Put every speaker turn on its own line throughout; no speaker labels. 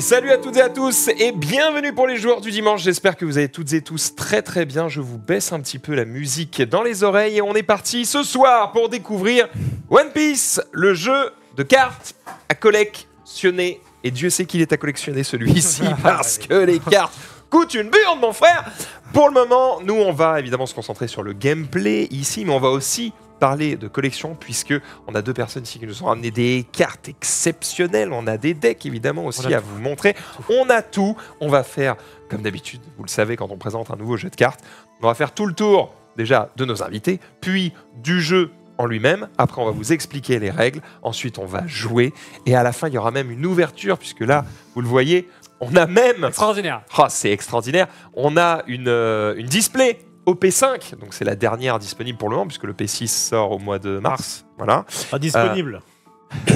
Salut à toutes et à tous et bienvenue pour les joueurs du dimanche. J'espère que vous allez toutes et tous très très bien. Je vous baisse un petit peu la musique dans les oreilles et on est parti ce soir pour découvrir One Piece, le jeu de cartes à collectionner. Et Dieu sait qu'il est à collectionner celui-ci parce que les cartes coûtent une burne, mon frère. Pour le moment, nous on va évidemment se concentrer sur le gameplay ici, mais on va aussi parler de collection puisque on a deux personnes ici qui nous ont ramené des cartes exceptionnelles, on a des decks évidemment aussi à vous montrer, on a tout, on va faire comme d'habitude, vous le savez quand on présente un nouveau jeu de cartes, on va faire tout le tour déjà de nos invités, puis du jeu en lui-même, après on va vous expliquer les règles, ensuite on va jouer. Et à la fin il y aura même une ouverture puisque là, vous le voyez, on a même
Extraordinaire.
ah, c'est extraordinaire. On a une, euh, une display au P5, donc c'est la dernière disponible pour le moment, puisque le P6 sort au mois de mars. Voilà.
Ah, disponible.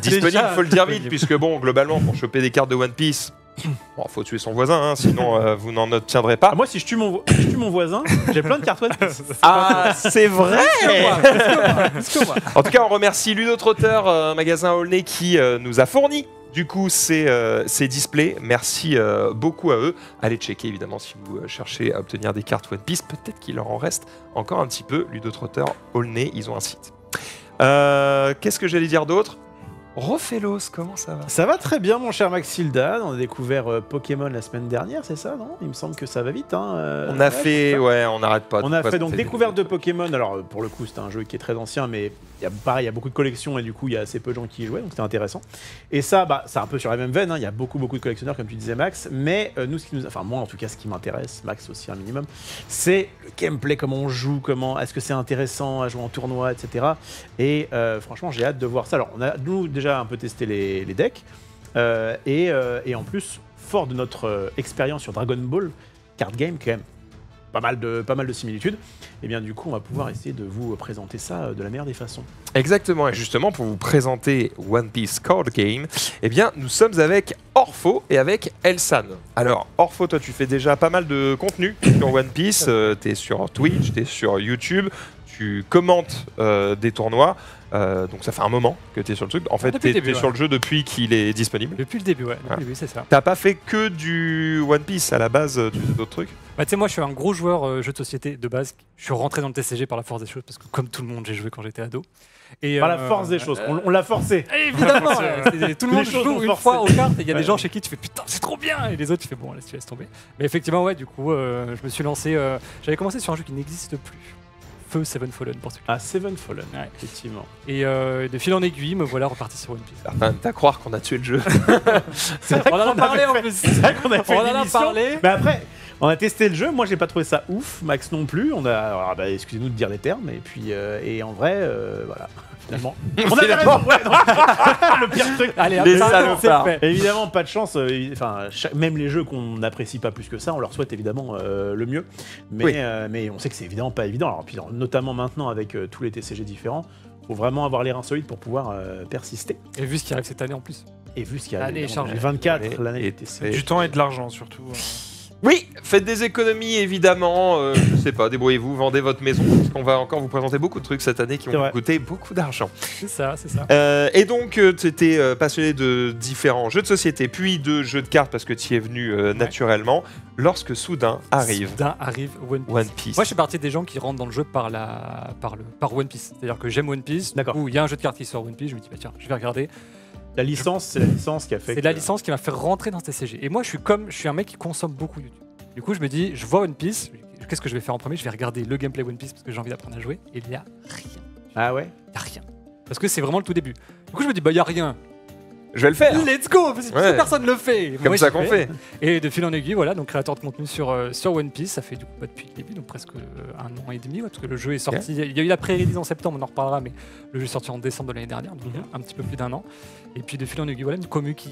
Disponible,
Déjà
faut le dire vite, puisque bon, globalement, pour choper des cartes de One Piece, bon, faut tuer son voisin, hein, sinon euh, vous n'en obtiendrez pas.
Ah, moi, si je tue mon, vo- je tue mon voisin, j'ai plein de cartes One Piece.
Ah, c'est vrai En tout cas, on remercie Ludotrotter, euh, magasin Aulnay, qui euh, nous a fourni du coup ces, euh, ces displays. Merci euh, beaucoup à eux. Allez checker évidemment si vous euh, cherchez à obtenir des cartes One Piece. Peut-être qu'il leur en reste encore un petit peu. Ludotrotter, Aulnay, ils ont un site. Euh, Qu'est-ce que j'allais dire d'autre? Rofelos, comment ça va?
Ça va très bien, mon cher Maxildan. On a découvert euh, Pokémon la semaine dernière, c'est ça, non? Il me semble que ça va vite. Hein, euh,
On a
ouais,
fait,
c'est
ouais, on n'arrête pas.
On
de
a fait donc
c'est-
découverte de Pokémon. Alors euh, pour le coup, c'était un jeu qui est très ancien, mais il y a pareil, il y a beaucoup de collections et du coup il y a assez peu de gens qui y jouaient, donc c'était intéressant. Et ça, bah, c'est un peu sur la même veine. hein. Il y a beaucoup beaucoup de collectionneurs, comme tu disais Max. Mais euh, nous, ce qui nous, enfin moi en tout cas, ce qui m'intéresse, Max aussi un minimum, c'est le gameplay, comment on joue, comment est-ce que c'est intéressant à jouer en tournoi, etc. Et euh, franchement, j'ai hâte de voir ça. Alors on a nous déjà un peu testé les, decks euh, et, euh, et en plus, fort de notre euh, expérience sur Dragon Ball card game, quand même pas mal de, pas mal de similitudes, et bien du coup on va pouvoir essayer de vous présenter ça de la meilleure des façons.
Exactement, et justement pour vous présenter One Piece Card Game, eh bien nous sommes avec Orpho et avec Elsan. Alors Orpho, toi tu fais déjà pas mal de contenu sur One Piece, euh, t'es sur Twitch, t'es sur YouTube, tu commentes euh, des tournois, euh, donc ça fait un moment que t'es sur le truc. En fait t'es
début,
t'es sur
ouais.
le jeu depuis qu'il est disponible.
Depuis le début, ouais. Depuis
Ah.
le début, c'est ça.
T'as pas fait que du One Piece à la base, euh, tu faisais d'autres trucs?
Bah, tu sais, moi, je suis un gros joueur euh, jeu de société de base. Je suis rentré dans le TCG par la force des choses parce que, comme tout le monde, j'ai joué quand j'étais ado. Et,
Par la
euh,
force des choses,
euh,
on, on l'a forcé.
Évidemment, ouais, tout le monde joue une
forcé.
fois aux cartes et il y a
Ouais.
des gens chez qui tu fais putain c'est trop bien et les autres tu fais bon laisse tu laisses tomber. Mais effectivement ouais du coup euh, je me suis lancé, euh, j'avais commencé sur un jeu qui n'existe plus, Feu Seven Fallen pour ceux qui.
Ah, Seven Fallen,
Ouais.
effectivement.
Et euh, de fil en aiguille me voilà reparti sur One Piece.
Certains t'as croire qu'on a tué le jeu.
On en a parlé en plus.
C'est vrai qu'on a fait
On en a parlé.
Mais après, on a testé le jeu, moi j'ai pas trouvé ça ouf, Max non plus. On a, alors, bah, excusez-nous de dire les termes, et puis euh, et en vrai, euh, voilà, finalement. On avait raison, ouais, non. le pire truc.
Allez,
Les
ça,
salopards.
Évidemment, pas de chance. euh, Enfin, même les jeux qu'on n'apprécie pas plus que ça, on leur souhaite évidemment euh, le mieux. Mais,
Oui.
euh, mais on sait que c'est évidemment pas évident. Alors, puis, notamment maintenant avec euh, tous les TCG différents, faut vraiment avoir les reins solides pour pouvoir euh, persister.
Et vu ce qui arrive cette année en plus.
Et vu ce a. 2024,
Allez,
l'année
et-
des TCG.
et-
Du temps et de l'argent surtout.
Oui, faites des économies évidemment. euh, je sais pas, débrouillez-vous, vendez votre maison. Parce qu'on va encore vous présenter beaucoup de trucs cette année qui vont vous coûter beaucoup d'argent.
C'est ça, c'est ça.
Euh, et donc, tu étais euh, passionné de différents jeux de société, puis de jeux de cartes parce que tu y es venu euh, naturellement, lorsque soudain arrive
Soudain arrive One Piece.
One Piece.
Moi, je suis parti des gens qui rentrent dans le jeu par la, par le, par One Piece. C'est-à-dire que j'aime One Piece.
D'accord.
Ou il y a un jeu de cartes qui sort One Piece. Je me dis bah tiens, je vais regarder.
La licence, c'est la licence qui a fait.
C'est la licence qui m'a fait rentrer dans ce TCG. Et moi, je suis comme, je suis un mec qui consomme beaucoup YouTube. Du coup, je me dis, je vois One Piece. Qu'est-ce que je vais faire en premier? Je vais regarder le gameplay One Piece parce que j'ai envie d'apprendre à jouer. Et il y a rien.
Ah ouais?
Il y a rien. Parce que c'est vraiment le tout début. Du coup, je me dis bah il y a rien.
Je vais le faire.
Let's go parce que
Ouais.
personne le fait.
Comme
Moi,
ça qu'on fait.
Et de fil en aiguille, voilà, donc créateur de contenu sur, euh, sur One Piece, ça fait du coup pas depuis le début, donc presque euh, un an et demi, ouais, parce que le jeu est sorti. Il y a eu la pré-release en septembre, on en reparlera, mais le jeu est sorti en décembre de l'année dernière, donc
Mhm.
un petit peu plus d'un an. Et puis de fil en aiguille, voilà, une commu qui,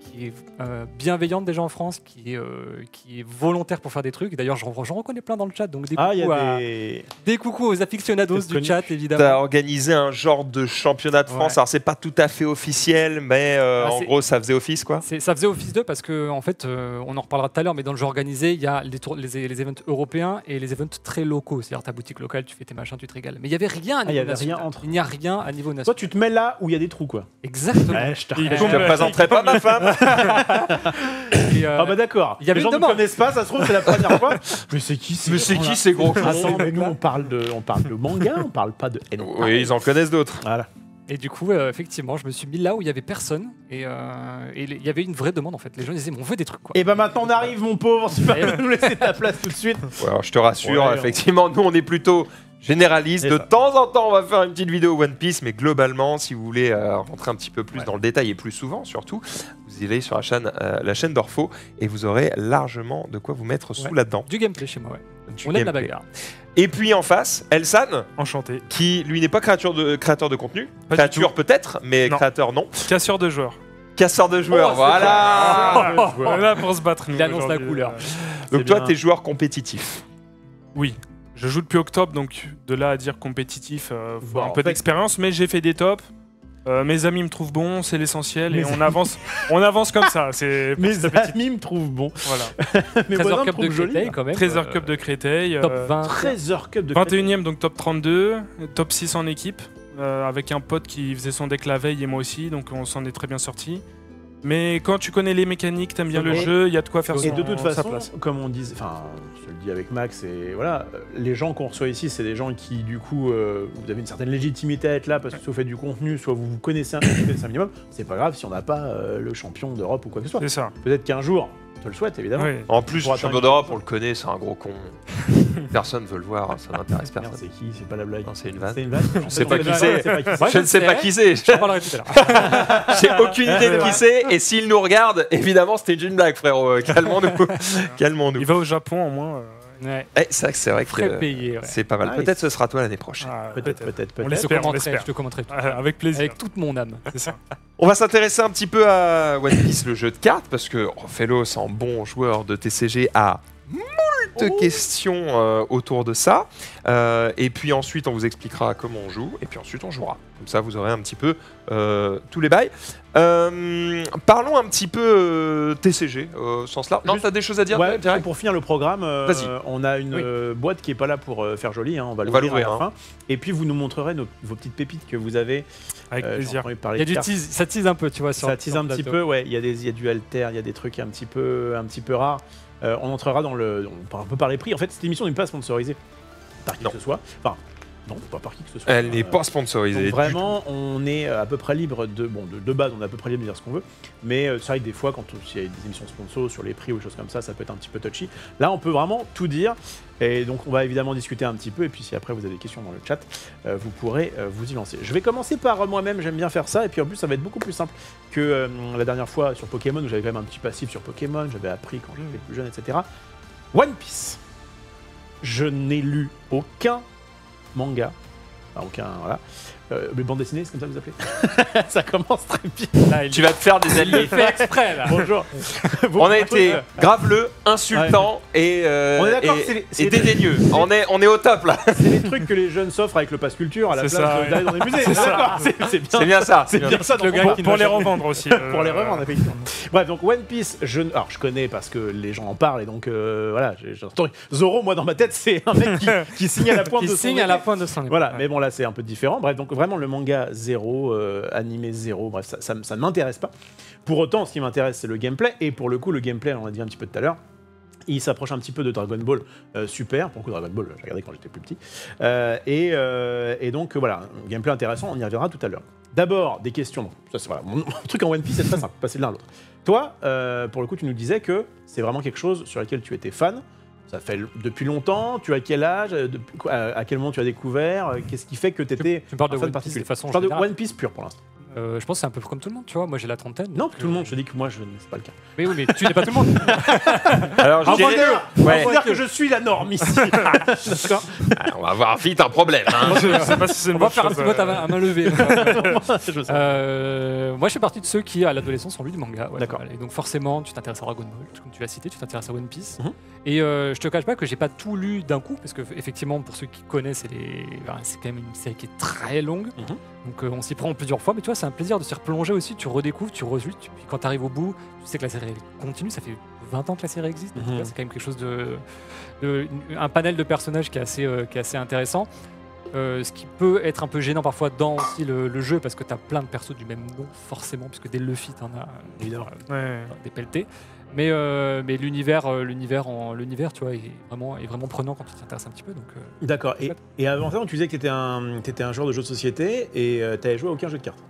qui est euh, bienveillante déjà en France, qui est, euh, qui est volontaire pour faire des trucs. D'ailleurs, j'en j'en reconnais plein dans le chat, donc des
Ah, il y
coucous, à-
des.
des coucous aux aficionados du chat,
Tu
évidemment.
as organisé un genre de championnat de France?
Ouais.
Alors, c'est pas tout à fait officiel, mais euh,
Ah,
en gros, ça faisait office, quoi.
C'est- Ça faisait Office 2 parce que, en fait, euh, on en reparlera tout à l'heure, mais dans le jeu organisé, il y a les, tour- les, les events européens et les events très locaux. C'est-à-dire ta boutique locale, tu fais tes machins, tu te régales. Mais il n'y avait rien à
Ah, il y
niveau
avait
national.
rien entre.
Il n'y a rien à niveau
Toi,
national.
tu te mets là où il y a des trous, quoi.
Exactement.
Ouais, je te
Il
Je te présenterai pas ma femme.
Et, euh,
Ah bah d'accord.
il y avait
Les gens ne connaissent pas, ça se trouve c'est la première fois. Mais c'est qui
Mais c'est qui ces gros
Attends, mais nous on parle de, on parle de manga, on parle pas de.
Oui, ils en connaissent d'autres.
Voilà.
Et du coup, euh, effectivement, je me suis mis là où il y avait personne et euh, il y avait une vraie demande en fait. Les gens disaient, mais on veut des trucs quoi.
Et bah maintenant on arrive, mon pauvre. Tu vas nous laisser ta place tout de suite.
Ouais, alors, je te rassure,
Ouais,
effectivement, nous on est plutôt généraliste.
C'est
De
ça.
temps en temps, on va faire une petite vidéo One Piece, mais globalement, si vous voulez euh, rentrer un petit peu plus
Ouais.
dans le détail et plus souvent surtout, vous irez sur la chaîne, euh, la chaîne d'Orpho et vous aurez largement de quoi vous mettre sous
Ouais.
la dent.
Du gameplay chez moi, ouais.
du
On aime la bagarre.
Et puis en face, Elsan,
Enchanté.
qui lui n'est pas créateur de, créateur de contenu.
Pas
créature peut-être, mais
Non.
créateur non.
Casseur de joueurs.
Casseur de joueurs,
Oh,
voilà
Ah,
On est là pour se battre.
Il annonce la
aujourd'hui.
couleur.
Euh,
Donc toi, t'es joueur compétitif.
Oui. Je joue depuis octobre, donc de là à dire compétitif, euh, faut
Bon,
un
en
peu
fait-
d'expérience, mais j'ai fait des tops. Euh, mes amis me trouvent bon, c'est l'essentiel, et
Mes
on
amis.
avance, on avance comme ça. C'est
Mes
petit à petit.
amis me trouvent bon.
Voilà.
Mes
13
voisins
heures
me
Cup de
trouvent joli.
Créteil quand même.
13 heures
Euh,
Cup de Créteil.
Top
euh,
20.
13 heures cup de
21ème, donc top 32, top 6 en équipe, euh, avec un pote qui faisait son deck la veille et moi aussi, donc on s'en est très bien sorti. Mais quand tu connais les mécaniques, t'aimes bien le
Et-
jeu, il y a de quoi faire
Et
son-
de toute
sa
façon,
place.
comme on disait, enfin, je te le dis avec Max, et voilà, les gens qu'on reçoit ici, c'est des gens qui, du coup, euh, vous avez une certaine légitimité à être là parce que soit vous faites du contenu, soit vous vous connaissez un, vous connaissez un minimum. C'est pas grave si on n'a pas euh, le champion d'Europe ou quoi que ce soit.
C'est ça.
Peut-être qu'un jour, te le souhaite évidemment.
Oui.
En plus, le champion d'Europe, on le connaît, c'est un gros con. Personne veut le voir, ça n'intéresse personne.
c'est qui C'est pas la blague.
Non, c'est une vanne.
C'est une vanne Je
sais pas qui c'est. Je ne sais pas qui c'est.
J'en parlerai tout à l'heure.
J'ai aucune idée de qui c'est. Et s'il nous regarde, évidemment, c'était une blague, frérot. Euh, Calmons-nous. Calmons-nous.
Il va au Japon au moins.
Ouais.
Eh, c'est vrai que c'est vrai que
Très
euh,
payé. ouais.
c'est pas mal.
Nice.
Peut-être ce sera toi l'année prochaine.
ah,
Peut-être, peut-être,
On
peut-être.
L'espère, on l'espère.
je te commenterai. tout.
Ah, Avec plaisir.
Avec toute mon âme.
C'est ça.
On va s'intéresser un petit peu à One Piece, le jeu de cartes, parce que Fellows, en bon joueur de TCG, a moult
Oh.
questions euh, autour de ça. Euh, et puis ensuite, on vous expliquera comment on joue, et puis ensuite, on jouera. Comme ça, vous aurez un petit peu euh, tous les bails. Euh, parlons un petit peu euh, TCG, au sens là. Non,
Juste-
t'as des choses à dire
Ouais,
direct
pour finir le programme, euh, on a une
Oui.
euh, boîte qui est pas là pour euh, faire joli, hein, on va l'ouvrir à la fin. Et puis vous nous montrerez nos- vos petites pépites que vous avez.
Avec
Euh,
plaisir.
Il y a du tease, ça tease un peu, tu vois. Sur,
Ça tease
sur
un petit
plateau.
peu, ouais. Il y a des, il y a du alter, il y a des trucs un petit peu, un petit peu rares. Euh, on entrera dans le, on parle un peu par les prix. En fait, cette émission n'est pas sponsorisée par qui
Non.
que ce soit. Enfin, non, pas par qui que ce soit.
Elle n'est
Euh,
pas sponsorisée.
donc
du
vraiment, on est à peu près libre de, bon, de, de base, on est à peu près libre de dire ce qu'on veut. Mais euh, c'est vrai que des fois, quand on- s'il y a des émissions sponsors sur les prix ou des choses comme ça, ça peut être un petit peu touchy. Là, on peut vraiment tout dire. Et donc, on va évidemment discuter un petit peu. Et puis, si après vous avez des questions dans le chat, euh, vous pourrez euh, vous y lancer. Je vais commencer par euh, moi-même. J'aime bien faire ça. Et puis, en plus, ça va être beaucoup plus simple que euh, la dernière fois sur Pokémon où j'avais quand même un petit passif sur Pokémon. J'avais appris quand j'étais plus jeune, etc. One Piece. Je n'ai lu aucun manga. Aucun, voilà. Euh, mais bande dessinée, c'est comme ça que vous appelez Ça commence très bien.
Là, il
Tu vas te faire des alliés.
fait exprès là.
Bonjour.
On a été graveleux, insultant et, euh,
On est d'accord,
et-
c'est les- c'est
et
les-
dédaigneux. On est, on est au top là.
C'est les trucs que les jeunes s'offrent avec le pass culture à la
C'est
place
ça,
de- d'aller dans des musées.
C'est ça.
D'accord, c'est c'est bien.
C'est bien ça.
C'est bien ça.
Le gars
Pour,
qui
pour
n'a
les revendre aussi.
pour les
euh,
revendre, effectivement. Bref, donc One Piece, je, alors je connais parce que les gens en parlent et donc euh, voilà. Zoro, moi dans ma tête, c'est un mec qui, signe à la pointe de son
signe à la pointe de son.
Voilà, mais bon là c'est un peu différent. Bref, donc vraiment le manga zéro, euh, animé zéro, bref, ça, ça, ne m'intéresse pas. Pour autant, ce qui m'intéresse c'est le gameplay, et pour le coup, le gameplay, on l'a dit un petit peu tout à l'heure, il s'approche un petit peu de Dragon Ball euh, Super. Pour coup, Dragon Ball, j'ai regardé quand j'étais plus petit. Euh, et, donc, voilà, gameplay intéressant, on y reviendra tout à l'heure. D'abord, des questions. Ça, c'est voilà, mon, mon truc en One Piece, c'est très simple, passer de l'un à l'autre. Toi, pour le coup, tu nous disais que c'est vraiment quelque chose sur lequel tu étais fan. Ça fait depuis longtemps. Tu as quel âge euh, depuis quoi- à, à quel moment tu as découvert euh, Qu'est-ce qui fait que tu étais
Tu me parles de One Piece de façon
Je parle de. One Piece pur pour l'instant.
Euh, je pense que c'est un peu comme tout le monde, tu vois. Moi j'ai la trentaine.
Non, tout le
euh,
monde. Je te dis que moi, je c'est pas le cas.
Oui, oui, mais tu n'es pas tout le monde.
Alors, je
On va
dirais-
dire,
Ouais.
que je suis la norme ici. D'accord
Ah, on va avoir vite un problème. hein.
Je sais pas si c'est une
On va faire un
chose,
vote à
euh,
main, à main levée. Euh, moi, je fais partie de ceux qui, à l'adolescence, ont lu du manga. ouais,
D'accord.
Et donc, forcément, tu t'intéresses à Dragon Ball, comme tu l'as cité, tu t'intéresses à One Piece.
Mhm.
Et euh, je te cache pas que j'ai pas tout lu d'un coup, parce que, effectivement, pour ceux qui connaissent, c'est les- enfin, c'est quand même une série qui est très longue.
Mhm.
Donc euh, on s'y prend plusieurs fois, mais tu vois, c'est un plaisir de s'y replonger aussi. Tu redécouvres, tu resuis, tu- puis quand tu arrives au bout, tu sais que la série continue. Ça fait 20 ans que la série existe,
Mhm.
c'est quand même quelque chose de, de- un panel de personnages qui est assez, euh, qui est assez intéressant. Euh, ce qui peut être un peu gênant parfois dans aussi le, le jeu parce que tu as plein de persos du même nom forcément puisque dès Luffy t'en as euh.
Ouais.
des pelletés mais, euh, mais l'univers euh, l'univers en l'univers tu vois est vraiment, est vraiment prenant quand tu t'intéresses un petit peu donc euh,
D'accord. Et, et avant ça, tu disais que tu étais un, t'étais un joueur de jeu de société et tu avais joué à aucun jeu de cartes.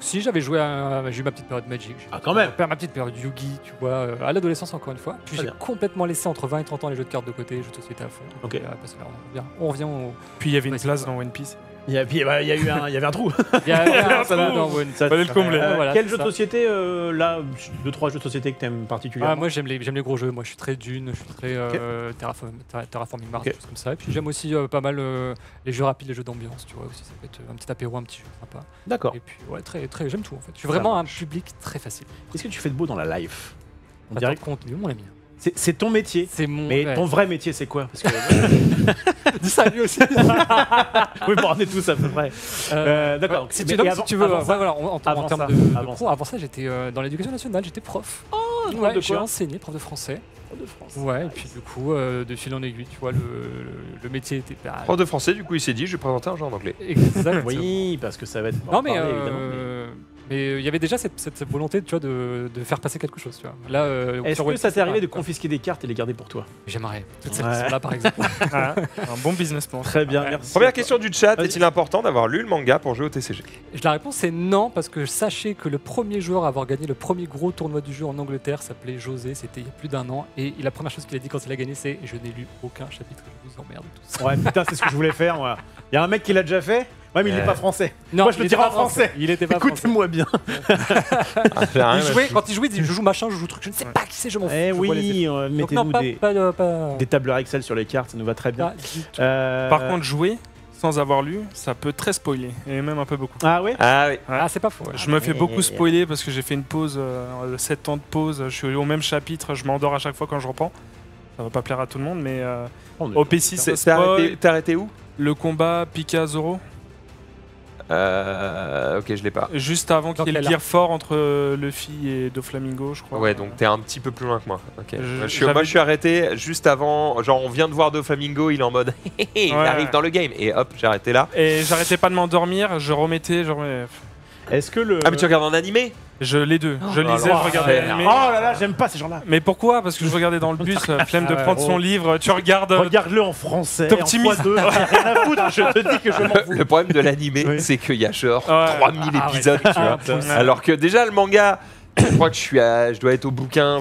si j'avais joué à j'ai eu ma petite période Magic j'ai
Ah, quand même
ma petite période Yugi tu vois à l'adolescence encore une fois puis j'ai
bien.
complètement laissé entre 20 et 30 ans les jeux de cartes de côté les jeux de société à fond
Ok.
Et, euh, parce que là, on revient, on revient au...
Puis il y avait une place dans One Piece.
Il y, a, puis, bah, il y a eu un, il y avait un trou.
il y a, il y a un
Ça
trou
nous-
dans One.
Ça-
Fallait le combler.
Euh,
Voilà,
quel jeu de société, euh, là, deux, trois jeux de société que tu aimes particulièrement
Ah, moi j'aime les, gros jeux, moi je suis très Dune, je suis très euh, Terraform- Terra- Terraforming Mars,
Ok.
des choses comme ça. Et puis j'aime aussi euh, pas mal euh, les jeux rapides, les jeux d'ambiance, tu vois aussi, ça peut être un petit apéro, un petit jeu sympa.
D'accord.
Et puis ouais, très, très, j'aime tout en fait. Je suis vraiment un public très facile.
Qu'est-ce que tu fais de beau dans la life? On dirait
contenu, mon ami.
C'est ton métier.
C'est mon.
Mais
ouais.
ton vrai métier, c'est quoi? Parce que
Dis ça lui aussi.
oui, bon, on est tous à peu près. Euh, d'accord.
ouais, Si
Mais-
tu, donc, si
avant-
tu veux,
avant
euh,
ça-
ouais, voilà, en, en- en
avant
termes
ça,
de, de
avant
cours, avant ça, j'étais euh, dans l'éducation nationale, j'étais prof. Oh,
de
j'ai
quoi?
enseigné, prof de français.
de France.
Ouais, et puis du coup, euh, de fil en aiguille, tu vois, le, le, le métier était. bah,
Prof de français, du coup, il s'est dit, je vais présenter un jeu en anglais.
exactement.
Oui, parce que ça va être.
Non mais
parler,
euh,
évidemment, mais-
mais il y avait déjà cette, cette volonté tu vois, de, de faire passer quelque chose. Tu vois. Là, euh,
Est-ce que ça t'est arrivé de confisquer des cartes et les garder pour toi?
J'aimerais. Toutes celles
Ouais.
qui sont là par exemple.
Ah, un bon business plan.
Très bien,
Ouais.
merci.
Première question du chat, est-il important d'avoir lu le manga pour jouer au TCG
la réponse c'est non parce que sachez que le premier joueur à avoir gagné le premier gros tournoi du jeu en Angleterre s'appelait José. C'était il y a plus d'un an et la première chose qu'il a dit quand il a gagné c'est je n'ai lu aucun chapitre. Je vous emmerde tous.
Ouais, putain, c'est ce que je voulais faire, moi. Il y a un mec qui l'a déjà fait? Ouais, mais il n'est pas français.
Non,
Moi, je le dirais
pas
en français.
Il était pas français.
Écoutez-moi bien.
Ah,
Il
à
jouait, quand il jouait, il dit je joue machin, je joue truc, je ne sais pas qui c'est, je m'en fous.
Eh
les effets.
oui, euh, mettez-nous des, des tableurs Excel sur les cartes, ça nous va très bien. Euh,
Par contre, jouer sans avoir lu, ça peut très spoiler. Et même un peu beaucoup.
Ah ouais
Ah oui.
Ah, c'est pas faux. ouais.
Je me fais beaucoup spoiler parce que j'ai fait une pause, euh, 7 ans de pause. Je suis au même chapitre, je m'endors à chaque fois quand je reprends. Ça va pas plaire à tout le monde, mais euh,
On est-
au P6,
C'est-
ça
T'es arrêté, arrêté où?
Le combat Pika Zoro,
euh, Ok, je l'ai pas.
juste avant qu'il y ait le fort entre euh, Luffy et Doflamingo, je crois.
Ouais, donc t'es un petit peu plus loin que moi. Ok.
Je-
Moi, je suis,
j'avais-
moi, je suis arrêté juste avant. Genre, on vient de voir De Flamingo, il est en mode. il
Ouais.
arrive dans le game. Et hop, j'ai arrêté là.
Et j'arrêtais pas de m'endormir, je remettais, je, remets-
Est-ce que le.
Ah, mais tu regardes en animé
je les deux. Je
Oh,
lisais,
alors,
je regardais l'animé.
Oh là là, j'aime pas ces gens-là.
Mais pourquoi? Parce que je regardais dans le bus, la flemme de
Ah
prendre son livre, tu regardes. euh,
Regarde-le en français.
T'optimises.
En x2, j'en ai rien à foutre, je te dis que je m'en fous.
Le problème de l'animé,
Oui.
c'est qu'il y a genre
Ouais.
3000
Ah ouais.
épisodes, tu vois.
Ouais.
Alors que déjà, le manga, je crois que je, suis à, je dois être au bouquin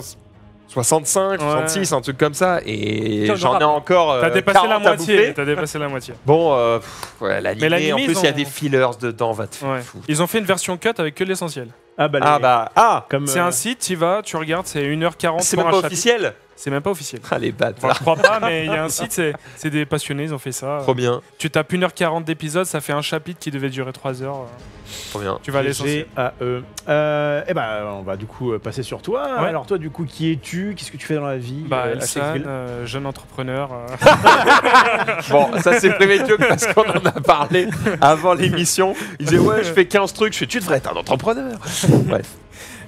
65,
Ouais.
66, un truc comme ça. Et j'en ai encore. euh,
T'as dépassé
40
la moitié. T'as dépassé la moitié.
Bon, euh, pff, ouais,
Mais
l'animé, en plus, il y a des fillers dedans, va te faire
Ouais.
foutre.
Ils ont fait une version cut avec que l'essentiel.
Ah bah,
Ah bah, ah
comme,
C'est
euh,
un site, tu vas, tu regardes, c'est 1h40
C'est
pour
même
un
pas
chapitre.
officiel
C'est même pas officiel.
Ah, les
Enfin,
bâtards.
je crois pas, mais il y a un site, c'est des passionnés, ils ont fait ça.
Trop bien,
Tu tapes 1h40 d'épisode, ça fait un chapitre qui devait durer 3 heures.
trop bien.
Tu vas à l'essentiel.
G-A-E. Euh, eh ben, on va du coup euh, passer sur toi.
Ouais.
Alors toi, du coup, qui es-tu? Qu'est-ce que tu fais dans la vie
Bah,
euh, à
Elsan, euh, jeune entrepreneur. euh,
Bon, ça c'est prémédiocre parce qu'on en a parlé avant l'émission. Il disait, ouais, je fais 15 trucs. Je fais, tu devrais être un entrepreneur. Bref.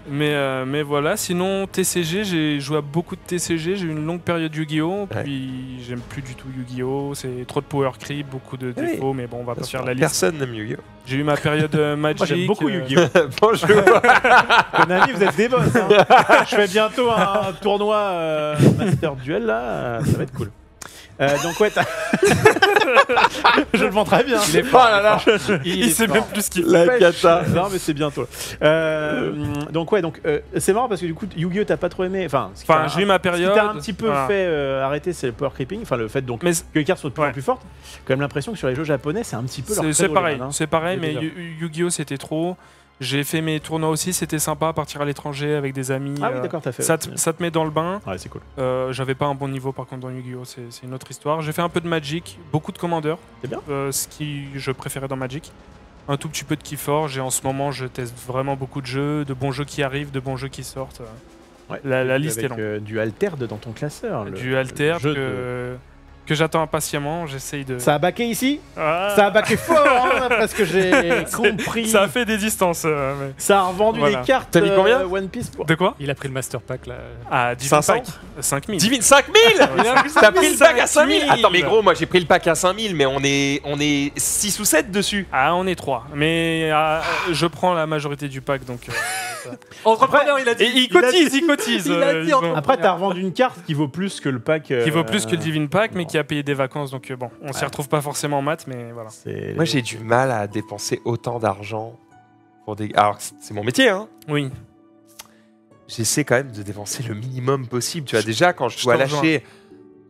Mais, euh, mais voilà, sinon TCG, j'ai joué à beaucoup de TCG, j'ai eu une longue période Yu-Gi-Oh!
Ouais.
Puis j'aime plus du tout Yu-Gi-Oh! C'est trop de power creep, beaucoup de
Oui.
défauts, mais bon, on va pas
sûr,
faire la liste.
Personne n'aime Yu-Gi-Oh!
J'ai eu ma période euh, Magic.
Moi, j'aime beaucoup
euh,
Yu-Gi-Oh!
Bonjour.
Konami, vous êtes des boss. hein. Je fais bientôt un tournoi euh, Master Duel là, ça va être cool. Euh, donc ouais, t'as- je le vends très bien.
Il est fort, là, là.
Il, sait même plus ce qu'il fait.
La cata.
Non mais c'est bientôt. Euh, donc ouais, donc euh, c'est marrant parce que du coup Yu-Gi-Oh t'as pas trop aimé. Enfin, ce qui
Enfin,
t'a-
j'ai eu ma
ce qui
période.
t'a un petit peu
voilà.
fait euh, arrêter, c'est le power creeping. Enfin le fait donc
Mais
que les cartes soient de plus en
Ouais.
plus fortes. Quand même l'impression que sur les jeux japonais, c'est un petit peu leur
C'est pareil,
hein.
c'est pareil,
C'est
mais
bizarre.
Yu- Yu-Gi-Oh c'était trop. J'ai fait mes tournois aussi, c'était sympa, partir à l'étranger avec des amis.
Ah oui,
euh,
d'accord, t'as fait.
ça, te, ça te met dans le bain.
Ouais, c'est cool.
Euh, J'avais pas un bon niveau par contre dans Yu-Gi-Oh, c'est une autre histoire. J'ai fait un peu de Magic, beaucoup de Commander.
C'est bien.
Euh, ce qui je préférais dans Magic. Un tout petit peu de Keyforge et en ce moment je teste vraiment beaucoup de jeux, de bons jeux qui arrivent, de bons jeux qui sortent.
Ouais.
La, la liste
Avec,
est longue.
euh, du Altered dans ton classeur. le-
du Alter que, que j'attends impatiemment. J'essaye de.
Ça a baqué ici
Ah.
Ça a baqué fort, hein, parce que j'ai compris.
Ça a fait des distances. euh, mais-
Ça a revendu
Voilà.
des cartes
T'as mis combien
euh, One Piece pour...
De quoi
Il a pris le Master Pack là.
Ah, 10
500
pack 5000.
Divine 5000 T'as pris le pack à 5000 Attends, mais gros, moi j'ai pris le pack à 5000, mais on est, on est 6 ou 7 dessus.
Ah, on est 3. Mais euh, je prends la majorité du pack donc. euh,
Entrepreneur, il a
Et il cotise, il cotise.
Dit
Après, t'as revendu une carte qui vaut plus que le pack.
Qui vaut plus que le Divine Pack, mais qui a payé des vacances. Donc euh, bon, on s'y
Ouais.
retrouve pas forcément en maths, mais voilà.
Moi j'ai du mal à dépenser autant d'argent pour des. Alors c'est- mon métier, hein.
Oui.
J'essaie quand même de dépenser le minimum possible. Tu vois, déjà quand je
je
dois lâcher,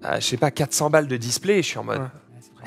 euh, je sais pas, 400 balles de display, je suis en mode.
Ouais.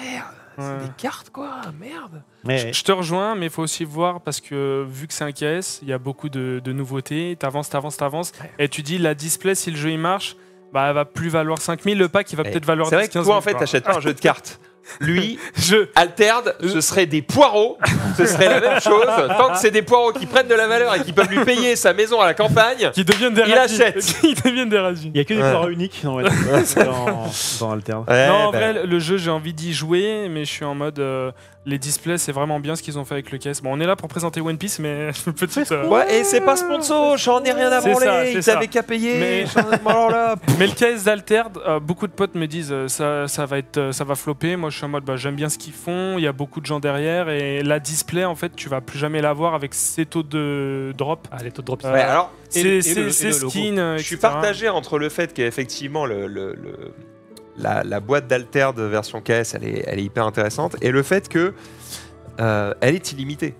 Merde,
Ouais.
c'est des cartes quoi, merde.
Mais
Je te rejoins, mais il faut aussi voir parce que vu que c'est un KS, il y a beaucoup de, de nouveautés. T'avances, t'avances, t'avances. Et tu dis la display, si le jeu il marche, bah, elle va plus valoir 5000. Le pack, il va
Eh,
peut-être valoir
C'est vrai
10
que
15
toi en
000,
fait t'achètes pas un jeu de cartes. Lui,
Je.
Alterd, ce serait des poireaux, ce serait la même chose. Tant que c'est des poireaux qui prennent de la valeur et qui peuvent lui payer sa maison à la campagne,
Qui deviennent des
Il
radis.
achète.
Qui deviennent des radis.
il y a que des
Ouais.
poireaux uniques dans, dans, dans Alterne.
Ouais,
non, en
bah,
vrai, le- le jeu, j'ai envie d'y jouer, mais je suis en mode. euh, les displays, c'est vraiment bien ce qu'ils ont fait avec le KS. Bon, on est là pour présenter One Piece, mais petite. euh,
Ouais, et c'est pas sponsor, j'en ai rien à
C'est ça,
branler, ils
ça.
t'avaient qu'à payer.
Mais-
alors là,
Mais le KS d'Alterd, euh, beaucoup de potes me disent euh, ça, ça va être, euh, ça va flopper. Moi, je suis en mode bah, j'aime bien ce qu'ils font. Il y a beaucoup de gens derrière et la display, en fait, tu vas plus jamais la voir avec ces taux de drop.
Ah, les taux de drop.
Euh,
Ouais, alors,
C'est
et le-
c'est-
et
c'est
le logo.
skin. euh,
je suis partagé entre le fait qu'effectivement le, le- le- la, la boîte d'Alter de version KS, elle est, elle est hyper intéressante, et le fait que euh, elle est illimitée.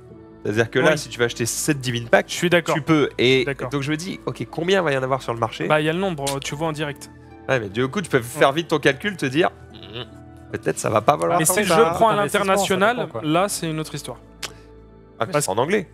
C'est-à-dire que là,
Oui.
si tu veux acheter 7 Divine Pack,
Je suis d'accord.
tu peux. Et donc je me dis, ok, combien va y en avoir sur le marché?
Bah, il y a le nombre, tu vois en direct.
Ouais, mais du coup, tu peux faire vite ton calcul, te dire, Hmm, peut-être ça va pas valoir.
Mais si
que
le
ça.
jeu prend à l'international, là, c'est une autre histoire.
Ah, c'est en anglais.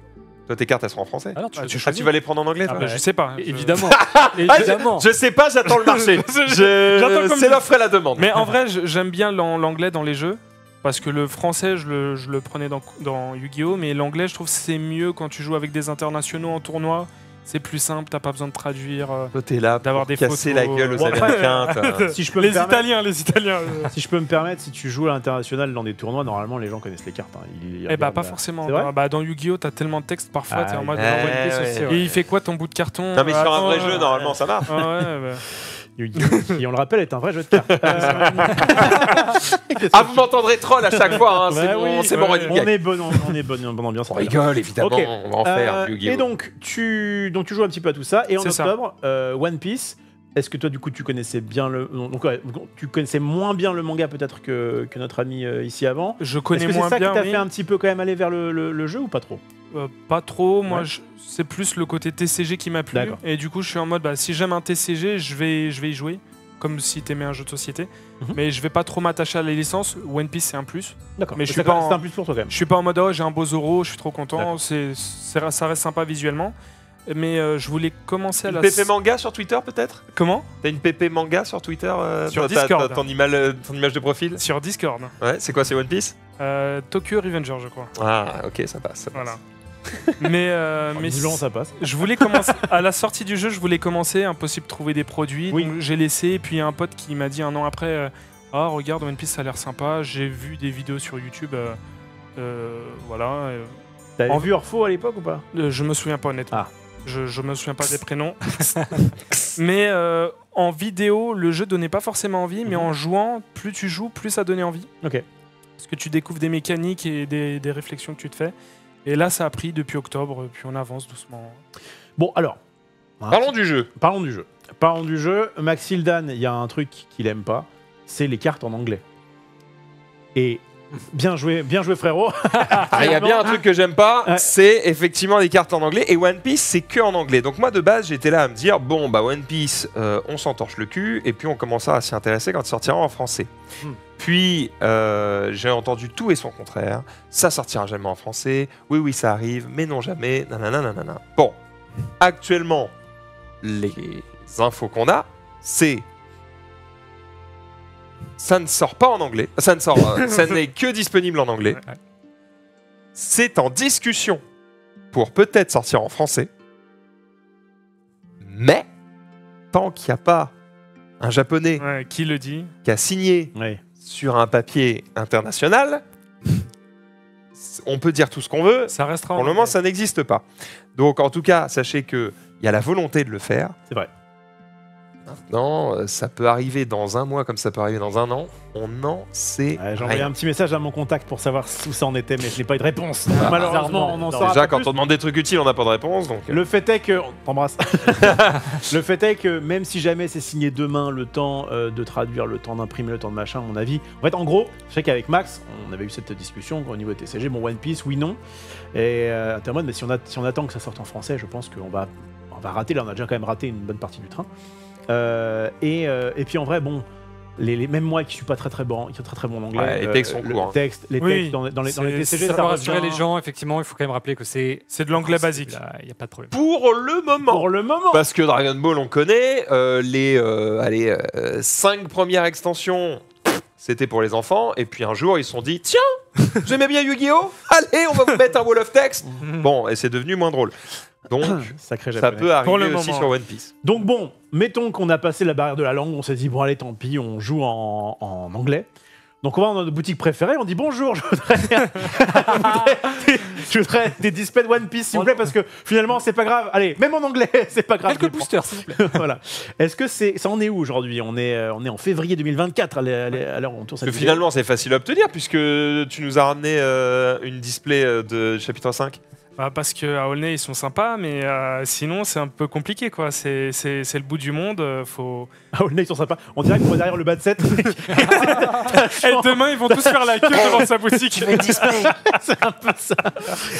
Toi, tes cartes, elles seront en français.
Ah non, tu,
Ah, tu
Ah, vas les prendre en anglais,
Ah
toi
bah,
Je sais pas. je-
Évidemment.
Ah,
Évidemment.
je, je sais pas, j'attends le marché.
Je-
C'est l'offre et la demande.
Mais en vrai, j'aime bien l'an- l'anglais dans les jeux. Parce que le français, je le, je le prenais dans, dans Yu-Gi-Oh! Mais l'anglais, je trouve que c'est mieux quand tu joues avec des internationaux en tournoi. C'est plus simple, t'as pas besoin de traduire. euh,
Toi, t'es là
D'avoir
pour
des
casser
photos,
la gueule aux
Bon, après,
Américains.
Si je peux me
Les
permettre-
Italiens, les Italiens. euh.
Si je peux me permettre, si tu joues à l'international dans des tournois, normalement les gens connaissent les cartes. hein. Ils- ils
Eh bah, pas
euh,
forcément. Bah, bah, dans Yu-Gi-Oh! t'as tellement de textes parfois,
Ah,
t'es en mode.
ouais,
euh, One Piece
ouais,
aussi,
ouais.
Et il fait quoi ton bout de carton
Non, mais sur un vrai
euh,
jeu, normalement, ça marche.
qui, on le rappelle, est un vrai jeu de cartes. Euh,
Ah, vous m'entendrez troll à chaque fois, hein, c'est
Bah
mon,
oui,
c'est
ouais.
on est bon, on est bonne, bonne ambiance.
On rigole, évidemment, on va en faire.
Euh,
Yu-Gi-Oh!
et donc tu, donc tu joues un petit peu à tout ça. Et en
C'est
octobre, euh, One Piece. Est-ce que toi, du coup, tu connaissais bien le, donc ouais, tu connaissais moins bien le manga peut-être que, que notre ami euh, ici avant?
Je
Est-ce
connais
que c'est
moins
ça
bien.
qui t'a
oui.
fait un petit peu quand même aller vers le, le- le jeu ou pas trop?
Euh, pas trop, moi
Ouais.
je- c'est plus le côté TCG qui m'a plu.
D'accord.
Et du coup je suis en mode bah, si j'aime un TCG, je vais, je vais y jouer. Comme si t'aimais un jeu de société.
Mhm.
Mais je vais pas trop m'attacher à la licence. One Piece c'est un plus.
D'accord.
Mais je suis pas en-
C'est un plus pour toi quand même.
Je suis pas en mode oh j'ai un beau Zoro, je suis trop content. C'est, c'est- ça reste sympa visuellement. Mais euh, je voulais commencer à
Une
la.
PP manga sur Twitter, peut-être?
Comment?
T'as une PP manga sur Twitter euh,
Sur Discord.
t'as ton, image, ton image de profil?
Sur Discord.
Ouais, c'est quoi, c'est One Piece?
Euh, Tokyo Revenger je crois.
Ah, ok, ça passe. ça passe.
Voilà. mais euh, mais
Visiblement, ça passe.
Je voulais commencer à la sortie du jeu, je voulais commencer, impossible de trouver des produits,
Oui.
donc j'ai laissé. Et puis il y a un pote qui m'a dit un an après, euh, ah regarde One Piece, ça a l'air sympa. J'ai vu des vidéos sur YouTube, euh, euh, voilà. euh,
T'avais
En-
vu Orpho à l'époque ou pas?
Euh, je me souviens pas honnêtement.
Ah.
Je, je me souviens pas des prénoms. mais euh, en vidéo, le jeu donnait pas forcément envie, mais
Mhm.
en jouant, plus tu joues, plus ça donnait envie.
Ok.
Parce que tu découvres des mécaniques et des, des réflexions que tu te fais. Et là, ça a pris depuis octobre, puis on avance doucement.
Bon, alors.
Parlons du jeu.
Parlons du jeu. Parlons du jeu. Maxildan, il y a un truc qu'il aime pas, c'est les cartes en anglais. Et bien joué, bien joué frérot.
Ah, Il y a bien un truc que j'aime pas,
Ouais.
c'est effectivement les cartes en anglais. Et One Piece, c'est que en anglais. Donc moi, de base, j'étais là à me dire, bon, bah One Piece, euh, on s'entorche le cul. Et puis on commença à s'y intéresser quand il sortira en français.
Hmm.
Puis euh, j'ai entendu tout et son contraire. Ça sortira jamais en français. Oui, oui, ça arrive, mais non jamais. Nanana, nanana. Bon, actuellement, les infos qu'on a, c'est ça ne sort pas en anglais. Ça ne sort, euh, ça n'est que disponible en anglais.
Ouais.
C'est en discussion pour peut-être sortir en français. Mais tant qu'il n'y a pas un japonais
Ouais, qui le dit
qui a signé
Ouais.
sur un papier international, on peut dire tout ce qu'on veut.
Ça restera.
Pour
en
le moment, ça n'existe pas. Donc, en tout cas, sachez qu'il y a la volonté de le faire.
C'est vrai.
Maintenant, euh, ça peut arriver dans un mois comme ça peut arriver dans un an. On n'en sait
Ouais, J'ai envoyé un petit message à mon contact pour savoir où ça en était, mais je n'ai pas eu de réponse.
Ah,
Malheureusement, on en saura
Déjà,
pas
quand
plus.
on demande des trucs utiles, on n'a pas de réponse. Donc, euh,
Le fait est que. T'embrasse. le fait est que même si jamais c'est signé demain, le temps euh, de traduire, le temps d'imprimer, le temps de machin, à mon avis. En fait, en gros, je sais qu'avec Max, on avait eu cette discussion au niveau TCG. Bon, One Piece, oui, non. Et euh, mais si on, a- si on attend que ça sorte en français, je pense qu'on va, on va rater. Là, on a déjà quand même raté une bonne partie du train. Euh, et, euh, et puis en vrai, bon. Les, les- même moi qui suis pas très très bon, qui suis très très bon en anglais,
Ouais, les textes sont
le
courts, hein.
texte- les
Oui,
textes dans, dans les, dans les TCG,
Ça
ça
va rassurer les gens, effectivement, il faut quand même rappeler que c'est.
C'est de l'anglais basique.
Il n'y a pas de problème.
pour le moment.
Pour le moment.
Parce que Dragon Ball, on connaît. euh, les euh, allez, euh, cinq premières extensions, c'était pour les enfants. Et puis un jour, ils se sont dit Tiens, vous aimez bien Yu-Gi-Oh Allez, on va vous mettre un wall of text. Bon, et c'est devenu moins drôle. Donc,
Sacré
ça
japonais.
peut arriver
Pour le
aussi
moment.
sur One Piece.
Donc bon, mettons qu'on a passé la barrière de la langue, on s'est dit bon allez tant pis, on joue en, en anglais. Donc on va dans notre boutique préférée, on dit bonjour, je voudrais, je voudrais- je voudrais des displays de One Piece s'il vous plaît parce que finalement c'est pas grave. Allez, même en anglais c'est pas grave. je
Quelques boosters, s'il vous plaît.
voilà. Est-ce que c'est ça en est où aujourd'hui? On est euh, on est en février 2024 à l'heure à où on tourne cette
Parce que
vidéo.
finalement, c'est facile à obtenir puisque tu nous as ramené euh, une display euh, de chapitre 5.
Bah, parce que à Aulnay ils sont sympas, mais euh, sinon c'est un peu compliqué quoi. C'est c'est- c'est le bout du monde. euh, faut.
Ah, ils sont sympas. On dirait qu'on est derrière le bas de 7.
Et demain ils vont tous faire la queue devant sa boutique.
c'est un peu ça.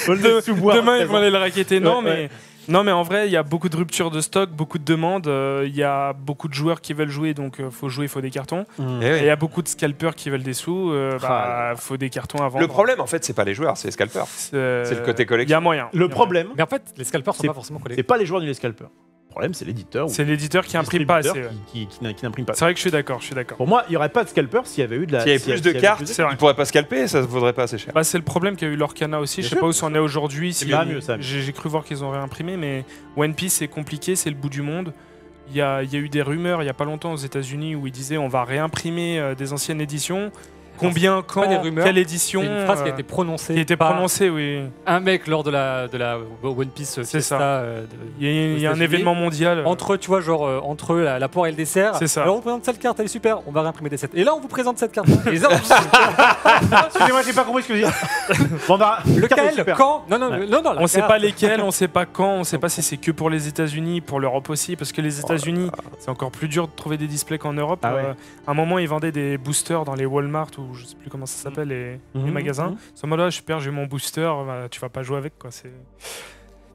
Aulnay
Demain ils vont aller le raqueter. Non
Ouais,
mais
ouais.
Non mais en vrai il y a beaucoup de ruptures de stock, beaucoup de demandes. euh, Il y a beaucoup de joueurs qui veulent jouer, donc euh, faut jouer, il faut des cartons.
Mm.
Eh
Et
oui.
il y a beaucoup de scalpers qui veulent des sous. euh,
Ah
bah, faut des cartons avant.
Le problème, en fait, c'est pas les joueurs, c'est les scalpers.
c'est
c'est le côté collection.
Il y a moyen.
Le problème,
Mais en fait, les scalpers sont
C'est-
pas forcément
c'est
collectés.
pas les joueurs ni les scalpers. Le problème, c'est l'éditeur
C'est l'éditeur qui imprime pas assez.
qui, qui- qui n'a- qui n'imprime pas.
C'est vrai que je suis d'accord, je suis d'accord.
Pour moi, il n'y aurait pas de scalper s'il y avait eu de la.
S'il y avait plus de cartes,
C'est vrai.
ils pourraient pas scalper, ça ne vaudrait pas assez cher.
Bah, c'est le problème qu'a eu l'Orcana aussi.
Bien
je sais
sûr.
pas où c'en est aujourd'hui. si-
va mieux.
J'ai j'ai cru voir qu'ils ont réimprimé, mais One Piece c'est compliqué, c'est le bout du monde. Il y a, il y a eu des rumeurs il y a pas longtemps aux États-Unis où ils disaient on va réimprimer euh, des anciennes éditions. Combien, quand,
des rumeurs,
quelle
C'est
édition
une phrase qui a
euh,
été prononcée
qui a été prononcée, oui.
un mec lors de la, de la One Piece
C'est
Fiesta,
ça.
euh,
Il y a, il y a un événement mondial. euh,
entre, tu vois, genre, euh, entre la, la poire et le dessert.
C'est ça.
Alors on vous présente cette carte, elle est super, on va réimprimer des sets. Et là, on vous présente cette carte.
Excusez-moi, j'ai pas compris ce que vous dites. bon, bah,
lequel, quand? Non, non,
Ouais.
non, non.
on sait pas lesquels, on sait pas quand, on sait pas si c'est que pour les États-Unis, pour l'Europe aussi, parce que les États-Unis, c'est encore plus dur de trouver des displays qu'en Europe.
Ah ouais.
Euh, à un moment, ils vendaient des boosters dans les Walmart ou je sais plus comment ça s'appelle, les, les
Mhm,
magasins. C'est en mode, ah, super, j'ai mon booster, bah, tu vas pas jouer avec quoi. C'est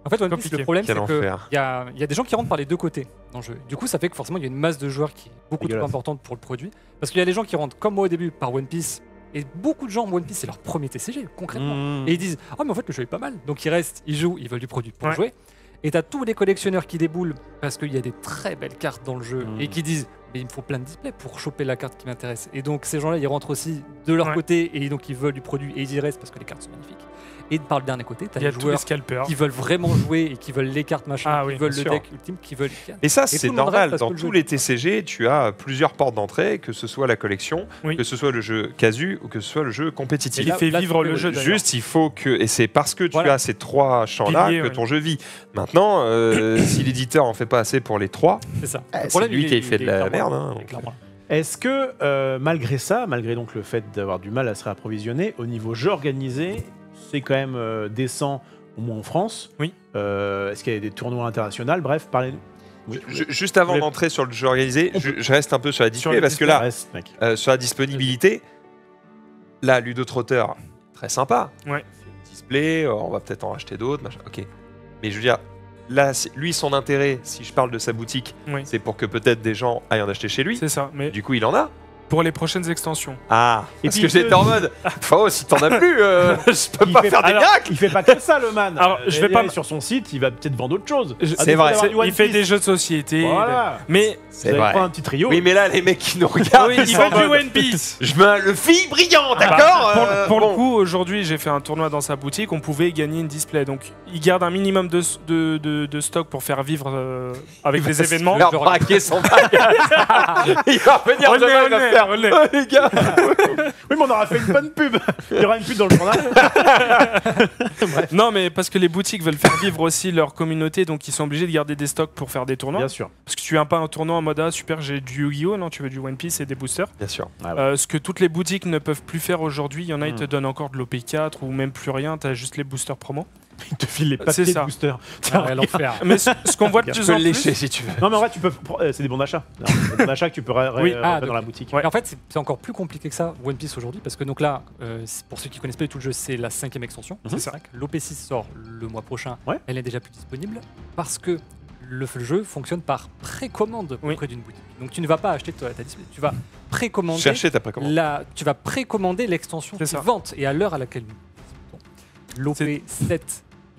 En fait, One Piece, le problème, c'est qu'il y a, il y a des gens qui rentrent par les deux côtés dans le jeu. Du coup, ça fait que forcément, il y a une masse de joueurs qui est beaucoup trop importante pour le produit. Parce qu'il y a des gens qui rentrent, comme moi au début, par One Piece. Et beaucoup de gens, One Piece, c'est leur premier TCG, concrètement.
Mm.
Et ils disent Ah, mais en fait, le jeu est pas mal. Donc ils restent, ils jouent, ils veulent du produit pour
Ouais.
jouer. Et t'as tous les collectionneurs qui déboulent parce qu'il y a des très belles cartes dans le jeu
Mm.
et qui disent Mais il me faut plein de displays pour choper la carte qui m'intéresse. Et donc ces gens-là, ils rentrent aussi de leur
Ouais.
côté et donc ils veulent du produit et ils y restent parce que les cartes sont magnifiques. Et par le dernier côté, t'as
il y a
les
tous les
joueurs
scalpers.
qui veulent vraiment jouer et qui veulent les cartes machin,
Ah
qui
oui,
veulent le
sûr.
deck ultime, qui veulent les.
Et ça, c'est
reste
normal. Dans tous les TCG, tu as plusieurs portes d'entrée, que ce soit la collection,
Oui.
que ce soit le jeu casu ou que ce soit le jeu
Il
compétitif.
là-
fait
là,
vivre
tu
le jeu.
Juste, il faut que. Et c'est parce que tu
Voilà.
as ces trois champs-là que
ouais.
ton jeu vit. Maintenant, euh, si l'éditeur en fait pas assez pour les trois,
C'est ça.
c'est
problème,
lui
il
qui fait
il
de la merde.
Il.
Est-ce que, euh, malgré ça, malgré donc le fait d'avoir du mal à se réapprovisionner, au niveau jeu organisé, c'est quand même euh, décent, au moins en France
Oui.
Euh, Est-ce qu'il y a des tournois internationaux? Bref, parlez-nous. Oui.
Juste avant d'entrer sur le jeu organisé,
On
je, je reste un peu sur la display parce que là,
Reste,
euh, sur la disponibilité, là, Ludotrotteur, très sympa.
Ouais.
Une display, euh, on va peut-être en racheter d'autres, ok. Mais je veux dire, là, c'est- lui, son intérêt, si je parle de sa boutique,
Oui.
c'est pour que peut-être des gens aillent en acheter chez lui.
C'est ça. Mais
Du coup, il en a.
Pour les prochaines extensions.
Ah,
Et
parce
puis,
que j'étais en mode, oh, si t'en as plus, euh, je peux
Il
pas
fait-
faire des miracles.
Il fait pas que ça, le man.
Alors, je vais
Il
pas
sur son site, il va peut-être vendre autre chose.
C'est
défaut
vrai.
Il fait des jeux de société.
Voilà.
Mais
C'est vrai.
un petit trio.
Oui, mais là, les mecs qui nous
ah
regardent,
oui,
ils
vend du One Piece.
je mets le fille brillant,
Bah,
d'accord
pour
euh,
pour
bon.
le coup, aujourd'hui, j'ai fait un tournoi dans sa boutique. On pouvait gagner une display. Donc, il garde un minimum de, de, de- de stock pour faire vivre euh, avec les événements.
Leur braquer son bagage. il va demain, faire. Oh, les gars.
Oui, mais on aura fait une bonne pub. Il y aura une pub dans le journal.
Non, mais parce que les boutiques veulent faire vivre aussi leur communauté, donc ils sont obligés de garder des stocks pour faire des tournois.
Bien sûr.
Parce que tu viens pas un tournoi en mode ah super, j'ai du Yu-Gi-Oh! Non, tu veux du One Piece et des boosters.
Bien sûr.
Ah ouais.
Euh, ce que toutes les boutiques ne peuvent plus faire aujourd'hui, il y en a, ils te
Mm.
donnent encore de l'OP4 ou même plus rien, t'as juste les boosters promo.
Il te file les
C'est
papiers de
ça.
booster.
Ah ouais, l'enfer.
Mais ce, ce qu'on voit de
Tu
plus
peux
en
le
plus.
lécher si tu veux.
Non, mais en vrai, tu peux. euh, C'est des bons d'achat. Des bons d'achat que tu peux
Oui.
ra-
Ah,
dans la boutique.
Ouais.
En fait, c'est- encore plus compliqué que ça, One Piece aujourd'hui, parce que donc là, euh, pour ceux qui connaissent pas du tout le jeu, c'est la cinquième extension. C'est vrai que L'OP6 sort le mois prochain.
Ouais.
Elle est déjà plus disponible parce que le jeu fonctionne par précommande
Oui.
auprès d'une boutique. Donc tu ne vas pas acheter ta, ta display, tu vas précommander
Cherchez ta précommande.
la, tu vas précommander l'extension
ça.
suivante. Et à l'heure à laquelle nous discutons, l'OP7,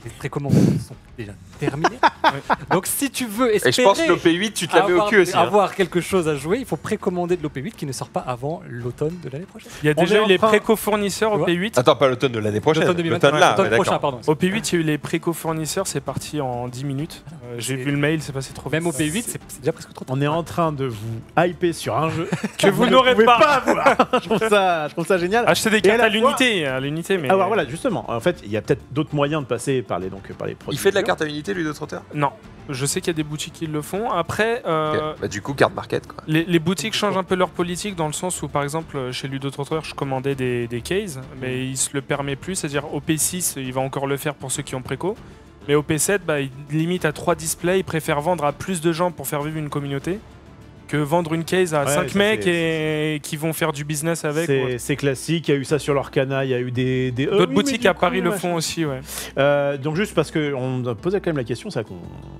les précommandes sont déjà terminées. Donc si tu veux
Et
espérer
je pense que l'OP8, tu te la mets au
avoir,
cul aussi. hein.
avoir quelque chose à jouer, il faut précommander de l'OP8 qui ne sort pas avant l'automne de l'année prochaine.
Il y a
On est
déjà
en
eu les
train-
préco-fournisseurs
vois
OP8.
Attends, pas l'automne de l'année prochaine.
L'automne 2023,
L'automne là,
l'automne prochain,
d'accord.
pardon.
OP8, il y a eu les préco-fournisseurs, c'est parti en 10 minutes. Euh, J'ai
C'est-
vu le mail, c'est passé trop vite.
Même OP8, c'est c'est déjà presque trop tard.
On est en train de vous hyper sur un jeu
Que vous
ne
n'aurez
pouvez
pas.
avoir. je, trouve ça, je trouve ça génial.
Acheter des
Et à
cartes
la
à
fois-
l'unité, à l'unité, mais.
Alors voilà, justement, en fait, il y a peut-être d'autres moyens de passer par les, donc, par les produits.
Il fait de la carte à unité, lui, d'autre auteur
Non, je sais qu'il y a des boutiques qui le font. Après, euh,
Bah, du coup, carte market, quoi.
les, les boutiques changent un peu leur politique dans le sens où, par exemple, chez Ludotrotter, je commandais des, des cases, mais il se le permet plus. C'est-à-dire, OP6, il va encore le faire pour ceux qui ont préco. Mais OP7, bah, il limite à 3 displays. Il préfère vendre à plus de gens pour faire vivre une communauté que vendre une case à
Ouais,
5
ça,
mecs et qui vont faire du business avec.
C'est classique, il y a eu ça sur l'Orcana, il y a eu des. des- euh,
D'autres
oui,
boutiques à
coup,
Paris le font aussi, ouais.
Euh, donc juste parce qu'on posé quand même la question, ça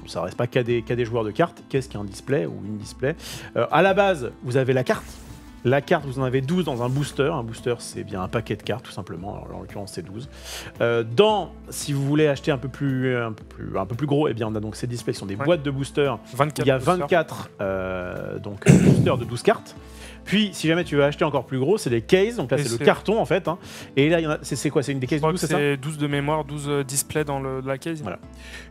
ça reste pas qu'à des, qu'à des joueurs de cartes. Qu'est-ce qu'un display ou une display? Euh, À la base, vous avez la carte. La carte, vous en avez 12 dans un booster. Un booster, c'est bien un paquet de cartes, tout simplement. Alors, en l'occurrence, c'est 12. Euh, dans, si vous voulez acheter un peu plus, un peu plus, un peu plus gros, eh bien, on a donc ces displays qui sont des
Ouais.
boîtes de boosters
24
il y a
boosters.
24 euh, donc, boosters de 12 cartes. Puis, si jamais tu veux acheter encore plus gros, c'est des cases. Donc là, c'est le
c'est-
carton en fait. hein. Et là, c'est c'est quoi? C'est une des cases de
crois
12,
que
c'est ça?
c'est 12 de mémoire, 12 euh, displays dans le, la case.
Voilà.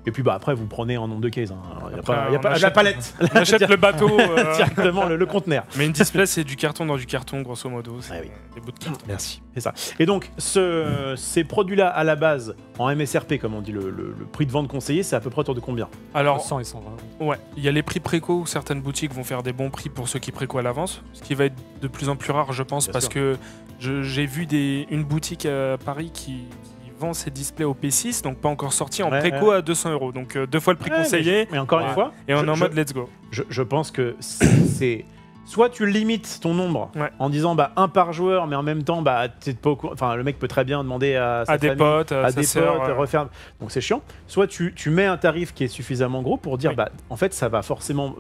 Et puis, bah, après, vous prenez en nombre de cases. hein. Il n'y a pas, y a
on
pas la palette.
On achète le bateau. euh,
Directement le, le conteneur.
Mais une display, c'est du carton dans du carton, grosso modo. C'est
Ouais, oui.
des bouts de carton.
Merci.
Et donc, ce- ces produits-là, à la base, en MSRP, comme on dit, le, le- le prix de vente conseillé, c'est à peu près autour de combien?
Alors,
100 et 120.
ouais, il y a les prix préco où certaines boutiques vont faire des bons prix pour ceux qui préco à l'avance, ce qui va être de plus en plus rare, je pense,
Bien
parce
sûr.
que j'ai vu des, une boutique à Paris qui, qui vend ses displays au P6, donc pas encore sorti en
Ouais,
préco à 200 euros. Donc euh, deux fois le prix
Ouais,
conseillé,
Mais, mais encore une fois,
et on
je-
est en
je-
mode let's go.
je, je pense que c'est soit tu limites ton nombre en disant bah un par joueur, mais en même temps bah t'es pas au courant- enfin le mec peut très bien demander à sa
À des potes, à,
des
sœur,
potes, refaire. Donc c'est chiant. Soit tu, tu mets un tarif qui est suffisamment gros pour dire
Oui.
bah en fait ça va forcément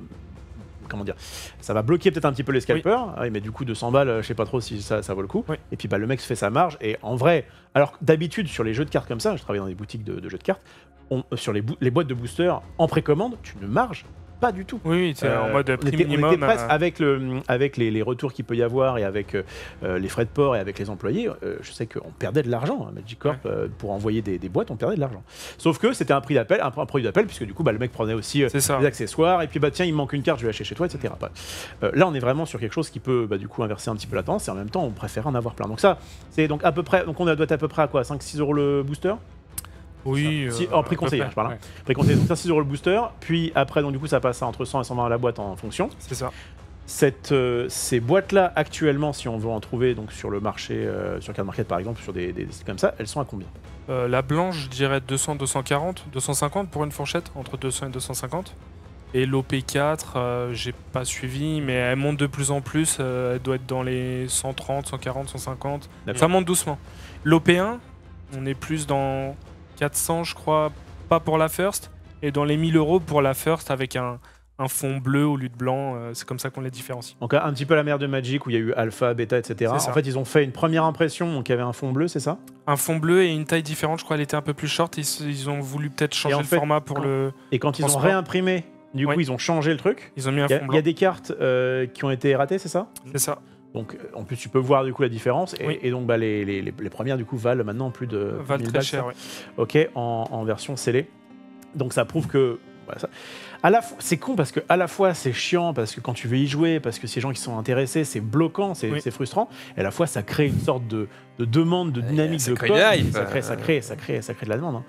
comment dire ça va bloquer peut-être un petit peu les scalpers. Ah oui, mais du coup 200 balles euh, je sais pas trop si ça, ça vaut le coup.
Oui.
et puis bah le mec se fait sa marge. Et en vrai alors d'habitude sur les jeux de cartes comme ça je travaille dans des boutiques de, de jeux de cartes on- euh, sur les boîtes de boosters en précommande tu ne marges pas du tout
Oui, c'est
euh,
en mode
on
prix
on
minimum.
était presque
euh,
avec, le, avec les, les retours qu'il peut y avoir et avec euh, euh, les frais de port et avec les employés, euh, je sais qu'on perdait de l'argent. hein, Magic Corp, euh, pour envoyer des, des boîtes, on perdait de l'argent. Sauf que c'était un prix d'appel, un, un produit d'appel, puisque du coup, bah, le mec prenait aussi euh, des accessoires, et puis bah tiens, il me manque une carte, je vais acheter chez toi, etc. Bah, euh, là, on est vraiment sur quelque chose qui peut bah, du coup inverser un petit peu la tendance, et en même temps, on préfère en avoir plein. Donc ça, c'est donc à peu près, donc on doit être à peu près à quoi 5-6 euros le booster?
Oui.
Si-
euh,
en prix
à peu
conseillé,
près.
je parle, hein. Conseillé, donc 5-6 euros le booster, puis après, donc du coup, ça passe à entre 100 et 120 à la boîte en fonction.
C'est ça.
Cette, euh, ces boîtes-là, actuellement, si on veut en trouver donc sur le marché, euh, sur Card Market par exemple, sur des, des sites comme ça, elles sont à combien?
Euh, la blanche, je dirais 200, 240, 250 pour une fourchette, entre 200 et 250. Et l'OP4, euh, j'ai pas suivi, mais elle monte de plus en plus. euh, elle doit être dans les 130, 140, 150.
D'accord.
Ça monte doucement. L'OP1, on est plus dans 400, je crois, pas pour la first, et dans les 1000 euros pour la first avec un, un fond bleu au lieu de blanc. euh, c'est comme ça qu'on les différencie.
Donc un petit peu la mère de Magic où il y a eu alpha, bêta, etc. En fait, ils ont fait une première impression, donc il y avait un fond bleu, c'est ça?
Un fond bleu et une taille différente, je crois, elle était un peu plus short. Ils, ils ont voulu peut-être changer le
fait,
format pour
quand-
le.
Et quand ils ont réimprimé, du coup, ils ont changé le truc.
Ils ont mis un fond
il y
blanc.
a des cartes euh, qui ont été ratées, c'est ça?
C'est ça.
Donc euh, en plus, tu peux voir du coup la différence. Et,
Oui.
et donc bah, les, les- les- les premières du coup valent maintenant plus de
Val
1000
très
balles,
cher.
ok, en, en version scellée. Donc ça prouve que. voilà, ça- à la fois- c'est con parce que à la fois c'est chiant parce que quand tu veux y jouer, parce que ces gens qui sont intéressés, c'est bloquant, c'est
Oui.
frustrant. Et à la fois ça crée une sorte de, de demande, de dynamique
ça
de
crée.
Ça crée, ça crée, ça crée, ça crée de la demande. hein.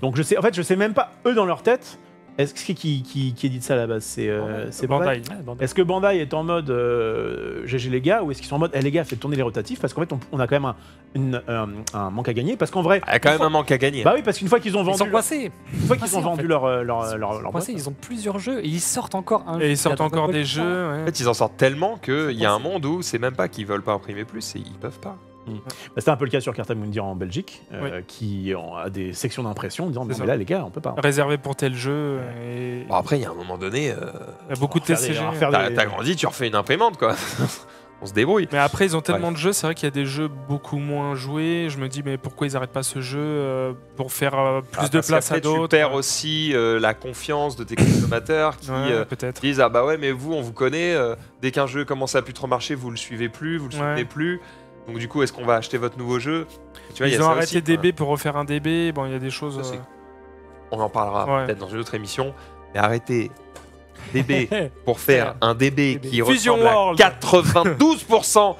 Donc je sais, en fait, je sais même pas eux dans leur tête. Est-ce que qui qui, qui édite ça à la base? C'est euh, c'est Bandai?
Bandai.
Est-ce que Bandai est en mode euh, GG les gars ou est-ce qu'ils sont en mode eh les gars faites tourner les rotatifs parce qu'en fait on, on a quand même un, une- un- un manque à gagner parce qu'en vrai
Il y a quand même un manque à gagner.
bah oui parce qu'une fois qu'ils ont
Ils
vendu
sont
leur-
coincés.
une fois qu'ils ont
en
vendu
fait.
leur euh, leur
Ils
leur,
sont
leur
coincés,
boîte,
ils ont plusieurs jeux et ils sortent encore un
Et
jeu
ils sortent encore des jeux. ouais.
En fait, ils en sortent tellement qu'il y a un monde où c'est même pas qu'ils veulent pas imprimer plus, et ils peuvent pas.
Bah, C'était un peu le cas sur Cartamundi en Belgique euh, qui a des sections d'impression en disant mais là les gars on peut pas.
Réservé pour tel jeu. Et...
Bon, après, il y a un moment donné, euh,
Il y a beaucoup de TCG.
faire
t'as
des-
grandi, tu refais une imprimante, quoi. On se débrouille.
Mais après, ils ont tellement de jeux, c'est vrai qu'il y a des jeux beaucoup moins joués. Je me dis, mais pourquoi ils arrêtent pas ce jeu euh, pour faire euh, plus
Ah,
de place à
qu'après, Tu
d'autres?
perds aussi euh, la confiance de tes consommateurs qui
Ouais,
euh, disent Ah bah ouais, mais vous, on vous connaît. euh, dès qu'un jeu commence à plus trop marcher, vous le suivez plus, vous le
Ouais.
soutenez plus. Donc, du coup, est-ce qu'on va acheter votre nouveau jeu? Tu vois, il y a
Ils ont
ça
arrêté
aussi, quoi.
DB pour refaire un DB. Bon, il y a des choses.
Ça,
euh,
On en parlera
Ouais.
peut-être dans une autre émission. Mais arrêtez DB pour faire un DB qui
Fusion
ressemble à
World.
92%.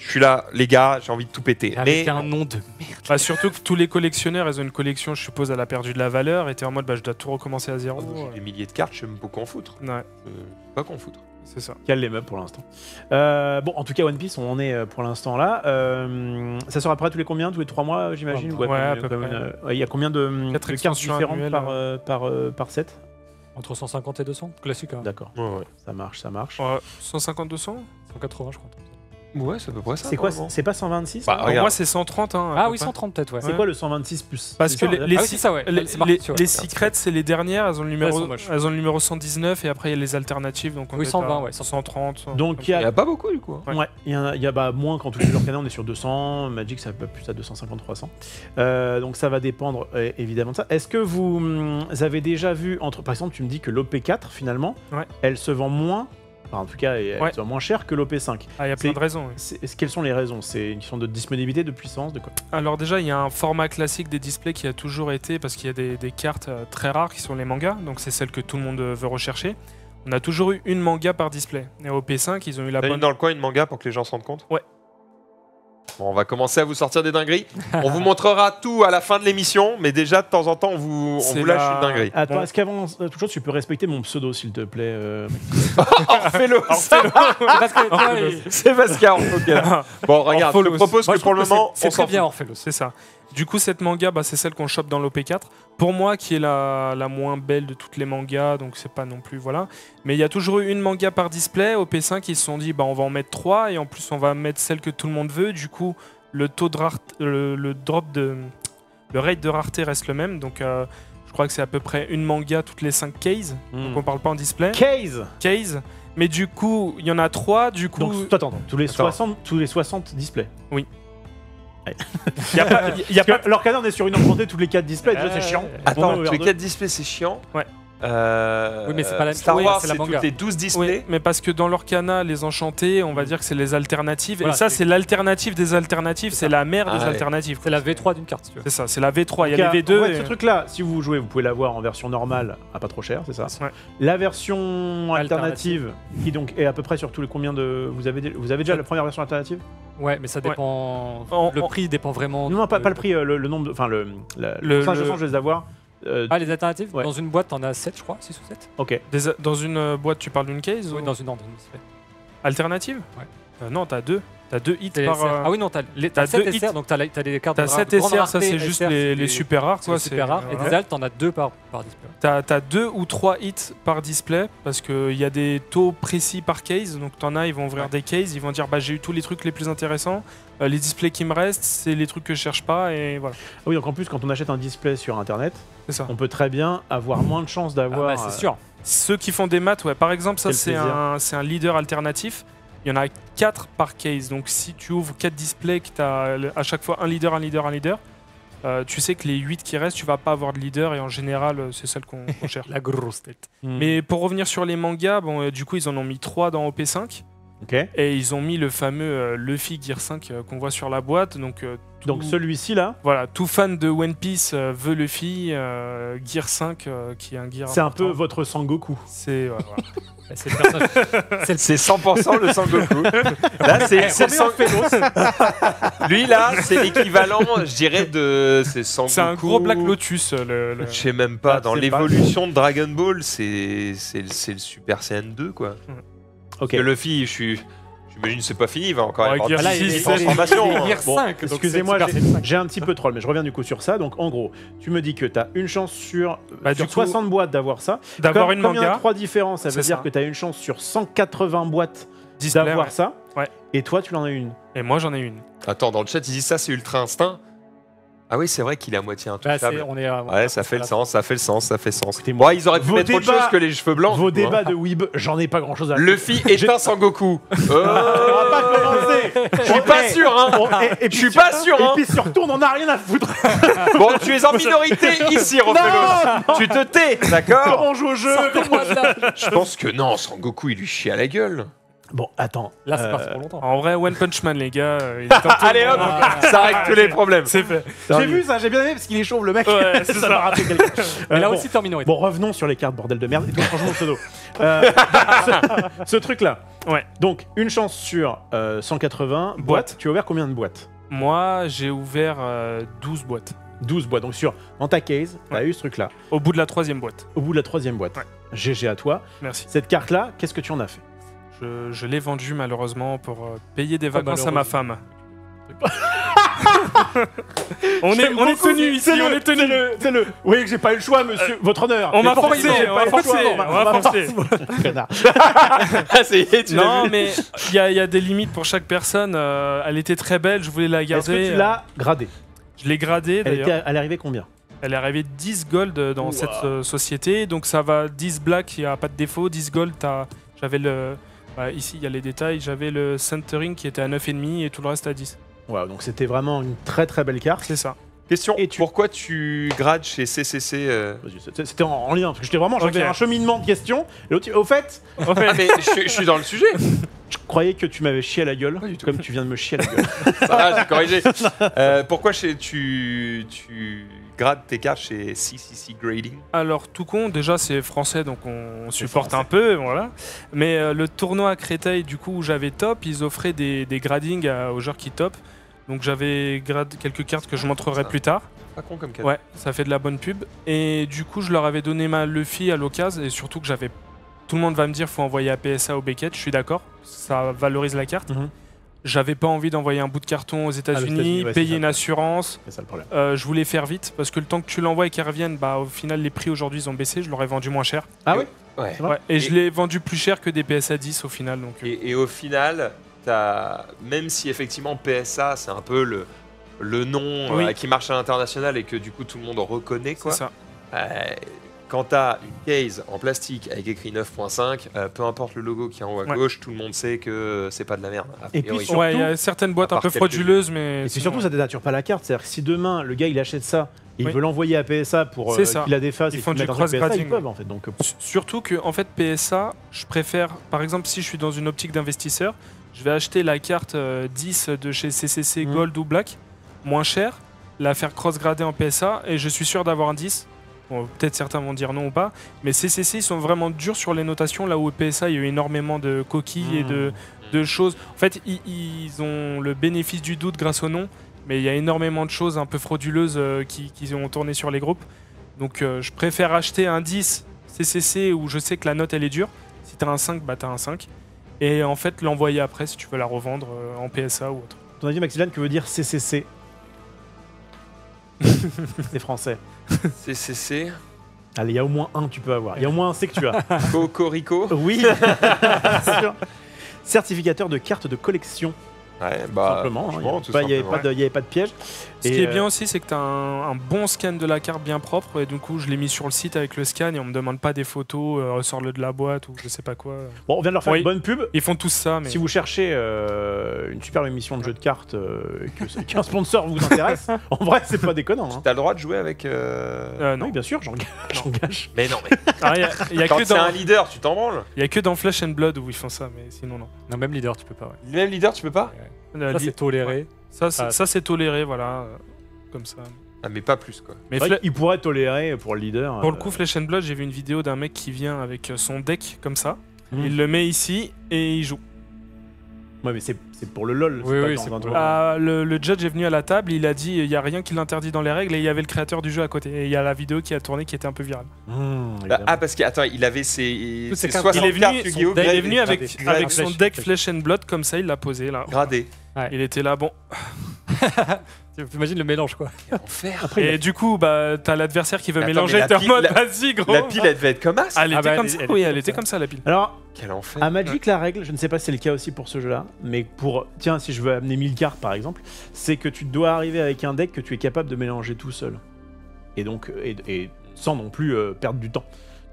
Je suis là, les gars, j'ai envie de tout péter.
Avec
Mais
un nom de merde.
bah, surtout que tous les collectionneurs, ils ont une collection, je suppose, elle a perdu de la valeur. Et t'es en mode, bah, je dois tout recommencer à zéro.
Oh, j'ai des milliers de cartes, je sais même pas qu'en foutre.
Ouais,
Euh, pas qu'en foutre.
C'est ça.
Cale les meubles pour l'instant. Euh, bon en tout cas One Piece on en est euh, pour l'instant là. Euh, ça sera prêt tous les combien? Tous les trois mois j'imagine?
Ouais,
ou
à peu près.
une- ouais, Il y a combien de,
Quatre
de cartes différentes
annuelles,
par, euh, par, euh, par set?
Entre 150 et 200, classique. Hein.
D'accord,
Ouais, ouais.
ça marche, ça marche.
Ouais, 150, 200
180, je crois.
Ouais, c'est à peu près ça.
C'est quoi
normalement.
C'est pas 126
Bah,
Pour moi, c'est 130. Hein,
Ah oui,
près.
130 peut-être, ouais.
C'est quoi le 126 plus
Parce
C'est
que les, les,
Ah ça, ouais.
les, les- les secrets, c'est les dernières. Elles ont le numéro, elles ont le numéro 119 et après il y a les alternatives. Donc on
Oui,
doit être
120,
à
ouais,
130.
Donc il y a
a pas beaucoup du coup. hein.
Ouais.
Ouais, il y a, y a, bah, moins quand on touche leur canon, on est sur 200, Magic ça va plus à 250-300. Euh, donc ça va dépendre euh, évidemment de ça. Est-ce que vous, hum, avez déjà vu, entre, par exemple tu me dis que l'OP4 finalement,
Ouais.
elle se vend moins, enfin, en tout cas elle
Ouais.
vend moins cher que l'OP5
Ah, il y a plein de raisons. oui.
Quelles sont les raisons? C'est une question de disponibilité, de puissance, de quoi?
Alors déjà, il y a un format classique des displays qui a toujours été, parce qu'il y a des, des cartes euh, très rares qui sont les mangas, donc c'est celles que tout le monde euh, veut rechercher. On a toujours eu une manga par display. Et au P5, ils ont eu la bonne...
dans le coin une manga pour que les gens se rendent compte?
Ouais.
Bon, on va commencer à vous sortir des dingueries. on vous montrera tout à la fin de l'émission, mais déjà de temps en temps on vous, on
C'est
vous lâche
la-
une dinguerie.
Attends, est-ce qu'avant toute chose tu peux respecter mon pseudo s'il te plaît euh,
Fais-le
C'est
Vascar, ok. Bon, regarde, je te propose que pour le moment, on s'en
très bien
fout.
Orphelos.
C'est ça. Du coup, cette manga, bah, c'est celle qu'on chope dans l'OP4. Pour moi, qui est la, la moins belle de toutes les mangas, donc c'est pas non plus, voilà. Mais il y a toujours eu une manga par display. Au P5, ils se sont dit, bah, on va en mettre trois, et en plus, on va mettre celle que tout le monde veut. Du coup, le taux de rareté, le, le drop de... Le rate de rareté reste le même, donc euh, je crois que c'est à peu près une manga toutes les 5 cases. Donc on parle pas en display.
Case
Case. Mais du coup, il y en a trois, du coup...
Donc attends, attends, tous les,
Attends.
60, tous les 60 displays.
il y a pas- il y a pas
Parce que leur canon on est sur une augmentée tous les 4 displays, déjà, c'est
Euh,
chiant.
Attends, tous les
over
4 displays, c'est chiant.
Ouais.
Euh,
Oui, mais c'est pas la-
Star
oui,
Wars,
c'est la
c'est
manga.
toutes les 12
Oui,
displays.
mais parce que dans l'Orcana, les Enchantés, on va dire que c'est les alternatives.
Voilà,
et ça,
c'est-
c'est l'alternative des alternatives. C'est la mère
Ah
des
ouais.
alternatives.
C'est la V3 d'une carte, si tu veux.
C'est ça, c'est la V3. Il y a les V2.
ouais,
et-
Ce truc-là, si vous jouez, vous pouvez l'avoir en version normale à pas trop cher, c'est ça
Ouais.
La version alternative,
Alternative.
qui donc est à peu près sur tous les combien de. Vous avez, dé- vous avez déjà la première version alternative?
Ouais, mais ça dépend.
En-
le prix dépend vraiment.
Non, non, pas,
de-
pas le prix, euh, le, le nombre de. Enfin, le.
Le-
le je vais les avoir. Euh,
Ah, les alternatives
Ouais.
Dans une boîte, t'en as 7, je crois, 6 ou 7
ok.
des- dans une euh, boîte, tu parles d'une case
Oui,
ou?
dans une ordre.
alternative?
Ouais.
Euh, Non, t'as deux. T'as deux hits par. Euh,
Ah oui, non, t'as les-
t'as
t'as 7
deux
SR,
hits.
donc t'as les cartes
T'as
de
7
grande
SR, ça c'est juste
SR,
les, les super rares.
c'est
quoi.
super rares. Et des altes, t'en as 2 par, par display.
T'as t'as deux ou trois hits par display parce qu'il y a des taux précis par case. Donc t'en as, ils vont ouvrir
Ouais.
des cases, ils vont dire bah j'ai eu tous les trucs les plus intéressants. Euh, les displays qui me restent, c'est les trucs que je cherche pas et voilà.
Ah oui, donc en plus, quand on achète un display sur internet,
ça.
on peut très bien avoir moins de chances
Ah,
d'avoir.
bah, c'est sûr.
Ceux qui font des maths, ouais. Par exemple, ça c'est un, c'est un leader alternatif. Il y en a 4 par case. Donc si tu ouvres 4 displays, que tu as à chaque fois un leader, un leader, un leader, euh, tu sais que les 8 qui restent, tu vas pas avoir de leader et en général, euh, c'est celle qu'on cherche.
La grosse tête.
Hmm.
Mais pour revenir sur les mangas, bon, euh, du coup, ils en ont mis 3 dans OP5 Et ils ont mis le fameux euh, Luffy Gear 5 euh, qu'on voit sur la boîte. Donc, euh, tout-
Donc celui-ci là,
voilà, tout fan de One Piece euh, veut Luffy, euh, Gear 5 euh, qui est un gear.
c'est un peu votre Sangoku.
C'est voilà.
C'est le personnage.
C'est 100% le Sangoku. Là, c'est le Sang- Lui, là, c'est l'équivalent, je dirais, de. C'est Sangoku.
C'est un gros Black Lotus. Le, le-
Je sais même pas.
Ah,
Dans l'évolution de Dragon Ball, c'est c'est le c'est le Super Saiyan 2, quoi.
Ok.
Que Luffy, je suis. J'imagine que c'est pas fini, il va encore y avoir
Gear
des
là, il-
des
il-
transformations. hein.
Gear
Bon,
5. donc
Excusez-moi,
c'est
j'ai-
Super Saiyan 5.
j'ai un petit peu troll, mais je reviens du coup sur ça. Donc en gros, tu me dis que tu as une chance sur,
Bah,
sur
du coup,
60 boîtes d'avoir ça.
D'avoir
Comme-
une
comme il y en a
manga,
trois différents, ça veut
C'est
dire
ça.
que tu as une chance sur 180 boîtes
display,
d'avoir
ouais.
ça.
Ouais.
Et toi, tu en as une.
Et moi j'en ai une.
Attends, dans le chat, ils disent ça, c'est Ultra Instinct. Ah oui, c'est vrai qu'il est à moitié
Bah,
intouchable.
on est à-
Ouais, ça fait le sens, ça fait le sens, ça fait sens.
Écoutez,
Bon, ils auraient pu mettre autre
débats-
chose que les cheveux blancs.
Vos débats de Weeb, j'en ai pas grand chose à
Luffy un Sangoku.
On va pas
Euh,
commencer.
Je suis pas sûr, hein.
Et,
Je suis pas sûr, hein.
Et puis surtout, on en a rien à foutre.
Bon, tu es en minorité ici, Rofelos. Tu te tais, d'accord
on joue au jeu.
Je pense que non, Sangoku, il lui chie à la gueule.
Bon, attends.
Là, c'est
Euh,
parti pour longtemps.
En vrai, One Punch Man, les gars. euh, il est un peu-
Allez hop,
Ah.
ça règle tous les problèmes.
C'est fait.
J'ai vu ça, j'ai bien aimé parce qu'il est chauve le mec.
Ouais, c'est
ça m'a rappelé.
Mais
Euh,
là
bon.
aussi, t'es en minorité.
Bon, revenons sur les cartes, bordel de merde. Et toi, franchement, pseudo. Euh, ce, ce truc-là.
Ouais.
Donc, une chance sur euh, 180 boîtes. Tu as ouvert combien de boîtes?
Moi, j'ai ouvert euh, 12 boîtes.
12 boîtes. Donc, sur, dans ta case, tu as eu ce truc-là.
Au bout de la troisième boîte.
Au bout de la troisième boîte.
Ouais.
GG à toi.
Merci.
Cette carte-là, qu'est-ce que tu en as fait?
Je, je l'ai vendue malheureusement pour euh, payer des vacances à ma femme. on est, on est tenu ici, on est tenu.
C'est le. Oui, que j'ai pas eu le choix, monsieur. Votre honneur.
on m'a forcé, on
pas
m'a forcé,
On m'a-
on m'a
on m'a
forcé.
Tu
Non, mais il y, a- il y a des limites pour chaque personne. euh, elle était très belle, je voulais la
Est-ce
garder.
que tu l'as gradée
Je l'ai gradée
Elle
d'ailleurs.
était, elle est arrivée combien
Elle est arrivée 10 gold dans
Ouah.
cette euh, société. Donc ça va 10 black, il n'y a pas de défaut. 10 gold, t'as- j'avais le. Bah, ici, il y a les détails. J'avais le centering qui était à 9,5 et tout le reste à 10.
Wow, donc c'était vraiment une très très belle carte.
C'est ça.
Question,
Et tu-
pourquoi tu grades chez CCC euh
c'était- en, en lien, parce que j'étais vraiment, j'avais un cheminement de questions. Et l'autre, au fait,
Ah mais je, je suis dans le sujet.
je croyais que tu m'avais chié à la gueule,
Pas du tout.
comme tu viens de me chier à la gueule.
Ça va, j'ai corrigé. Euh, pourquoi chez, tu, tu grades tes cartes chez CCC Grading
Alors tout con, déjà c'est français donc on supporte
français.
un peu, voilà. Mais euh, le tournoi à Créteil du coup où j'avais top, ils offraient des, des gradings à- aux joueurs qui top. Donc j'avais grade quelques cartes que je montrerai
Ça.
plus tard.
Pas con comme.
Ouais, ça fait de la bonne pub. Et du coup je leur avais donné ma Luffy à l'occasion et surtout que j'avais... Tout le monde va me dire faut envoyer à PSA au Beckett, je suis d'accord, ça valorise la carte.
Mhm.
J'avais pas envie d'envoyer un bout de carton aux
États-Unis,
États-Unis,
ouais, c'est
payer
ça.
une assurance.
C'est ça le problème.
Euh, je voulais faire vite parce que le temps que tu l'envoies et qu'il revienne, bah au final les prix aujourd'hui ils ont baissé, je l'aurais vendu moins cher.
Ah oui
Ouais.
C'est
et,
Et-
je l'ai vendu plus cher que des PSA 10 au final. Donc, euh,
Et, et au final, t'as- même si effectivement PSA c'est un peu le, le nom
Oui.
euh, qui marche à l'international et que du coup tout le monde reconnaît
c'est
quoi.
ça.
Euh, quand t'as une case en plastique avec écrit 9.5, euh, peu importe le logo qui est en haut à
Ouais.
gauche, tout le monde sait que c'est pas de la merde. a
Et puis
priori.
surtout-
Ouais, il y a certaines boîtes un peu frauduleuses, mais.
Et puis surtout, ça dénature pas la carte. C'est-à-dire que si demain, le gars, il achète ça, et il
Oui.
veut l'envoyer à PSA pour euh,
C'est ça.
qu'il la défasse
Ils
et
font
qu'il
du
truc PSA, ils peuvent en fait. Donc, euh,
Surtout que en fait PSA, je préfère, par exemple, si je suis dans une optique d'investisseur, je vais acheter la carte euh, 10 de chez CCC
Mhm.
Gold ou Black, moins cher, la faire cross-grader en PSA, et je suis sûr d'avoir un 10. Bon, peut-être certains vont dire non ou pas, mais CCC ils sont vraiment durs sur les notations, là où au PSA il y a eu énormément de coquilles et de, de choses. En fait, ils, ils ont le bénéfice du doute grâce au nom, mais il y a énormément de choses un peu frauduleuses euh, qui, qui ont tourné sur les groupes. Donc euh, je préfère acheter un 10 CCC où je sais que la note elle est dure. Si t'as un 5, bah t'as un 5. Et en fait l'envoyer après si tu veux la revendre euh, en PSA ou autre.
ton avis, Maxilane, que veut dire CCC C'est français.
CCC,
Allez, il y a au moins un que tu peux avoir. Il y a au moins un C que tu as.
Cocorico.
Oui sûr. Certificateur de carte de collection,
Ouais, bah,
simplement. hein. Il n'y avait pas de piège.
Ce
Et,
qui est
euh,
bien aussi, c'est que tu as un, un bon scan de la carte bien propre. Et du coup, je l'ai mis sur le site avec le scan et on me demande pas des photos, euh, ressort-le de la boîte ou je sais pas quoi.
Bon, on vient de leur faire
Oui.
une bonne pub.
Ils font tous ça, mais.
Si vous cherchez euh, une superbe émission de jeu de cartes euh, et que c'est- qu'un sponsor vous intéresse, en vrai, c'est pas déconnant. Hein.
T'as le droit de jouer avec. euh,
Euh, non.
Oui, bien sûr, j'en j'en gâche.
Mais non, mais
Ah, Il y a, il y a
quand
que
c'est
dans,
un leader, tu t'en branles.
il y a que dans Flesh and Blood où ils font ça, mais sinon, non.
Non, même leader, tu peux pas. Ouais.
Même leader, tu peux pas
Euh,
Ça,
li-
c'est toléré.
Ça, c'est-
Ah.
ça, c'est toléré, voilà. euh, comme ça.
Ah, mais pas plus quoi.
Mais Fle-
qu'il pourrait tolérer pour le leader.
pour le
euh,
coup, Flesh and Blood, j'ai vu une vidéo d'un mec qui vient avec euh, son deck comme ça.
Mhm.
Il le met ici et il joue.
Ouais, mais c'est c'est pour le lol.
Oui,
pas
oui,
un
pour.
Ah, le, le judge est venu à la table, il a dit il y a rien qui l'interdit dans les règles et il y avait le créateur du jeu à côté. Et il y a la vidéo qui a tourné qui était un peu virale.
Mmh,
Ah,
évidemment.
ah, parce qu'il attends, il avait ses, ses
ces cartes.
60
Il est venu- son! Il est venu avec,
gradé.
avec
Gradé.
son deck. Flesh and Blood comme ça, il l'a posé là.
Gradées.
Il était là, bon.
Tu imagines le mélange, quoi.
A-
Et du coup, bah, t'as l'adversaire qui veut
Attends,
mélanger, t'es en
pile-
mode vas-y gros.
La pile, elle devait être comme as.
Ah, elle
Ah
était
bah,
comme ça,
elle
oui,
était
elle était comme ça la pile.
Alors,
Quel enfer.
à Magic, la règle, je ne sais pas si c'est le cas aussi pour ce jeu-là, mais pour. Tiens, si je veux amener 1000 cartes par exemple, c'est que tu dois arriver avec un deck que tu es capable de mélanger tout seul. Et donc, et, et sans non plus euh, perdre du temps.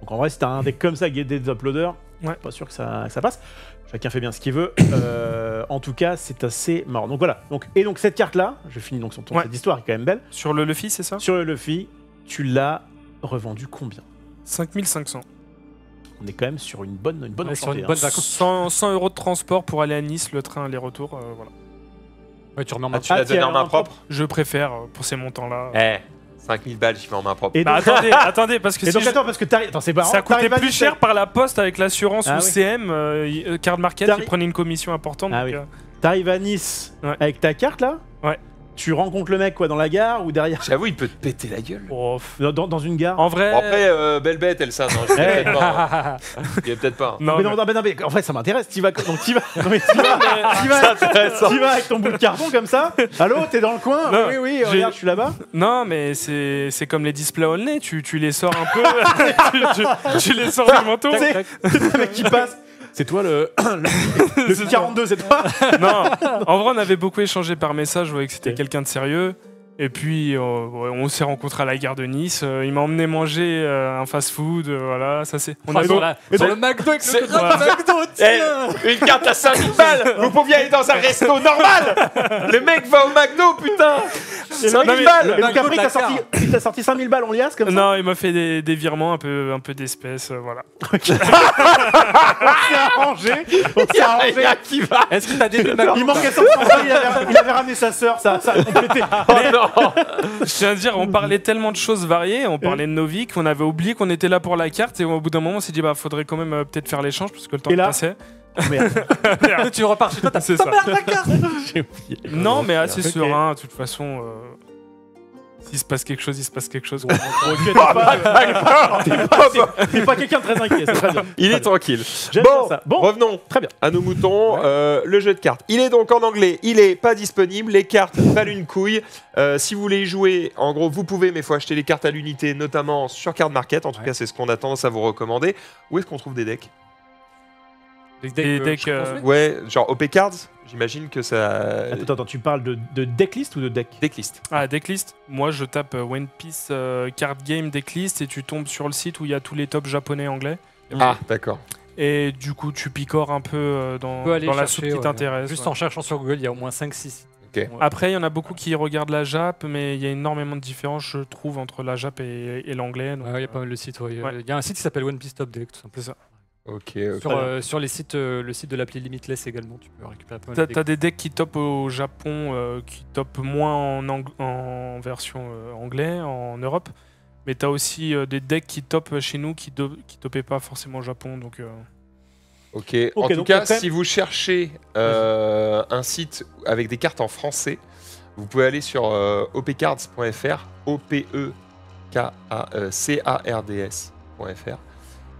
Donc en vrai, si t'as un deck comme ça, guidé des uploaders,
Ouais.
pas sûr que ça, que ça passe. Chacun fait bien ce qu'il veut. Euh, en tout cas, c'est assez marrant. Donc voilà. Donc, et donc cette carte-là, je finis donc ton,
Ouais.
cette histoire qui est quand même belle.
Sur le Luffy, c'est ça?
Sur le Luffy, tu l'as revendu combien?
5500.
On est quand même sur une bonne, une bonne
Ouais, sur
enchantée,
une
hein.
bonne vacance.
100, 100 euros de transport pour aller à Nice, le train aller-retour, euh, voilà.
Ouais, tu remets en
Ah,
main.
tu
Ah,
donné en main propre?
Je préfère euh, pour ces montants-là.
Eh, 5000 balles, j'y fais en main propre.
Et
Bah
donc,
attendez, attendez, parce que
et
si
donc
je-
attends, parce que. Attends,
ça coûtait plus cher par la poste avec l'assurance
Ah
ou
oui.
CM, euh, euh, carte market, qui prenait une commission importante.
Ah
donc,
oui.
euh,
T'arrives à Nice
Ouais.
avec ta carte là?
Ouais.
Tu rencontres le mec quoi dans la gare ou derrière?
J'avoue, il peut te péter la gueule.
oh,
dans, une gare?
En vrai,
Bon, après, euh, belle bête, elle, ça, non, je
Eh.
peut-être pas. hein. Il y a peut-être pas. hein.
non,
mais
mais-
non, non, mais non, mais en fait ça m'intéresse. Tu vas donc t'y vas, non, mais t'y vas, t'y vas, t'y vas avec ton bout de carton comme ça? Allô, t'es dans le coin?
Non,
Oui, oui,
j'ai-
regarde, je suis là-bas.
non, mais c'est c'est comme les displays all nez, tu, tu les sors un peu, tu, tu- tu les sors du manteau.
Tu sais, le mec qui passe. C'est toi le, le, le 42, c'est toi
Non, en vrai, on avait beaucoup échangé par message, je voyais que c'était quelqu'un de sérieux. Et puis, euh, on s'est rencontrés à la gare de Nice. euh, il m'a emmené manger euh, un fast-food. euh, voilà, ça c'est. On
Ah,
a
sur, la-
et
sur
donc-
le McDo avec
C'est-
le
Eh, une carte à 5000 balles Vous pouviez aller dans un resto normal Le mec va au McDo, putain 5000
Non, mais-
balles
Et donc après, il t'a sorti, il t'a sorti 5000 balles en liasse comme ça
Non, il m'a fait des, des virements un peu, un peu d'espèces, euh, voilà.
On s'est arrangé. On s'est
Il y a
arrangé.
qui va
Est-ce t'as des McDo
Il manquait 100 balles, il avait, il avait ramené sa sœur, ça, ça a complété.
Je tiens à dire, on parlait tellement de choses variées, on parlait de Novik, on avait oublié qu'on était là pour la carte, et au bout d'un moment, on s'est dit, bah, faudrait quand même euh, peut-être faire l'échange, parce que le temps
Et là
passait.
Oh, merde,
Tu repars chez toi, t'as
C'est ça.
j'ai oublié.
Non, mais assez serein, de toute façon. euh, S'il se passe quelque chose, il se passe quelque chose.
Ok, t'es pas, t'es pas- t'es- t'es pas quelqu'un de très inquiet, c'est très bien.
Il est tranquille.
J'aime
Bon,
bien ça. Bon,
revenons
très bien.
à nos moutons. Euh, le jeu de cartes. Il est donc en anglais. Il est pas disponible. Les cartes valent une couille. Euh, si vous voulez y jouer, en gros, vous pouvez, mais il faut acheter les cartes à l'unité, notamment sur Card Market. En tout
Ouais.
cas, c'est ce qu'on a tendance à vous recommander. Où est-ce qu'on trouve des decks?
Des
Des
euh,
decks, euh,
construis.
Ouais, genre OP Cards. J'imagine que ça.
Attends, attends, tu parles de, de decklist ou de deck
Decklist.
Ah, decklist Moi, je tape euh, One Piece euh, Card Game Decklist et tu tombes sur le site où il y a tous les tops japonais anglais.
Ah, d'accord.
Et du coup, tu picores un peu euh, dans, la soupe qui
ouais.
t'intéresse.
Juste
ouais.
en cherchant sur Google, il y a au moins 5-6 sites.
Ok.
Ouais.
Après, il y en a beaucoup qui regardent la Jap, mais il y a énormément de différences, je trouve, entre la Jap et, et l'anglais.
Ouais, il y a
euh,
pas mal de sites. ouais. Il y a-
Ouais.
il y a un site qui s'appelle One Piece Top Deck, tout simplement.
c'est ça.
Ok, ok.
Sur, euh, sur les sites, euh, le site de l'appli Limitless également, tu peux récupérer pas mal
T'as
de
t'as des decks qui topent au Japon, euh, qui topent moins en, ang- en version euh, anglais, en Europe. Mais t'as aussi euh, des decks qui topent chez nous qui, do- qui topaient pas forcément au Japon. Donc, euh,
Ok. en
Ok,
tout
donc
cas,
après-
si vous cherchez euh, un site avec des cartes en français, vous pouvez aller sur euh, opcards.fr, o p e k a c a r d s.fr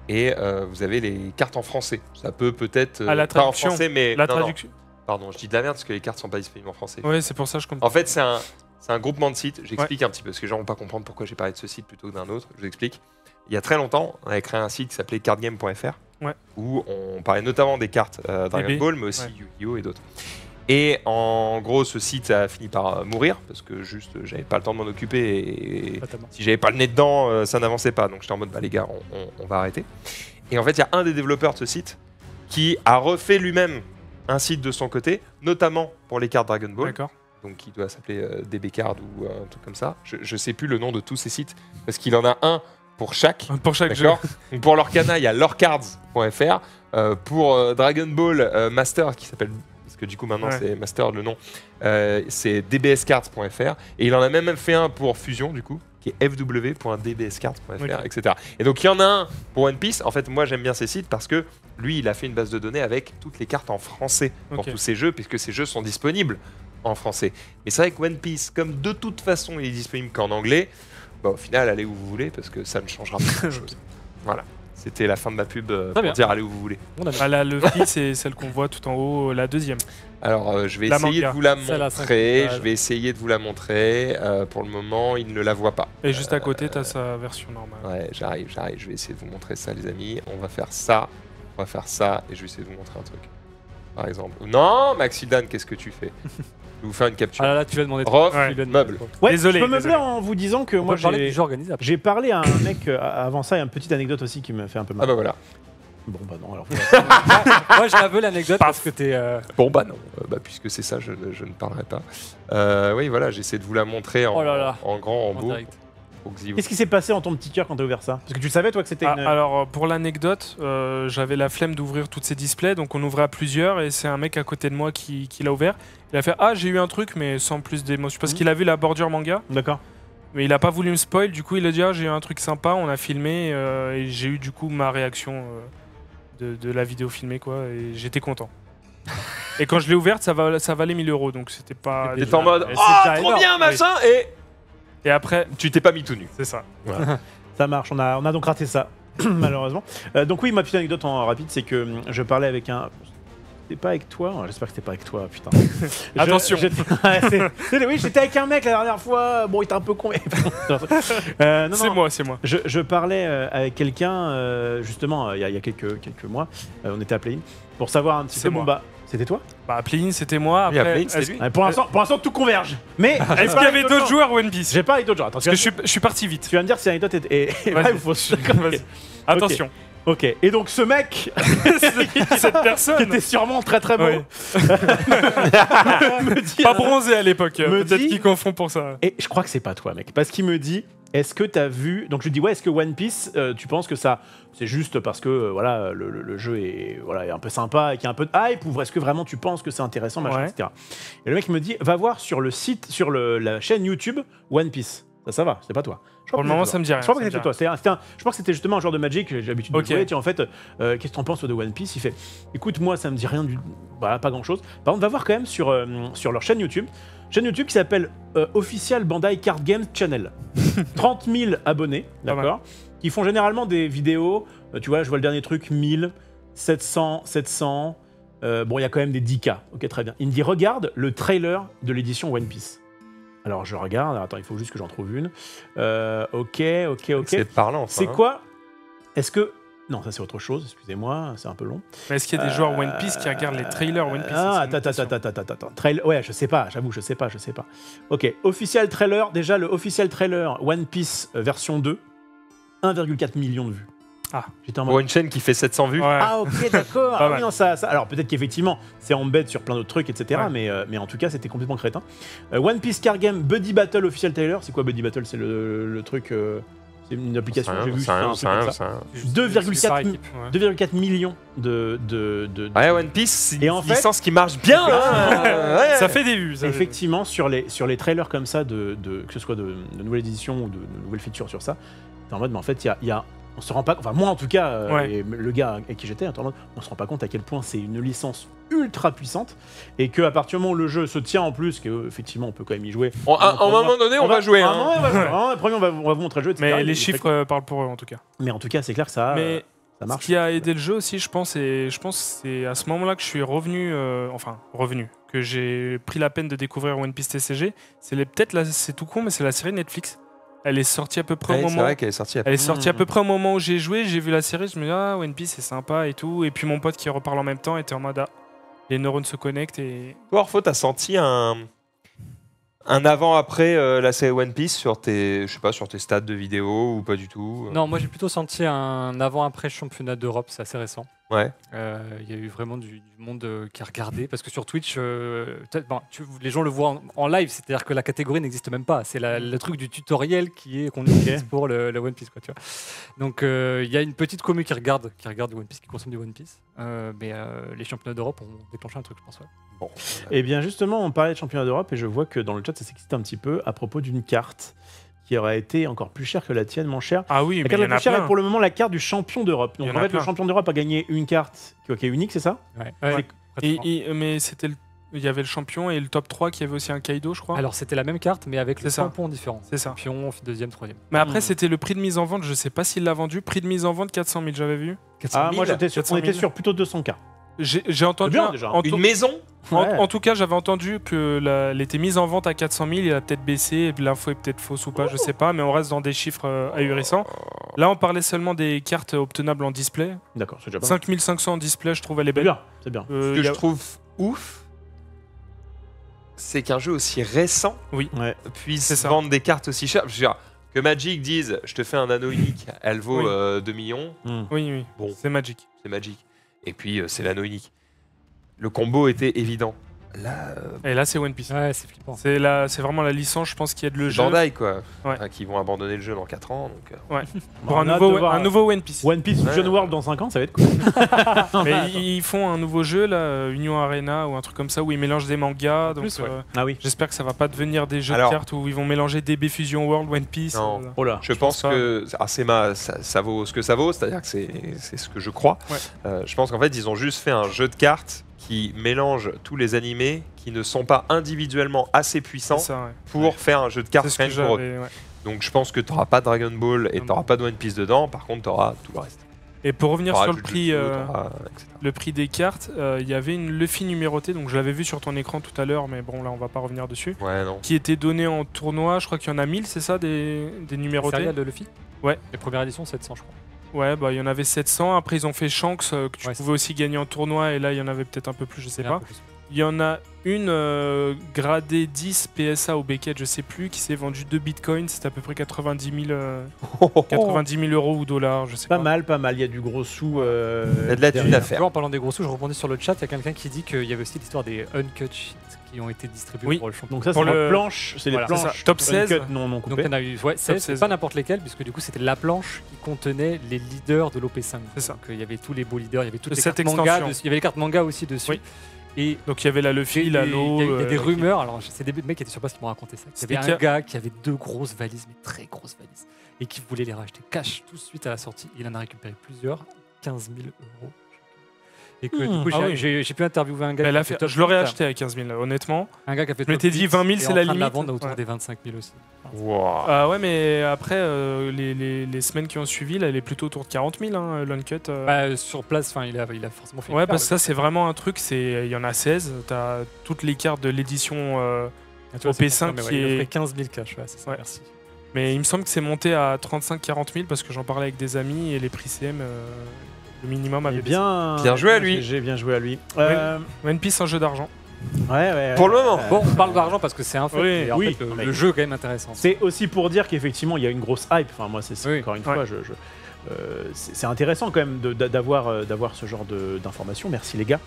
et euh, vous avez les cartes en français. Ça peut peut-être euh,
Ah,
pas en français, mais
la
non, non,
traduction.
pardon, je dis de la merde parce que les cartes sont pas disponibles en français.
Ouais, c'est pour ça que je comprends.
En fait, c'est un, c'est un groupement de sites. J'explique un petit peu parce que les gens vont pas comprendre pourquoi j'ai parlé de ce site plutôt que d'un autre. Je vous explique. Il y a très longtemps, on avait créé un site qui s'appelait cardgame.fr
Ouais.
où on parlait notamment des cartes euh, Dragon. Ball, mais aussi
Ouais.
Yu-Gi-Oh et d'autres. Et en gros, ce site a fini par euh, mourir parce que juste, euh, j'avais pas le temps de m'en occuper et si j'avais pas le nez dedans, euh, ça n'avançait pas. Donc j'étais en mode, bah les gars, on, on- on va arrêter. Et en fait, il y a un des développeurs de ce site qui a refait lui-même un site de son côté, notamment pour les cartes Dragon Ball,
D'accord.
donc qui doit s'appeler euh, DB Card ou euh, un truc comme ça. Je, je sais plus le nom de tous ces sites parce qu'il en a un pour chaque.
Pour chaque jeu.
Pour Lorcana, il y a lorcards.fr. Euh, pour Dragon Ball Master, qui s'appelle. Parce que du coup, maintenant,
Ouais.
c'est Master le nom. euh, c'est dbscards.fr. Et il en a même fait un pour Fusion, du coup, qui est fw.dbscards.fr, etc. Et donc, il y en a un pour One Piece. En fait, moi, j'aime bien ces sites parce que lui, il a fait une base de données avec toutes les cartes en français pour tous ces jeux, puisque ces jeux sont disponibles en français. Mais c'est vrai que One Piece, comme de toute façon, il est disponible qu'en anglais, bah, au final, allez où vous voulez, parce que ça ne changera pas grand-chose. Voilà. C'était la fin de ma pub euh, pour
bien.
dire allez où vous voulez.
Ami.
Ah, la Luffy, c'est celle qu'on voit tout en haut, la deuxième.
Alors, euh, je vais
La
essayer
manga.
de vous la montrer. Je vais essayer de vous la montrer. Euh, pour le moment, il ne la voit pas.
Et juste à côté, t'as sa version normale.
Ouais, j'arrive, j'arrive. Je vais essayer de vous montrer ça, les amis. On va faire ça. On va faire ça. Et je vais essayer de vous montrer un truc. Par exemple. Non, Maxidan, qu'est-ce que tu fais? Je vais vous faire une capture.
Ah là là, tu vas demander.
Rof,
tu vas demander-
meuble.
Ouais,
Désolé,
je peux meubler
désolé.
en vous disant que
On
moi
peut parler
j'ai
du jeu organisé après.
j'ai parlé à un mec euh, avant ça, a une petite anecdote aussi qui me fait un peu
Ah
mal.
bah voilà.
Bon bah non, alors. faut-
Moi, je la veux l'anecdote parce que t'es. euh,
Bon bah non, Euh, bah, puisque c'est ça, je, ne- je ne parlerai pas. Euh, oui, voilà, j'essaie de vous la montrer en,
Oh là là.
en grand, en
en
beau.
direct.
Qu'est-ce qui s'est passé en ton petit cœur quand t'as ouvert ça? Parce que tu le savais toi que c'était
Ah,
une.
alors pour l'anecdote, euh, j'avais la flemme d'ouvrir toutes ces displays, donc on ouvrait à plusieurs et c'est un mec à côté de moi qui, qui l'a ouvert. Il a fait ah j'ai eu un truc mais sans plus d'émotion parce
Mhm.
qu'il a vu la bordure manga,
D'accord.
mais il a pas voulu me spoil. Du coup il a dit ah j'ai eu un truc sympa, on a filmé euh, et j'ai eu du coup ma réaction euh, de, de la vidéo filmée quoi et j'étais content. et quand je l'ai ouverte ça, va, ça valait 1000 euros donc c'était pas.
T'étais en mode Oh, trop
énorme.
bien, machin Et
Et après
tu t'es pas mis tout nu.
c'est ça.
Ça marche, on a, on a donc raté ça, malheureusement. Euh, donc oui, ma petite anecdote en rapide, c'est que hum, je parlais avec un... C'était pas avec toi Ouais, J'espère que c'était pas avec toi, putain. Je-
Attention.
Ouais, oui, j'étais avec un mec la dernière fois, bon, il était un peu con. Euh, non,
C'est
non,
moi, c'est moi.
Je, je parlais euh, avec quelqu'un, euh, justement, il y, a- il y a quelques, quelques mois, on était appelés pour savoir un petit
C'est
peu... bon, bah, c'était toi
Bah Play-in c'était moi.
Oui,
Après,
Play-in, c'était
est-ce
lui.
Ouais, Pour l'instant, pour l'instant, tout converge. Mais
est-ce qu'il y avait d'autres joueurs One Piece
J'ai pas avec d'autres gens. Attends,
Parce que je suis, je suis parti vite.
tu vas me dire si l'anecdote est, est, est vraie
Vas-y.
ou fausse.
Vas-y. Attention.
Ok, et donc ce mec
Cette
qui
personne.
était sûrement très très beau
Ouais.
me dit
Pas bronzé à l'époque.
Me
Peut-être
dit-
qu'ils confond pour ça.
Et je crois que c'est pas toi, mec. Parce qu'il me dit Est-ce que t'as vu. Donc je lui dis Ouais, est-ce que One Piece, euh, tu penses que ça. C'est juste parce que euh, voilà, le, le- le jeu est, voilà, est un peu sympa et qu'il y a un peu de hype Ou est-ce que vraiment tu penses que c'est intéressant, machin,
Ouais.
etc. Et le mec me dit Va voir sur le site, sur le- la chaîne YouTube One Piece. Ça, ça va, c'est pas toi. Je
Pour le moment, ça me dit rien.
Je crois que c'était toi. Un- je crois que c'était justement un joueur de Magic que j'ai l'habitude de jouer. Tiens, en fait, euh, qu'est-ce que t'en penses de One Piece? Il fait Écoute, moi, ça me dit rien du. Voilà, pas grand chose. Par contre, va voir quand même sur, euh, sur leur chaîne YouTube. Chaîne YouTube qui s'appelle euh, Official Bandai Card Games Channel. 30 000 abonnés, d'accord Qui font généralement des vidéos. euh, tu vois, je vois le dernier truc 1000, 700, 700. euh, bon, il y a quand même des 10K. Ok, très bien. Il me dit Regarde le trailer de l'édition One Piece. Alors je regarde, attends, il faut juste que j'en trouve une. Euh, ok, ok, ok.
C'est parlant.
C'est
hein.
quoi? Est-ce que. Non, ça c'est autre chose, excusez-moi, c'est un peu long.
Mais est-ce qu'il y a des joueurs One Piece qui regardent les trailers One Piece
Ah, attends, attends, attends, attends, attends. Trail... Ouais, je sais pas, j'avoue, je sais pas, je sais pas. Ok, official trailer, déjà le official trailer One Piece euh, version 2, 1,4 million de vues.
Ah.
J'étais en
Pour
mode.
une chaîne qui fait 700 vues.
Ouais.
Ah, ok, d'accord. Ah, oui, ça, ça- Alors peut-être qu'effectivement, c'est embed sur plein d'autres trucs, etc.
Ouais.
Mais, euh, mais en tout cas, c'était complètement crétin. Euh, One Piece Car Game Buddy Battle official trailer. C'est quoi Buddy Battle? C'est le, le truc. C'est une application, j'ai vu.
c'est rien,
c'était un
c'est
truc
rien,
comme ça.
c'est rien.
2,4
par
mi-
équipe.
Ouais.
2,4 millions de. de, de- de-
Ouais, One Piece, c'est
Et
une
en fait-
licence qui marche bien. hein. Ouais.
Ça fait des vues. ça fait.
Effectivement, sur les, sur les trailers comme ça, de, de- que ce soit de, de nouvelles éditions ou de, de nouvelles features sur ça, t'es en mode, mais en fait, il y a, il y a- on se rend pas, enfin moi en tout cas, euh,
Ouais.
et le gars avec qui j'étais, on se rend pas compte à quel point c'est une licence ultra puissante et que à partir du moment où le jeu se tient en plus, que effectivement on peut quand même y jouer.
On- à un moment donné, on, va jouer.
à un
hein.
moment, on va jouer, hein, premier, on va, vous montrer le jeu, etc.
Mais les chiffres
très-
euh, parlent pour eux en tout cas.
Mais en tout cas, c'est clair que ça, euh,
Mais
ça
ce
marche.
qui a aidé le jeu aussi, je pense, et je pense que c'est à ce moment-là que je suis revenu, euh, enfin revenu, que j'ai pris la peine de découvrir One Piece TCG. C'est les- peut-être là, c'est tout con, mais c'est la série Netflix. Elle est sortie à peu près
Ouais,
au
c'est
moment.
vrai qu'elle est sortie.
Elle est sortie à peu près au moment où j'ai joué, j'ai vu la série, je me dis ah One Piece c'est sympa et tout, et puis mon pote qui reparle en même temps était en mode ah les neurones se connectent et
Toi, Orpho, t'as senti un, un avant-après euh, la série One Piece sur tes, je sais pas, sur tes stats de vidéo ou pas du tout
Non, moi j'ai plutôt senti un avant-après championnat d'Europe, c'est assez récent.
Ouais.
Euh, Il y a eu vraiment du, du monde euh, qui a regardé parce que sur Twitch, euh, peut-être- bon, tu- les gens le voient en, en live, c'est-à-dire que la catégorie n'existe même pas. C'est la- le truc du tutoriel qui est qu'on utilise pour le, le One Piece, quoi, tu vois. Donc euh, il y a une petite commu qui regarde, qui regarde du One Piece, qui consomme du One Piece. Euh, mais euh, les championnats d'Europe ont déclenché un truc, je pense. ouais.
Bon.
Et bien justement, on parlait de championnat d'Europe et je vois que dans le chat, ça s'excite un petit peu à propos d'une carte qui aurait été encore plus chère que la tienne, mon cher.
ah oui,
La
mais il y
la
en
plus
a
chère est pour le moment la carte du champion d'Europe.
Il y
Donc
en
en
a
fait, le
plein.
champion d'Europe a gagné une carte qui qui est unique, c'est ça
Ouais.
Ouais.
Ouais,
Et-
pratiquement.
et- mais c'était le- il y avait le champion et le top 3 qui avait aussi un Kaido, je crois.
Alors c'était la même carte, mais avec le
C'est ça.
tampon différent.
C'est ça.
Champion, deuxième, troisième.
Mais après,
Hmm.
c'était le prix de mise en vente. Je sais pas s'il l'a vendu. Prix de mise en vente 400 000, j'avais vu.
400
Ah,
000.
moi j'étais sur,
400
on était
000.
sur plutôt 200K.
J'ai entendu.
bien,
un-
déjà.
en,
Une
tout-
maison
en-
Ouais.
en tout cas, j'avais entendu que la- elle était mise en vente à 400 000. Il a peut-être baissé. L'info est peut-être fausse ou pas, je sais pas. Mais on reste dans des chiffres euh, ahurissants. Là, on parlait seulement des cartes obtenables en display.
D'accord, c'est déjà pas mal.
5500 en display, je trouve elle est
C'est
belle.
bien, c'est bien.
Euh,
Ce que je
a-
trouve ouf, c'est qu'un jeu aussi récent puisse
ça.
vendre des cartes aussi chères. Je veux dire, que Magic dise je te fais un anneau unique, elle vaut
Oui.
euh, 2 millions,
Hmm.
Oui, oui.
Bon.
C'est Magic.
c'est Magic. Et puis euh, c'est l'anneau unique. Le combo était évident. Là, euh,
Et là, c'est One Piece.
Ouais, c'est flippant.
C'est la- c'est vraiment la licence, je pense, qui aide le
c'est
jeu.
Bandai quoi,
Ouais.
Qui vont abandonner le jeu dans 4 ans. Donc, euh,
Pour un nouveau, un nouveau One Piece.
One Piece
Ouais.
Fusion World dans 5 ans, ça va être cool.
Mais ils font un nouveau jeu, là, euh, Union Arena ou un truc comme ça, où ils mélangent des mangas. Donc,
plus, ouais.
euh,
Ah oui.
j'espère que ça va pas devenir des jeux
Alors-
de cartes où ils vont mélanger DB Fusion World, One Piece.
Non.
euh,
Oh là.
Je,
Je
pense, que ah, c'est ma, ça, ça vaut ce que ça vaut, c'est-à-dire que c'est c'est ce que je crois.
Ouais.
Euh, je pense qu'en fait, ils ont juste fait un jeu de cartes qui mélange tous les animés qui ne sont pas individuellement assez puissants
c'est ça, ouais.
pour faire un jeu de cartes rien pour eux.
ouais.
Donc je pense que tu n'auras pas Dragon Ball et tu n'auras pas de One Piece dedans, par contre tu auras tout le reste.
Et pour revenir sur le prix, euh, le prix des cartes, euh, il y avait une Luffy numérotée, donc je l'avais vu sur ton écran tout à l'heure, mais bon, là, on va pas revenir dessus.
Ouais, non.
Qui était donnée en tournoi, je crois qu'il y en a 1000, c'est ça, des, des numérotés
Serial de Luffy?
Ouais.
Les premières éditions, 700, je crois.
Ouais, bah il y en avait 700. Après, ils ont fait Shanks, euh, que tu
Ouais,
pouvais aussi gagner en tournoi, et là, il y en avait peut-être un peu plus, je sais pas. Il y en a une euh, gradée 10 PSA au Beckett, je sais plus, qui s'est vendue 2 bitcoins, c'était à peu près 90 000, euh, 90 000 euros ou dollars, je sais
Pas
pas.
mal, pas mal. Il y a du gros sous. euh,
Il y a de la thune à faire.
en parlant des gros sous, je rebondis sur le chat. Il y a quelqu'un qui dit qu'il y avait aussi l'histoire des uncut sheets qui ont été distribués
Oui.
pour le champion.
Donc ça, c'est
Pour
les
le-
planches. C'est les
Voilà, c'est
planches.
Top 16.
uncut non, non
Donc y en a eu ouais, 16,
16.
pas n'importe lesquels, puisque du coup c'était la planche qui contenait les leaders de l'OP5.
C'est ça.
Donc euh, il y avait tous les beaux leaders, il y avait toutes les cartes manga, il y avait les cartes manga aussi dessus.
Oui.
Et
Donc il y avait la Luffy,
il y
la
a, il y y a des
euh,
rumeurs, alors c'est des mecs qui étaient sur place qui m'ont raconté ça. Il y avait un gars qui avait deux grosses valises, mais très grosses valises, et qui voulait les racheter cash tout de suite à la sortie. Il en a récupéré plusieurs, 15 000 euros. Et que
Hmm.
du coup,
Ah
j'ai
oui.
pu interviewer un gars. Qui
a fait- je l'aurais
8,
acheté à 15 000, là, honnêtement.
Un gars qui a fait
Je m'étais dit
8,
20 000,
et
c'est la
de la
limite.
vendre autour
Ouais.
des 25 000 aussi.
Wow.
Ah ouais, mais après, euh, les, les- les semaines qui ont suivi, là, elle est plutôt autour de 40 000, hein, l'uncut. euh.
Bah, sur place, enfin, il a, il a forcément fait.
Ouais, parce que ça, c'est vraiment un truc. c'est Il y en a 16. T'as toutes les cartes de l'édition. euh,
Ah,
au
c'est
P5
confirmé, ouais,
qui
il
est-
offrait 15 000 cash, ouais, c'est ça,
Ouais.
merci.
Mais il me semble que c'est monté à 35-40 000 parce que j'en parlais avec des amis et les prix CM, euh, le minimum avait
bien,
Bien joué à lui.
J'ai bien joué à lui. Euh.
One Piece, un jeu d'argent.
Ouais, ouais, ouais.
Pour le moment.
Bon, on parle d'argent parce que c'est un fait.
Oui,
mais en
oui,
fait, le, jeu est quand même intéressant.
C'est aussi pour dire qu'effectivement, il y a une grosse hype. Enfin, moi, c'est
Oui.
encore une
Ouais.
fois, je, je- euh, c'est intéressant quand même d'avoir euh, d'avoir ce genre de- d'informations. Merci les gars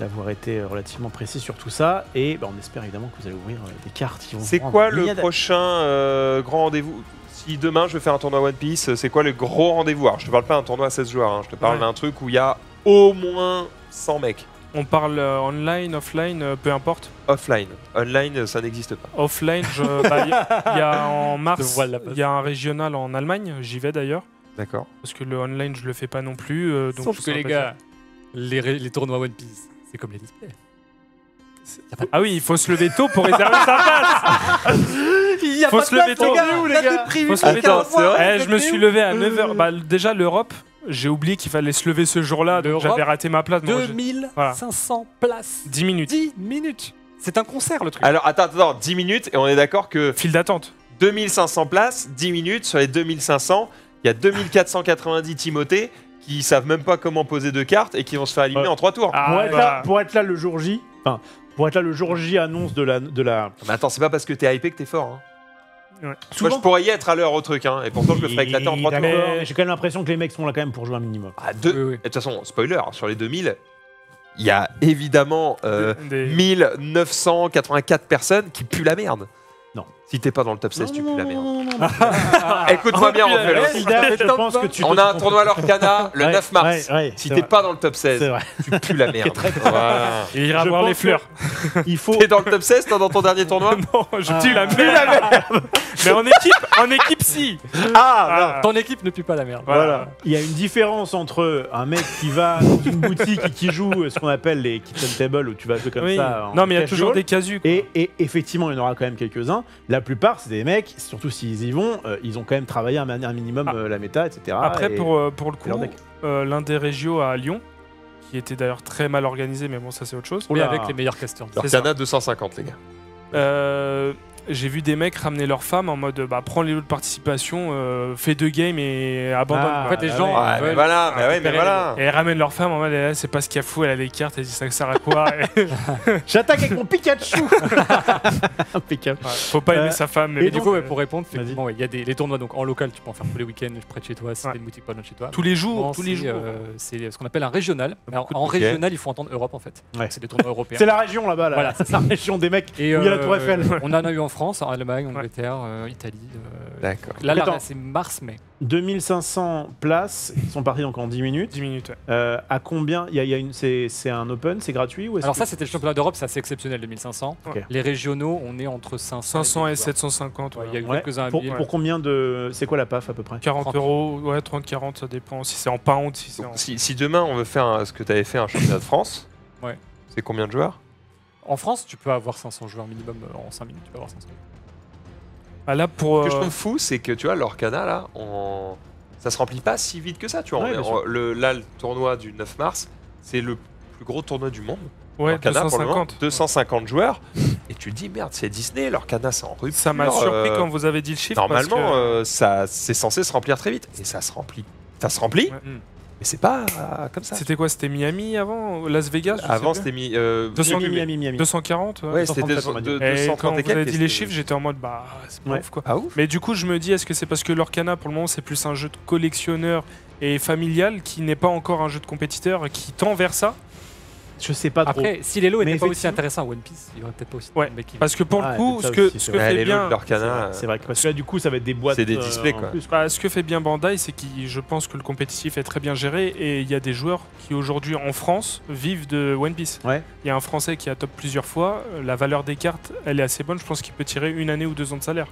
d'avoir été euh, relativement précis sur tout ça. Et bah, on espère évidemment que vous allez ouvrir euh, des cartes qui vont.
C'est quoi le prochain euh, grand rendez-vous? Si demain je veux faire un tournoi One Piece, c'est quoi le gros rendez-vous? Alors je te parle pas d'un tournoi à 16 joueurs, hein, je te parle
Ouais.
d'un truc où il y a au moins 100 mecs.
On parle euh, online, offline, euh, peu importe.
Offline. Online, euh, ça n'existe pas.
Offline, je- bah, il y, a- il y a en mars, il y a un régional en Allemagne. J'y vais d'ailleurs.
D'accord.
Parce que le online, je le fais pas non plus. euh, donc
Sauf que les gars, les, les tournois One Piece, c'est comme les displays.
Ah oui, il faut se lever tôt pour réserver sa place.
Il y a
Faut
pas
se
de place,
lever tôt.
les gars, où, les gars
Faut se lever tôt. Eh, je me suis levé à 9h. Bah, déjà, l'Europe, j'ai oublié qu'il fallait se lever ce jour-là. Donc j'avais raté ma place. Moi, j'ai-
2500 places.
10 minutes.
10 minutes. C'est un concert le truc.
Alors attends, attends, 10 minutes et on est d'accord que
File d'attente.
2500 places, 10 minutes sur les 2500, il y a 2490 Timothée qui savent même pas comment poser deux cartes et qui vont se faire éliminer en trois tours.
Ah,
pour, être
bah,
là, pour être là le jour J, enfin, pour être là le jour J annonce de la, de la.
Mais attends, c'est pas parce que t'es hypé que t'es fort. Hein. Moi,
Souvent-
je pourrais y être à l'heure au truc, hein, et pourtant je le ferais éclater en trois tours.
D'accord,
Mais-
mais J'ai quand même l'impression que les mecs sont là quand même pour jouer un minimum.
Ah, deux.
Oui, oui.
Et De toute façon, spoiler, sur les 2000, il y a évidemment euh,
des-
1984 personnes qui puent la merde. Si t'es pas dans le top 16, tu pues la merde. Écoute-moi bien,
tu
On a un tournoi Lorcana le
Ouais,
9 mars.
ouais, ouais,
Si t'es pas dans le top
C'est
16,
vrai.
tu pues la merde.
il ira voir les fleurs.
Il faut.
T'es dans le top 16, toi, dans ton dernier tournoi
non, je
Ah.
tue la merde. Mais en équipe, en équipe, si.
Ah,
Ah.
Ton équipe ne pue pas la merde.
Voilà. Il y a une différence entre un mec qui va dans une boutique et qui joue ce qu'on appelle les kitchen table où tu vas jouer comme ça.
Non, mais il y a toujours des casus.
et effectivement, il y en aura quand même quelques-uns. La plupart, c'est des mecs, surtout s'ils y vont, euh, ils ont quand même travaillé un, un minimum
Ah.
euh, la méta, etc.
Après,
Et-
pour, euh, pour le coup, euh, l'un des régios à Lyon, qui était d'ailleurs très mal organisé, mais bon, ça c'est autre chose.
Mais
Oula.
avec les meilleurs casters.
C'est
Lorcana 250, les gars.
Euh, j'ai vu des mecs ramener leurs femmes en mode bah, prends les lots de participation, euh, fais deux games et abandonne.
Ah,
En fait, les
bah
gens-
ouais.
Ouais, mais voilà, mais ouais, mais
récupérer
voilà.
Et elles ramènent leurs femmes en mode eh, c'est pas ce qu'il y a fou, elle a des cartes, elle dit ça sert à quoi
J'attaque avec mon Pikachu Impeccable.
Ouais, Faut pas aimer
Euh,
sa femme, mais,
et
du coup,
euh,
ouais, pour répondre, effectivement, il y a des les tournois donc en local, tu peux en faire tous les week-ends près de chez toi, t'as une boutique pas loin de chez toi.
tous les jours, tous les
c'est,
jours.
euh, c'est ce qu'on appelle un régional. En régional, il faut entendre Europe en fait. C'est des tournois européens.
C'est la région là-bas, là.
Voilà,
c'est la région des mecs. Où il y a la Tour Eiffel.
On en a eu en France, en Allemagne, Angleterre, euh, Italie. euh,
D'accord.
Là, là,
Attends.
c'est mars-mai.
2500 places, ils sont partis donc en 10 minutes.
10 minutes. ouais.
Euh, à combien il y a, il y a une, c'est, c'est un open, c'est gratuit ou est-ce
Alors
que-
ça, c'était le championnat d'Europe, c'est assez exceptionnel, 2500.
Ok.
Les régionaux, on est entre 500,
500 et
1000 joueurs.
750.
Ouais,
ouais.
Il y a eu
Ouais.
quelques-uns à
pour,
1000.
pour combien de. C'est quoi la PAF à peu près
40
30.
euros, ouais, 30, 40, ça dépend. Si c'est en pound, si c'est en.
Donc, si, si demain on veut faire un- ce que tu avais fait un championnat de France,
Ouais.
c'est combien de joueurs
En France, tu peux avoir 500 joueurs minimum euh, en 5 minutes. Tu peux avoir 500.
Ah, là, pour.
Ce que je
euh,
trouve fou, c'est que tu vois, l'Orcana, là, on... ça se remplit pas si vite que ça. Tu vois,
Ouais,
On le, là, le tournoi du 9 mars, c'est le plus gros tournoi du monde.
ouais,
L'Orcana, pour le moment,
250.
250 joueurs. Et tu te dis, merde, c'est Disney, l'Orcana, c'est en rupture.
Ça m'a surpris
euh,
quand vous avez dit le chiffre. parce
Normalement,
que-
euh, ça, c'est censé se remplir très vite. Et ça se remplit. Ça se remplit,
Ouais.
Mais c'est pas euh, comme ça.
C'était quoi C'était Miami avant Las Vegas
Avant, c'était euh,
200
Miami, Miami, Miami.
240 ouais.
C'était
237, on m'a
200
dit.
de-
Et
230
quand vous avez dit les chiffres, j'étais en mode bah c'est pas
Ouais.
ouf quoi.
Ah ouf
Mais du coup, je me dis, est-ce que c'est parce que l'Orcana pour le moment c'est plus un jeu de collectionneur et familial qui n'est pas encore un jeu de compétiteur qui tend vers ça
Je sais pas trop.
Après, si les lots
Mais
n'étaient pas aussi intéressants à One Piece, il y aurait peut-être pas aussi
Ouais,
qui-
Parce que pour
Ah,
le coup,
peut-être
ce que,
aussi,
ce
c'est
que
Ouais,
fait
les lots
bien,
C'est vrai,
euh,
c'est vrai que parce que là, du coup, ça va être des boîtes.
C'est des
euh,
displays, quoi.
plus,
bah, ce que fait bien Bandai, c'est que je pense que le compétitif est très bien géré et il y a des joueurs qui aujourd'hui en France vivent de One Piece.
Ouais.
Il y a un Français qui a top plusieurs fois, la valeur des cartes, elle est assez bonne, je pense qu'il peut tirer une année ou deux ans de salaire.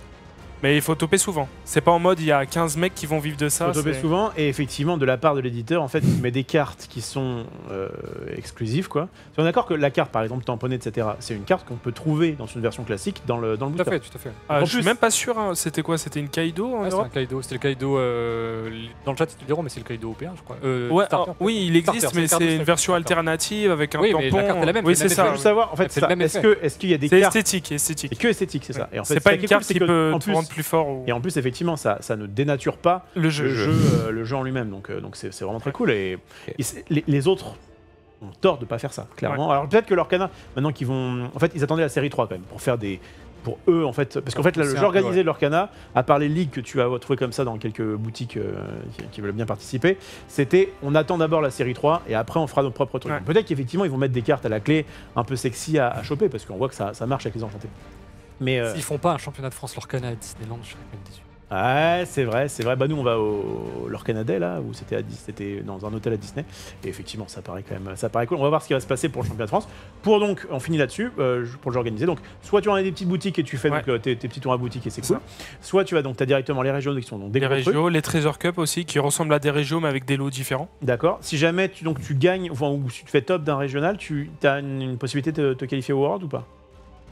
Mais il faut toper souvent. C'est pas en mode il y a 15 mecs qui vont vivre de ça.
Faut toper souvent et effectivement de la part de l'éditeur en fait il met des cartes qui sont euh, exclusives quoi. On est d'accord que la carte par exemple tamponnée etc c'est une carte qu'on peut trouver dans une version classique dans le dans le
Tout à fait, tout à fait.
Ah,
En
je suis
plus-
même pas sûr, hein. c'était quoi? C'était une Kaido en
c'est
Europe?
un Kaido. C'était le Kaido. euh, dans le chat, ils te diront, mais c'est le Kaido européen, je crois. Euh,
Ouais,
Starter,
ah, oui, il existe,
Starter,
mais
c'est
une version alternative avec un
Oui, mais
tampon.
la carte est la même,
Oui,
c'est
ça.
même
Je veux savoir en fait est-ce que est-ce qu'il y a des cartes
esthétique, esthétique.
c'est que esthétique c'est ça. Et en fait
C'est pas une carte qui peut rendre plus fort. ou-
et en plus effectivement ça ça ne dénature pas
Le jeu.
le
jeu.
euh, le jeu en lui-même donc euh, donc c'est c'est vraiment très cool et, les, les autres ont tort de pas faire ça clairement. Alors peut-être que leur canard maintenant qu'ils vont en fait ils attendaient la série 3 quand même pour faire des pour eux en fait parce qu'en fait là, le jeu organisé de leur canard à part les ligues que tu vas trouver comme ça dans quelques boutiques euh, qui, qui veulent bien participer c'était on attend d'abord la série 3 et après on fera nos propres trucs
Ouais.
Peut-être qu'effectivement ils vont mettre des cartes à la clé un peu sexy à, à choper parce qu'on voit que ça, ça marche avec les enchantés mais euh,
S'ils font pas un championnat de France Lorcana à Disneyland, je serais quand même déçu.
Ouais, c'est vrai, c'est vrai. Bah nous on va au leur Canada là où c'était c'était dans un hôtel à Disney et effectivement ça paraît quand même ça paraît cool. On va voir ce qui va se passer pour le championnat de France. Pour donc on finit là-dessus euh, pour le jeu organisé. Donc soit tu en as des petites boutiques et tu fais
Ouais.
donc, euh, tes, tes petits tours à boutique et c'est cool. Soit tu vas donc t'as directement les régions qui sont donc des
Les
gros trucs.
régios, les Treasure Cup aussi, qui ressemblent à des régios mais avec des lots différents.
D'accord. Si jamais tu donc tu gagnes enfin, ou si tu fais top d'un régional, tu as une, une possibilité de te qualifier au World ou pas?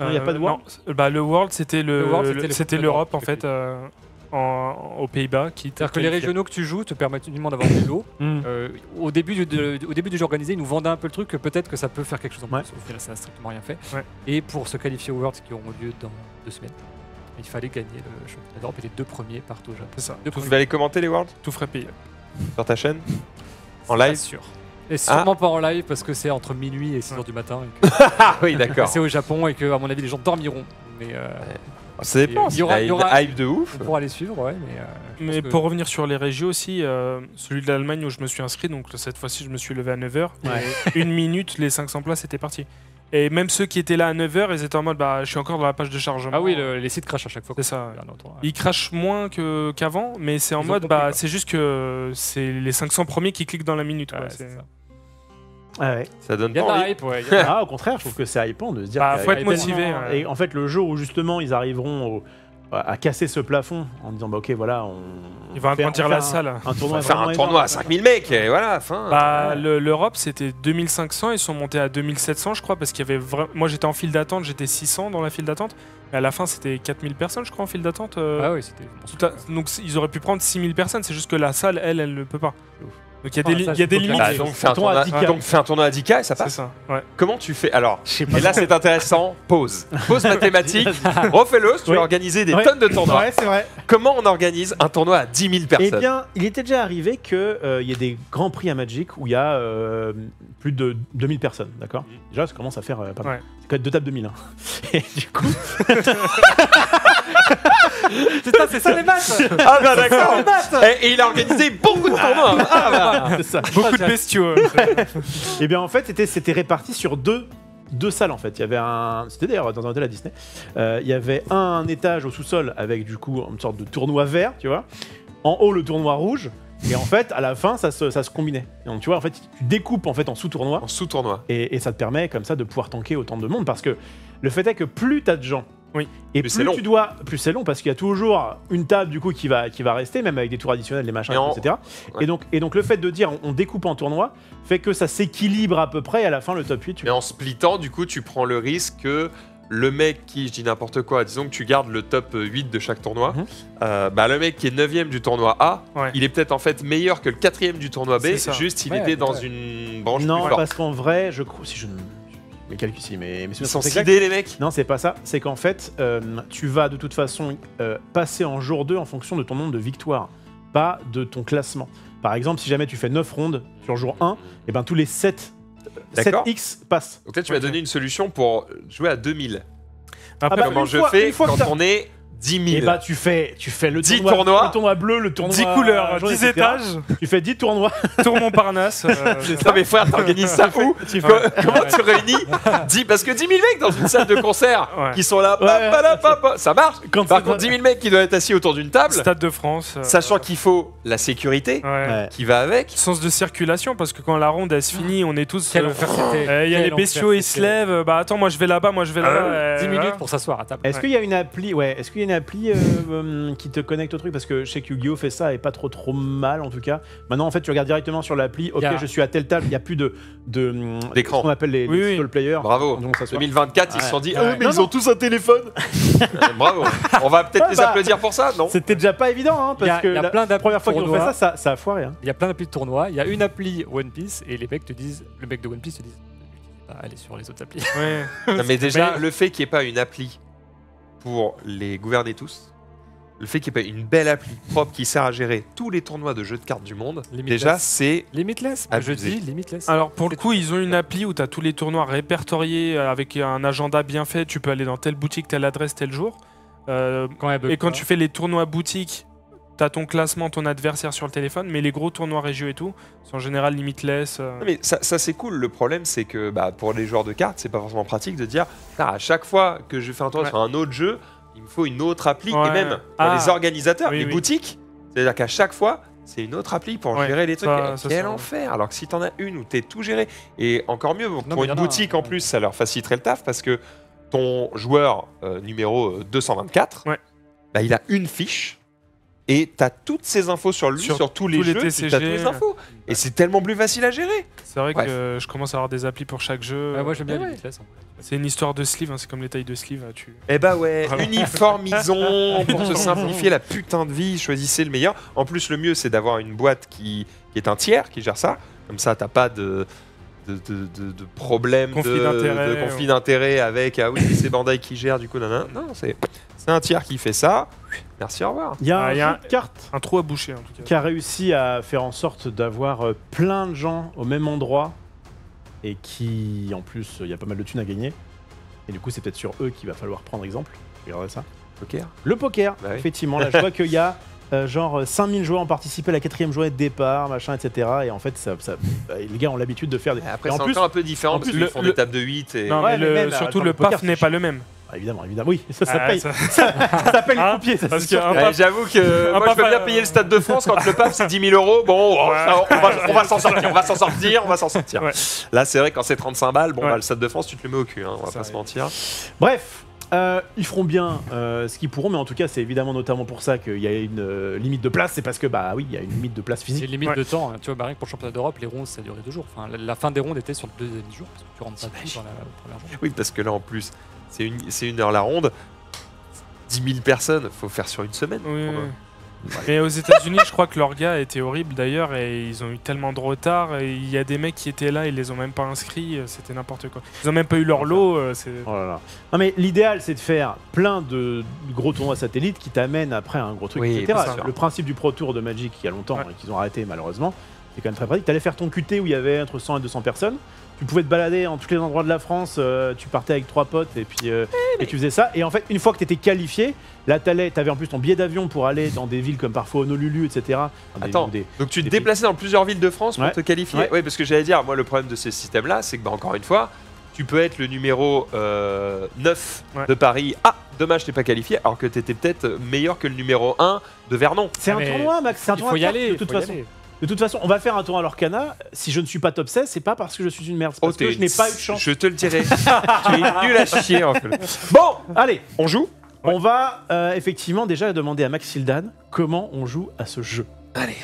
Non, y a pas de World
non, bah, Le World, c'était le,
Le
le- l'Europe en fait, euh, en- aux Pays-Bas.
C'est-à-dire que les régionaux que tu joues te permettent uniquement d'avoir des lots.
Hmm.
Euh, au, début du, de- au début du jeu organisé, ils nous vendaient un peu le truc que peut-être que ça peut faire quelque chose en
Ouais.
plus. Au final, ça n'a strictement rien fait.
Ouais.
Et pour se qualifier aux Worlds qui auront lieu dans deux semaines, il fallait gagner le championnat d'Europe et les deux premiers partent au Japon.
Ça,
vas aller commenter les Worlds
tout frais payé.
sur ta chaîne En live
sûr. Et sûrement pas en live parce que c'est entre minuit et 6h du matin. et que
Ah oui, d'accord.
C'est au Japon et que, à mon avis, les gens dormiront. Mais euh,
Ça dépend.
Il y aura- il y aura-
hype de ouf.
on pourra les suivre, ouais. Mais, euh,
Mais
que-
pour revenir sur les régios aussi, euh, celui de l'Allemagne où je me suis inscrit, donc cette fois-ci je me suis levé à 9h, et une minute, les 500 places étaient partis. Et même ceux qui étaient là à 9h, ils étaient en mode bah je suis encore dans la page de chargement.
Ah oui, le- les sites crachent à chaque fois.
C'est ça. Ils crachent moins que- qu'avant, mais c'est en
Ils
mode
compris,
bah c'est juste que c'est les 500 premiers qui cliquent dans la minute. quoi.
Ouais, ça.
Ah ouais.
Ça donne
Il y a
pas
de la
envie.
hype, ouais. il y a de la
Ah, au contraire, je trouve que c'est hypant de se dire.
Bah,
qu'il y a-
faut être motivé, ouais.
Et en fait, le jour où justement ils arriveront au- à casser ce plafond en disant bah ok voilà on.
Ils vont
fait-
agrandir
on fait
la
un-
salle.
Un
On
tournoi
va faire
vraiment
un tournoi à
énorme.
5000 mecs et voilà, fin.
Bah, le- l'Europe, c'était 2500, ils sont montés à 2700, je crois, parce qu'il y avait vra- Moi, j'étais en file d'attente, j'étais 600 dans la file d'attente. Et à la fin, c'était 4000 personnes, je crois, en file d'attente. euh,
Ah oui, c'était.
tout à- Donc, c- ils auraient pu prendre 6000 personnes, c'est juste que la salle, elle, elle ne peut pas. Donc, il y a
Ah,
des, li-
ça,
il y a
c'est
des
faut
limites.
Donc, fais un
Un tournoi à
tournoi,
10K.
donc fais un tournoi à 10K et ça
C'est
passe.
ça, ouais.
Comment tu fais Alors, et là c'est intéressant. Pause. Pause mathématique. Refais-le si tu
Oui.
veux organiser des
Ouais.
tonnes de tournois.
Ouais, c'est vrai.
Comment on organise un tournoi à 10 000
Eh
personnes
bien, il était déjà arrivé qu'il y ait des grands prix à Magic où il y a euh, plus de 2000 personnes, d'accord? Déjà, ça commence à faire euh, pas mal.
Ouais.
C'est quand même deux tables de 1000. hein. Et du coup,
C'est ça, c'est ça les maths
Ah bah d'accord. et, et il a organisé beaucoup de tournois. Ah bah.
C'est ça.
Beaucoup de bestiaux.
Et bien, en fait, c'était c'était réparti sur deux deux salles en fait. Il y avait un, c'était d'ailleurs dans un hôtel à Disney. Euh, il y avait un étage au sous-sol avec du coup une sorte de tournoi vert, tu vois. En haut le tournoi rouge. Et en fait, à la fin, ça se, ça se combinait. Et donc, tu vois, en fait, tu découpes en fait en sous-tournoi.
En sous-tournoi.
Et, et ça te permet comme ça de pouvoir tanker autant de monde parce que le fait est que plus t'as de gens
Oui.
et
Plus
plus,
c'est long.
tu dois plus c'est long parce qu'il y a toujours une table du coup qui va qui va rester même avec des tours additionnels des machins
Et
etc
Ouais.
et donc et donc le fait de dire on, on découpe en tournoi fait que ça s'équilibre à peu près à la fin le top 8 tu
Mais en splittant, du coup, tu prends le risque que le mec qui, je dis n'importe quoi, disons que tu gardes le top 8 de chaque tournoi,
Mhm.
euh, bah, le mec qui est 9ème du tournoi A,
Ouais.
il est peut-être en fait meilleur que le 4ème du tournoi B, juste il
Ouais,
était dans une branche
non
plus forte.
parce qu'en vrai je crois si je ne si mais souvenirs
sont
sont exacts,
sidés les mecs
Non, c'est pas ça. C'est qu'en fait, euh, tu vas de toute façon euh, passer en jour 2 en fonction de ton nombre de victoires, pas de ton classement. Par exemple, si jamais tu fais 9 rondes sur jour 1, et ben tous les 7,
D'accord.
7x passent.
Donc là, tu m'as donné une solution pour jouer à 2000.
Après,
bah,
Comment je
fois-
fais
une fois que
quand on est 10 000
Et bah tu fais, tu fais le
10
tournoi,
tournois.
le tournoi bleu, le tournoi
10 couleurs,
jaune,
10
etc.
étages,
Tu fais 10 tournois.
Tour Montparnasse. euh,
Non mais frère, t'organises ça où
tu fais-
Co- Comment tu réunis 10 Parce que 10 000 mecs dans une salle de concert
Ouais.
qui sont là,
Ouais,
pa, pa, la, pa, pa, ça marche.
Quand
Par contre, 10 000 mecs qui doivent être assis autour d'une table,
Stade de France. euh,
sachant qu'il faut la sécurité
ouais.
Qui va avec.
Sens de circulation, parce que quand la ronde elle se finit, on est tous. Euh, euh, Il y a les bestiaux, ils se lèvent. euh, Bah attends, moi je vais là-bas, moi je vais là-bas. euh,
10
voilà.
minutes pour s'asseoir à table.
Est-ce qu'il y a une appli, ouais, est-ce qu'il y a une appli euh, euh, qui te connecte au truc Parce que je sais que Yu-Gi-Oh fait ça et pas trop trop mal en tout cas. Maintenant en fait tu regardes directement sur l'appli, ok je suis à telle table, il n'y a plus de de hum,
D'écran.
ce qu'on appelle les,
Oui,
les
oui.
players.
Bravo.
Donc, ça se voit.
2024, ils se sont dit,
Ouais.
oh, mais
Non,
ils
non.
ont tous un téléphone. Euh, Bravo. On va peut-être
Ouais,
les
bah,
applaudir pour ça, non
C'était déjà pas évident hein,
Il y a-
parce que
il y a
la
plein
première fois qu'ils ont fait
tournois.
ça, ça, ça a foiré. hein.
Il y a plein d'applis de tournoi. Il y a une appli One Piece et les mecs te disent, le mec de One Piece te dit, bah, allez sur les autres applis.
Ouais.
Non, mais déjà,
Mais-
le fait qu'il n'y ait pas une appli pour les gouverner tous, le fait qu'il n'y ait pas une belle appli propre qui sert à gérer tous les tournois de jeux de cartes du monde,
Limitless.
déjà, c'est
Limitless. Je
Abusé.
dis limitless.
Alors pour le coup, ils ont une appli où tu as tous les tournois répertoriés euh, avec un agenda bien fait. Tu peux aller dans telle boutique, telle adresse, tel jour. Euh,
quand
et quand tu fais les tournois boutique, tu as ton classement, ton adversaire sur le téléphone. Mais les gros tournois régieux et tout, c'est en général limitless. euh.
Non, mais ça, ça, c'est cool. Le problème, c'est que bah, pour les joueurs de cartes, c'est pas forcément pratique de dire Ah, à chaque fois que je fais un tournoi
Ouais.
sur un autre jeu, il me faut une autre appli. Et même pour
Ah.
les organisateurs,
Oui,
les
oui.
boutiques, c'est-à-dire qu'à chaque fois, c'est une autre appli pour
Ouais,
gérer les trucs.
ça- ça,
Quel
ça-
enfer Alors que si t'en as une où t'es tout géré, et encore mieux, pour une
a,
boutique en plus, ça leur faciliterait le taf parce que ton joueur euh, numéro euh, 224,
Ouais.
bah, il a une fiche. Et t'as toutes ces infos sur lui, sur,
Sur
tous les
tous les
jeux,
TCG,
t'as toutes les infos. Et c'est tellement plus facile à gérer.
C'est vrai
Bref.
que je commence à avoir des applis pour chaque jeu.
Ouais, moi j'aime bien
Ouais.
hein.
C'est une histoire de sleeve, hein, c'est comme les tailles de sleeve. hein, Tu...
Eh bah ouais,
Voilà.
uniformisons pour se simplifier la putain de vie, choisissez le meilleur. En plus, le mieux, c'est d'avoir une boîte qui, qui est un tiers qui gère ça. Comme ça, t'as pas de. De, de- de- de problèmes
Conflit
de, conflit d'intérêt avec ah oui c'est Bandai qui gère du coup nanana. non c'est c'est un tiers qui fait ça merci au revoir
Il y a
Ah,
un
y a
cartes
Un trou à boucher en tout cas.
qui a réussi à faire en sorte d'avoir euh, plein de gens au même endroit et qui, en plus, il y a pas mal de thunes à gagner. Et du coup, c'est peut-être sur eux qu'il va falloir prendre exemple. Regardez ça.
poker
Le poker,
Bah oui.
effectivement. Là, je vois qu'il y a euh, genre 5000 joueurs ont participé à la quatrième journée de départ, machin, etc. Et en fait, ça, ça- bah, les gars ont l'habitude de faire des.
Et après c'est
plus,
encore un peu différent
en
parce
plus,
qu'ils
le-
font
le-
des tables de 8 et
Non,
Ouais,
mais le-
même,
surtout le
le
PAF n'est pas le même.
Ah, évidemment, évidemment. Oui, ça, ça
Ah,
paye.
ça-
Ça, ça paye le
Hein
croupier, ça,
Parce
Ouais,
PAF,
J'avoue que moi je peux bien
euh,
payer le Stade de France quand le PAF c'est 10 000 euros. Bon,
Ouais.
ça, on va, on va s'en sortir, on va s'en sortir, on va s'en sortir.
Ouais.
Là c'est vrai quand c'est 35 balles, bon
Ouais.
bah, le Stade de France tu te le mets au cul, hein, on va
Ça
pas se mentir.
Bref, euh, ils feront bien euh, ce qu'ils pourront, mais en tout cas, c'est évidemment notamment pour ça qu'il y a une euh, limite de place. C'est parce que, bah oui, il y a une limite de place
C'est
physique.
une limite
Ouais.
de temps. hein. Tu vois, bah, rien que pour le championnat d'Europe, les rondes, ça a duré deux jours. Enfin, la, la fin des rondes était sur le deuxième jour, parce que tu rentres pas tout dans la première journée.
Oui parce que là en plus c'est une, c'est une heure la ronde. 10 000 personnes, faut faire sur une semaine.
Oui,
pour, euh,
Mais aux États-Unis, je crois que leur gars était horrible d'ailleurs et ils ont eu tellement de retard. Et il y a des mecs qui étaient là, ils les ont même pas inscrits, euh, c'était n'importe quoi. Ils ont même pas eu leur lot. euh, c'est-
Oh là là. Non mais l'idéal c'est de faire plein de gros tournois satellites qui t'amènent après à un gros truc,
Oui,
etc. Le principe du Pro Tour de Magic il y a longtemps
Ouais.
et qu'ils ont arrêté malheureusement, c'est quand même très pratique. T'allais faire ton QT où il y avait entre 100 et 200 personnes. Tu pouvais te balader en tous les endroits de la France, euh, tu partais avec trois potes et puis euh, et tu faisais ça. Et en fait, une fois que tu étais qualifié, là t'allais, t'avais en plus ton billet d'avion pour aller dans des villes comme parfois Honolulu, etc. Des-
Attends.
des-
Donc tu te déplaçais dans plusieurs villes de France pour
Ouais.
te qualifier
Ouais.
Oui, parce que j'allais dire, moi le problème de ce système-là, c'est que, bah, encore une fois, tu peux être le numéro euh, 9
Ouais.
de Paris. Ah, dommage, t'es pas qualifié, alors que t'étais peut-être meilleur que le numéro 1 de Vernon.
C'est
Ah,
un
mais
tournoi, Max. C'est un
Il
tournoi
faut
de
y aller.
de toute
faut
façon. De toute façon, on va faire un tour à l'Orcana. Si je ne suis pas top 16, c'est pas parce que je suis une merde, c'est parce que
t'es-
je n'ai pas eu de chance.
Je te le dirai. tu es nul à chier en fait. Bon,
Allez,
on joue?
On va euh, effectivement déjà demander à Max Sildan comment on joue à ce jeu.
Allez.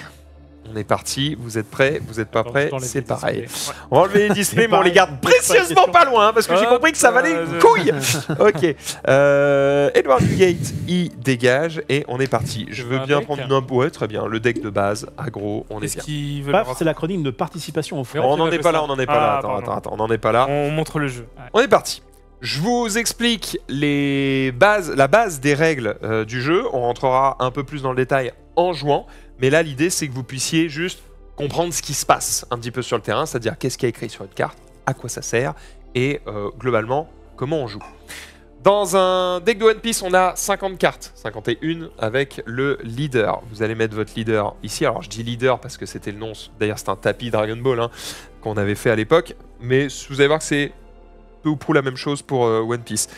On est parti, vous êtes prêts, vous êtes pas prêts, c'est pareil. On va enlever les displays, mais on les garde
pas
précieusement pas loin, parce que j'ai
Hop,
compris que ça valait
euh,
une
je-
couille. ok. Euh, Edward Gate, il dégage et on est parti. Je
veux un
bien
deck
prendre une ouais, très bien. Le deck de base, aggro, on est bien.
veulent
Paf,
leur-
c'est l'acronyme de participation au.
Mais
On n'en est pas là, on n'en est pas là.
Ah,
Attends,
pardon.
attends, attends, on n'en est pas là.
On montre le jeu.
On est parti. Je vous explique les bases, la base des règles euh, du jeu. On rentrera un peu plus dans le détail en jouant. Mais là, l'idée, c'est que vous puissiez juste comprendre ce qui se passe un petit peu sur le terrain, c'est-à-dire qu'est-ce qui est écrit sur une carte, à quoi ça sert, et euh, globalement, comment on joue. Dans un deck de One Piece, on a 50 cartes, 51 avec le leader. Vous allez mettre votre leader ici. Alors je dis leader parce que c'était le nom, d'ailleurs c'est un tapis Dragon Ball hein, qu'on avait fait à l'époque, mais vous allez voir que c'est peu ou prou la même chose pour euh, One Piece.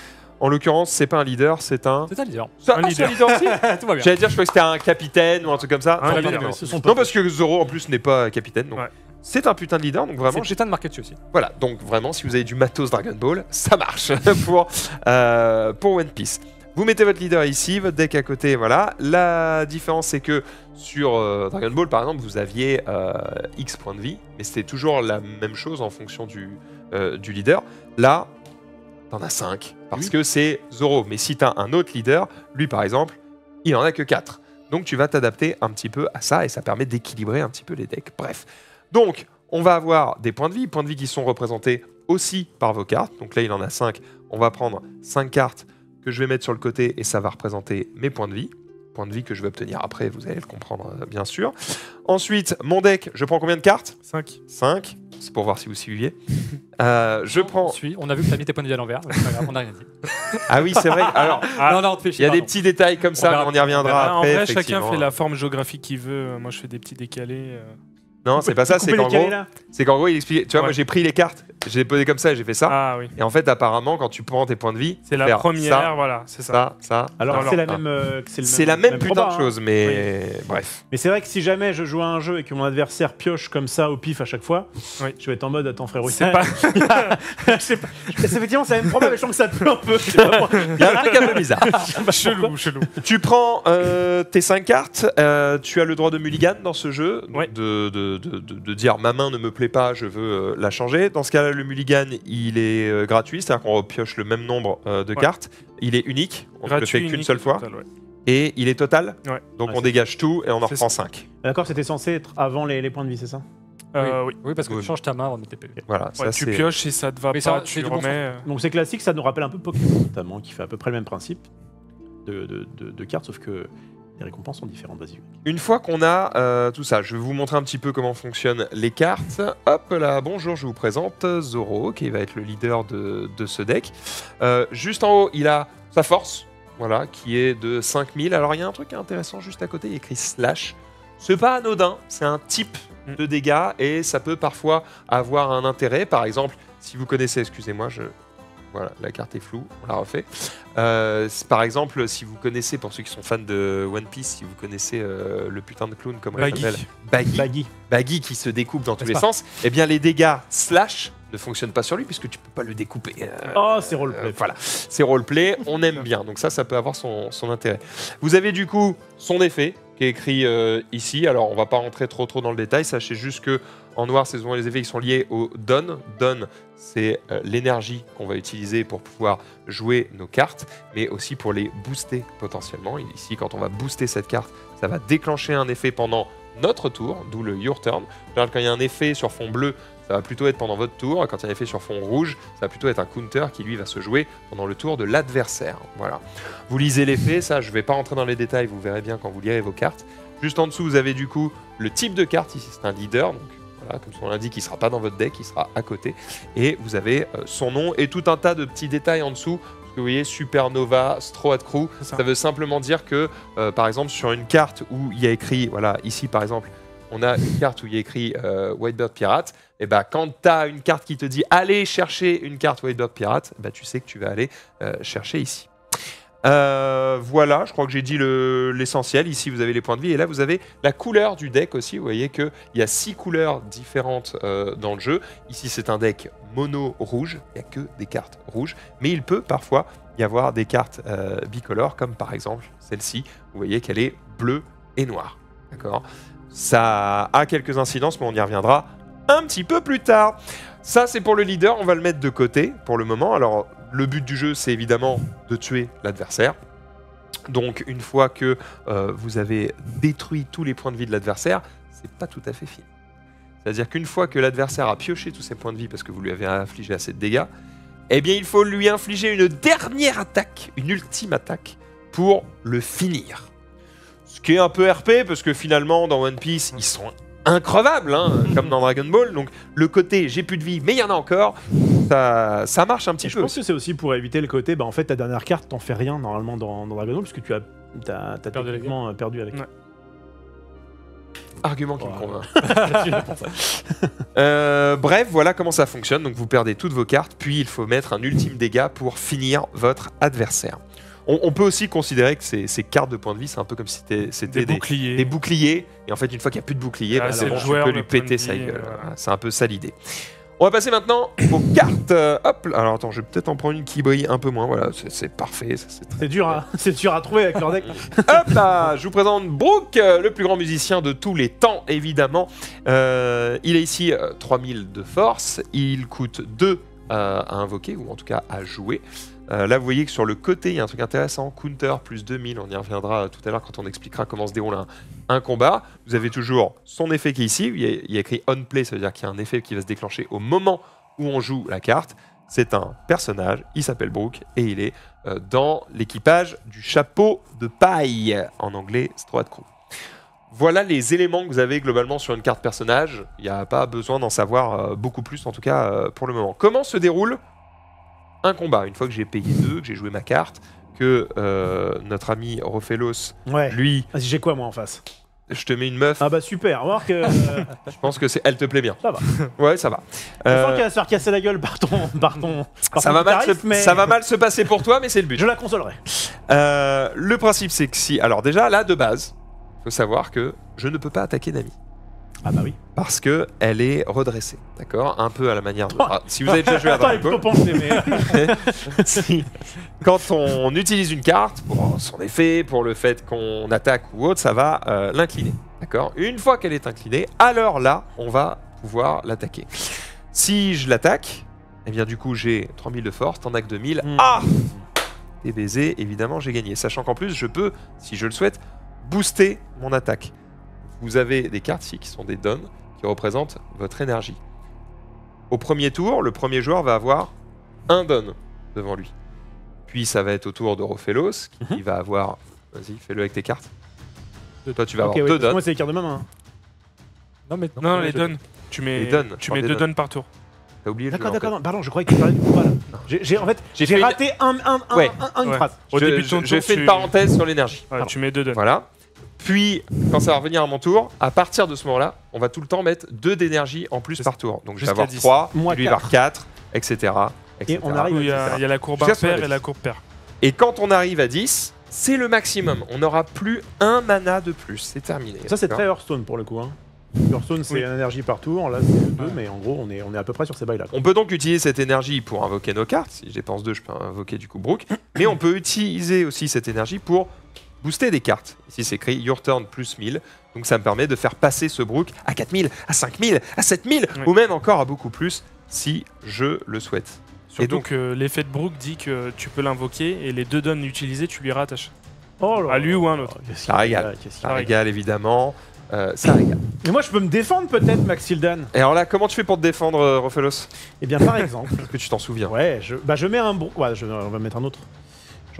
En l'occurrence, c'est pas un leader, c'est un.
C'est
Un
ah, c'est
leader.
aussi
Tout va bien.
J'allais dire, je crois que c'était un capitaine ou un truc comme ça.
Un
Non,
leader.
non, parce que Zoro en plus n'est pas capitaine, donc
Ouais.
c'est un putain de leader, donc vraiment.
C'est putain de dessus aussi.
Voilà, donc vraiment, si vous avez du matos Dragon Ball, ça marche pour, euh, pour One Piece. Vous mettez votre leader ici, votre deck à côté, voilà. La différence, c'est que sur euh, Dragon Ball, par exemple, vous aviez euh, X points de vie, mais c'était toujours la même chose en fonction du, du leader. Là, t'en as 5, parce que c'est Zoro. Mais si t'as un autre leader, lui, par exemple, il en a que 4. Donc tu vas t'adapter un petit peu à ça, et ça permet d'équilibrer un petit peu les decks. Bref. Donc, on va avoir des points de vie, points de vie qui sont représentés aussi par vos cartes. Donc là, il en a 5. On va prendre 5 cartes que je vais mettre sur le côté et ça va représenter mes points de vie. Points de vie que je vais obtenir après, vous allez le comprendre euh, bien sûr. Ensuite, mon deck, je prends combien de cartes?
5.
5. C'est pour voir si vous suiviez. Euh, je
On
prends.
suit. On a vu que t'as mis tes points de vie à l'envers. C'est pas grave, on n'a rien dit.
Ah oui, c'est vrai. Alors,
Ah,
non, non, on te fait
il
chier.
y a des
pardon.
petits détails comme ça,
verra
on y reviendra
en
après.
vrai, chacun
effectivement.
fait la forme géographique qu'il veut. Moi, je fais des petits décalés. euh.
Non, c'est pas ça, c'est qu'en gros,
là.
c'est qu'en gros, il explique. Tu vois, moi j'ai pris les cartes, j'ai posé comme ça et j'ai fait ça.
Ah oui.
Et en fait, apparemment, quand tu prends tes points de vie,
C'est la première,
ça,
voilà, c'est ça.
ça, ça.
Alors c'est la même. euh, c'est
la même
même
putain
proba,
de
hein.
chose, mais bref.
Mais c'est vrai que si jamais je joue à un jeu et que mon adversaire pioche comme ça au pif à chaque fois,
Oui.
je vais être en mode attends frérot.
C'est pas.
je sais pas. C'est effectivement c'est la même problème, mais je sens que ça te plaît un peu.
Il y a un truc un peu bizarre.
chelou, chelou.
tu prends euh, tes 5 cartes, euh, tu as le droit de mulligan dans ce jeu, de, de, de- de- de dire ma main ne me plaît pas, je veux euh, la changer. Dans ce cas-là, le mulligan, il est euh, gratuit, c'est-à-dire qu'on repioche le même nombre euh, de
Ouais.
cartes. Il est unique, on ne le fait qu'une seule fois.
total, ouais.
Et il est total,
Ouais.
donc on dégage tout et on en reprend
ça.
5.
D'accord, c'était censé être avant les, les points de vie, c'est ça?
Euh, oui.
Oui, parce que
Oui.
tu changes ta main tes PV.
Voilà,
Ouais,
ça
tu pioches si ça te va
Mais
pas,
ça,
tu
bon
remets.
Donc c'est classique, ça nous rappelle un peu Pokémon notamment, qui fait à peu près le même principe de, de- de- de cartes, sauf que les récompenses sont différentes. Vas-y.
Une fois qu'on a euh, tout ça, je vais vous montrer un petit peu comment fonctionnent les cartes. Hop là, bonjour, je vous présente Zoro, qui va être le leader de, de ce deck. Euh, juste en haut, il a sa force, voilà, qui est de 5000. Alors il y a un truc intéressant juste à côté, il y a écrit slash. C'est pas anodin, c'est un type
Mm.
de dégâts et ça peut parfois avoir un intérêt. Par exemple, si vous connaissez, excusez-moi, je... Voilà, la carte est floue, on la refait. Euh, par exemple, si vous connaissez, pour ceux qui sont fans de One Piece, si vous connaissez euh, le putain de clown, comment il
Baggy.
s'appelle? Baggy.
Baggy.
Baggy qui se découpe dans tous les
pas?
sens, eh bien les dégâts slash ne fonctionnent pas sur lui puisque tu peux pas le découper. Euh,
Oh, c'est roleplay.
voilà, c'est roleplay, on aime bien, donc ça, ça peut avoir son, son intérêt. Vous avez du coup son effet qui est écrit ici. Alors, on va pas rentrer trop trop dans le détail. Sachez juste que en noir, c'est souvent les effets qui sont liés au don. Don, c'est euh, l'énergie qu'on va utiliser pour pouvoir jouer nos cartes, mais aussi pour les booster potentiellement. Ici, quand on va booster cette carte, ça va déclencher un effet pendant notre tour, d'où le your turn. Quand il y a un effet sur fond bleu, ça va plutôt être pendant votre tour. Quand il y a un effet sur fond rouge, ça va plutôt être un counter qui lui va se jouer pendant le tour de l'adversaire. Voilà. Vous lisez l'effet, ça je vais pas rentrer dans les détails, vous verrez bien quand vous lirez vos cartes. Juste en dessous, vous avez du coup le type de carte, ici c'est un leader, donc voilà, comme son nom l'indique, il sera pas dans votre deck, il sera à côté. Et vous avez euh, son nom et tout un tas de petits détails en dessous. Parce que vous voyez, Supernova, Straw Hat Crew,
ça.
ça veut simplement dire que, euh, par exemple, sur une carte où il y a écrit, voilà, ici par exemple, on a une carte où il y a écrit euh, Whitebird Pirate, et bah quand tu as une carte qui te dit allez chercher une carte Whitebird Pirate, bah tu sais que tu vas aller euh, chercher ici. Euh, voilà, je crois que j'ai dit le- l'essentiel. Ici, vous avez les points de vie. Et là, vous avez la couleur du deck aussi. Vous voyez qu'il y a six couleurs différentes euh, dans le jeu. Ici, c'est un deck mono rouge. Il n'y a que des cartes rouges. Mais il peut parfois y avoir des cartes euh, bicolores, comme par exemple celle-ci. Vous voyez qu'elle est bleue et noire. D'accord? Ça a quelques incidences, mais on y reviendra un petit peu plus tard. Ça, c'est pour le leader. On va le mettre de côté pour le moment. Alors, le but du jeu, c'est évidemment de tuer l'adversaire. Donc, une fois que euh, vous avez détruit tous les points de vie de l'adversaire, c'est pas tout à fait fini. C'est-à-dire qu'une fois que l'adversaire a pioché tous ses points de vie parce que vous lui avez infligé assez de dégâts, eh bien, il faut lui infliger une dernière attaque, une ultime attaque, pour le finir. Ce qui est un peu RP, parce que finalement, dans One Piece, ils sont increvables, hein, comme dans Dragon Ball. Donc, le côté j'ai plus de vie, mais il y en a encore, ça, ça marche un petit
Et je
peu.
pense que c'est aussi pour éviter le côté, bah en fait ta dernière carte t'en fais rien normalement dans, dans Dragon Ball parce que tu as, t'as, t'as
Perdu
euh, perdu avec.
Ouais.
Argument qui me convainc. Euh, bref, voilà comment ça fonctionne. Donc vous perdez toutes vos cartes, puis il faut mettre un ultime dégât pour finir votre adversaire. On, on peut aussi considérer que ces, ces cartes de points de vie, c'est un peu comme si c'était
Des
des,
boucliers.
des boucliers. Et en fait, une fois qu'il n'y a plus de boucliers,
Ah,
bah, bon, tu peux lui péter sa gueule.
voilà.
Voilà, c'est un peu ça l'idée. On va passer maintenant aux cartes. Euh, hop, là. alors attends, je vais peut-être en prendre une qui brille un peu moins. Voilà, c'est- parfait. ça, c'est
dur, à, c'est dur à trouver avec leur deck.
Hop là, je vous présente Brooke, euh, le plus grand musicien de tous les temps, évidemment. Euh, il est ici euh, 3000 de force, il coûte 2 à invoquer, ou en tout cas à jouer. Euh, là, vous voyez que sur le côté, il y a un truc intéressant, counter plus 2000, on y reviendra euh, tout à l'heure quand on expliquera comment se déroule un, combat. Vous avez toujours son effet qui est ici, il y a, écrit on play, ça veut dire qu'il y a un effet qui va se déclencher au moment où on joue la carte. C'est un personnage, il s'appelle Brooke, et il est euh, dans l'équipage du chapeau de paille, en anglais Straw Crew. Voilà les éléments que vous avez globalement sur une carte personnage. Il n'y a pas besoin d'en savoir beaucoup plus, en tout cas pour le moment. Comment se déroule un combat Une fois que j'ai payé deux, que j'ai joué ma carte, que euh, notre ami Rofelos,
Ouais.
lui,
Vas-y, j'ai quoi moi en face?
Je te mets une meuf,
Ah bah super, voir que. euh,
je pense que c'est, elle te plaît bien.
Ça va.
Ouais, ça va. Euh,
qu'elle va se faire casser la gueule par ton. Par ton par
ça,
ton
va mal se,
mais
ça va mal se passer pour toi, mais c'est le but.
Je la consolerai.
Euh, le principe, c'est que si. Alors, déjà, là, de base, il faut savoir que je ne peux pas attaquer Nami.
Ah bah oui.
Parce que elle est redressée, d'accord? Un peu à la manière de. Ah, si vous avez déjà joué à Dragon Ball, quand on utilise une carte pour son effet, pour le fait qu'on attaque ou autre, ça va euh, l'incliner, d'accord? Une fois qu'elle est inclinée, alors là, on va pouvoir l'attaquer. Si je l'attaque, eh bien du coup j'ai 3000 de force, t'en as que 2000.
Hmm.
Ah Et baiser, évidemment, j'ai gagné. Sachant qu'en plus, je peux, si je le souhaite, booster mon attaque. Vous avez des cartes ici qui sont des dons, qui représente votre énergie. Au premier tour, le premier joueur va avoir un don devant lui. Puis ça va être au tour de Rofelos, qui
Mhm.
va avoir. Vas-y, fais-le avec tes cartes.
Deux.
Toi, tu vas avoir
ouais,
deux dons.
Moi, c'est les cartes de ma main. hein.
Non, mais
Non, les
je-
donnes. Tu mets,
Les donnes,
tu mets deux donnes par tour.
T'as oublié le
D'accord, d'accord.
fait.
non, Pardon, je croyais que tu parlais du combat là. J'ai, j'ai- en fait,
J'ai
j'ai
fait une-
raté un, un, un,
Ouais.
un- un- une
Ouais.
phrase.
Au
Je-
début de ton
je- J'ai
tour,
fait
tu-
une parenthèse sur l'énergie.
Ouais, tu mets deux donnes.
Voilà. Puis, quand ça va revenir à mon tour, à partir de ce moment-là, on va tout le temps mettre 2 d'énergie en plus par tour. Donc, je vais avoir
10.
3,
Moi,
lui il va avoir 4, etc.
Et on arrive
Où il y,
à
a, il y a la courbe impair et la courbe paire.
Et quand on arrive à 10, c'est le maximum. On n'aura plus un mana de plus. C'est terminé.
Ça, c'est très Hearthstone pour le coup. Hein. Hearthstone, c'est
Oui.
une énergie par tour. Là, c'est deux, mais en gros, on est, on est à peu près sur ces bails-là.
On peut donc utiliser cette énergie pour invoquer nos cartes. Si je dépense 2, je peux invoquer du coup Brook. Mais on peut utiliser aussi cette énergie pour booster des cartes. Ici, c'est écrit Your Turn plus 1000. Donc ça me permet de faire passer ce Brook à 4000, à 5000, à 7000,
Oui.
ou même encore à beaucoup plus si je le souhaite.
Surtout
donc-
que l'effet de Brook dit que tu peux l'invoquer et les deux donnes utilisées, tu lui rattaches.
Oh là
À lui ou à un autre.
qu'est-ce
Ça régale. Ça évidemment. Euh, ça régale.
Mais moi, je peux me défendre peut-être, Maxildan.
Et alors là, comment tu fais pour te défendre, euh, Rofelos
Eh bien, par exemple,
Est-ce que tu t'en souviens?
Ouais, je, bah, je mets un. Ouais, je, on va mettre un autre.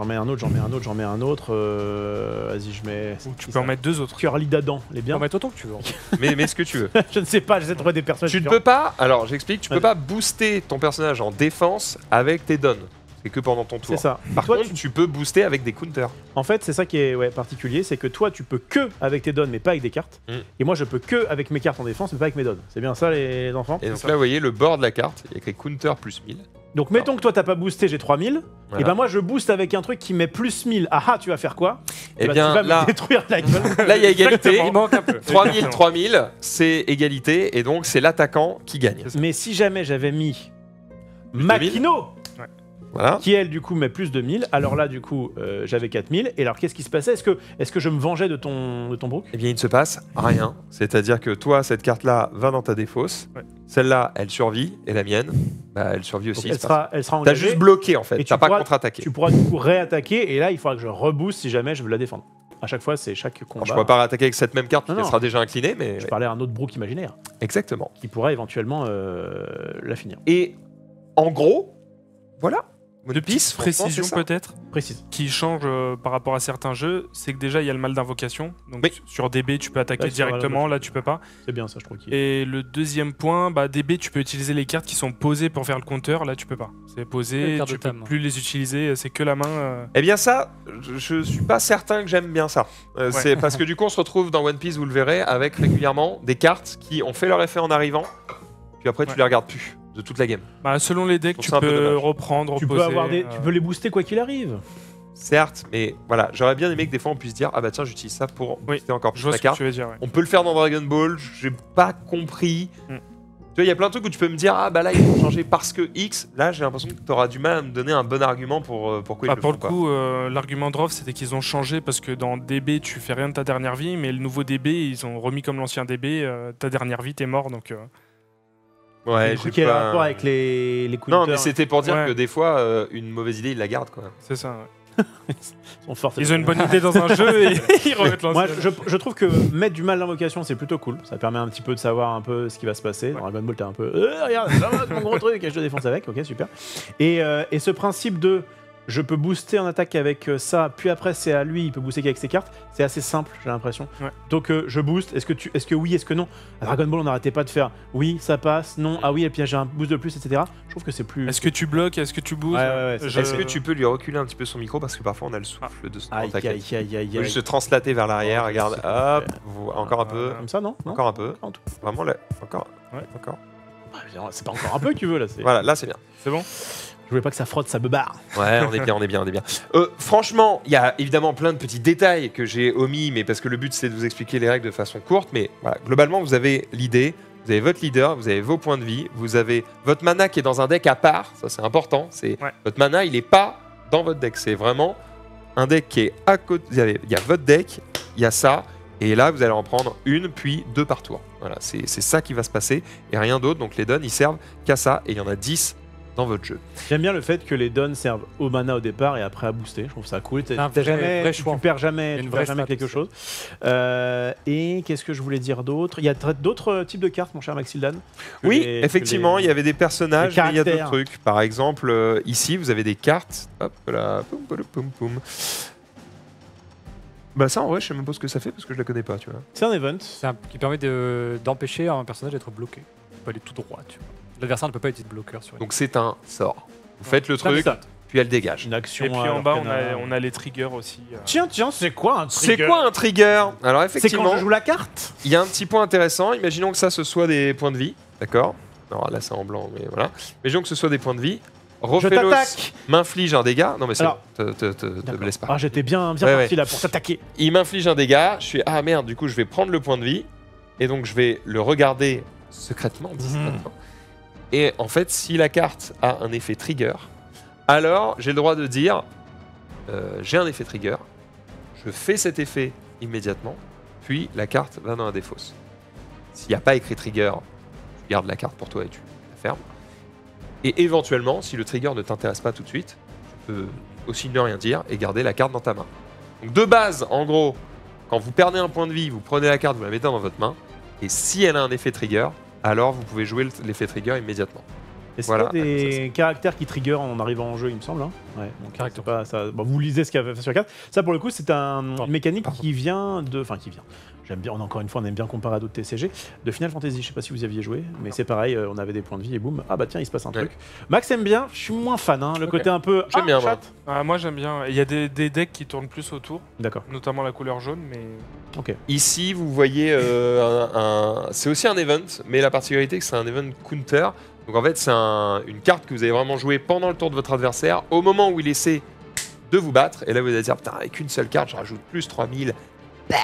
J'en mets un autre, j'en mets un autre, j'en mets un autre. euh, Vas-y, je mets.
Ou tu peux en mettre deux autres.
Curly d'Adam, les
On
bien.
va mettre autant que tu veux.
mais, mais ce que tu veux.
je ne sais pas, j'essaie de trouver des personnages.
Tu ne peux pas, alors j'explique, tu peux
Vas-y.
pas booster ton personnage en défense avec tes dons. C'est que pendant ton tour.
C'est ça.
Par
Toi,
contre,
tu-
tu... peux booster avec des counters.
En fait, c'est ça qui est ouais, particulier, c'est que toi, tu peux que avec tes dons, mais pas avec des cartes.
Mm.
Et moi, je peux que avec mes cartes en défense, mais pas avec mes dons. C'est bien ça, les enfants?
Et donc
ça.
là, vous voyez le bord de la carte, il y a écrit counter plus 1000.
Donc, mettons que toi, t'as pas boosté, j'ai 3000.
Voilà.
Et ben moi, je booste avec un truc qui met plus 1000. Ah ah, tu vas faire quoi?
Eh
bah,
bien,
tu vas me
là,
détruire la gueule.
là, il y a égalité.
Il manque un peu.
3000,
Exactement.
3000, c'est égalité. Et donc, c'est l'attaquant qui gagne.
mais si jamais j'avais mis Makino,
Voilà.
qui elle, du coup, met plus de 1000, alors là, du coup, euh, j'avais 4000. Et alors, qu'est-ce qui se passait? Est-ce que, est que je me vengeais de ton, de ton brook
Eh bien, il ne se passe rien. C'est-à-dire que toi, cette carte-là va dans ta défausse.
Ouais.
Celle-là, elle survit. Et la mienne, bah, elle survit
Donc,
aussi.
elle,
se
sera, elle sera
T'as juste bloqué en fait,
Et tu
t'as pas contre-attaqué.
Tu pourras du coup réattaquer. Et là, il faudra que je rebooste si jamais je veux la défendre. À chaque fois, c'est chaque combat.
Alors, je pourrais pas attaquer avec cette même carte qui sera déjà inclinée, mais
Je parlais à un autre brook imaginaire
exactement.
qui pourrait éventuellement euh, la finir.
Et en gros, voilà. One
De
c'est ça.
peut-être
Précise.
qui changent euh, par rapport à certains jeux, c'est que déjà il y a le mal d'invocation. Donc
Oui.
sur DB tu peux attaquer directement, là tu peux pas.
C'est bien ça, je trouve. qu'il-
Et le deuxième point, bah, DB tu peux utiliser les cartes qui sont posées pour faire le counter, là tu peux pas. C'est posé, tu peux plus les utiliser, c'est que la main. euh.
Eh bien ça, je, suis pas certain que j'aime bien ça. Euh,
Ouais.
C'est parce que du coup on se retrouve dans One Piece, vous le verrez, avec régulièrement des cartes qui ont fait leur effet en arrivant, puis après tu les regardes plus de toute la game.
Bah, selon les decks, tu peux reprendre,
Tu peux,
reposer,
avoir des,
euh,
tu peux les booster quoi qu'il arrive.
Certes, mais voilà, j'aurais bien aimé que des fois on puisse dire ah bah tiens j'utilise ça pour
Oui,
booster encore
Je
plus
vois
ma
ce que
carte.
tu veux dire. ouais.
On peut le faire dans Dragon Ball, j'ai pas compris.
Mm.
Tu vois, il y a plein de trucs où tu peux me dire ah bah là ils vont changer parce que X. Là j'ai l'impression que tu auras du mal à me donner un bon argument pour euh, pourquoi
Bah,
ils le
pour
font
le coup, euh, l'argument d'Rof, c'était qu'ils ont changé parce que dans DB, tu fais rien de ta dernière vie, mais le nouveau DB, ils ont remis comme l'ancien DB, euh, ta dernière vie, t'es mort. Donc, euh,
Ouais, j'ai
quel
pas-
rapport avec les, les coups
Non, mais c'était pour dire
Ouais.
que des fois, euh, une mauvaise idée, ils la gardent quoi.
c'est ça. ouais.
sont forts, c'est
Ils ont une
bon.
bonne idée dans un jeu et ils remettent
Moi,
l'ancien.
je, je trouve que mettre du mal d'invocation, c'est plutôt cool. Ça permet un petit peu de savoir un peu ce qui va se passer. Dans Dragon Ball, t'es un peu. Euh, regarde, ça va, mon gros truc, et je te défonce avec. Ok, super. Et, euh, et ce principe de. Je peux booster en attaque avec euh, ça, puis après c'est à lui, il peut booster qu'avec ses cartes. C'est assez simple, j'ai l'impression.
Ouais.
Donc euh, je booste. Est-ce que tu, est-ce que oui, est-ce que non? À Dragon Ball, on n'arrêtait pas de faire oui, ça passe, non, ah oui, et puis j'ai un boost de plus, etc. Je trouve que c'est plus.
Est-ce que tu bloques Est-ce que tu bouges
Ouais, ouais, ouais, c'est-
Je-
Est-ce que tu peux lui reculer un petit peu son micro parce que parfois on a le souffle de son
Aïe,
attaque.
aïe, aïe,
juste se translater vers l'arrière,
Oh,
regarde, hop, vous- encore un peu.
Comme ça, non, Non?
Encore un peu,
En tout.
vraiment là, encore,
Ouais.
encore.
Ouais, C'est pas encore un peu que tu veux là.
Voilà, là c'est bien.
C'est bon?
Je voulais pas que ça frotte, ça beubare.
Ouais, on est bien, on est bien, on est bien. Euh, franchement, il y a évidemment plein de petits détails que j'ai omis, mais parce que le but c'est de vous expliquer les règles de façon courte. Mais voilà, globalement, vous avez l'idée, vous avez votre leader, vous avez vos points de vie, vous avez votre mana qui est dans un deck à part. Ça c'est important. C'est
Ouais.
votre mana, il est pas dans votre deck. C'est vraiment un deck qui est à côté. Il y a- il y a votre deck, il y a ça. Et là, vous allez en prendre une, puis deux par tour. Voilà, c'est c'est ça qui va se passer et rien d'autre. Donc les dons, ils servent qu'à ça. Et il y en a 10 dans votre jeu.
J'aime bien le fait que les dons servent au mana au départ et après à booster. Je trouve ça cool. Jamais, tu-
choix.
Tu perds jamais, tu perds jamais quelque chose. Euh, et qu'est-ce que je voulais dire d'autre? Il y a d'autres types de cartes, mon cher Maxildan?
Oui,
les-
effectivement,
les-
il y avait des personnages, mais il y a d'autres trucs. Par exemple, euh, ici, vous avez des cartes. Hop là, poum, poum, poum, poum. Bah ça, en vrai, je sais même pas ce que ça fait parce que je la connais pas, tu vois.
C'est un event.
C'est un- qui permet de- d'empêcher un personnage d'être bloqué. Il peut aller tout droit, tu vois. L'adversaire ne peut pas utiliser de bloqueur sur une.
Donc c'est un sort. Vous faites le
C'est
truc, puis elle dégage.
Une action.
Et puis
à
en bas, on a, on a les triggers aussi. euh.
Tiens, tiens, c'est quoi un
C'est
trigger
quoi un trigger Alors
C'est quand
effectivement,
je joue la carte
il y a un petit point intéressant. Imaginons que ça, ce soit des points de vie, d'accord Alors là, c'est en blanc, mais voilà. Imaginons que ce soit des points de vie.
Je t'attaque
m'inflige un dégât. Non mais c'est bon,
Alors-
te, te- te- te
D'accord.
blesse pas.
Ah, j'étais bien, bien
Ouais,
parti là pour t'attaquer.
Il m'inflige un dégât, je suis ah merde, du coup je vais prendre le point de vie et donc je vais le regarder secrètement, discrètement. Et en fait, si la carte a un effet trigger, alors j'ai le droit de dire euh, j'ai un effet trigger, je fais cet effet immédiatement, puis la carte va dans la défausse. S'il n'y a pas écrit trigger, tu gardes la carte pour toi et tu la fermes. Et éventuellement, si le trigger ne t'intéresse pas tout de suite, tu peux aussi ne rien dire et garder la carte dans ta main. Donc de base, en gros, quand vous perdez un point de vie, vous prenez la carte, vous la mettez dans votre main, et si elle a un effet trigger, alors vous pouvez jouer le- l'effet trigger immédiatement.
Est-ce
Voilà,
qu'il y a des caractères qui trigger en arrivant en jeu, il me semble hein? Ouais, donc
Caractère.
c'est pas ça. Bon, vous lisez ce qu'il y a sur la carte. Ça, pour le coup, c'est un, une mécanique
Pardon.
qui vient de. Enfin, qui vient. J'aime bien, on, encore une fois, on aime bien comparer à d'autres TCG. De Final Fantasy, je sais pas si vous y aviez joué, mais c'est pareil, euh, on avait des points de vie et boum, ah bah tiens, il se passe un
Ouais.
truc. Max aime bien, je suis moins fan, hein, le côté un peu.
J'aime
ah,
bien, moi.
Ah, moi j'aime bien. Il y a des, des decks qui tournent plus autour,
D'accord,
notamment la couleur jaune, mais
ok.
Ici, vous voyez euh, un, un- c'est aussi un event, mais la particularité c'est que c'est un event counter. Donc en fait, c'est un- une carte que vous avez vraiment jouée pendant le tour de votre adversaire, au moment où il essaie de vous battre. Et là, vous allez dire, putain, avec une seule carte, je rajoute plus 3000. Bah.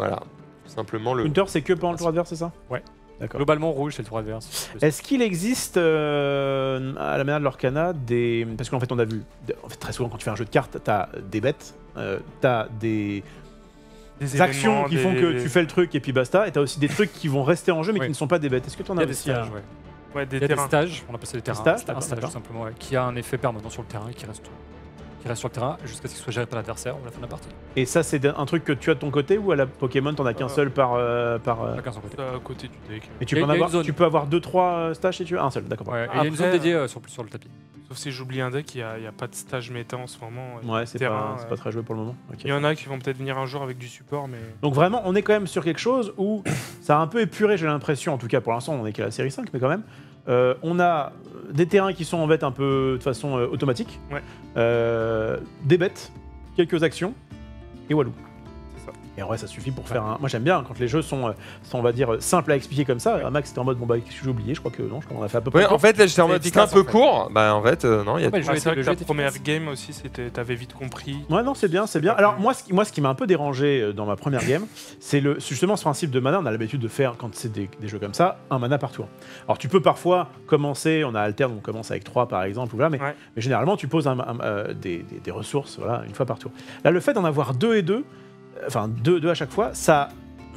Voilà, tout simplement le.
Counter, c'est que pendant le tour adverse, c'est ça?
Ouais.
D'accord.
Globalement, rouge, c'est le tour adverse.
Est-ce qu'il existe euh, à la manière de l'Orcana des. Parce qu'en fait, on a vu. En fait, très souvent, quand tu fais un jeu de cartes, t'as des bêtes, euh, t'as des
des
actions qui
des-
font que
des-
tu fais le truc et puis basta, et t'as aussi des trucs qui vont rester en jeu mais
Oui.
qui ne sont pas des bêtes. Est-ce que tu en
Il
as
y a des stages, ouais.
ouais, des
Il y a des
terrains.
stages, on appelle ça des terrains.
stages, d'accord,
un stage tout simplement, ouais, qui a un effet permanent sur le terrain et qui reste, qui reste sur le terrain jusqu'à ce qu'il soit géré par l'adversaire ou la fin de la partie.
Et ça, c'est un truc que tu as de ton côté ou à la Pokémon, t'en as qu'un
Euh,
seul par. euh, par euh,
Chacun son côté.
à côté du deck.
Mais tu
Il y
peux,
a-
en
il y a une
avoir,
zone.
tu peux avoir 2-3 stages si tu veux? Un seul, d'accord.
Ouais, et il y a une
Après,
zone dédiée euh, sur, sur le tapis.
Sauf si j'oublie un deck, il n'y a, il y a pas de stage méta en ce moment.
Ouais, c'est
Terrain,
pas, c'est très joué pour le moment. Ok.
Il y en a qui vont peut-être venir un jour avec du support, mais
Donc vraiment, on est quand même sur quelque chose où ça a un peu épuré, j'ai l'impression, en tout cas pour l'instant, on est qu'à la série 5, mais quand même. Euh, on a des terrains qui sont en fait un peu de façon euh, automatique,
Ouais.
Euh, des bêtes, quelques actions, et Walou. Et en vrai, ça suffit pour faire un. Moi, j'aime bien quand les jeux sont, euh, sont, on va dire, simples à expliquer comme ça. Ah, Max, c'était en mode, bon, bah, qu'est-ce que j'ai oublié? Je crois que non, je crois qu'on a fait à peu près.
Ouais, en fait, là j'étais en mode c'était un peu court. Bah en fait, euh, non, il y a.
Ouais,
Ouais,
était-
c'est vrai que
était
première game aussi, c'était, t'avais vite compris.
Ouais, non, c'est bien, c'est bien. Alors, moi ce, qui, moi, ce qui m'a un peu dérangé euh, dans ma première game, c'est le, justement ce principe de mana. On a l'habitude de faire, quand c'est des, des jeux comme ça, un mana par tour. Alors, tu peux parfois commencer, on a alterne, on commence avec 3 par exemple, ou voilà, mais,
Ouais.
mais généralement, tu poses un- un- euh, des, des- des ressources voilà, une fois par tour. Là, le fait d'en avoir deux et deux, euh, enfin, deux, deux à chaque fois, ça.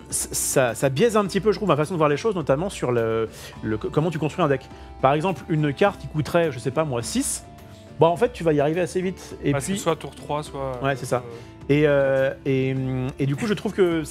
Ça, ça biaise un petit peu, je trouve, ma façon de voir les choses, notamment sur le, le- comment tu construis un deck. Par exemple, une carte qui coûterait, je sais pas moi, 6, bon, en fait, tu vas y arriver assez vite. Et
Bah,
puis,
soit tour 3, soit.
Ouais, c'est ça.
euh,
et, euh, et, et du coup, je trouve que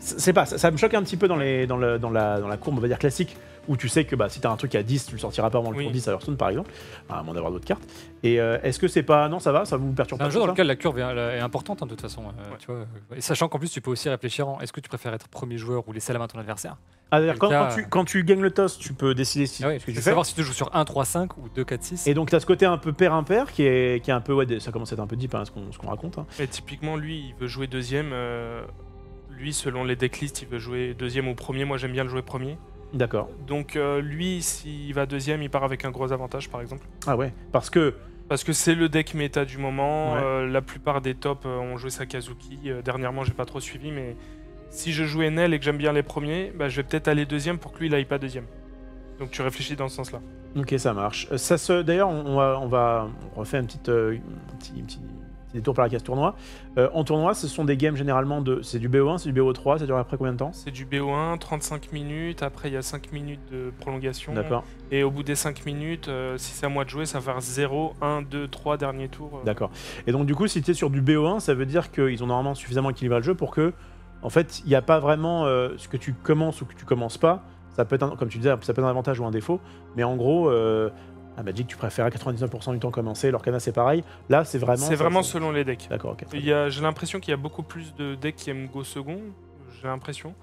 c'est pas, ça, ça me choque un petit peu dans, les, dans, le, dans, la, dans la courbe, on va dire classique, où tu sais que bah, si t'as un truc à 10, tu le sortiras pas avant le
Oui.
tour 10 à Hearthstone par exemple, à moins d'avoir d'autres cartes. Et euh, est-ce que c'est pas. Non, ça va, ça vous perturbe
C'est
pas
un jeu dans lequel la curve est, est importante hein, de toute façon. euh,
Ouais.
tu vois, euh, et sachant qu'en plus, tu peux aussi réfléchir en est-ce que tu préfères être premier joueur ou laisser la main à ton adversaire?
Ah, quand,
Quel cas,
quand tu, quand tu gagnes le toss, tu peux décider si,
Ah ouais,
ce que
tu
tu
savoir si tu joues sur 1, 3, 5 ou 2, 4, 6.
Et donc, t'as ce côté un peu pair-impair qui est, qui est un peu. Ouais, ça commence à être un peu deep, hein, ce qu'on ce qu'on raconte. hein.
Et typiquement, lui, il veut jouer deuxième. euh, lui, selon les decklists, il veut jouer deuxième ou premier. Moi, j'aime bien le jouer premier.
D'accord.
Donc, euh, lui, s'il va deuxième, il part avec un gros avantage, par exemple.
Ah ouais, parce que.
Parce que c'est le deck méta du moment.
Ouais.
euh, la plupart des tops euh, ont joué Sakazuki. Dernièrement, j'ai pas trop suivi, mais si je joue Enel et que j'aime bien les premiers, bah, je vais peut-être aller deuxième pour que lui, il aille pas deuxième. Donc, tu réfléchis dans ce sens-là.
Ok, ça marche. Ça se, d'ailleurs, on, va, on va on refait euh, un petit, un petit- des tours par la case tournoi. Euh, en tournoi, ce sont des games généralement de. C'est du BO1, c'est du BO3, ça dure après combien de temps?
C'est du BO1, 35 minutes, après il y a 5 minutes de prolongation.
D'accord,
Et au bout des 5 minutes, euh, si c'est à moi de jouer, ça va faire 0, 1, 2, 3 derniers tours. euh.
d'accord. Et donc, du coup, si tu es sur du BO1, ça veut dire qu'ils ont normalement suffisamment équilibré le jeu pour que, en fait, il n'y a pas vraiment ce que tu commences ou que tu commences pas. Ça peut être, un- comme tu disais, ça peut être un avantage ou un défaut. Mais en gros, à Magic, tu préfères à 99% du temps commencer. L'Orcana, c'est pareil. Là, c'est vraiment.
C'est vraiment selon les decks.
D'accord, ok.
J'ai l'impression qu'il y a beaucoup plus de decks qui aiment Go second. J'ai l'impression.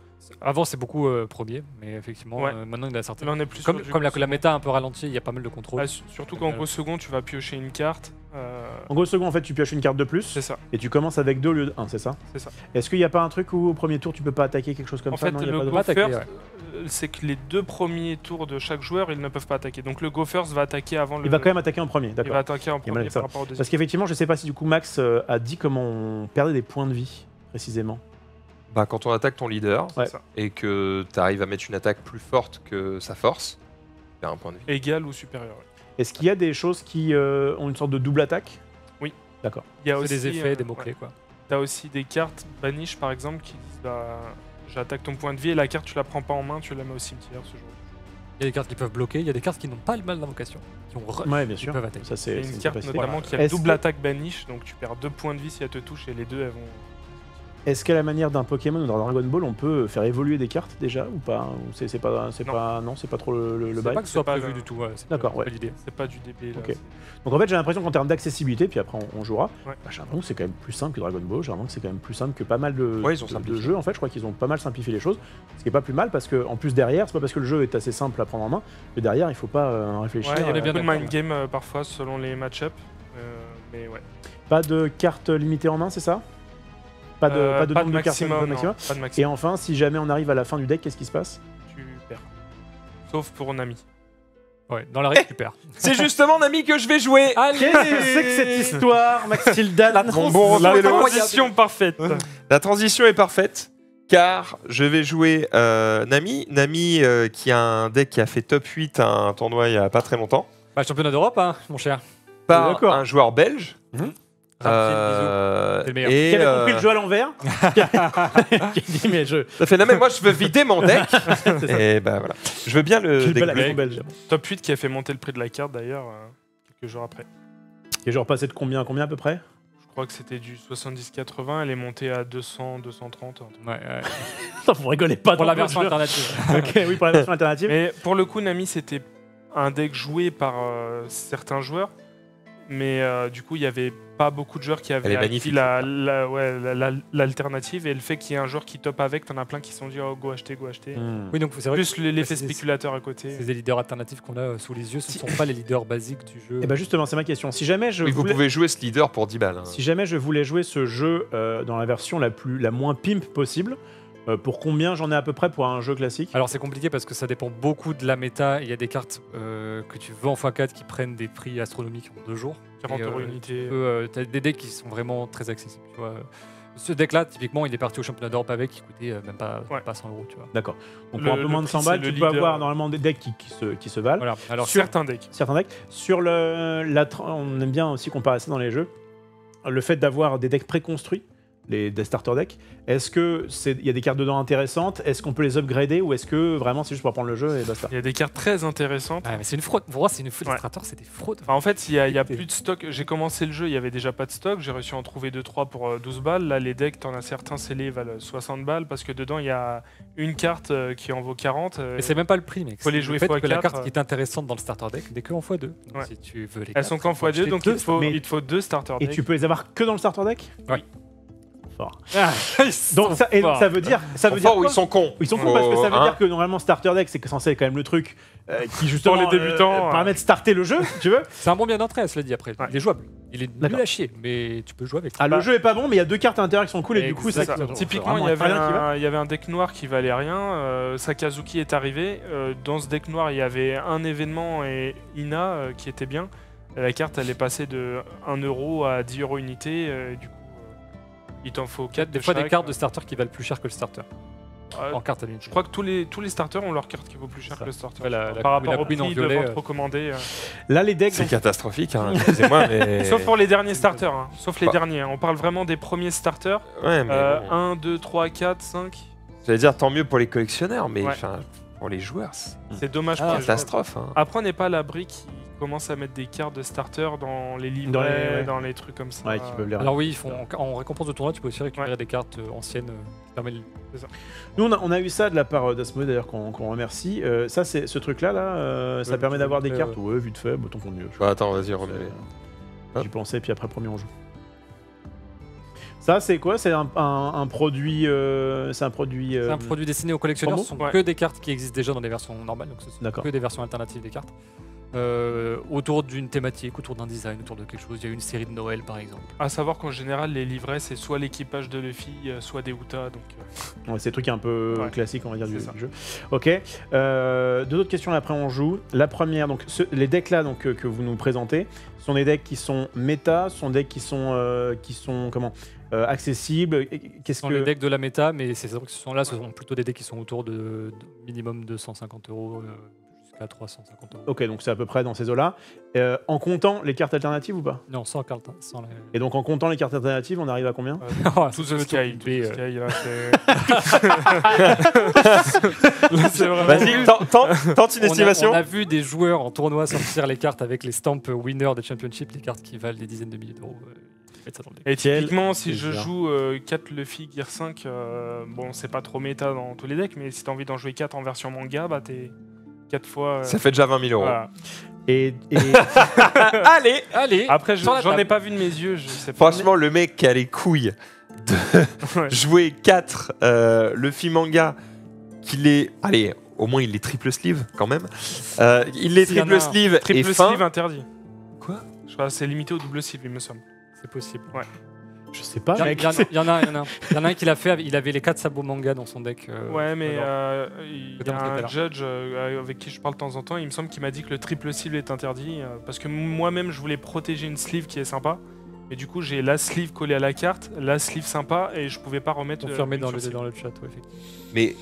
Avant, c'est beaucoup euh, premier, mais effectivement,
Ouais.
euh, maintenant, il y a certaines.
Là, on est plus
Comme, la, la méta a un peu ralenti, il y a pas mal de contrôle.
Ah, su- surtout qu'en Go second, tu vas piocher une carte. euh,
En gros, second, en fait, tu pioches une carte de plus.
c'est ça.
Et tu commences avec 2 au lieu de 1, c'est ça
C'est ça.
Est-ce qu'il n'y a pas un truc où au premier tour tu peux pas attaquer quelque chose comme
En
ça
fait,
non, il y a
le
pas de-
Go
Pas attaquer,
first,
ouais.
c'est que les deux premiers tours de chaque joueur, ils ne peuvent pas attaquer. Donc le Go first va attaquer avant le.
Il va quand même attaquer en premier,
il va
d'accord.
attaquer en premier
que ça.
par rapport au deuxième.
Parce qu'effectivement, je sais pas si du coup Max a dit comment on perdait des points de vie, précisément.
Bah, quand on attaque ton leader
Ouais.
Et que tu arrives à mettre une attaque plus forte que sa force, tu perds un point de vie.
Égal ou supérieur. ouais.
Est-ce qu'il y a des choses qui euh, ont une sorte de double attaque?
Oui.
D'accord.
Il y a aussi
des effets,
euh,
des mots-clés,
ouais.
quoi.
T'as aussi des cartes banish par exemple qui disent bah, j'attaque ton point de vie et la carte tu la prends pas en main, tu la mets au cimetière ce jour.
Il y a des cartes qui peuvent bloquer, il y a des cartes qui n'ont pas le mal d'invocation, qui ont re-
Ouais, bien
qui
sûr.
peuvent attaquer.
Ça,
Il y
c'est
une
une
carte
capacité.
notamment qui a double
que-
attaque banish, donc tu perds deux points de vie si elle te touche et les deux elles vont.
Est-ce qu'à la manière d'un Pokémon ou d'un Dragon Ball, on peut faire évoluer des cartes déjà ou pas c'est pas, c'est
Non.
pas, non, c'est pas trop le, le, le
C'est
bail
pas que ce soit prévu
le-
du tout, ouais, c'est
D'accord,
pas-
ouais.
c'est pas l'idée.
C'est pas du DB là.
Donc en fait, j'ai l'impression qu'en termes d'accessibilité, puis après on, on jouera,
Ouais.
bah, j'ai l'impression que c'est quand même plus simple que Dragon Ball. J'ai l'impression que c'est quand même plus simple que pas mal de,
Ouais, ils ont
de- de,
simplifié.
jeux. En fait, je crois qu'ils ont pas mal simplifié les choses, ce qui est pas plus mal parce que en plus derrière, c'est pas parce que le jeu est assez simple à prendre en main, mais derrière, il faut pas euh, réfléchir.
Ouais, il y a
euh,
bien
de mind game euh, parfois selon les match-up. euh, mais ouais.
Pas de cartes limitées en main, c'est ça? Pas de,
Euh,
pas de nombre de cartes
maximum, non,
maximum.
Pas de
Et enfin, si jamais on arrive à la fin du deck, qu'est-ce qui se passe?
Tu perds. Sauf pour Nami.
Ouais, dans la règle, tu perds.
C'est justement Nami que je vais jouer
Qu'est-ce que c'est que cette histoire, Max Tildan
La
Bon,
trans-
bon,
La
refais-le.
transition parfaite.
La transition est parfaite car je vais jouer euh, Nami. Nami euh, qui a un deck qui a fait top 8 à un tournoi il y a pas très longtemps
Bah, championnat d'Europe, hein, mon cher.
par un joueur belge.
Raphaël
Euh,
le meilleur.
et
Qui avait
euh,
compris le jeu à l'envers Qui a dit, mais je.
ça fait non mais moi je veux vider mon deck et bah voilà. Je veux bien le
Quelle belle
bleu.
action belge.
Top 8 qui a fait monter le prix de la carte d'ailleurs euh, quelques jours après.
Et genre passé de combien, à combien à peu près?
Je crois que c'était du 70-80, elle est montée à 200, 230. un truc.
Ouais, ouais.
Attends, vous rigolez pas
Pour la
le
version
jeu.
alternative.
Ok, oui, pour la version alternative.
Mais pour le coup, Nami, c'était un deck joué par euh, certains joueurs. Mais euh, du coup, il n'y avait pas beaucoup de joueurs qui avaient acquis
magnifique,
la- la- ouais, la- la- l'alternative. et le fait qu'il y ait un joueur qui top avec, t'en as plein qui se sont dit oh, go acheter, go acheter.
Hmm.
Oui, donc c'est vrai
Plus l'effet spéculateur à côté.
c'est des leaders alternatifs qu'on a euh, sous les yeux, ce ne sont pas les leaders basiques du jeu.
Et bah justement, c'est ma question. Si jamais je
Oui, vous pouvez jouer ce leader pour 10 balles. hein.
Si jamais je voulais jouer ce jeu euh, dans la version la plus la moins pimp possible, euh, pour combien j'en ai à peu près pour un jeu classique
Alors c'est compliqué parce que ça dépend beaucoup de la méta. Il y a des cartes euh, que tu vends en x4 qui prennent des prix astronomiques en deux jours.
40
Et,
euros
euh,
unité.
Tu as des decks qui sont vraiment très accessibles. Tu vois. Ce deck-là, typiquement, il est parti au championnat d'Europe avec, il coûtait même pas,
Ouais.
pas 100 euros. Tu vois.
D'accord. Donc
Le-
pour un peu moins de
prix,
100 balles, tu peux
leader.
avoir normalement des decks qui, qui se, qui se valent.
Voilà. Alors
sur certains decks.
certains decks. Sur le, la, on aime bien aussi comparer ça dans les jeux. Le fait d'avoir des decks préconstruits, les des starter decks, est-ce que c'est il y a des cartes dedans intéressantes? Est-ce qu'on peut les upgrader ou est-ce que vraiment c'est juste pour apprendre le jeu et basta?
Il y a des cartes très intéressantes.
Ouais, mais c'est une fraude. Pour moi, c'est une fraude.
Ouais.
C'est des fraudes.
Enfin, en fait, il y a, il y a
Et-
plus de stock. J'ai commencé le jeu, il y avait déjà pas de stock. J'ai réussi à en trouver 2-3 pour euh, 12 balles. Là, les decks, t'en as certains scellés, valent 60 balles parce que dedans, il y a une carte euh, qui en vaut 40. euh,
Mais c'est même pas le prix, mec.
Faut les jouer
le fait
fois
que la carte qui est intéressante dans le starter deck n'est que en x2. Donc
Ouais.
si tu veux les
Elles sont qu'en
faut
x2,
acheter
donc
deux.
il, te faut,
mais-
il te faut deux starter
Et
decks.
tu peux les avoir que dans le starter deck?
Oui. Ah,
Donc ça, et donc ça veut dire ça veut
Ils
dire quoi
ils sont cons
Ils sont cons parce que ça veut
Oh,
dire
hein.
que normalement starter deck c'est censé être quand même le truc euh, qui justement
les débutants,
euh, permet de starter le jeu, tu veux
C'est un bon bien d'entrée, cela dit après.
Ouais.
Il est jouable. Il est nul à chier, mais tu peux jouer avec.
Ah, le jeu est pas bon, mais il y a deux cartes à l'intérieur qui sont cool et du coup,
ça.
c'est
Typiquement, il y, avait un, il y avait un deck noir qui valait rien. euh, Sakazuki est arrivé. euh, dans ce deck noir, il y avait un événement et Ina euh, qui était bien. La carte, elle est passée de 1 euro à 10 euros unité. euh, du coup, euh, il t'en faut 4
Des fois, des cartes de starter qui valent plus cher que le starter. En carte à.
Je crois que tous les, tous les starters ont leur carte qui vaut plus cher que le starter.
Ouais, la- la-
Par rapport
la
au prix de
violet,
vente
euh.
recommandée. euh.
Là, les decks.
C'est
donc-
catastrophique, hein, excusez-moi, mais.
Sauf pour les derniers starters. hein. Sauf les
Bah.
derniers. hein. On parle vraiment des premiers starters.
Ouais, mais.
Euh,
bon.
1, 2, 3, 4, 5.
J'allais dire tant mieux pour les collectionneurs, mais pour les joueurs, c'est
dommage
Ah,
pour les joueurs.
catastrophe. hein.
Après, on n'est pas à l'abri qui commence à mettre des cartes de starter dans les livrets,
Dans
dans
les-
les,
ouais.
trucs comme ça.
Ouais, qui peuvent les
Alors oui, ils font, en, en récompense de tournoi, tu peux aussi récupérer des cartes euh, anciennes euh, qui permettent de-
Nous, on a, on a eu ça de la part euh, d'Asmodee d'ailleurs, qu'on qu'on remercie. Euh, ça, c'est ce truc-là, là, euh, ça permet d'avoir des
fait,
cartes.
ouais.
Ouais, vite fait, autant qu'on mieux.
Bah, attends, vas-y, remets
J'y pensais, puis après, premier on joue. Ça, c'est quoi? C'est un, un- un produit. euh, c'est un produit. euh,
C'est un produit destiné aux collectionneurs.
promo
Ce sont
Ouais.
que des cartes qui existent déjà dans des versions normales, donc ce sont que des versions alternatives des cartes. Euh, autour d'une thématique, autour d'un design, autour de quelque chose. Il y a une série de Noël par exemple.
À savoir qu'en général, les livrets, c'est soit l'équipage de Luffy, euh, soit des Uta. Donc, euh,
Ouais, c'est des trucs un peu
Ouais.
classiques, on va dire, du, jeu. Ok. Euh, deux autres questions, après on joue. La première, donc ce- les decks là donc, que, que vous nous présentez, ce sont des decks qui sont méta, ce sont des decks qui sont, euh, qui sont comment euh, Qu'est-ce
Ce sont
que
les decks de la méta, mais ces decks qui sont là, ce sont plutôt des decks qui sont autour de, de minimum 250 euros euh, jusqu'à 350 euros.
Ok, donc c'est à peu près dans ces eaux-là. Euh, en comptant les cartes alternatives ou pas?
Non, sans carte. hein, Sans la...
Et donc en comptant les cartes alternatives, on arrive à combien?
Oh,
tout sky. the
euh.
sky, là, c'est- Là, c'est vraiment-
Vas-y, tente- une
On a,
estimation.
on a vu des joueurs en tournoi sortir les cartes avec les stamps winner des championships, les cartes qui valent des dizaines de milliers d'euros. euh.
Et typiquement, si je joue 4 Luffy Gear 5, euh, bon, c'est pas trop méta dans tous les decks, mais si t'as envie d'en jouer 4 en version manga, bah t'es 4 fois. euh,
Ça fait déjà 20 000 euros.
voilà.
Et, et-
Allez
Allez,
Après, je- j'en ai pas vu de mes yeux, je sais pas.
Franchement, le mec qui a les couilles de
Ouais.
jouer 4 euh, Luffy manga, qu'il est. Allez, au moins il est triple sleeve quand même. Euh, il est
S'il y en
triple
a un.
sleeve et
Triple
fin.
sleeve interdit.
Quoi?
Je crois que c'est limité au double sleeve, il me semble.
c'est possible.
Je sais pas,
Il y, en-
mec.
il y en a- il y en a, il y en a un. Qui l'a fait. Il avait les 4 sabots manga dans son deck. euh,
ouais, mais euh, il y a
un
judge euh, avec qui je parle de temps en temps, il me semble qu'il m'a dit que le triple sleeve est interdit, euh, parce que moi-même, je voulais protéger une sleeve qui est sympa. Et du coup, j'ai la sleeve collée à la carte, la sleeve sympa, et je pouvais pas remettre.
confirmé
une
dans le, dans le chat, ouais, effectivement.
Mais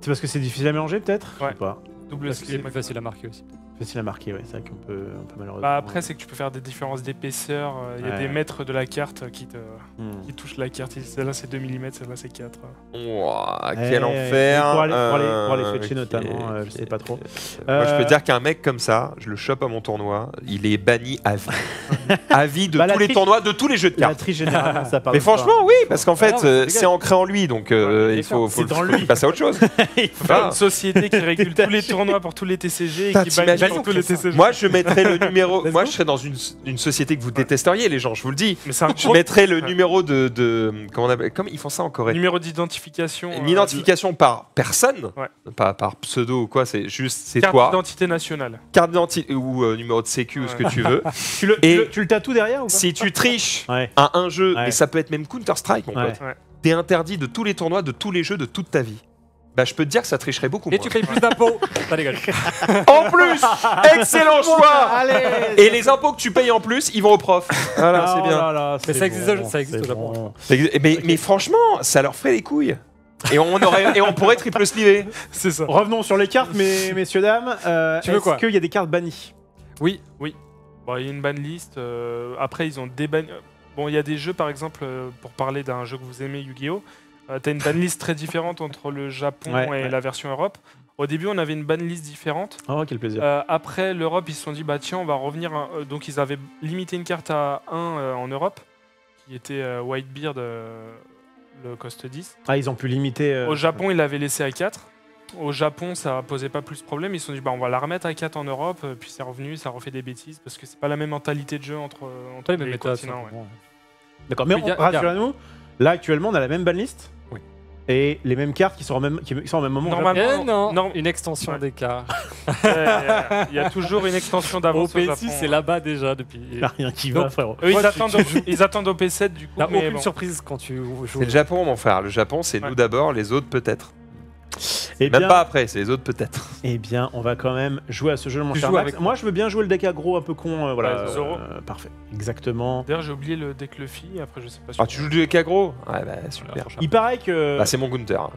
C'est parce que c'est difficile à mélanger, peut-être? Je
Ouais.
sais pas.
Double sleeve.
plus facile à marquer aussi.
Facile à marquer, ouais. C'est vrai qu'on peut, on peut malheureusement.
Bah après, c'est que tu peux faire des différences d'épaisseur. euh, Il y a
Ouais.
des mètres de la carte qui, te,
Hmm.
qui touchent la carte. Celle-là, c'est 2 mm, celle-là, c'est 4.
Ouah,
Eh,
quel enfer.
pour aller- pour aller- pour aller
Euh,
fetcher
ok,
notamment, euh, je sais pas trop.
Moi, je peux dire qu'un mec comme ça, je le chope à mon tournoi, il est banni à vie. à vie de
Bah, la
tous les
triche-
tournois, de tous les jeux de
La
cartes.
triche généralement, ça part.
Mais franchement, oui, parce qu'en fait,
Ah
euh,
c'est
ancré en lui, donc euh, il faut, faut, faut
lui.
passer à autre chose.
Faire
Ah.
une société qui régule tous les tournois pour tous les TCG et qui bannit
t'imagines
pour tous les TCG.
Moi, je mettrais le numéro. Moi, je serais dans une, une société que vous détesteriez, les gens. Je vous le dis.
Mais
Je mettrais le
Ouais.
numéro de, de comment on appelle Comme ils font ça en Corée?
numéro d'identification.
Une
euh,
identification par personne,
Ouais.
pas par pseudo ou quoi. C'est juste c'est
carte
toi,
d'identité nationale.
carte d'identité ou euh, numéro de sécu ou ce que tu veux.
Tu le,
Et-
tu le- tu le tatoues derrière ou pas?
si tu triches
Ouais.
à un jeu,
Ouais.
et ça peut être même Counter Strike, mon
Ouais.
pote.
Ouais.
T'es interdit de tous les tournois, de tous les jeux, de toute ta vie. Bah, je peux te dire que ça tricherait beaucoup.
Et
moins.
tu payes plus d'impôts. Ça.
En plus, excellent choix.
Allez
Et les impôts que tu payes en plus, ils vont au prof. Voilà, c'est
Oh
bien.
là là,
Mais
c'est
ça existe-
bon,
ça existe
c'est
au Japon.
bon.
Mais, mais- mais franchement, ça leur ferait les couilles. Et on, aurait, et on pourrait triple sliver.
C'est ça.
Revenons sur les cartes, mes, messieurs, dames. Euh,
Tu veux
est-ce
quoi
qu'il y a des cartes bannies
Oui,
Bon, il y a une ban list. euh, après, ils ont des ban. Bon, il y a des jeux, par exemple, euh, pour parler d'un jeu que vous aimez, Yu-Gi-Oh! Euh, T'as une ban list très différente entre le Japon
Ouais,
et
ouais.
la version Europe. Au début, on avait une ban list différente.
Oh, quel plaisir.
Euh, après, l'Europe, ils se sont dit, bah tiens, on va revenir. à- euh, donc, ils avaient limité une carte à 1 en Europe, qui était euh, Whitebeard, euh, le coste 10.
Ah, ils ont pu limiter. euh,
Au Japon, ils l'avaient laissé à 4. Au Japon, ça posait pas plus de problème. Ils se sont dit, bah, on va la remettre à 4 en Europe. euh, Puis c'est revenu, ça refait des bêtises. Parce que c'est pas la même mentalité de jeu entre, entre les continents. ouais.
D'accord, mais
Il y a-
on- rassurez-nous, là actuellement on a la même banlist?
Oui.
Et les mêmes cartes qui sont, en même, qui sont au même moment.
Normalement.
Eh non,
Non.
une extension
Ouais.
des cartes.
Il y a toujours une extension d'avance au
P6,
Japon.
c'est là-bas déjà depuis.
Il y a rien qui va,
Donc,
frérot.
Eux, ils, attendent au, ils attendent au P7 du coup. Mais
aucune
bon.
surprise quand tu joues.
C'est le Japon, mon frère. Le Japon, c'est
Ouais.
nous d'abord, les autres peut-être.
Eh
Même
bien,
pas après, c'est les autres peut-être.
eh bien, on va quand même jouer à ce jeu, mon
Tu
cher
joues
Max.
avec
Moi, je veux bien jouer le deck aggro un peu con. euh, voilà,
Ouais, Zoro.
euh, parfait. Exactement.
D'ailleurs, j'ai oublié le deck Luffy. Après, je sais pas.
Ah, tu joues du deck aggro? Ouais, bah super.
Voilà,
Il paraît que.
Bah, c'est mon Gunther.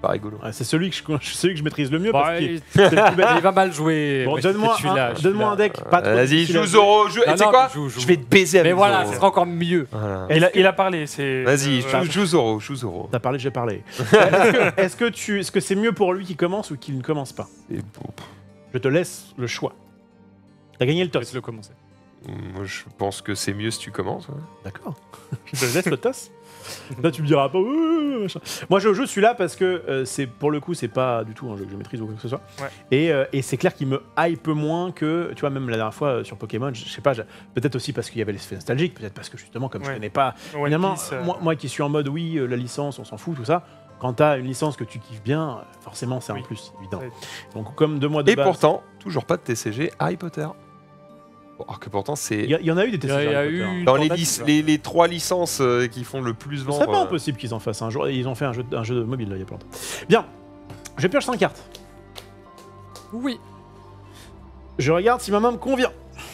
C'est pas rigolo.
Ouais, c'est celui que je, celui que je maîtrise le mieux
Bon,
parce qu'il
il, va mal jouer.
Bon, donne-moi un,
là, là.
deck. Trop
Vas-y, joue. Zoro. joue- Tu sais quoi
joue, joue.
Je vais te baiser avec
Mais voilà, ce sera encore mieux.
Voilà.
Il a, il parlé, c'est.
Vas-y,
euh,
joue, joue Zoro, joue Zoro.
T'as parlé, j'ai parlé. est-ce que est-ce que tu, est-ce que c'est mieux pour lui qu'il commence ou qu'il ne commence pas Je te laisse le choix. T'as gagné le toss.
Laisse-le commencer.
Moi, je pense que c'est mieux si tu commences.
D'accord. Je te laisse le toss. Là, tu me diras pas. Machin. Moi, je joue celui-là parce que euh, c'est pour le coup, c'est pas du tout un jeu que je maîtrise ou quoi que ce soit.
Ouais.
Et, euh, et c'est clair qu'il me hype moins que, tu vois, même la dernière fois euh, sur Pokémon, je je sais pas, je- peut-être aussi parce qu'il y avait l'effet nostalgique, peut-être parce que justement, comme je
Ouais.
connais pas.
One
Finalement,
Piece, euh,
moi, moi qui suis en mode oui, euh, la licence, on s'en fout, tout ça. Quand t'as une licence que tu kiffes bien, euh, forcément, c'est un
Oui.
plus, évident.
Ouais.
Donc, comme deux mois de
Et
base,
pourtant, toujours pas de TCG Harry Potter. Alors que pourtant,
il
c'est
il y en a eu des
Il y a,
TCG.
il y a
Harry
eu une
dans les, trois licences euh, qui font le plus vendre.
serait pas
euh,
impossible qu'ils en fassent un jour. Ils ont fait un jeu, un jeu de mobile là, il y a pas longtemps. Bien, je pioche 5 cartes.
Oui.
Je regarde si ma main me convient.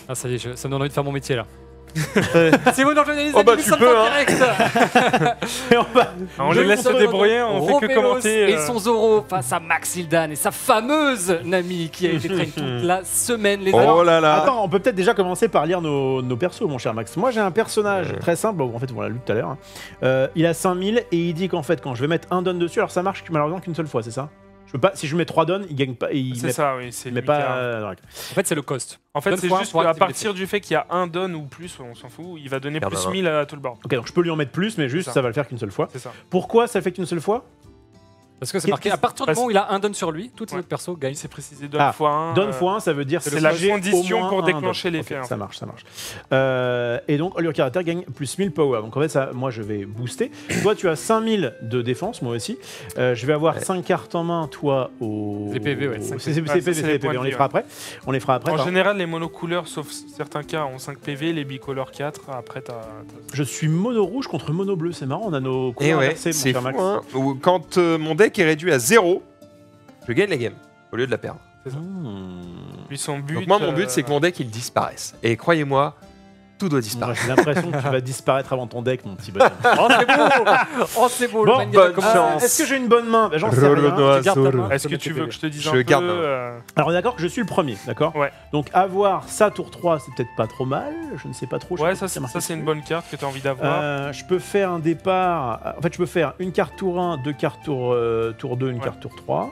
Ah, ça y est, je- ça me donne envie de faire mon métier là. C'est bon, non, journaliste,
Oh, bah,
nous
tu
sommes
peux,
en
hein.
direct.
Et on va-
On les laisse se débrouiller, on fait que commenter.
Et
euh,
son Zoro face à Maxildan et sa fameuse Nami qui a été traîne toute la semaine, les amis.
Oh là là
Attends, on peut peut-être déjà commencer par lire nos, nos persos, mon cher Max. Moi, j'ai un personnage
Ouais.
très simple. Bon, en fait, on l'a lu tout à l'heure. hein. Euh, il a 5000 et il dit qu'en fait, quand je vais mettre un don dessus, alors ça marche malheureusement qu'une seule fois, c'est ça? Je peux pas, Si je mets 3 dons, il gagne pas. Il
C'est
met,
ça, oui. C'est
il met pas. euh, non, ok.
En fait, c'est le cost.
En fait,
Donne
c'est
fois un
juste
pour
qu'à
activer
partir du fait qu'il y a un don ou plus, on s'en fout, il va donner plus
un.
1000 à tout le board.
Ok, donc je peux lui en mettre plus, mais juste ça.
ça.
va le faire qu'une seule fois.
C'est ça.
Pourquoi ça le fait qu'une seule fois?
Parce que c'est marqué à partir du moment où il a un don sur lui, tous les
Ouais.
autres persos gagnent.
Il s'est précisé don
Ah,
fois 1.
Donne fois 1, ça veut dire
c'est la condition pour déclencher l'effet, en
ça marche, ça marche. Euh, et donc, le caractère gagne plus 1000 power. Donc en fait, ça, moi je vais booster. toi, tu as 5000 de défense, moi aussi. Euh, je vais avoir
Ouais.
5 cartes en main, toi au.
Les PV, ouais, cinq
C'est c'est-
PV.
c'est
Ouais, c'est
c'est
les
les
points
PV.
de
On les fera après. On les fera après.
En général, les monocouleurs, sauf certains cas, ont 5 PV, les bicolores 4. Après, t'as.
Je suis mono rouge contre mono bleu. C'est marrant, on a nos
Et
couleurs
ouais,
inversées, mon
c'est
cher
fou,
Max.
hein. Quand euh, mon deck est réduit à 0, je gagne la game au lieu de la perdre.
Hmm.
Son but.
Donc moi, mon but,
euh,
c'est que mon deck, il disparaisse. Et croyez-moi, tout doit disparaître.
J'ai l'impression que tu vas disparaître avant ton deck, mon petit bonhomme.
Oh, c'est beau Oh, c'est beau,
Bon,
bonne chance.
Est-ce que j'ai une bonne main? Ben, J'en sais rien.
Est-ce que tu veux que je te dise
Je
un
garde
peu
un.
euh,
Alors on est d'accord que je suis le premier, d'accord?
Ouais.
Donc avoir ça tour 3, c'est peut-être pas trop mal. Je ne sais pas trop.
Ouais, ça, c'est-
marqué
ça, c'est une bonne carte que tu as envie d'avoir.
Euh, je peux faire un départ. En fait, je peux faire une carte tour 1, deux cartes tour, euh, tour 2, une
Ouais.
carte tour 3.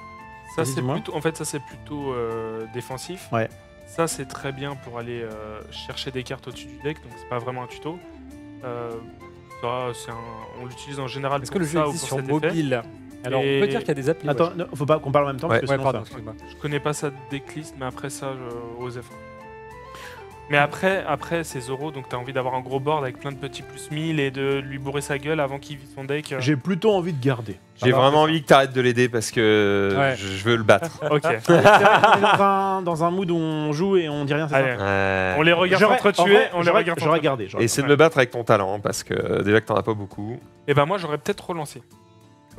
ça, c'est plutôt, en fait, ça, c'est plutôt euh, défensif.
Ouais.
Ça, c'est très bien pour aller euh, chercher des cartes au-dessus du deck, donc c'est pas vraiment un tuto. Euh, ça, c'est un- on l'utilise en général
Est-ce
pour
que le jeu
ça ou
existe
pour
sur
cet effet.
mobile? Alors, on peut dire qu'il y a des applis.
Attends,
ouais.
non, faut pas qu'on parle en même temps
Ouais.
parce que
Ouais,
sinon
pardon, excuse-moi.
Je connais pas sa decklist, mais après ça, je... aux F1. Mais après, après c'est Zoro, donc t'as envie d'avoir un gros board avec plein de petits plus 1000 et de lui bourrer sa gueule avant qu'il vide son deck. euh.
J'ai plutôt envie de garder.
J'ai vraiment envie que tu arrêtes de l'aider parce que
Ouais.
je je veux le battre.
Ok.
on est dans un, dans un mood où on joue et on dit rien, c'est
Allez,
ça
Ouais.
on les regarde
J'aurais- en
on les
j'aurais-
regarde
J'aurais gardé.
Essaie de le battre avec ton talent parce que déjà que t'en as pas beaucoup.
Et ben moi, j'aurais peut-être relancé.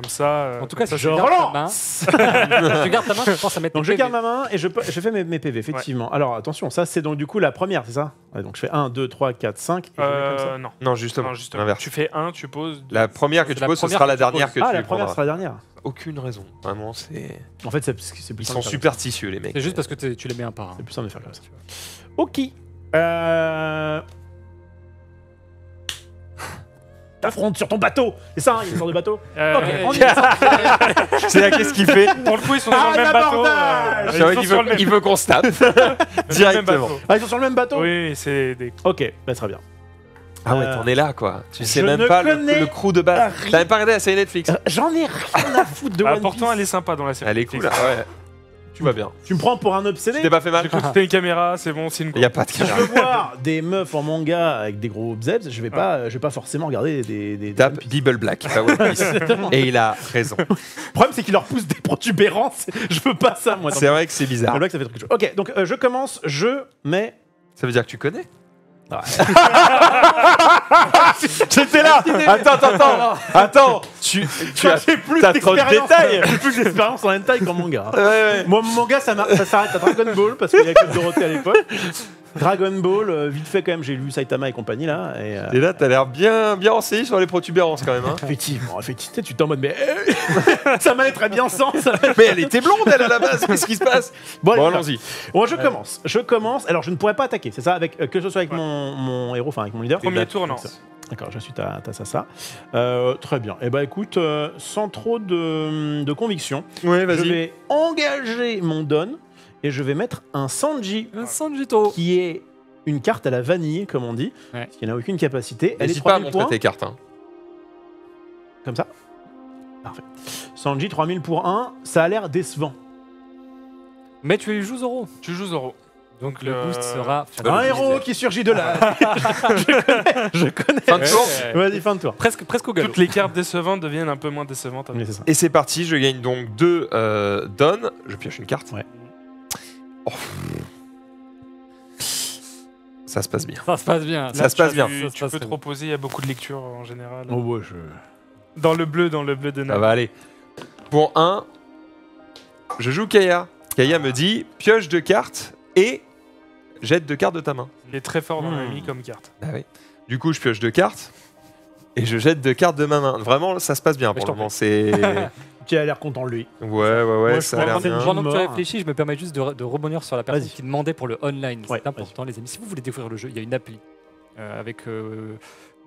Comme ça. euh,
En tout cas,
ça,
si
Je relance
tu gardes ta main, je pense à mettre
Donc je garde ma main et je, je fais mes, mes PV, effectivement. Alors attention, ça c'est donc du coup la première, c'est ça Ouais, Donc je fais 1, 2, 3, 4, 5. Et je mets comme ça.
Euh, non.
Non, justement.
non, justement.
l'inverse.
Tu fais un, tu poses. deux.
La première que tu poses, ce sera
que
la
tu
dernière
poses.
que
ah,
tu
la première sera la dernière.
Aucune raison. Vraiment, c'est.
En fait, c'est c'est plus
Ils sont superstitieux, les mecs.
C'est juste parce que tu les mets un par un.
C'est plus simple de faire comme ça. Ok. Euh... T'affrontes sur ton bateau C'est ça, hein, il y a une sorte de bateau
Euh,
Ok, on y est.
C'est là, qu'est-ce qu'il fait
Pour le coup, ils sont
Ah,
sur le même bateau.
l'abordage
euh,
C'est vrai
ils sont
qu'il
sur
veut,
le même-
il veut qu'on se tape.
le même
Directement.
bateau.
Ah, ils sont sur le même bateau
Oui, c'est des.
Ok, bah, très bien.
Ah ouais,
Euh,
t'en es là, quoi. Tu sais
je
même pas le,
connais
le crew de base.
rien.
Même pas regardé la série Netflix
Euh, J'en ai rien à foutre de
Ah,
One
pourtant,
Piece.
elle est sympa dans la série.
Elle est cool, ouais. Tu vas bien.
Tu me prends pour un
Tu
obsédé
t'es pas fait mal
J'ai cru que c'était une caméra, c'est bon, c'est une.
Il y a pas de
Je
caméra.
veux voir des meufs en manga avec des gros bzebs, je vais pas, je vais pas forcément regarder des... des,
Tape. Bible Black. pas One Piece.
Exactement.
Et il a raison.
Le problème, c'est qu'il leur pousse des protubérances. Je veux pas ça, moi.
C'est vrai que c'est bizarre.
ça fait. Ok, donc euh, je commence, je mets.
Ça veut dire que tu connais?
Ah.
J'étais là. Attends, attends, attends. Attends. Tu, tu as,
plus
trop de détails
J'ai plus d'expérience en hentai qu'en manga.
Ouais, ouais.
Moi, mon manga, ça, m'a- ça s'arrête à Dragon Ball parce qu'il y a que Dorothée à l'époque. Dragon Ball, euh, vite fait quand même, j'ai lu Saitama et compagnie là. Et, euh,
Et là, t'as l'air bien, bien renseigné sur les protubérances quand même. hein.
Effectivement, effectivement, tu t'es en mode mais ça m'allait très bien sans. Ça.
Mais elle était blonde, elle, à la base. Qu'est-ce qui se passe?
Bon,
allons-y.
Bon, je commence. Je commence. Alors, je ne pourrais pas attaquer, c'est ça avec, euh, Que ce soit avec
Ouais.
mon, mon héros, enfin avec mon leader.
Premier
Exact.
tour, non.
D'accord, je suis ta, ta Sasa. Euh, très bien. Eh ben écoute, euh, sans trop de, de conviction,
Ouais,
je vais engager mon Don et je vais mettre un Sanji
Un Sanjito.
qui est une carte à la vanille, comme on dit,
Ouais.
parce qu'il n'a aucune capacité. Elle est
N'hésite pas à
3000
montrer
points,
tes cartes. hein.
comme ça. Parfait. Sanji, 3000 pour 1, ça a l'air décevant.
Mais tu joues Zoro.
Tu joues Zoro.
Donc le
Euh,
boost sera.
Un héros qui surgit de là. je connais, je connais.
Fin de
Ouais,
tour.
ouais.
Vas-y, fin de tour.
Presque, presque au galop.
Toutes les cartes décevantes deviennent un peu moins décevantes.
Oui, c'est ça.
Et c'est parti, je gagne donc deux euh, Don. Je pioche une carte.
Ouais.
Oh. Ça se passe bien.
Ça se passe bien.
Ça se passe bien.
Tu,
Ça se
tu
passe
peux
très
te reposer, il y a beaucoup de lectures en général.
Oh, ouais, je...
Dans le bleu, dans le bleu de
Ça
Nab.
va aller. Pour un, je joue Kaya. Kaya me dit pioche deux cartes et jette deux cartes de ta main.
Il est très fort dans
Hmm.
l'ami comme carte.
Ah oui. Du coup, je pioche deux cartes et je jette deux cartes de ma main. Vraiment, ça se passe bien
Mais
pour
je
le
t'en
moment. C'est ouais,
Tu as l'air content de lui.
ouais, ouais,
Moi, je
ça a l'air bien.
c'est
Pendant que tu
mort.
réfléchis, je me permets juste de, de rebondir sur la personne qui demandait pour le online.
Ouais,
c'est important, les amis. Si vous voulez découvrir le jeu, il y a une appli euh, avec. euh,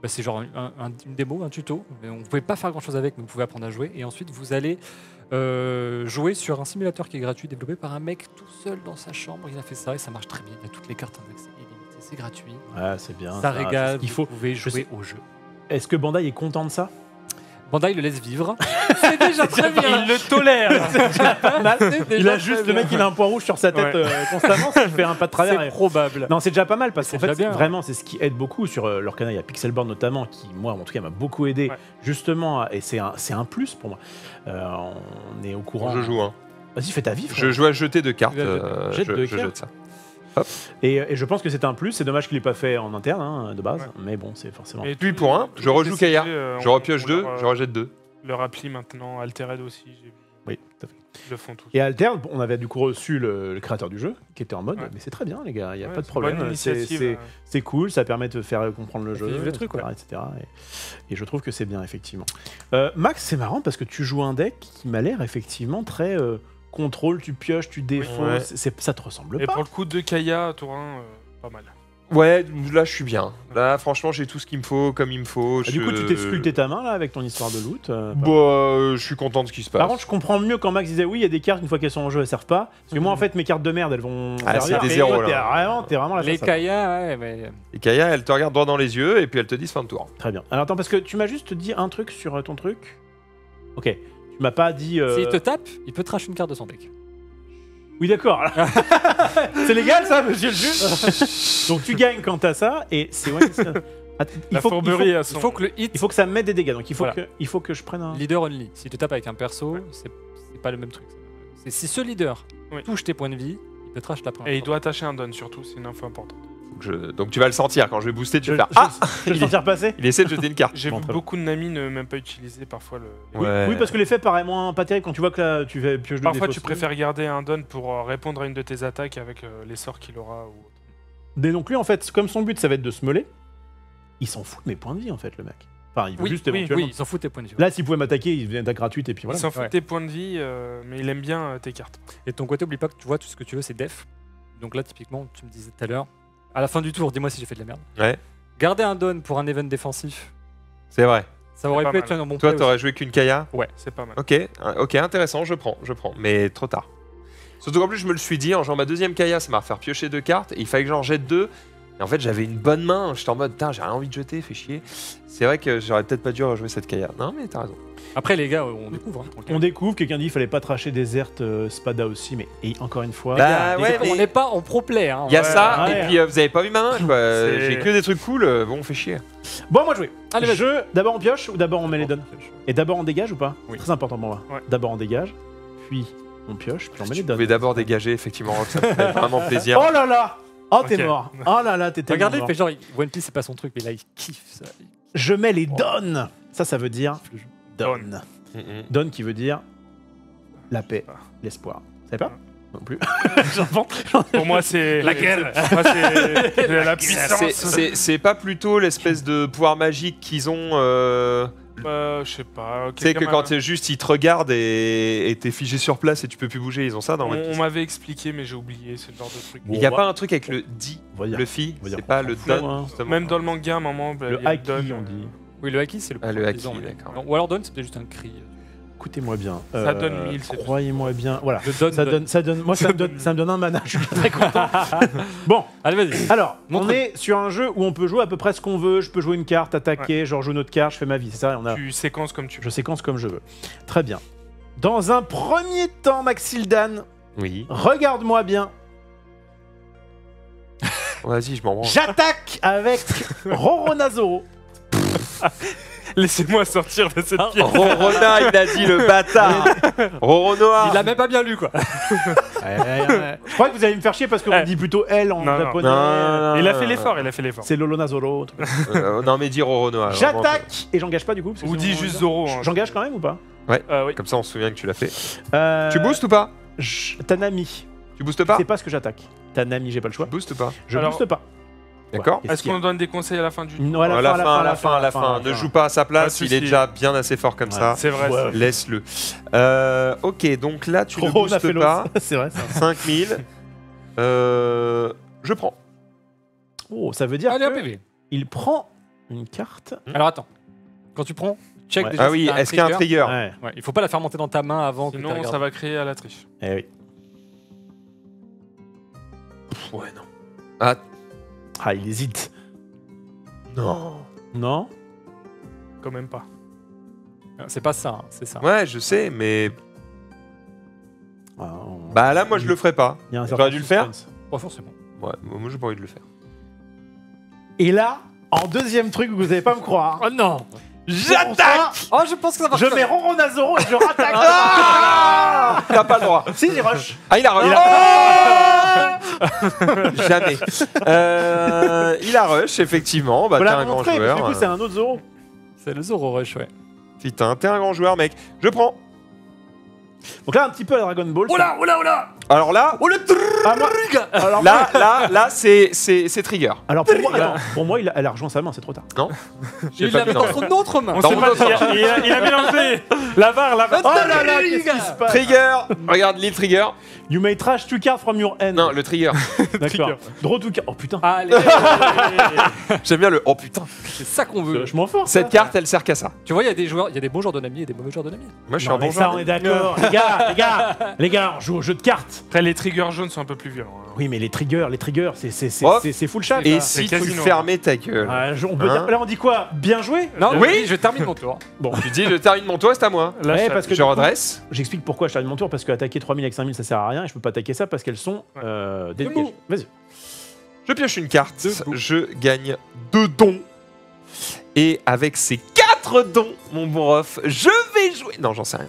bah, c'est genre un- un- une démo, un tuto. Mais on ne pouvait pas faire grand chose avec, mais vous pouvez apprendre à jouer. Et ensuite, vous allez euh, jouer sur un simulateur qui est gratuit, développé par un mec tout seul dans sa chambre. Il a fait ça et ça marche très bien. Il y a toutes les cartes en accès illimité. C'est gratuit.
Ouais, c'est bien.
ça régale.
Il
vous
faut.
pouvez
je
jouer au jeu.
Est-ce que Bandai est content de ça?
Bandai le laisse vivre. c'est déjà très bien.
Il le tolère
C'est
Il
déjà
a juste le mec, il a un point rouge sur sa tête euh, constamment, ça fait un pas de travers.
C'est probable.
Non, c'est déjà pas mal parce
C'est
qu'en fait,
bien.
vraiment, c'est ce qui aide beaucoup sur euh, leur canal. Il y a Pixelborn notamment, qui, moi, en tout cas, m'a beaucoup aidé, justement, et c'est un, c'est un plus pour moi. Euh, on est au courant.
Je joue. Hein.
Vas-y, fais ta vie, frère.
Je joue à jeter deux cartes.
Jette
je
cartes.
jette ça.
Et, et je pense que c'est un plus. C'est dommage qu'il l'ait pas fait en interne, hein, de base.
Ouais.
Mais bon, c'est forcément.
Et
Puis pour un, je rejoue Kaya.
euh,
Je repioche deux,
leur,
je
euh,
rejette deux.
Leur appli maintenant, Altered aussi.
Oui, tout à fait.
Ils le font tous.
Et Alter, on avait du coup reçu le, le créateur du jeu, qui était en mode,
Ouais.
mais c'est très bien, les gars, il n'y a
Ouais,
pas de problème. C'est
euh.
cool, ça permet de faire comprendre le
Ça
jeu,
le truc,
etc.
ouais.
etc. Et, et je trouve que c'est bien, effectivement. Euh, Max, c'est marrant parce que tu joues un deck qui m'a l'air effectivement très euh, contrôle, tu pioches, tu défausses,
Ouais.
c'est- ça te ressemble
Et
pas.
pour le coup de Kaya, tour 1, pas mal.
Ouais, là je suis bien. Là franchement j'ai tout ce qu'il me faut comme il me faut.
Ah, du coup, tu t'es sculpté ta main là avec ton histoire de loot. euh,
Bah, euh, je suis content de ce qui se passe.
Par contre, je comprends mieux quand Max disait oui, il y a des cartes, une fois qu'elles sont en jeu, elles servent pas. Parce que moi, en fait, mes cartes de merde, elles vont.
Ah, c'est des zéros,
T'es
là.
vraiment, t'es vraiment la
Les Kaya, ouais, mais.
Et Kaya elle te regarde droit dans les yeux et puis elle te dit fin de tour.
Très bien. Alors attends, parce que tu m'as juste dit un truc sur euh, ton truc. Ok. Tu m'as pas dit. euh,
S'il te tape, il peut trash une carte de son deck.
Oui, d'accord. c'est légal ça, monsieur le juge Donc tu gagnes quand t'as ça, et c'est. ouais, c'est- il,
La
faut, il,
fourberie
faut,
à
Il que le hit,
il faut que ça me mette des dégâts. Donc il faut,
Voilà.
que, il faut que je prenne un.
leader only. Si tu tapes avec un perso, c'est c'est pas le même truc. C'est si ce leader
Oui.
touche tes points de vie, il peut trash ta première
Et il
fois.
doit attacher un don surtout, c'est une info importante.
Donc, je- donc tu vas le sentir quand je vais booster, tu
Je,
vas
je,
faire Ah
je vais le sentir passer
Il essaie de jeter une carte.
J'ai
Bon,
vu beaucoup de Nami ne même pas utiliser parfois le.
Oui,
Ouais.
oui, parce que l'effet paraît moins pas terrible quand tu vois que là tu fais pioche de
Parfois tu préfères garder un don pour euh, répondre à une de tes attaques avec euh, les sorts qu'il aura. Ou...
Mais donc lui, en fait, comme son but ça va être de se meuler, il s'en fout de mes points de vie en fait, le mec. Enfin, il veut
Oui,
juste
oui,
éventuellement.
oui, il s'en fout de tes points de vie.
Là, s'il pouvait m'attaquer, il vient d'attaque gratuite et puis
Il
voilà.
s'en fout
Ouais.
de tes points de vie, euh, mais il aime bien euh, tes cartes.
Et de ton côté, oublie pas que tu vois, tout ce que tu veux, c'est def. Donc là, typiquement, tu me disais tout à l'heure, à la fin du tour, dis-moi si j'ai fait de la merde.
Ouais.
Garder un don pour un event défensif,
C'est vrai.
ça aurait
pas
pu
mal.
être un bon
Toi
play
t'aurais joué qu'une Kaya
C'est pas mal.
Ok, euh, ok, intéressant, je prends, je prends. Mais trop tard. Surtout qu'en plus je me le suis dit, en jouant ma deuxième Kaya, ça m'a refait piocher deux cartes et il fallait que j'en jette deux. Et en fait j'avais une bonne main, j'étais en mode, putain j'ai rien envie de jeter, fait chier. C'est vrai que j'aurais peut-être pas dû rejouer cette Kaya. Non mais t'as raison.
Après, les gars, on découvre. hein, tranquille.
On découvre, quelqu'un dit il fallait pas tracher Desert euh, Spada aussi, mais et encore une fois.
Bah,
Les
ouais,
gars,
mais-
On n'est pas en pro play. Hein.
Il y a
Ouais,
ça,
ouais.
et puis euh, vous avez pas vu ma main quoi.
C'est-
J'ai que des trucs cool, euh, bon, fait chier.
Bon, moi jouer.
Allez, vas-y.
je d'abord on pioche ou d'abord on met les dons Et d'abord on dégage ou pas
Oui.
Très important pour moi.
Ouais.
D'abord on dégage, puis on pioche, puis on met les
Tu
dons.
pouvais d'abord dégager, effectivement, ça me ferait vraiment plaisir.
Oh là là Oh t'es mort Oh là là t'es tellement
Regardez, il
mort.
fait genre, One Piece, c'est pas son truc, mais là, il kiffe ça.
Je mets les dons Ça, ça veut dire
kiffe le jeu.
don.
Mm, mm.
Don qui veut dire la paix,
Ah.
l'espoir. Vous savez pas Non plus. J'en
Pour moi, c'est.
La guerre.
c'est- moi, c'est de la puissance.
C'est- C'est c'est pas plutôt l'espèce de pouvoir magique qu'ils ont. euh,
Euh, je sais pas.
Tu sais que quand t'es juste, ils te regardent et t'es figé sur place et tu peux plus bouger. Ils ont ça dans
On, on m'avait expliqué, mais j'ai oublié, c'est le genre de truc.
Bon,
Il y a pas un truc avec le di,
on va dire-
le fi, c'est pas le don. justement.
Même dans le manga, à un moment, bah,
Le haki, on dit.
Oui, le haki, c'est le
Ah, le haki, d'accord.
Ou alors Don, c'était juste un cri.
Écoutez-moi bien.
Ça donne mille, c'est
Croyez-moi bien. Voilà. Ça
Don.
donne, ça donne, moi, ça me donne, ça me donne un mana. Je suis très content. bon,
Allez, vas-y.
alors, on est sur un jeu où on peut jouer à peu près ce qu'on veut. Je peux jouer une carte, attaquer, genre jouer une autre carte, je fais ma vie. C'est ça, on a,
Tu séquences comme tu veux.
je séquence comme je veux. Très bien. Dans un premier temps, Maxildan,
Oui.
regarde-moi bien.
Vas-y, je m'en branle.
J'attaque avec Roronazoro.
Laissez-moi sortir de cette
Ah,
pièce.
Rorona, il a dit le bâtard. Roro noir.
Il l'a même pas bien lu, quoi.
je crois que vous allez me faire chier parce qu'on
Eh.
dit plutôt elle en
Non, non.
japonais.
Non, non, non,
Il a fait l'effort, il a fait l'effort.
C'est Lolonazoro.
Euh, non, mais dis Roro noir. vraiment,
J'attaque et j'engage pas du coup. parce que
Ou
sinon,
dis
on
juste. Zoro. hein.
J'engage quand même ou pas?
Euh, oui.
Comme ça, on se souvient que tu l'as fait.
Euh,
Tu boostes ou pas?
je- Tanami.
Tu boostes pas?
C'est pas ce que j'attaque. Tanami, j'ai pas le choix.
Tu boostes pas?
Je
Alors-
booste pas.
D'accord
Est-ce qu'on donne des conseils à la fin du
Non, à la fin,
à la fin, à la fin. Ne joue pas à sa place, il est déjà bien assez fort comme ça.
C'est vrai.
Laisse-le. Euh, ok, donc là, tu ne boostes pas.
C'est vrai ça.
5000. Euh, je prends.
Oh, ça veut dire
Allez, un
que
PV.
il prend une carte.
Alors attends. Quand tu prends, check
Ouais.
déjà.
Ah oui, est-ce qu'il y a un trigger
Ouais.
Ouais, il faut pas la faire monter dans ta main avant que
Sinon,
regardes.
ça va créer à la triche.
Eh oui.
Ouais, non. Ah,
Ah, il hésite.
non.
Non?
Quand même pas.
C'est pas ça, hein, c'est ça.
Ouais, je sais, mais.
Ah, on-
Bah là, moi, je le ferai pas.
Il y a un
J'aurais dû le faire
suspense.
Pas forcément.
Ouais, moi, j'ai pas envie de le faire.
Et là, en deuxième truc, vous allez pas me croire.
Oh non
J'attaque
Oh, je pense que ça va
Je mets Roronazoro et je rattaque
Ah T'as pas le droit.
Si, j'ai rush
Ah, il a rush.
Il
Oh Jamais. Euh, il a rush, effectivement. Bah, t'es un grand
mais
joueur.
du coup, c'est un autre Zoro.
C'est le Zoro Rush, ouais.
Putain, t'es un grand joueur, mec. Je prends.
Donc là, un petit peu à Dragon Ball.
Oh là, oh là, oh là
Alors là,
Oh le
Ah, moi- Alors,
là, là, là, c'est, c'est, c'est trigger.
alors pour moi, attends, pour moi, il a, elle a rejoint sa main, c'est trop tard.
J'ai
Il
pas
la
vu, non.
dans son autre main
On sait pas, il, a, il a- il a mélangé la barre, la barre.
Oh là là, qu'est-ce qui se passe
Trigger. Regarde, l'île trigger.
You may trash two cards from your hand.
Non, le trigger.
D'accord. Draw two cards. Oh putain.
Allez
J'aime bien le. Oh putain.
C'est ça qu'on veut.
Je m'en force.
Cette carte, elle sert qu'à ça.
Tu vois, il y a des joueurs, il y a des bons joueurs de Nami et des mauvais joueurs de Nami.
Moi, je suis
Non,
un bon
mais ça,
joueur.
on est d'accord. les gars, les gars, les gars, on joue au jeu de cartes.
Après, les triggers jaunes sont un peu plus violents. hein.
Oui, mais les triggers, les triggers, c'est c'est c'est c'est full chat.
Et
ça.
si tu
casino.
fermais ta gueule
Ah, je- on peut
Hein
dire- là, on dit quoi? Bien joué?
Non,
Oui.
je termine mon tour.
Bon,
Tu dis, je termine mon tour, c'est à moi.
Là,
Ouais,
ça-
parce que
Je
coup,
redresse.
J'explique pourquoi je termine mon tour parce que attaquer 3000 avec 5000 ça sert à rien et je peux pas attaquer ça parce qu'elles sont
Ouais.
euh. Vas-y.
Je pioche une carte. Je gagne deux dons. Et avec ces quatre dons, mon bon ref, je vais jouer. Non, j'en sais rien.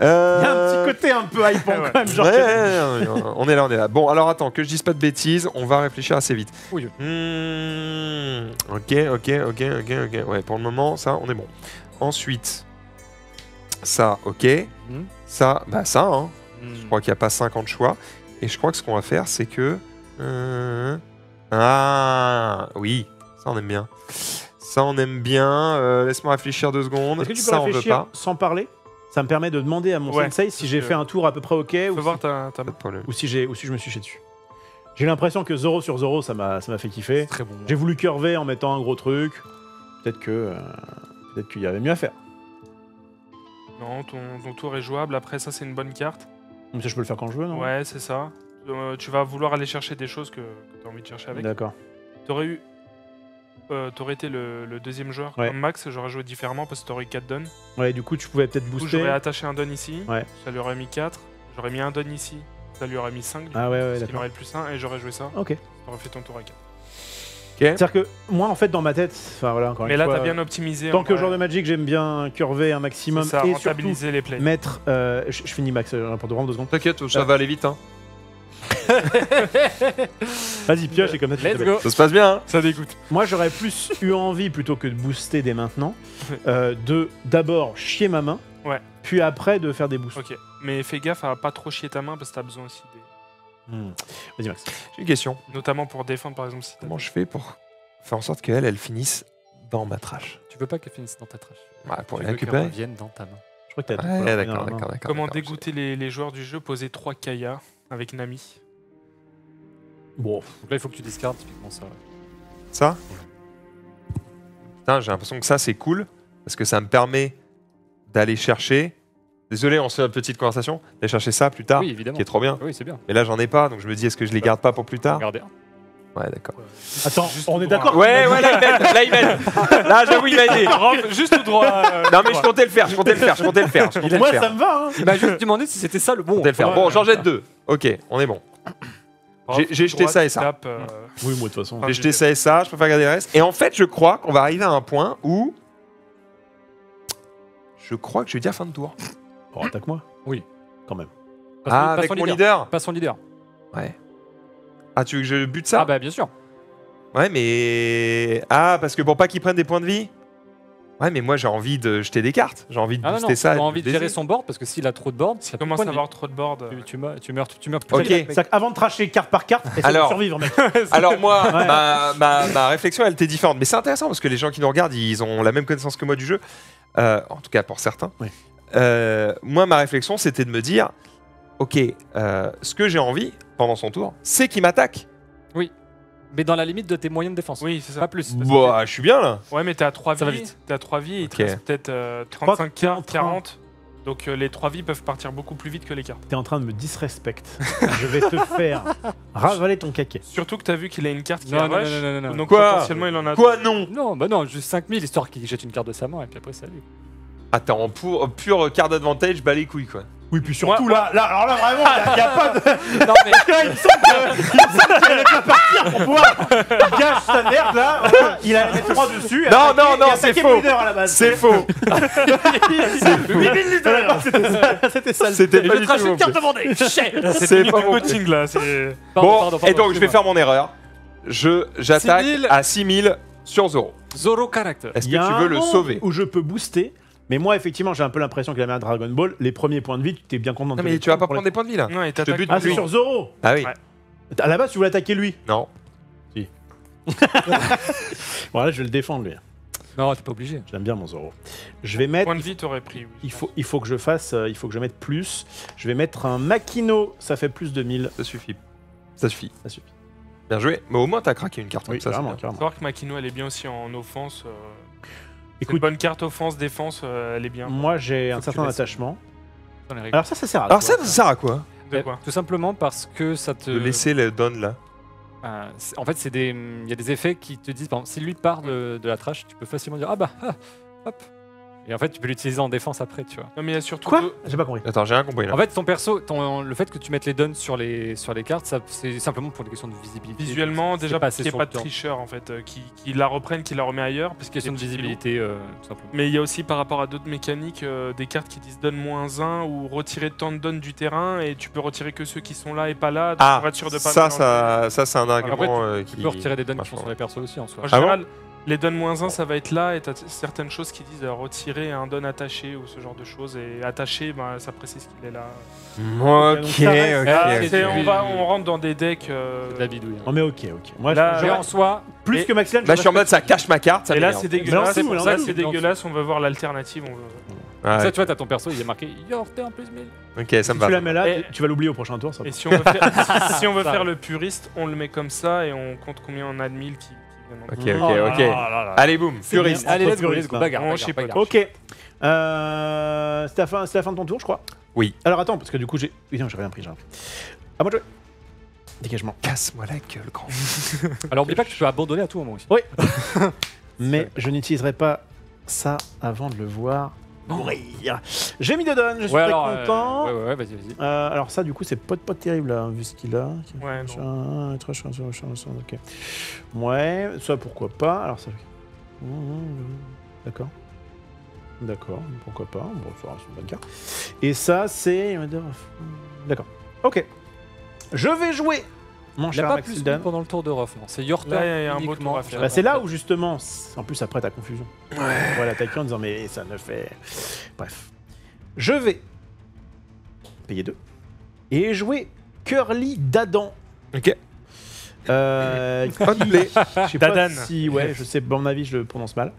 Il y a un
Euh,
petit côté un peu hypant quand même. Genre
Ouais,
que-
on est là, on est là. Bon, alors attends, que je dise pas de bêtises, on va réfléchir assez vite.
Oui.
Hmm, ok, ok, ok, ok, ok. Ouais, pour le moment, ça, on est bon. Ensuite, ça, ok.
Mhm.
Ça, bah ça, hein.
Hmm.
Je crois qu'il n'y a pas 50 choix. Et je crois que ce qu'on va faire, c'est que. euh, Ah, oui, ça on aime bien. Ça on aime bien. Euh, Laisse-moi réfléchir deux secondes.
Que tu peux
ça on veut pas.
sans parler? Ça me permet de demander à mon
Ouais,
sensei si j'ai
que-
fait un tour à peu près ok ou si,
voir ta, ta-
ou si j'ai ou si je me suis chié dessus. J'ai l'impression que 0 sur 0 ça m'a ça m'a fait kiffer.
Très bon.
J'ai voulu curver en mettant un gros truc. Peut-être que euh, peut-être qu'il y avait mieux à faire.
Non, ton, ton tour est jouable. Après, ça, c'est une bonne carte.
Mais ça je peux le faire quand je veux, non?
Ouais, c'est ça. Euh, tu vas vouloir aller chercher des choses que, tu as envie de chercher avec.
D'accord.
T'aurais eu. Euh, t'aurais été le, le deuxième joueur
Ouais.
comme Max, j'aurais joué différemment parce que t'aurais eu 4 dons.
Ouais, du coup tu pouvais peut-être
coup,
booster.
j'aurais attaché un don ici,
Ouais.
ça lui aurait mis 4. J'aurais mis un don ici, ça lui aurait mis 5.
Ah ouais ouais
parce qu'il
d'accord.
aurait le plus 1 et j'aurais joué ça.
Ok.
T'aurais fait ton tour à 4.
C'est-à-dire que moi en fait dans ma tête, enfin voilà encore
Mais
une
là,
fois,
t'as bien optimisé.
tant que
vrai.
joueur de Magic j'aime bien curver un maximum
ça,
et surtout
les plays.
mettre. euh, je, je finis Max euh, pour deux deux secondes.
T'inquiète, ça va aller vite. Hein.
Vas-y pioche et comme ça. tu
Let's
fais-
go.
Ça se passe bien. Hein.
Ça dégoûte.
Moi j'aurais plus eu envie plutôt que de booster dès maintenant, euh, de d'abord chier ma main,
Ouais.
puis après de faire des boosts.
Ok. Mais fais gaffe à pas trop chier ta main parce que t'as besoin aussi des.
Hmm. Vas-y, Max.
J'ai une question.
Notamment pour défendre, par exemple, si t'as-
Comment je fais pour faire en sorte qu'elle, elle finisse dans ma trash
Tu veux pas qu'elle finisse dans ta trash.
Ouais, pour
tu
les
veux qu'elle
récupérer.
revienne dans ta main.
Je crois que t'as
Ouais, d'accord.
Comment
d'accord.
dégoûter les, les joueurs du jeu Poser 3 Kaya avec Nami?
Bon,
Donc là, il faut que tu discardes typiquement ça.
Ça? Putain, j'ai l'impression que ça, c'est cool. Parce que ça me permet d'aller chercher. Désolé, on se fait une petite conversation. D'aller chercher ça plus tard.
oui, évidemment.
Qui est trop bien.
Oui, c'est bien.
Mais là, j'en ai pas. Donc je me dis, est-ce que je les garde pas pour plus tard?
Regardez.
Ouais, d'accord.
attends,
Juste
on est d'accord?
Ouais, ouais, là, il m'aide. Là, il m'aide. Là, j'avoue, il m'a aidé.
Juste tout droit. euh,
Non, mais je comptais le faire. Je comptais le faire. Je comptais le faire. Je comptais le
Moi,
faire.
ça me va. Hein.
Il m'a juste demandé si c'était ça le
Je
bon.
comptais le faire. Bon, j'en jette deux. Ok, on est bon. J'ai- jeté ça et ça.
tape, euh,
Oui, moi, de toute façon.
J'ai jeté ça et ça. Je préfère garder le reste. Et en fait, je crois qu'on va arriver à un point où. Je crois que je vais dire fin de tour.
Oh, attaque-moi.
Oui.
Quand même.
Passe-
Ah,
passe
avec mon
leader.
leader
Pas son leader.
Ouais. Ah, tu veux que je bute ça
Ah bah bien sûr.
Ouais, mais. Ah, parce que pour pas qu'il prenne des points de vie Ouais, mais moi j'ai envie de jeter des cartes. J'ai envie de
Ah non,
booster
non,
ça.
as envie de
baiser.
gérer son board parce que s'il a trop de board,
Si
ça
tu commences
te
à avoir trop de board. euh,
tu, tu meurs, tu meurs, tu meurs.
Ok.
Qu'avant de tracher carte par carte,
Alors.
de survivre, mec.
Alors moi,
Ouais.
ma, ma- ma réflexion, elle était différente. Mais c'est intéressant parce que les gens qui nous regardent, ils ont la même connaissance que moi du jeu. Euh, en tout cas pour certains.
Oui.
Euh, moi, ma réflexion, c'était de me dire, ok, euh, ce que j'ai envie pendant son tour, c'est qu'il m'attaque.
Mais dans la limite de tes moyens de défense.
Oui, c'est ça.
Pas plus.
Bah, je suis bien là.
Ouais, mais t'es à 3
Ça va
vies.
vite.
T'es à 3 vies, il
Ok.
te reste peut-être euh,
crois
35
que t'es en
cartes,
train-
40. Donc euh, les 3 vies peuvent partir beaucoup plus vite que les cartes.
T'es en train de me disrespect. je vais te faire ravaler ton caquet.
Surtout que t'as vu qu'il a une carte qui
Non,
a
non,
rush.
non, non, non, non.
Donc
Quoi
potentiellement il en a.
Quoi, non
Non, bah non, juste 5000 histoire qu'il jette une carte de sa main et puis après salut.
Attends, pour pur card advantage, bah les couilles quoi.
Oui, puis surtout là, là, alors là vraiment, il n'y a, pas de.
non mais
il me semble que- il me semble qu'il allait bien partir pour pouvoir. Il gâche sa merde là. il allait mettre 3 dessus.
Non, non, non, c'est faux. C'est faux.
8000 leaders. C'était ça. C'était ça. le-
C'était pas
je
du tout. C'est pas
du
mon
coaching là.
Bon, et donc je vais faire mon erreur. Je j'attaque
6000.
à 6000 sur Zoro.
Zoro character.
Est-ce que
a
tu veux le sauver
Où je peux booster. Mais moi, effectivement, j'ai un peu l'impression qu'il a mis un Dragon Ball. Les premiers points de vie, tu t'es bien content de
Non mais tu vas pas prendre
les-
des points de vie là.
Non, et
Je te
t'attaques
bute
Ah, c'est sur Zoro.
Ah oui.
Ouais.
À la base, tu voulais attaquer lui.
Non.
Voilà, je vais le défendre lui.
Non, t'es pas obligé.
Je l'aime bien mon Zoro. Je vais mettre.
Point de vie, t'aurais pris. Oui.
Il faut, il faut que je fasse. euh, il faut que je mette plus. Je vais mettre un Makino. Ça fait plus de 1000.
Ça suffit. Ça suffit.
Ça suffit.
Bien joué. Mais au moins t'as craqué une carte
Oui,
comme ça. c'est
carrément,
bien.
carrément.
savoir que Makino elle est bien aussi en offense. euh, c'est
Écoute,
une bonne carte offense, défense, euh, elle est bien.
moi j'ai un certain attachement. Alors ça, ça sert à
Alors
quoi,
ça, ça sert à quoi
De
Eh,
quoi
Tout simplement parce que ça te.
De laisser le don là.
Euh, en fait, c'est des, il y a des effets qui te disent, par exemple, si lui part de, de la trash, tu peux facilement dire ah bah ah, hop. Et en fait, tu peux l'utiliser en défense après, tu vois.
Non, mais il y a surtout.
Quoi
deux-
J'ai pas compris.
Attends, j'ai rien compris là.
En fait, ton perso, ton, le fait que tu mettes les dons sur les, sur les cartes, ça- c'est simplement pour des questions de visibilité.
Visuellement,
C'est
déjà,
pas
parce
assez
qu'il n'y
sur
a pas
le
de
temps.
tricheur en fait, euh, qui, qui la reprennent, qui la remet ailleurs. Parce
C'est question de
qu'il y a des petits
visibilité, euh, tout simplement.
Mais il y a aussi par rapport à d'autres mécaniques euh, des cartes qui disent donne moins 1 ou retirer tant de donnes du terrain et tu peux retirer que ceux qui sont là et pas là donc
Ah,
pour être sûr de pas
ça,
mélanger.
ça, ça c'est un argument
Après, tu-
euh,
Tu
qui.
peux retirer des dons qui sont sur les persos aussi en soi.
En
Ah bon?
général, les donnes moins 1 ça va être là et t'as certaines choses qui disent euh, retirer un don attaché ou ce genre de choses et attaché bah, ça précise qu'il est là.
Ok, ok.
Ah,
ok.
C'est-
ok.
on, va, on rentre dans des decks. euh,
de la bidouille. hein.
Oh mais ok, ok. Moi,
Là,
je-
en soi,
plus
et-
que Maxian.
Là, je suis en mode ça cache ma carte. Ça
et là c'est dégueulasse, c'est pour ça que c'est dégueulasse, on veut voir l'alternative. on veut-
Ouais.
ça, tu vois, t'as ton perso, il est marqué Yorté en plus 1000.
Ok, ça
Si
me
tu la
va.
mets là,
Et-
tu- vas l'oublier au prochain tour. Ça.
Et si on veut faire, si on veut faire le puriste, on le met comme ça et on compte combien on a de 1000 qui, en
Ok,
Oh
ok,
là
ok.
là là là.
Allez, boum,
C'est bien.
Allez, let's go, let's go, bagarre.
On
bagarre.
Ok. Euh, c'est la fin, c'est la fin de ton tour, je crois.
Oui.
Alors attends, parce que du coup j'ai. Oui, non, j'ai rien pris, j'ai rien pris. À moi de jouer. Dégagement.
Casse-moi la gueule, grand.
Alors, oublie pas que tu peux abandonner à tout moment aussi.
Mais je n'utiliserai pas ça avant de le voir mourir. J'ai mis dedans, je suis
Ouais,
très
alors. euh,
content.
ouais, ouais, ouais, vas-y, vas-y.
Euh, alors ça, du coup, c'est pas, pas terrible, là, vu ce qu'il a.
Ouais,
machin, ok. Ouais, ça, pourquoi pas. Alors ça... D'accord. D'accord, pourquoi pas. Bon, ça reste une bonne carte. Et ça, c'est... D'accord. Ok. Je vais jouer, mon
Il pas
Max
plus pendant le tour de Ruff. non. C'est your turn.
Là, il y a un beau tour
uniquement.
à faire.
Bah, c'est là où justement, en plus après ta confusion. On va l'attaquer en disant mais ça ne fait. Bref. Je vais payer 2 et jouer Curly Dadan.
Ok.
Euh, je sais pas
Dadan.
si, ouais, je sais, à mon avis, je le prononce mal.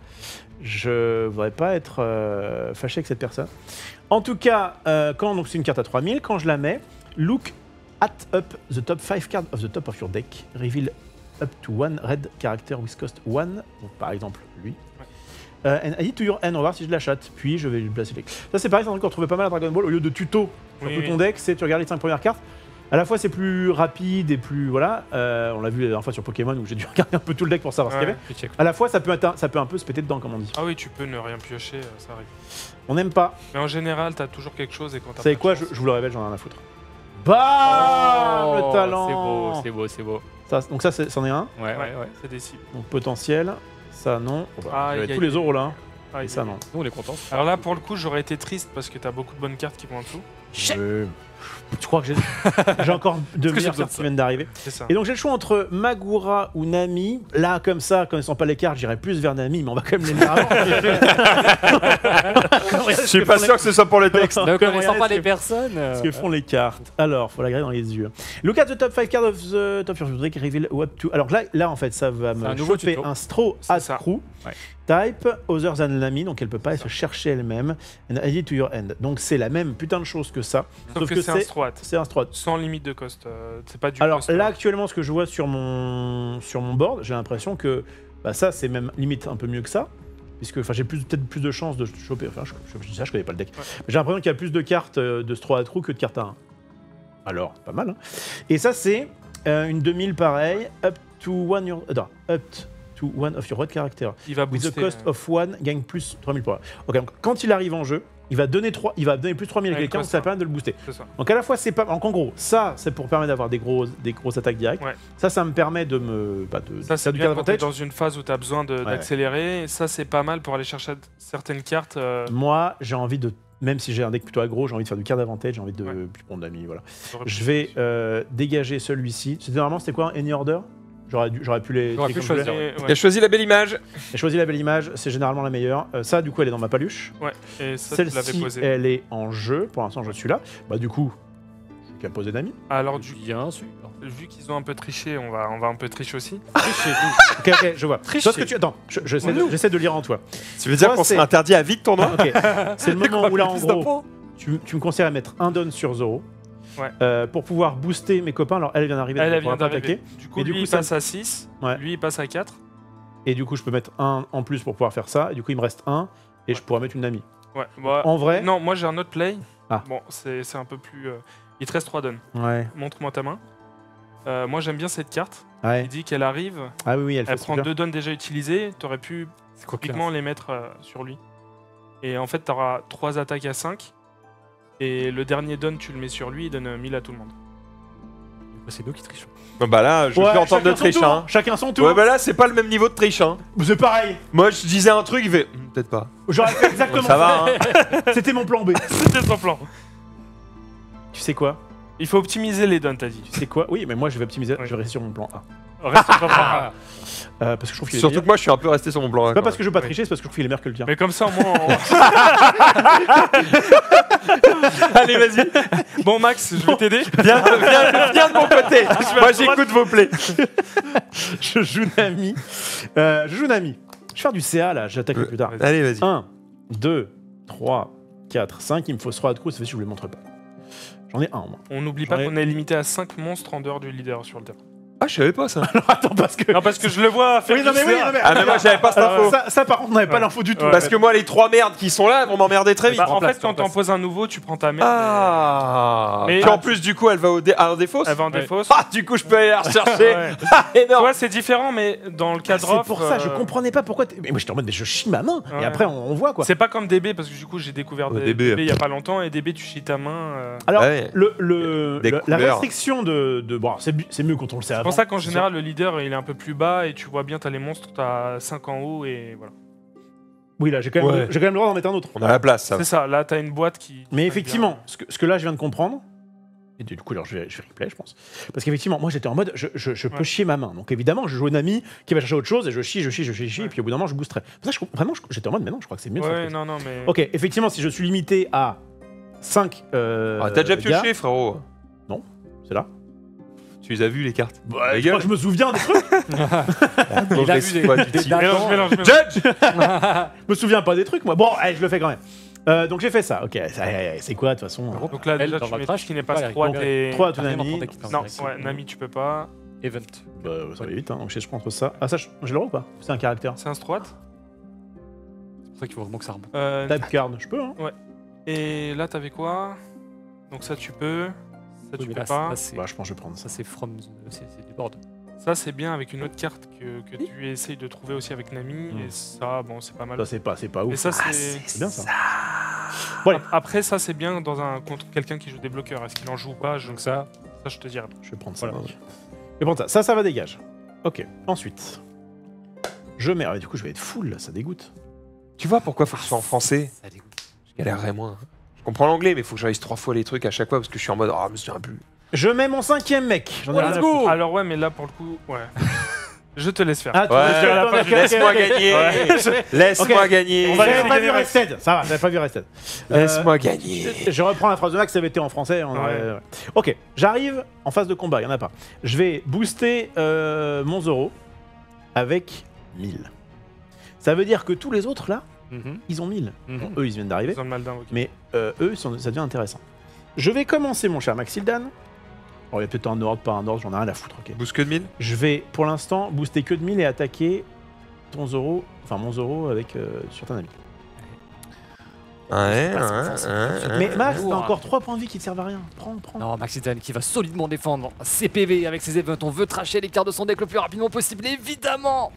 Je voudrais pas être euh, fâché avec cette personne. En tout cas, euh, quand donc c'est une carte à 3000, quand je la mets, look at up the top 5 cards of the top of your deck, reveal up to one red character with cost 1, donc par exemple lui. Euh, and add it to your hand, on va voir si je la chatte. Puis je vais lui placer les. Ça c'est pareil, c'est un truc qu'on trouvait pas mal à Dragon Ball. Au lieu de tuto sur
Oui,
tout
oui.
ton deck, c'est tu regardes les 5 premières cartes. À la fois c'est plus rapide et plus voilà. Euh, on l'a vu la dernière fois sur Pokémon où j'ai dû regarder un peu tout le deck pour savoir ce qu'il y
Ouais.
avait.
Tu check.
À la fois ça peut, être un- ça peut un peu se péter dedans comme on dit.
Ah oui, tu peux ne rien piocher, euh, ça arrive.
On n'aime pas.
Mais en général, t'as toujours quelque chose et quand
Vous
t'as
savez
pas de
quoi je,
chance-
je vous le révèle, j'en ai rien à foutre. Bam
Oh,
Le talent
C'est beau, c'est beau, c'est beau.
Ça, Donc ça c'est- c'en est un.
Ouais, ouais,
Ouais,
ouais.
c'est des cibles.
Donc potentiel. Ça non. Oh, bah,
aïe,
tous les euros là.
Ah,
Et ça non.
Nous, on est contents.
Alors là, pour le coup, j'aurais été triste parce que t'as beaucoup de bonnes cartes qui vont en dessous.
Euh, Tu crois que j'ai j'ai encore deux meilleures cartes qui viennent d'arriver
C'est ça.
Et donc j'ai le choix entre Magura ou Nami. Là, comme ça, connaissant pas les cartes, j'irais plus vers Nami, mais on va quand même les lire avant.
Je suis pas sûr que ce soit pour le texte.
Ne connaissant pas les
que-
personnes. euh,
Ce que font les cartes. Alors, faut la regarder dans les yeux. Look at the top 5 cards of the top of your deck, reveal what to. Alors là, là en fait, ça va me
un nouveau
chauffer
tuto.
un straw at
ça.
crew.
Ouais.
Type other than Nami, donc elle peut pas se chercher elle-même. And add it to your end. Donc c'est la même putain de chose que ça.
Sauf que, c'est un strat.
c'est un straw.
Sans limite de cost. euh, c'est pas du
Alors
cost,
là actuellement ce que je vois sur mon sur mon board, j'ai l'impression que bah, ça c'est même limite un peu mieux que ça. Puisque j'ai peut-être plus de chances de choper. Enfin je, je, ça, je connais pas le deck.
Ouais.
J'ai l'impression qu'il y a plus de cartes euh, de straw à trou que de cartes à 1. Alors, pas mal. Hein. Et ça c'est euh, une 2000 pareil, up to one your attends, up to one of your red character.
il va
With
booster.
the cost
euh,
of one gagne plus 3000 points. Ok, donc quand il arrive en jeu, il va donner 3, il va donner plus 3000 à
Ouais,
quelqu'un, ça
un.
permet de le booster.
C'est ça.
Donc à la fois c'est pas donc en gros ça c'est pour permettre d'avoir des grosses des grosses attaques directes.
Ouais.
Ça ça me permet de me bah, de
Ça, c'est
faire du
bien quand t'es
advantage.
dans une phase où t'as besoin de- d'accélérer. Ça, c'est pas mal pour aller chercher certaines cartes. euh,
Moi j'ai envie de même si j'ai un deck plutôt aggro, j'ai envie de faire du card advantage, j'ai envie de
Ouais.
puis bon d'amis voilà. Je vais euh, dégager celui-ci. C'était normalement c'était quoi Any order? J'aurais dû- j'aurais pu les
J'aurais pu choisir.
ouais.
Il a choisi la belle image.
J'ai choisi la belle image, c'est généralement la meilleure. Euh, ça du coup elle est dans ma paluche.
Ouais, et ça,
Celle-ci elle est en jeu. Pour l'instant je suis là. Bah du coup je qu'à poser d'amis.
Alors, du,
Bien sûr.
vu qu'ils ont un peu triché, on va, on va un peu tricher aussi.
ok ok je vois.
Tricher.
Toi, ce que tu attends, je- j'essaie de, j'essaie de lire en toi.
Tu veux dire qu'on
c'est-
serait interdit à vie de tournoi
Ok. C'est le moment où là en gros. tu, tu me conseilles à mettre un don sur Zoro
Ouais.
euh, pour pouvoir booster mes copains. Alors elle vient d'arriver,
Elle, elle vient
pas
d'arriver.
attaquer.
Du coup,
Et du
lui,
coup,
il
ça-
passe à 6.
Ouais.
Lui, il passe à 4.
Et du coup, je peux mettre un en plus pour pouvoir faire ça. Et du coup, il me reste un et je pourrais mettre une amie.
Ouais. Bah,
En vrai,
Non, moi, j'ai un autre play.
Ah.
Bon, c'est un peu plus. euh, Il te reste 3 dons.
ouais,
Montre-moi ta main. Euh, moi, j'aime bien cette carte.
ouais.
Il dit qu'elle arrive.
Ah oui, oui, elle,
Elle
fait
prend
super.
deux dons déjà utilisés. T'aurais pu typiquement les mettre euh, sur lui. Et en fait, t'auras 3 attaques à 5. Et le dernier don, tu le mets sur lui, il donne euh, 1000 à tout le monde.
C'est nous qui trichons.
Bah là, je
Ouais,
peux entendre de
chacun son
triche.
tour,
Hein.
Chacun son tour.
Ouais, bah là, c'est pas le même niveau de triche. Hein.
C'est pareil.
Moi, je disais un truc, il fait. Hum, Peut-être pas.
J'aurais fait exactement
Ça va, hein.
C'était mon plan B.
C'était son plan.
tu sais quoi?
Il faut optimiser les dons, t'as dit.
Tu sais quoi? Oui, mais moi, je vais optimiser.
Oui.
Je vais rester sur mon plan A.
Reste sur ton.
Ah,
Euh, parce que je trouve qu'il est
Surtout
meilleur.
que moi, je suis un peu resté sur mon blanc. hein,
C'est pas parce que je veux pas
Oui.
tricher, c'est parce que je trouve qu'il est meilleur que le tien.
Mais comme ça, au moins. on-.
Allez, vas-y.
Bon, Max, je vais t'aider.
Viens, viens, viens de mon côté. Moi, j'écoute vos plays.
je joue Nami. Euh, je joue Nami. Je vais faire du CA là, j'attaque
Euh,
plus tard.
Allez, vas-y.
1, 2, 3, 4, 5. Il me faut 3 de coup, ça fait si je vous les montre pas. J'en ai un, moi.
On n'oublie pas
ai-
qu'on est limité à 5 monstres en dehors du leader sur le terrain.
Ah, je savais pas ça.
Attends, parce que.
Non, parce que je le vois faire
Oui, non, mais oui, non, mais.
Ah, mais moi, j'avais pas cette
Alors,
info.
ça, ça, par contre, on n'avait pas
Ouais.
l'info du tout.
Ouais.
Parce que moi, les trois merdes qui sont là vont m'emmerder très vite.
Bah, en fait, quand t'en poses un nouveau, tu prends ta merde.
Ah.
Mais-
Puis en plus, du coup, elle va au dé- à un défaut.
Elle va en
Ouais.
défausse.
Ah, du coup, je peux aller la rechercher.
Ouais.
Ah, énorme.
Toi, c'est différent, mais dans le
Ah,
cadre
c'est pour ça, je
euh,
comprenais pas pourquoi. Mais moi, j'étais en mode, mais je chie ma main. Et
Ouais.
après, on, voit quoi.
C'est pas comme DB, parce que du coup, j'ai découvert
Ouais, DB.
Il y a pas longtemps, et DB, tu chies ta main. euh.
Alors,
Ouais.
le, la restriction de. de bon, c'est mieux quand on le sait avant.
Pour ça qu'en général, le leader, il est un peu plus bas, et tu vois bien, t'as les monstres, t'as 5 en haut, et voilà.
Oui, là, j'ai quand, même-
Ouais.
j'ai quand même le droit d'en mettre un autre.
On a la place, ça.
C'est ça, là, t'as une boîte qui.
Mais effectivement, ce que, ce que là je viens de comprendre, et du coup alors je vais, je vais replay je pense, parce qu'effectivement moi j'étais en mode je, je- je peux
Ouais.
chier ma main, donc évidemment je joue un ami qui va chercher autre chose et je chie, je chie, je chie, je chie, et puis au bout d'un moment je boosterai. Pour ça, je- vraiment je- j'étais en mode mais non, je crois que c'est mieux de faire
Ouais,
comme
non, non, mais.
Ok, effectivement si je suis limité à 5 euh,
Ah, T'as déjà
gars,
pioché, frérot.
C'est là
Tu les as vues les cartes
Bah, je crois
gars.
que je me souviens des trucs.
Il a vu des,
Quoi, du
des
type
datants.
Mélange, mélange, mélange.
Judge
Je me souviens pas des trucs, moi. Bon, allez, je le fais quand même. Euh, donc j'ai fait ça. Ok, ça- c'est quoi de toute façon hein
Donc là,
Elle,
déjà,
dans
tu mets n'est pas.
Trois
Rien qui
Non,
direct.
ouais, Nami, tu peux pas.
Event.
Bah, ça va vite, hein. Donc je je prends entre ça. Ah, ça, je- j'ai le droit ou pas? C'est un caractère.
C'est un squat.
C'est pour ça qu'il faut vraiment que ça remonte.
Euh,
Type card, je peux, hein
et là, t'avais quoi? Donc ça, tu peux. Ça, tu
Oui,
peux
là,
pas.
là,
Bah, je pense que je vais prendre ça.
ça, c'est from the- c'est du board.
Ça, c'est bien avec une autre carte que, que tu essayes de trouver aussi avec Nami.
Mm.
Et ça, bon, c'est pas mal.
Ça, c'est pas, c'est pas
Et
ouf.
ça,
Ah,
c'est.
C'est bien ça.
Ap- Après, ça, c'est bien dans un contre quelqu'un qui joue des bloqueurs. Est-ce qu'il en joue ou pas? Je...
Donc ça,
Ça, je te dirais. pas.
Je vais prendre ça.
Voilà.
Je vais prendre ça. Ça, ça va dégage. Ok. Ensuite, je mets. ah, du coup, je vais être full là, ça dégoûte.
Tu vois pourquoi faut que ce soit en français?
ça dégoûte.
Je galérerais moins. Je comprends l'anglais, mais il faut que je réalise trois fois les trucs à chaque fois parce que je suis en mode Ah, je me plus.
Je mets mon cinquième mec. J'en ai
Ouais,
rien
let's
à
go.
foutre.
Alors, ouais, mais là, pour le coup, ouais. je te laisse faire.
Ah, tu
Ouais,
la fin
ok, ok,
Laisse-moi
ok.
gagner Laisse-moi gagner
On
va
J'avais
laisser
pas
gagner
vu
Max.
Rested. Ça va, j'avais pas vu Rested. Euh,
Laisse-moi gagner
Je reprends la phrase de Max, ça avait été en français. on aurait-
Ouais.
ouais. Ok, j'arrive en phase de combat, il n'y en a pas. Je vais booster euh, mon Zoro avec 1000. Ça veut dire que tous les autres là,
Mhm,
ils ont 1000.
mhm.
Bon, eux, ils viennent d'arriver,
Ils ont le mal d'un, ok.
mais euh, eux, sont- ça devient intéressant. Je vais commencer, mon cher Maxildan. Oh, il y a peut-être un ordre, pas un ordre, j'en ai rien à foutre, ok.
Boost que de 1000
Je vais pour l'instant booster que de 1000 et attaquer ton Zoro, enfin mon Zoro avec euh, sur ton ami.
Ouais.
Mais Max, t'as encore 3 points de vie qui ne servent à rien. Prends, prends.
Non, Maxitan qui va solidement défendre ses PV avec ses events. On veut tracher les cartes de son deck le plus rapidement possible, évidemment.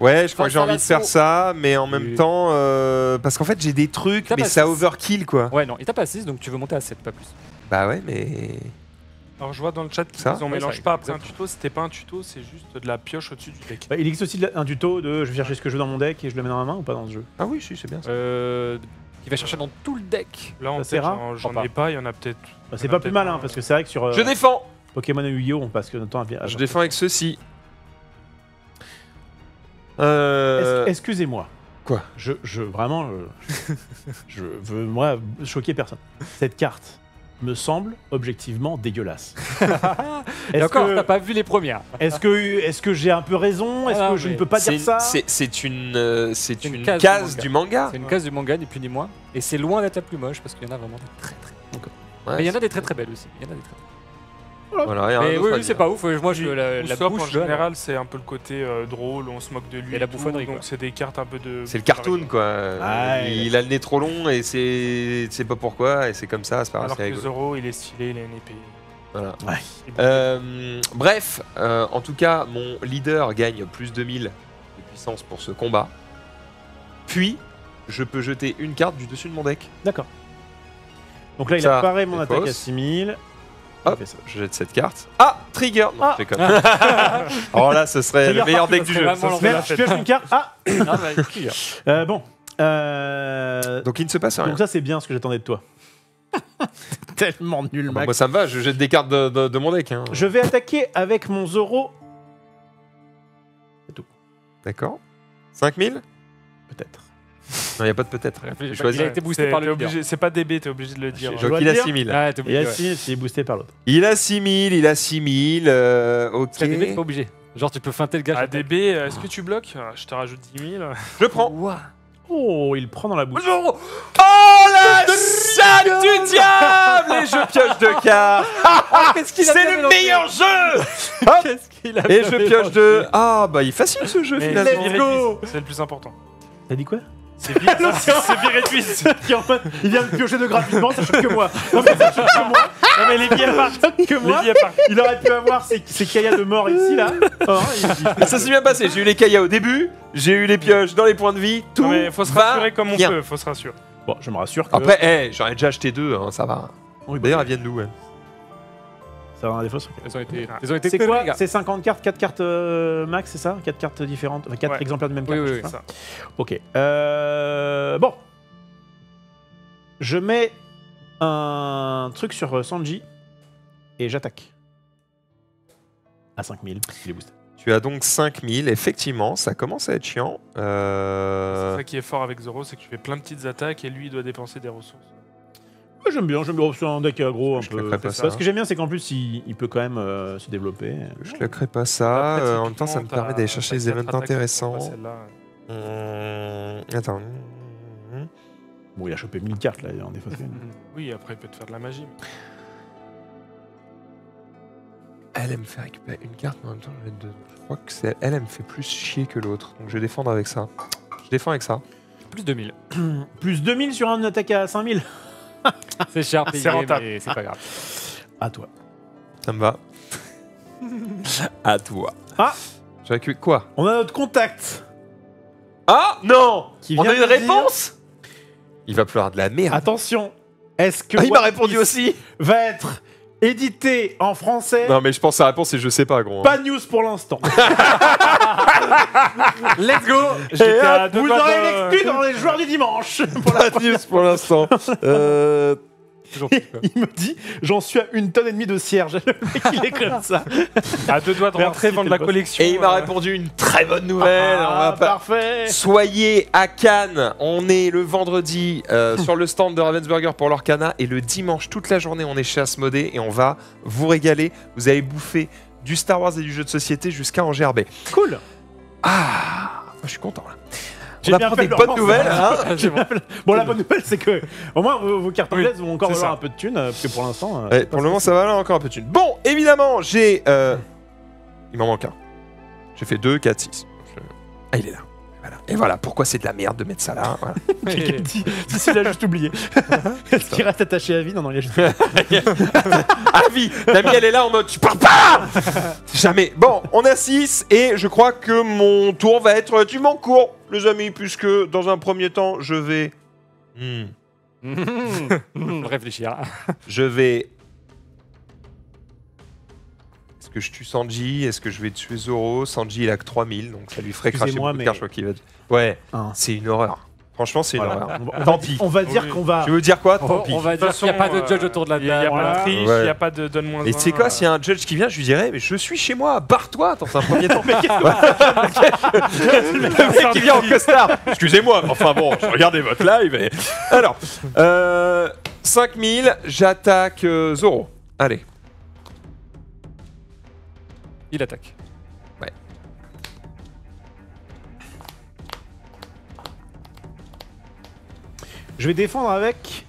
Ouais, je crois que j'ai envie de faire ça, mais en même temps, euh, parce qu'en fait j'ai des trucs, mais ça overkill quoi.
Ouais, non, il tape à 6, donc tu veux monter à 7, pas plus.
Bah ouais, mais.
Alors, je vois dans le chat qu'ils on
Ouais,
mélange
ça,
pas après un tuto. C'était pas un tuto, c'est juste de la pioche au-dessus du deck.
Bah, il existe aussi un tuto de je vais chercher ce que je veux dans mon deck et je le mets dans ma main ou pas dans ce jeu?
Ah oui, si, c'est bien ça.
Euh. Il va chercher dans tout le deck.
Là, en
rare
j'en- ai pas, il y en a peut-être.
Bah, C'est
en
pas plus
peut-être
mal, hein, parce que c'est vrai que sur euh,
Je défends
Pokémon et Yu-Gi-Oh! on passe que notre temps à. à-
Je défends avec ceci.
Es-
Euh.
Excusez-moi.
Quoi?
Je, je vraiment, je, je veux moi choquer personne. Cette carte me semble objectivement dégueulasse.
Et
Est-ce
encore,
que,
t'as pas vu les premières.
est-ce que, est-ce que j'ai un peu raison? Est-ce
Ah,
que je ne peux pas dire ça?
c'est- c'est une, euh, c'est
une
une
case
case,
du
manga.
C'est une case du manga, ni plus ni moins. Et c'est loin d'être la plus moche parce qu'il y en a vraiment des très très.
Ouais,
Mais il y en a des très très belles aussi. Il y en a des très, très
Voilà,
Mais oui, oui, c'est pas ouf. Moi, je la, la bouche.
en général, c'est un peu le côté euh, drôle, on se moque de lui.
Et la bouffonnerie,
Donc, c'est des cartes un peu de.
C'est le cartoon quoi. Il a le nez trop long et c'est c'est pas pourquoi et c'est comme ça, c'est pas grave,
Alors que
rigolo.
Zoro, il est stylé, il a une épée.
Voilà.
Ouais.
Euh, bref, euh, en tout cas, mon leader gagne plus de 1000 de puissance pour ce combat. Puis, je peux jeter une carte du dessus de mon deck.
D'accord. Donc là, il a paré mon attaque à
fausse.
6000.
Hop, je jette cette carte. Ah, trigger Non,
Ah.
je déconne. Alors là, ce serait
Trigger
le meilleur deck du jeu.
je pioche une carte. Ah
Ah, bah.
Euh, Bon. Euh,
Donc il ne se passe rien.
Donc ça, c'est bien ce que j'attendais de toi. Tellement nul,
Ah bah, moi ça me va, je jette des cartes de, de- de mon deck. hein.
Je vais attaquer avec mon Zoro.
D'accord. 5000
Peut-être.
Non, il n'y a pas de peut-être.
Il a été boosté
C'est-
par le leader.
C'est pas DB, t'es obligé de le dire.
Donc il a
dire
6000.
Ah, ouais.
Yacine, c'est boosté par l'autre.
Il a 6000, il a 6000. euh, ok.
Parce DB, t'es pas obligé. Genre, tu peux feinter le gars.
À DB, est-ce que tu bloques Ah, Je te rajoute 10 000.
Je prends.
Oh, il prend dans la bouche.
Oh la chatte du diable Et je pioche deux cartes
Qu'est-ce qu'il a
C'est le meilleur jeu
Qu'est-ce qu'il a
Et je pioche deux. Ah bah il est facile ce jeu
Mais
finalement.
C'est le plus important.
T'as dit quoi?
C'est viré c'est viré
Il vient de piocher de gratuitement, ça choque que moi. Non mais ça choque que moi.
Non mais les billets partent.
Que
Les
moi.
billets partent.
Il aurait pu avoir ses, ses caillas de mort ici là. Oh, il-
Ça s'est bien passé, j'ai eu les caillas au début, j'ai eu les pioches dans les points de vie, tout
Non mais faut se
va
rassurer comme on
bien.
peut, faut se rassurer.
Bon, je me rassure que.
Après, eh, j'en ai déjà acheté deux, hein, ça va.
Oui, bah,
D'ailleurs, elles viennent d'où elles?
Ça va sur-
Ils ont été,
Ah.
ont été
C'est quoi. C'est 50 cartes, 4 cartes euh, max, c'est ça 4 cartes différentes, enfin 4
Ouais.
exemplaires de même
Oui,
carte.
oui, oui.
pas.
Ça.
Ok. Euh, bon. Je mets un truc sur euh, Sanji et j'attaque. À 5000, il est boosté.
Tu as donc 5000, effectivement, ça commence à être chiant.
C'est
Euh...
ça qui est fort avec Zoro, c'est que tu fais plein de petites attaques et lui il doit dépenser des ressources.
Ouais, j'aime bien, j'aime bien. C'est un deck aggro un
Je
peu.
claquerai pas
Ce
ça.
que j'aime bien, c'est qu'en plus, il, il peut quand même euh, se développer.
Je claquerai pas ça.
Après,
euh, en même temps, ça me permet d'aller chercher des
attaques,
intéressants. Hum, Attends. Hum.
Bon, il a chopé 1000 cartes là, en défausse.
Oui, après, il peut te faire de la magie.
Elle, elle me fait récupérer une carte, mais en même temps, je vais deux. Je crois que c'est elle, elle me fait plus chier que l'autre. Donc je vais défendre avec ça. Je défends avec ça.
Plus 2000.
Plus 2000 sur un attaque à 5000.
C'est cher payé,
C'est rentable.
mais c'est pas grave.
À toi.
Ça me va. à toi.
Ah
J'ai récupéré quoi?
On a notre contact
Ah non
qui
On
vient
a une
dire-
réponse? Il va pleurer de la merde.
Attention, est-ce que
Ah, il m'a répondu aussi
va être édité en français
Non mais je pense que sa réponse c'est je sais pas gros.
Pas de news pour l'instant.
Let's go
J'étais
Et
à deux
vous
doigts
aurez
de-
l'exclu dans les joueurs du dimanche. Pour la-
Pas de news pour l'instant. Euh,
Quoi.
Il me dit, j'en suis à une tonne et demie de cierge. Le mec, il est comme ça.
À deux doigts de
Merci,
rentrer, vendre la collection.
Et il m'a
euh,
répondu une très bonne nouvelle. on va
Ah,
pas-
parfait.
Soyez à Cannes. On est le vendredi euh, sur le stand de Ravensburger pour l'Orcana et le dimanche toute la journée on est chez Asmodée et on va vous régaler. Vous allez bouffer du Star Wars et du jeu de société jusqu'à en gerber.
Cool.
Ah, je suis content là.
J'ai bien fait
des
de le
bonnes
relancer.
nouvelles. hein.
Bon.
La bonne nouvelle, c'est que au moins vos, cartes anglaises vont encore avoir un peu de thunes, parce que pour l'instant. euh,
pour le moment, ça va là encore un peu de thune. Bon, évidemment, j'ai. euh, Il m'en manque un. J'ai fait 2, 4, 6. Ah, il est là. Voilà. Et voilà pourquoi c'est de la merde de mettre ça là. Voilà.
que quelqu'un dit. Si, si, il a juste oublié. Est-ce qu'il reste attaché à vie Non, non, il a juste.
Ah vie Dami, elle est là en mode tu pars pas Jamais. Bon, on à 6 et je crois que mon tour va être relativement court, les amis, puisque dans un premier temps, je vais. Hmm.
Mmh, Réfléchir.
Je vais. Est-ce que je tue Sanji Est-ce que je vais tuer Zoro? Sanji il a que 3000, donc ça lui ferait cracher beaucoup de
mais-
cartes, je crois qu'il va. Ouais,
Un.
c'est une horreur. Franchement, c'est une
Voilà.
horreur.
On va-
Tant pis.
On va dire
Oui.
qu'on va.
Tu veux dire quoi? Tant
On,
pis.
on va
De toute
dire qu'il n'y a pas de judge
euh,
autour de la
Il n'y a,
table.
pas de triche, il
Ouais.
n'y a pas de donne moins
Et tu sais quoi, s'il y a un judge qui vient, je lui dirais, mais je suis chez moi, barre-toi dans un premier temps. Le mec qui vient en costard. Excusez-moi, enfin bon, je regardais votre live. Et... Alors, euh, 5000, j'attaque euh, Zoro. Allez,
Il attaque.
Je vais défendre avec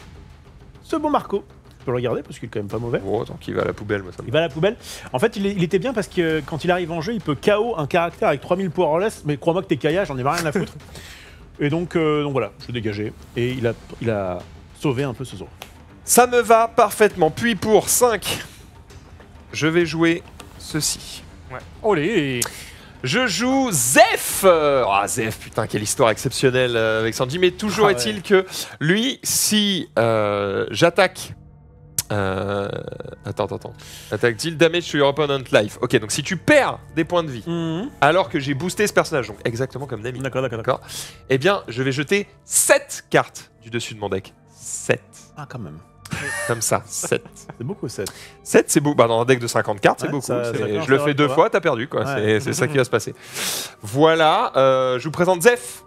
ce bon Marco. Je peux le regarder parce qu'il est quand même pas mauvais.
bon, tant qu'il va à la poubelle, moi ça me
Il va à la poubelle. En fait, il, est- il était bien parce que euh, quand il arrive en jeu, il peut KO un caractère avec 3000 powerless, mais crois-moi que t'es Kaya, j'en ai rien à foutre. Et donc, euh, donc voilà, je dégagé. Et il a, il a sauvé un peu ce Zoro.
Ça me va parfaitement. Puis pour 5, je vais jouer ceci.
Olé
Je joue Zef Ah Zef, putain, quelle histoire exceptionnelle euh, avec Sanji. Mais toujours
Ah
est-il que lui, si euh, j'attaque... euh, attends, attends, attends. Attaque deal damage to your opponent life. Ok, donc si tu perds des points de vie, alors que j'ai boosté ce personnage, donc exactement comme Nami,
d'accord, d'accord. d'accord
Eh bien, je vais jeter 7 cartes du dessus de mon deck. 7.
Ah, quand même.
Comme ça, 7.
C'est beaucoup, 7.
7, c'est beaucoup. Bah, dans un deck de 50 cartes, c'est
Ouais,
beaucoup.
ça- ça
je le fais deux fois, t'as perdu, quoi.
Ouais.
C'est- ça qui va se passer. Voilà, euh, je vous présente Zef.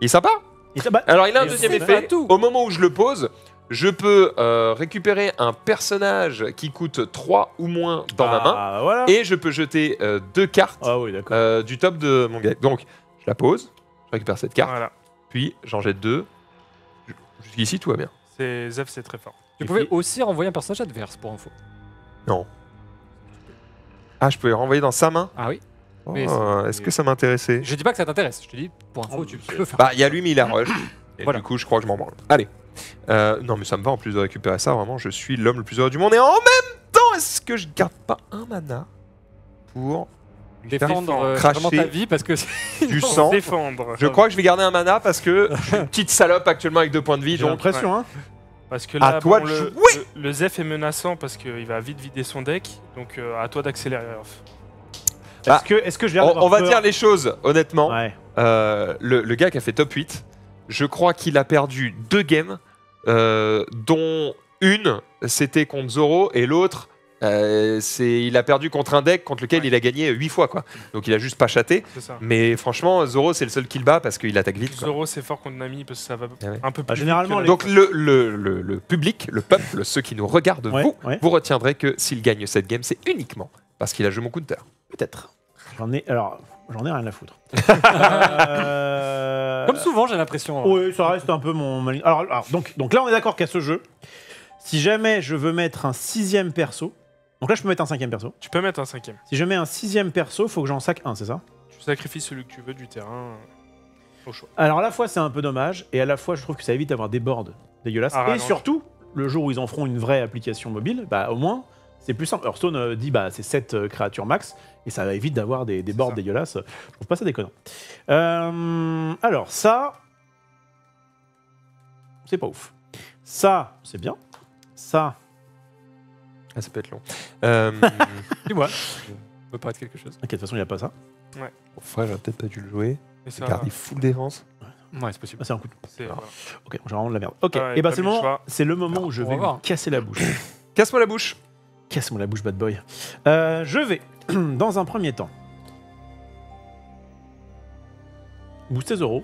Il est sympa.
Et ça, bah,
Alors, il a un deuxième effet.
tout.
Au moment où je le pose, je peux euh, récupérer un personnage qui coûte 3 ou moins dans ma main.
Ah, voilà.
Et je peux jeter euh, deux cartes
Ah oui,
euh, du top de mon deck. Donc, je la pose, je récupère cette carte,
Voilà.
puis j'en jette deux. Jusqu'ici, tout va bien.
C'est Zef, c'est très fort.
Tu
Et
pouvais
puis-
aussi renvoyer un personnage adverse pour info.
Ah, je peux les renvoyer dans sa main
Ah oui
Oh,
Mais
Est-ce que ça m'intéressait?
Je dis pas que ça t'intéresse, je te dis pour info,
Oh,
tu peux faire.
Bah, il y a lui, mais il a rush. Et
Voilà.
du coup, je crois que je m'en branle. Allez. Euh, non, mais ça me va en plus de récupérer ça. Vraiment, je suis l'homme le plus heureux du monde. Et en même temps, est-ce que je garde pas un mana pour lui faire
défendre euh,
cracher
vraiment ta vie parce que c'est-
du sang?
Défendre.
Je crois que je vais garder un mana parce que je suis une petite salope actuellement avec deux points de vie.
J'ai
Donc,
l'impression, hein.
Parce que
À
là,
toi
bon,
de
le,
jouer.
le, le Zef est menaçant parce qu'il va vite vider son deck. Donc euh, à toi d'accélérer.
Bah,
Est-ce que, est-ce que je viens
on, on va dire les choses honnêtement.
Ouais.
Euh, le, le gars qui a fait top 8, je crois qu'il a perdu deux games, euh, dont une c'était contre Zoro et l'autre Euh, c'est, il a perdu contre un deck contre lequel
Ouais.
il a gagné 8 fois, quoi. Donc il a juste pas chaté. Mais franchement, Zoro, c'est le seul qui le bat parce qu'il attaque vite. quoi.
Zoro, c'est fort contre Nami parce que ça va
Ah ouais.
un peu plus.
Bah, généralement,
vite
les-
que
Donc le, le, le, le public, le peuple, ceux qui nous regardent,
Ouais,
vous,
ouais.
vous retiendrez que s'il gagne cette game, c'est uniquement parce qu'il a joué mon counter.
Peut-être. J'en ai. Alors, j'en ai rien à foutre. Euh,
Comme souvent, j'ai l'impression. hein.
Oui, ça reste un peu mon. alors, donc, donc là, on est d'accord qu'à ce jeu, si jamais je veux mettre un sixième perso, donc là, je peux mettre un cinquième perso.
Tu peux mettre un cinquième.
Si je mets un sixième perso, faut que j'en sac un, c'est ça?
Tu sacrifies celui que tu veux du terrain euh, au choix.
Alors, à la fois, c'est un peu dommage, et à la fois, je trouve que ça évite d'avoir des boards dégueulasses.
Ah,
et
rallonge.
surtout, le jour où ils en feront une vraie application mobile, bah, au moins, c'est plus simple. Hearthstone euh, dit, bah, c'est 7 créatures max, et ça évite d'avoir des, des boards
ça.
dégueulasses. Je trouve pas ça déconnant. Euh, alors, ça. C'est pas ouf. Ça, c'est bien. Ça,
Ah, ça peut être long. Euh,
Dis-moi. Ça peut paraître quelque chose.
ok, de toute façon, il n'y a pas ça.
Bon, frère, j'aurais peut-être pas dû le jouer.
Et ça,
Car il full défense.
Ouais, c'est possible.
Ah, c'est un coup de.
c'est. Voilà.
Ok, j'ai vraiment de la merde. Ok,
Ouais,
et bah c'est le moment,
choix.
c'est le moment où je
on
vais
voir.
casser la bouche.
Casse-moi la bouche.
Casse-moi la bouche, bad boy. Euh, je vais, dans un premier temps, booster Zoro.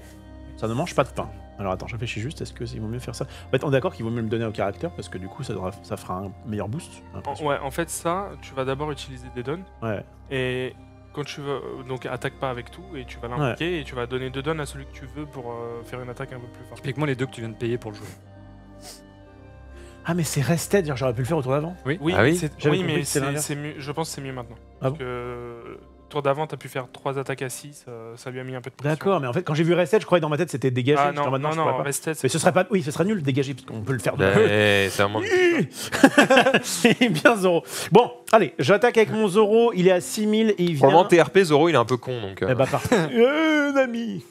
Ça ne mange pas de pain. Alors attends, je réfléchis juste, est-ce qu'il vaut mieux faire ça? En fait, on est d'accord qu'il vaut mieux le donner au caractère parce que du coup, ça, devra- ça fera un meilleur boost.
En- ouais, en fait, ça, tu vas d'abord utiliser des dons.
Ouais.
Et quand tu veux. Donc, attaque pas avec tout. Et tu vas l'invoquer. Et tu vas donner deux dons à celui que tu veux pour euh, faire une attaque un peu plus forte.
Typiquement, les deux que tu viens de payer pour le jouer.
Ah, mais c'est genre, j'aurais pu le faire au tour d'avant.
Oui,
Ah oui?
Oui mais c'est mieux. Je pense que c'est mieux maintenant.
Ah
Parce
bon?
que tour d'avant, t'as pu faire trois attaques à 6. ça lui a mis un peu de pression.
D'accord, mais en fait, quand j'ai vu rested, je croyais dans ma tête c'était dégagé.
Ah non,
mode,
non, non,
pas.
rested,
Mais ce serait pas. Oui, ce serait nul dégagé parce qu'on peut le faire de
Ouais, c'est vraiment.
C'est bien Zoro. Bon, allez, j'attaque avec mon Zoro, il est à 6000 et il
Pour le
vient...
moment, TRP, Zoro, il est un peu con. Donc, euh.
Eh bah parfait. Euh, un ami.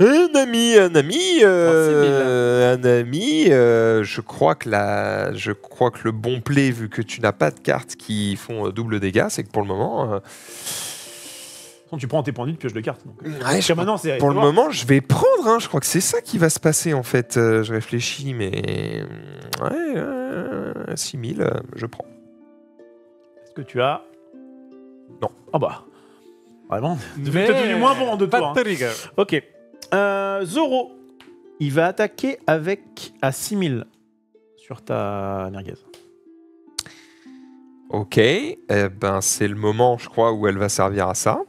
Un ami, un ami, euh, un ami. euh, je crois que la, je crois que le bon play, vu que tu n'as pas de cartes qui font euh, double dégâts, c'est que pour le moment, euh,
Tu prends tes points de vie de pioche de cartes. donc.
ouais, je
Parce que
crois-
maintenant, c'est.
pour le moment, je vais prendre. hein, je crois que c'est ça qui va se passer en fait. Euh, je réfléchis, mais ouais, euh, 6000, euh, je prends.
Est-ce que tu as?
Non.
Ah bah. Vraiment.
Mais-
devenu moins bon en deux
Pas
tours.
de
hein.
rigueur.
Ok. Euh, Zoro, il va attaquer avec. à 6000 sur ta merguez.
Ok, eh ben c'est le moment, je crois, où elle va servir à ça.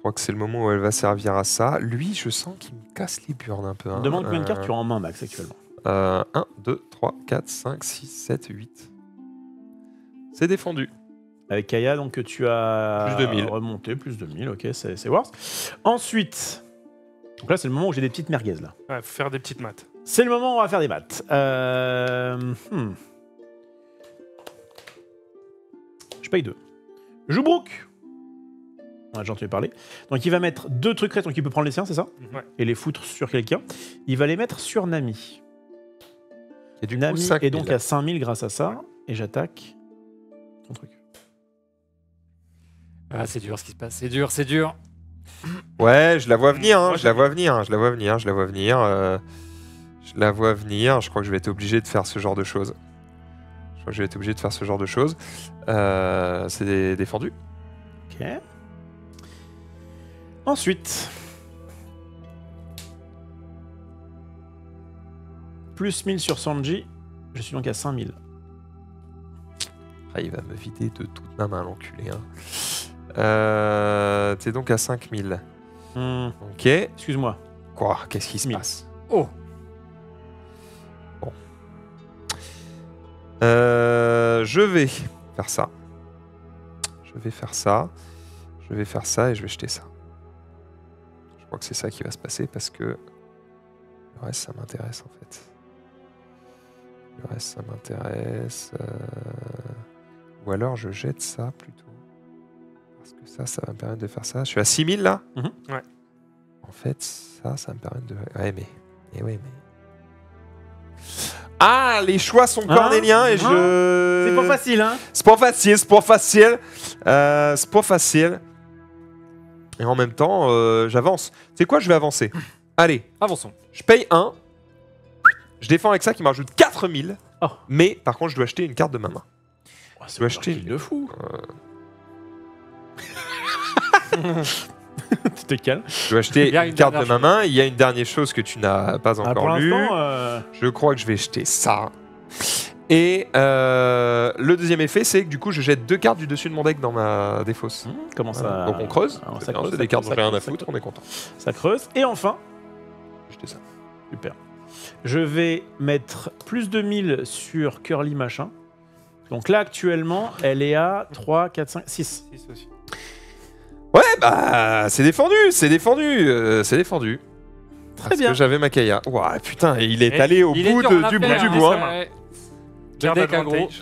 Je crois que c'est le moment où elle va servir à ça. Lui, je sens qu'il me casse les burnes un peu. hein.
Demande combien de cartes
Euh,
tu as en main, Max, actuellement.
Euh, 1, 2, 3, 4, 5, 6, 7, 8. C'est défendu.
Avec Kaya, donc tu as.
Plus de 1000.
Remonté, plus de 1000, ok, c'est c'est worse. Ensuite. Donc là, c'est le moment où j'ai des petites merguez, là.
Ouais, faut faire des petites maths.
C'est le moment où on va faire des maths. Euh, hmm. Je paye deux. Je joue Brooke. On a déjà entendu parler. Donc il va mettre deux trucs restes, donc il peut prendre les siens, c'est ça
Ouais.
Et les foutre sur quelqu'un. Il va les mettre sur Nami.
Et du coup,
Nami
5000.
est donc à 5000 grâce à ça. Et j'attaque ton truc.
Ah, c'est dur ce qui se passe. C'est dur, c'est dur.
Ouais, je la vois venir, hein,
Moi,
je la vois venir, hein, je la vois venir, je la vois venir. euh, je la vois venir, je crois que je vais être obligé de faire ce genre de choses. Je crois que je vais être obligé de faire ce genre de choses. Euh, c'est dé- défendu.
Ok. Ensuite. Plus 1000 sur Sanji. Je suis donc à 5000.
Ah, il va me vider de toute ma main, l'enculé. Hein. Euh, T'es donc à 5000.
Hmm,
Ok.
Excuse-moi.
Quoi? Qu'est-ce qui se
1000.
passe?
Oh
Euh, je vais faire ça. Je vais faire ça. Je vais faire ça et je vais jeter ça. Je crois que c'est ça qui va se passer parce que le reste, ça m'intéresse en fait. Le reste, ça m'intéresse. euh, Ou alors je jette ça plutôt. Parce que ça, ça va me permettre de faire ça. Je suis à 6000 là?
Mhm.
Ouais.
En fait, ça, ça va me permettre de. Ouais, mais. Et ouais, mais. Ah, les choix sont
Hein?
cornéliens et
Hein
je.
C'est pas facile, hein?
C'est pas facile, c'est pas facile. Euh, c'est pas facile. Et en même temps, euh, j'avance. Tu sais quoi, je vais avancer. Allez,
Avançons.
je paye 1. Je défends avec ça qui me rajoute 4000.
Oh.
Mais par contre, je dois acheter une carte de ma main.
Oh, c'est
dois acheter-
de fou.
Euh,
tu te calmes.
je vais acheter
Il y a
une,
une
carte de
dernière
ma main. Il y a une dernière chose que tu n'as pas
Ah,
encore lue.
l'instant, euh,
Je crois que je vais jeter ça. Et euh, le deuxième effet, c'est que du coup, je jette deux cartes du dessus de mon deck dans ma défausse.
comment ça
Voilà. Donc on creuse.
Alors,
C'est
ça
bien,
creuse,
des cartes
creuse,
dont rien
ça
à
creuse,
foutre, on est content.
Ça creuse. Et enfin,
Je vais jeter ça.
super. Je vais mettre plus de 1000 sur Curly machin. Donc là, actuellement, elle est à 3, 4, 5, 6.
Six aussi.
Ouais, bah, c'est défendu, c'est défendu, euh, c'est défendu. Très
bien.
que j'avais Makaya. Ouah, putain, il est
Et
allé au bout de- du bout du bout. hein.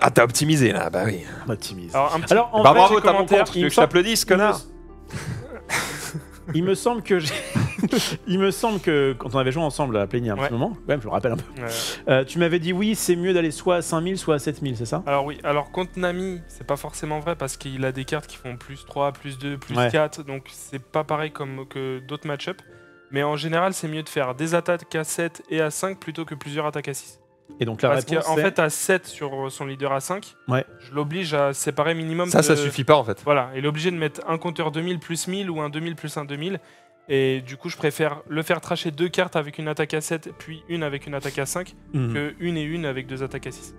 Ah, t'as optimisé là, bah oui.
On optimise.
Alors, un petit
Alors, en
Bah
vrai,
bravo, t'as mon contre, tu
il
veux
me
que je
semble-
t'applaudisse,
il me-
connard
Il me semble que j'ai. il me semble que quand on avait joué ensemble à Plénier un
Ouais.
petit moment, même, je me rappelle un peu.
Euh,
Euh, tu m'avais dit oui, c'est mieux d'aller soit à 5000, soit à 7000, c'est ça?
Alors oui, alors contre Nami, c'est pas forcément vrai parce qu'il a des cartes qui font plus 3, plus 2, plus
Ouais.
4, donc c'est pas pareil comme que d'autres match-up. Mais en général, c'est mieux de faire des attaques à 7 et à 5 plutôt que plusieurs attaques à 6.
Et donc la
parce
réponse
qu'en fait, à 7 sur son leader à 5,
Ouais.
je l'oblige à séparer minimum.
Ça, ça
de-
suffit pas en fait.
Voilà, il est obligé de mettre un compteur 2000 plus 1000 ou un 2000 plus un 2000. Et du coup, je préfère le faire tracher deux cartes avec une attaque à 7, puis une avec une attaque à 5,
Mhm.
que une et une avec deux attaques à 6.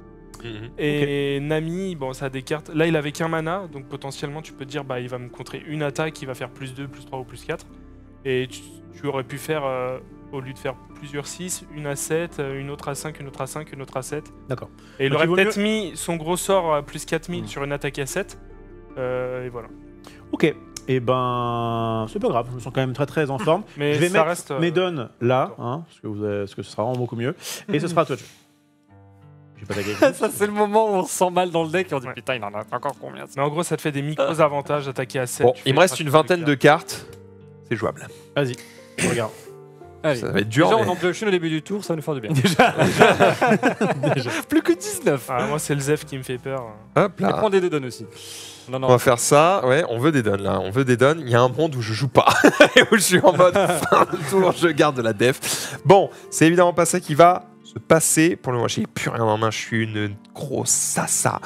Et Nami, bon, ça a des cartes. Là, il avait qu'un mana, donc potentiellement, tu peux te dire, bah, il va me contrer une attaque, il va faire plus 2, plus 3 ou plus 4. Et tu, tu aurais pu faire, euh, au lieu de faire plusieurs 6, une à 7, euh, une autre à 5, une autre à 5, une autre à 7.
D'accord.
Et il
Donc,
aurait
il
peut-être mis son gros sort à plus 4000
Mm.
sur une attaque à 7. euh, et voilà.
Ok. Et ben, c'est pas grave, je me sens quand même très très en forme.
Mais
je vais
ça
mettre
reste. euh,
mes dons là, hein, parce, que vous avez- parce que ce sera vraiment beaucoup mieux. Et ce sera à toi de jouer. J'ai pas tagué.
Ça, c'est le moment où on se sent mal dans le deck et on dit
Ouais.
putain, il en a encore combien
Mais en gros, ça te fait des micros avantages d'attaquer à 7.
Bon, il me reste une vingtaine de
cartes.
C'est jouable.
Vas-y, regarde.
Allez.
Ça va être dur.
Déjà,
mais-
on en pioche une au début du tour, ça va nous faire du bien.
Déjà, déjà.
Plus que 19.
Ah, moi, c'est le Zef qui me fait peur.
Hop
Et
là.
prends des deux donnes aussi. Non,
On
non.
va faire ça, ouais, on veut des dons là, on veut des dons. Il y a un monde où je joue pas, et où je suis en mode fin de tour, je garde de la def. Bon, c'est évidemment pas ça qui va se passer. Pour le moment, j'ai plus rien en main, je suis une grosse sassa.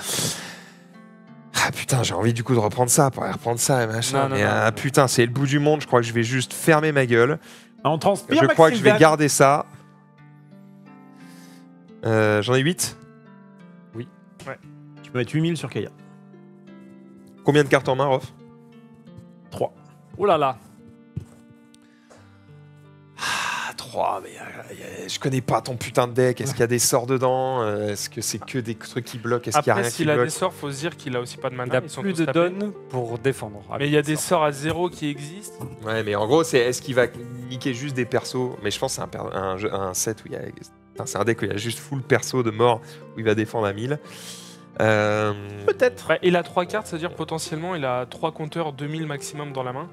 Ah putain, j'ai envie du coup de reprendre ça pour aller reprendre ça et machin.
Non, non,
mais
non,
ah,
non.
putain, c'est le bout du monde, je crois que je vais juste fermer ma gueule.
On transpire.
je crois que je vais garder ça. Euh, J'en ai 8.
Tu peux mettre 8000 sur Kaya.
Combien de cartes en main, Rof?
3.
Oh là là.
Ah, 3, mais euh, je connais pas ton putain de deck. Est-ce qu'il y a des sorts dedans Euh, Est-ce que c'est que des trucs qui bloquent Est-ce qu'il y a
Après,
rien qui
s'il a
bloque
des sorts, faut se dire qu'il a aussi pas de mana.
Il a
ils sont
plus
tous
de
tapés.
donnes pour défendre.
Mais il y a des sorts à zéro qui existent.
Ouais, mais en gros, c'est est-ce qu'il va niquer juste des persos? Mais je pense que c'est un, per- un, jeu- un set où il y a. Putain, c'est un deck où il y a juste full perso de mort où il va défendre à 1000. Euh,
Peut-être.
Ouais, il a trois cartes, c'est-à-dire potentiellement il a trois compteurs 2000 maximum dans la main.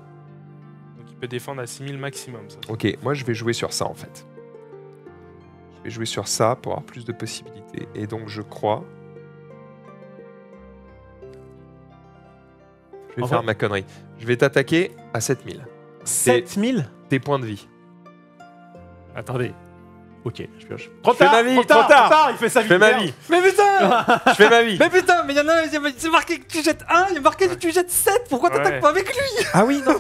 Peut défendre à 6000 maximum. Ça.
Ok, moi je vais jouer sur ça en fait. Je vais jouer sur ça pour avoir plus de possibilités. Et donc je crois. Je vais
En
faire
vrai-
ma connerie. Je vais t'attaquer à 7000.
7000
Tes points de vie.
Attendez.
Ok, je pioche. Trop
fais
tard,
ma vie,
trop tard,
trop tard.
il fait sa
Je
vie.
fais ma vie.
Mais putain
Je fais ma vie.
Mais putain, mais il y en a un, il y a- c'est marqué que tu jettes 1, il y a marqué que tu jettes 7. Pourquoi t'attaques
Ouais.
pas avec lui?
Ah oui, non.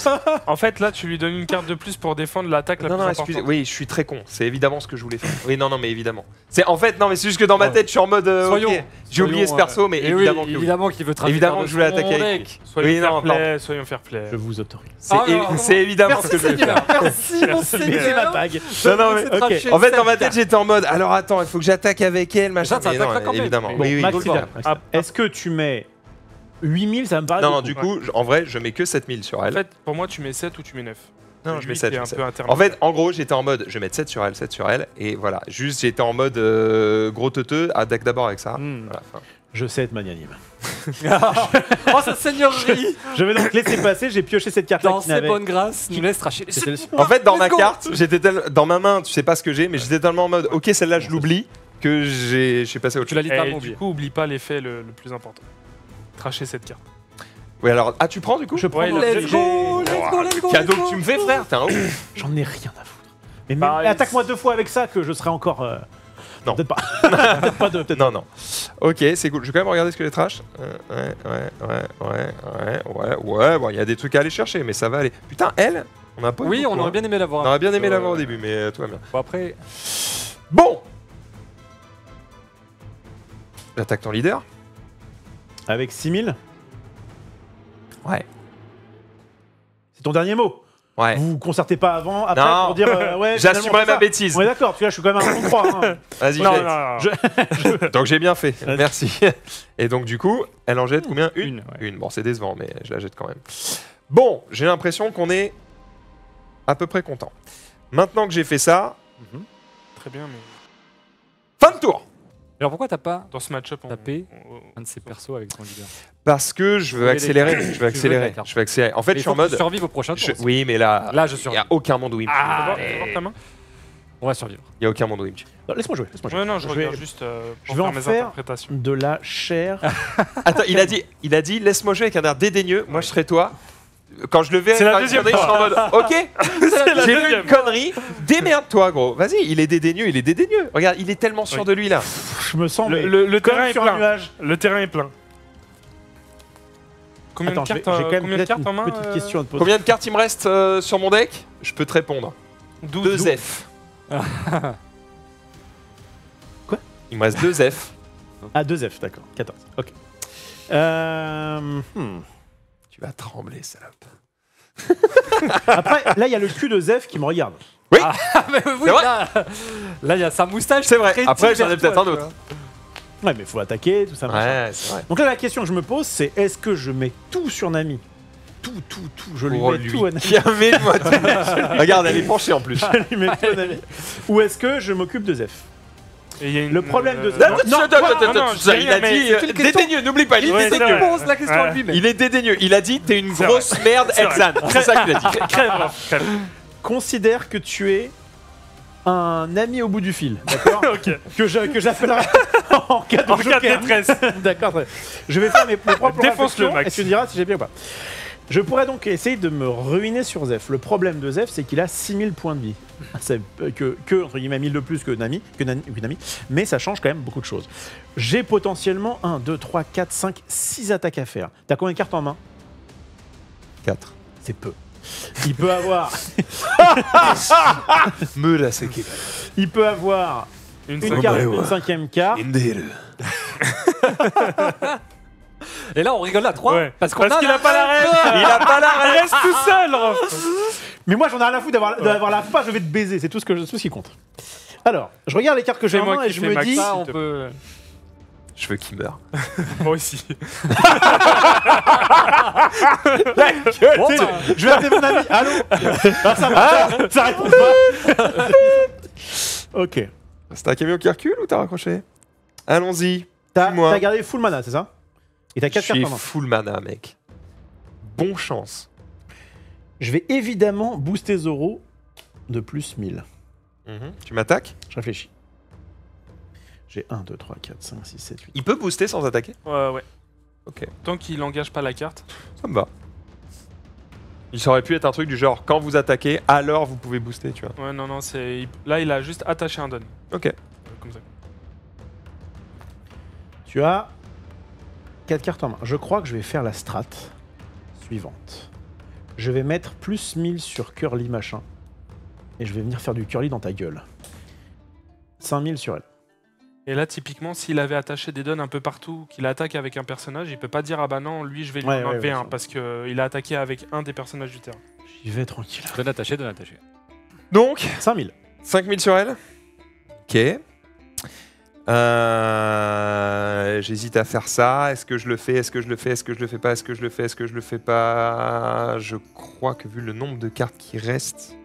En fait, là, tu lui donnes une carte de plus pour défendre l'attaque la
Non,
plus
non,
importante.
excusez, oui, je suis très con. C'est évidemment ce que je voulais faire. Oui, non, non, mais évidemment. C'est en fait, non, mais c'est juste que dans ma tête, je suis en mode. euh,
Soyons.
ok, J'ai oublié ce perso,
euh,
mais
et
évidemment
oui, évidemment qu'il veut traduire.
Évidemment que je voulais attaquer avec
deck.
Soyons
Oui, non,
fair play, soyons fair play.
Je vous autorise.
C'est
Ah,
évidemment ce que je voulais faire.
Merci mon Seigneur.
tag.
Non, non, mais- En fait, ma tête, j'étais en mode. Alors attends, il faut que j'attaque avec elle, machin.
Ça, ça
Mais non,
attaque quand même.
évidemment.
Mais
Oui, oui.
bon,
Maxime, Est-ce que tu mets 8000 Ça me paraît.
Non, non,
beaucoup.
du coup, je- en vrai, je mets que 7000 sur
En
elle.
fait, pour moi, tu mets 7 ou tu mets 9.
Non, je mets 7.
qui est
je
un
mets 7.
peu
En fait, en gros, j'étais en mode, je vais mettre 7 sur elle, 7 sur elle, et voilà. Juste, j'étais en mode euh, gros teuteux, attaque d'abord avec ça.
Hmm.
Voilà.
Je sais être magnanime.
oh, sa seigneurie
Je vais donc laisser passer. J'ai pioché cette carte-là.
Dans ses bonnes grâces, nous laisse tracher les
C'était le-
En fait, dans ma
go.
carte, j'étais tel- dans ma main, tu sais pas ce que j'ai, mais j'étais tellement en mode, ok, celle-là, je l'oublie, que j'ai, je suis passé à autre
Tu
chose.
l'as littéralement
Et
oublié.
du coup, oublie pas l'effet le, le plus important. Tracher cette carte.
Oui, alors, ah, tu prends du coup
Je prends.
Ouais,
Let's go, let's go, let's go
Cadeau que tu me fais, frère, t'es un ouf.
J'en ai rien à foutre. Mais, mais- mais attaque-moi deux fois avec ça que je serai encore. euh,
Non.
Peut-être pas. peut-être pas deux, peut-être
Non, non. Ok, c'est cool. Je vais quand même regarder ce que les trash. Euh, ouais, ouais, ouais, ouais, ouais, ouais, ouais. Bon, il y a des trucs à aller chercher, mais ça va aller. Putain, elle, on a pas eu
Oui,
beaucoup,
on aurait
hein.
bien aimé l'avoir.
On aurait bien aimé
Euh,
l'avoir au début, mais euh, tout va bien.
Bon, après,
Bon J'attaque ton leader
Avec 6000
Ouais.
C'est ton dernier mot.
Ouais.
Vous vous concertez pas avant, après
Non.
pour dire euh, ouais.
J'assumerai ma bêtise.
On est d'accord, que là je suis quand même à 3. Hein.
Vas-y,
Non.
Donc j'ai bien fait. Merci. Et donc du coup, elle en jette combien? Une
une. ouais.
Une. Bon, c'est décevant, mais je la jette quand même. Bon, j'ai l'impression qu'on est à peu près content. Maintenant que j'ai fait ça,
Très bien, mais
fin de tour
Alors pourquoi t'as pas
dans ce match-up,
tapé
on- on-
un de ces persos avec ton leader
Parce que je veux accélérer. Je veux accélérer. Je veux accélérer. En fait,
Mais
je
il
suis en mode.
survives au prochain tour.
je-
aussi.
Oui, mais là,
Là, je
il n'y
survive.
a aucun monde où il
Ah, On va survivre.
Il n'y a aucun monde où il me
Laisse-moi jouer. Laisse-moi jouer.
Ouais, non, je,
Je
regarde
vais-
juste euh, pour
je vais
faire
en
mes
faire-
interprétations.
De la chair.
Attends, il a dit, il a dit, laisse-moi jouer avec un air dédaigneux. Moi, je serai toi. Quand je le verrai,
C'est la deuxième
connerie, je serai en mode, ok,
la
j'ai vu une connerie. Démerde-toi, gros. Vas-y, il est dédaigneux, il est dédaigneux. Regarde, il est tellement sûr
Oui.
de lui là.
Je me sens
Le, le- le terrain est plein.
nuage.
Le terrain est plein. Combien
Attends,
de
vais-
cartes,
j'ai
euh,
quand même
combien de cartes en
une
main
petite
euh,
question à te poser.
Combien de cartes il me reste euh, sur mon deck? Je peux te répondre.
12.
2 F.
Quoi?
Il me reste 2 F.
Ah, 2 F, d'accord. 14. Ok. Euh, hmm.
Tu vas trembler, salope.
Après, là, il y a le cul de Zef qui me regarde.
Ah, mais oui,
C'est vrai
là, là, il y a sa moustache.
C'est vrai. Après, j'en ai peut-être un autre.
Ouais, mais faut attaquer, tout ça. machin.
Ouais, c'est vrai.
Donc là, la question que je me pose, c'est est-ce que je mets tout sur Nami? Tout, tout, tout. Je lui
Pour
mets
lui.
tout à Nami.
Tiens, mets-moi tout. Regarde, elle est penchée en plus.
Je lui mets tout à Nami. Ou est-ce que je m'occupe de Zef Le problème de-
il a dit euh, dédaigneux, n'oublie pas, il est dédaigneux.
la question à lui, mais.
Il est dédaigneux. Il a dit t'es une grosse merde. Exan. C'est ça qu'il a dit.
Crève.
Considère que tu es un ami au bout du fil, d'accord
Ok.
Que j'appellerai en cas de
En cas de
joker.
détresse.
D'accord. Je vais faire mes, mes propres
Défonce-le,
réflexions
Max.
et tu me diras si j'ai bien ou pas. Je pourrais donc essayer de me ruiner sur Zef. Le problème de Zef, c'est qu'il a 6000 points de vie. C'est euh, que, que, entre guillemets, 1000 de plus que Nami, que Nani- que Nami, mais ça change quand même beaucoup de choses. J'ai potentiellement 1, 2, 3, 4, 5, 6 attaques à faire. T'as combien de cartes en main?
4.
C'est peu. Il peut avoir,
Me la c'est qui
il peut avoir
Une
une,
cinquième.
carte, une cinquième carte.
Et là, on rigole à 3
Ouais.
parce qu'on
Parce qu'il a pas la reine.
Il a pas la
Il reste tout seul, Rof.
Mais moi, j'en ai rien à foutre d'avoir d'avoir la fin, je vais te baiser, c'est tout ce, que je- tout ce qui compte. Alors, je regarde les cartes que j'ai
C'est
en
moi
main
qui
et je
fais
me
Max.
dis.
Ça, on
te-
peut.
Je veux qu'il meure.
Moi aussi.
Bon, bah,
Je vais appeler mon ami. Allô Ah, ça, va, ça, ça répond pas. ok.
C'est un camion qui recule ou t'as raccroché? Allons-y.
T'as
Dis-moi.
t'as gardé full mana, c'est ça? Et t'as
Je
4 cartes
suis
en main.
full mana, mec. Bon chance.
Je vais évidemment booster Zoro de plus 1000.
Tu m'attaques?
Je réfléchis. J'ai 1, 2, 3, 4, 5, 6, 7, 8.
Il peut booster sans attaquer?
Ouais, ouais.
Ok.
Tant qu'il engage pas la carte.
Ça me va. Il aurait pu être un truc du genre quand vous attaquez, alors vous pouvez booster, tu vois.
Ouais, non, non, c'est. il- Là, il a juste attaché un don.
Ok.
Euh, Comme ça.
Tu as 4 cartes en main. Je crois que je vais faire la strat suivante. Je vais mettre plus 1000 sur Curly machin. Et je vais venir faire du Curly dans ta gueule. 5000 sur elle.
Et là, typiquement, s'il avait attaché des dons un peu partout, qu'il attaque avec un personnage, il peut pas dire ah bah non, lui je vais lui
Ouais,
en
ouais,
un parce qu'il a attaqué avec un des personnages du terrain.
J'y vais tranquille.
Donne attaché, donne attaché.
Donc,
5000.
5000 sur elle Ok. Euh, J'hésite à faire ça. Est-ce que je le fais? Est-ce que je le fais? Est-ce que je le fais pas? Est-ce que je le fais? Est-ce que je le fais pas? Je crois que vu le nombre de cartes qui restent,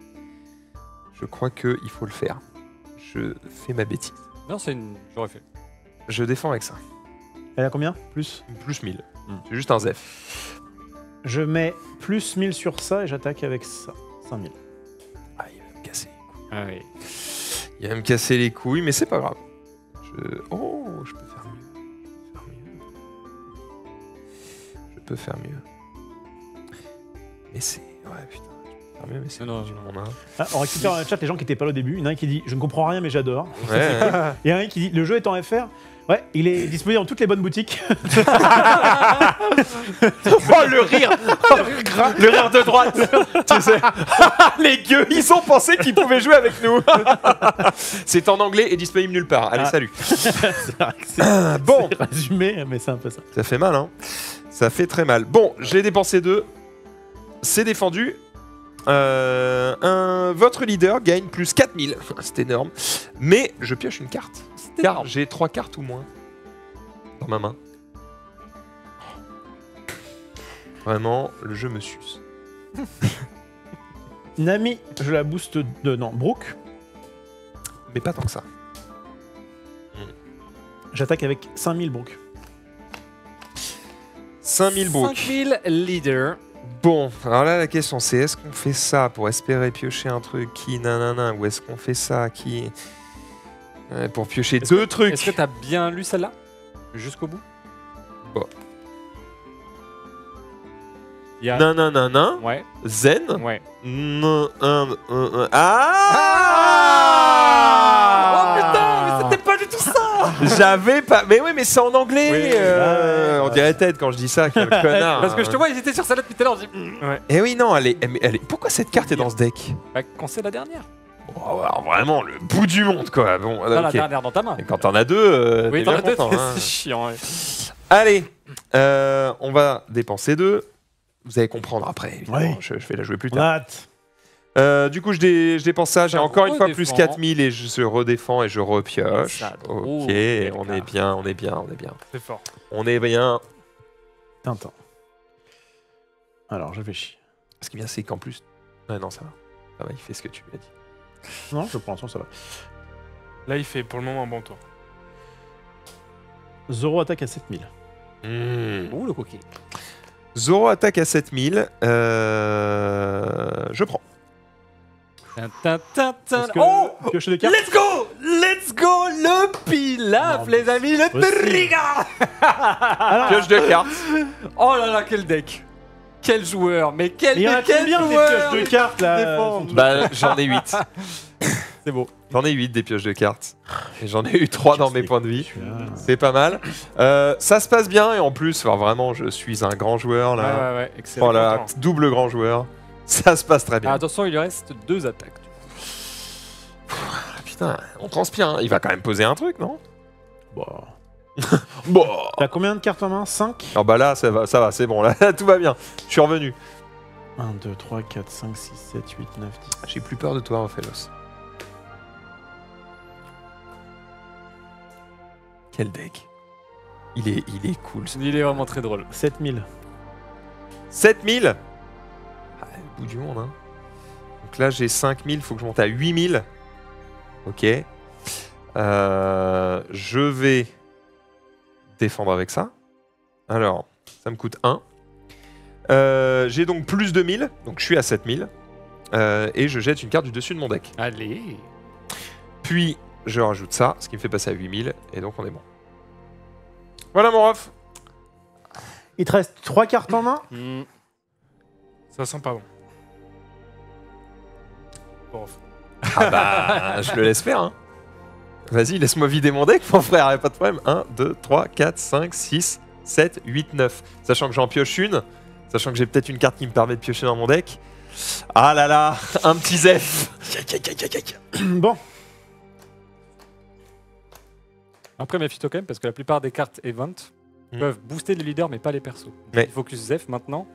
je crois qu'il faut le faire. Je fais ma bêtise.
Non, c'est une. J'aurais fait.
Je défends avec ça.
Elle a combien? Plus?
Plus 1000.
Hmm.
C'est juste un Zef.
Je mets plus 1000 sur ça et j'attaque avec ça. 5000.
Ah, il va me casser les couilles.
Ah oui.
Il va me casser les couilles, mais c'est pas grave. Je... Oh, je peux faire mieux. Faire mieux. Je peux faire mieux. Mais c'est... Ouais, putain. Ah, mais c'est
Non, non,
du
non.
monde, hein.
Ah, on récupère dans le chat les gens qui étaient pas là au début. Il y en a un qui dit Je ne comprends rien, mais j'adore.
Ouais.
Et un qui dit Le jeu est en FR. Ouais, il est disponible dans toutes les bonnes boutiques.
Oh le rire Le rire de droite Tu sais Les gueux, ils ont pensé qu'ils pouvaient jouer avec nous C'est en anglais et disponible nulle part. Allez,
Ah.
salut
vrai
Bon,
résumé, mais c'est un peu ça.
ça fait mal, hein Ça fait très mal. Bon, j'ai dépensé deux. C'est défendu. Euh, un- votre leader gagne plus 4000. C'est énorme. Mais je pioche une carte. Car j'ai trois cartes ou moins dans ma main. Vraiment, le jeu me suce.
Nami, je la booste de. Non, Brooke,
Mais pas tant que ça.
j'attaque avec 5000 Brooke.
5000 books.
5000 leaders.
Bon, alors là la question c'est est-ce qu'on fait ça pour espérer piocher un truc qui nanana ou est-ce qu'on fait ça qui Ouais, pour piocher deux trucs.
Est-ce que t'as bien lu celle-là? Jusqu'au bout?
Bon.
Il y a...
nanana
Ouais,
zen.
Ouais.
Nan- un- un- un- ah!
Oh putain, mais c'était pas du tout ça!
J'avais pas mais oui mais c'est en anglais
Oui,
euh,
ouais,
on
ouais.
dirait Ted quand je dis ça quel connard.
Parce que je te vois, ils étaient sur celle-là depuis tout à l'heure. je dis, hmm,
Eh oui non elle est- elle est- pourquoi cette carte est dans ce deck?
Bah, quand c'est la dernière
Oh, alors, vraiment le bout du monde quoi bon
Dans la dernière dans ta main.
Et quand t'en as deux euh,
Oui,
t'es
t'en as deux,
content, hein.
c'est chiant. ouais.
Allez, euh, on va dépenser deux. Vous allez comprendre après.
Ouais.
Je, je vais la jouer plus tard. Euh, du coup, je, dé- je dépense ça. J'ai encore une fois plus
redéfend.
4000 et je, je redéfends et je repioche.
Ça,
Ok, on est bien, on est bien, on est bien.
C'est fort.
On est bien.
Tintin. Alors, je réfléchis.
Ce qui est bien, c'est qu'en plus. Ouais, non, ça va. Ça va, il fait ce que tu lui as dit.
Non, je prends l'instant, ça va.
Là, il fait pour le moment un bon tour.
Zoro attaque à 7000.
Hmm.
Ouh, le coquet.
Zoro attaque à 7000. Euh, je prends.
Que
Oh Let's go Let's go Le pilaf,
Non,
les amis, le trigger
Pioche de cartes.
Oh là là, quel deck Quel joueur Mais quel, mais quel
combien des
joueur
pioches de cartes là.
Bah, j'en ai 8.
C'est beau.
J'en ai 8 des pioches de cartes. Et j'en ai eu 3 dans mes points de vie.
Celui-là.
C'est pas mal. Euh, ça se passe bien et en plus, enfin, vraiment, je suis un grand joueur là.
ouais, ouais, excellent.
Voilà, double grand joueur. Ça se passe très
Ah,
bien.
attention, il lui reste deux attaques.
Ah, putain, on transpire. hein. Il va quand même poser un truc, non?
Bon.
Bon.
T'as combien de cartes en main? 5
Oh bah là, ça va, ça va, c'est bon. Là, tout va bien. Je suis revenu.
1, 2, 3, 4, 5, 6, 7, 8, 9, 10.
J'ai plus peur de toi, Ophelos. Quel deck il est, il est cool. ce-
Il est vraiment très drôle.
7000.
7000 ah, Le bout du monde, hein. Donc là, j'ai 5000, faut que je monte à 8000. Ok. Euh, je vais défendre avec ça. Alors, ça me coûte 1. Euh, j'ai donc plus de 1000, donc je suis à 7000. Euh, et je jette une carte du dessus de mon deck.
Allez
Puis, je rajoute ça, ce qui me fait passer à 8000. Et donc, on est bon. Voilà mon ref.
Il te reste 3 cartes en main?
Hmm.
Ça sent pas bon. Bon,
Ah bah, je le laisse faire. Hein. Vas-y, laisse-moi vider mon deck, mon frère, pas de problème. 1, 2, 3, 4, 5, 6, 7, 8, 9. Sachant que j'en pioche une, sachant que j'ai peut-être une carte qui me permet de piocher dans mon deck. Ah là là, un petit Zef.
Bon,
Après, méfie-toi quand même, parce que la plupart des cartes Event
Hmm.
peuvent booster les leaders, mais pas les persos.
Mais-
focus Zef maintenant.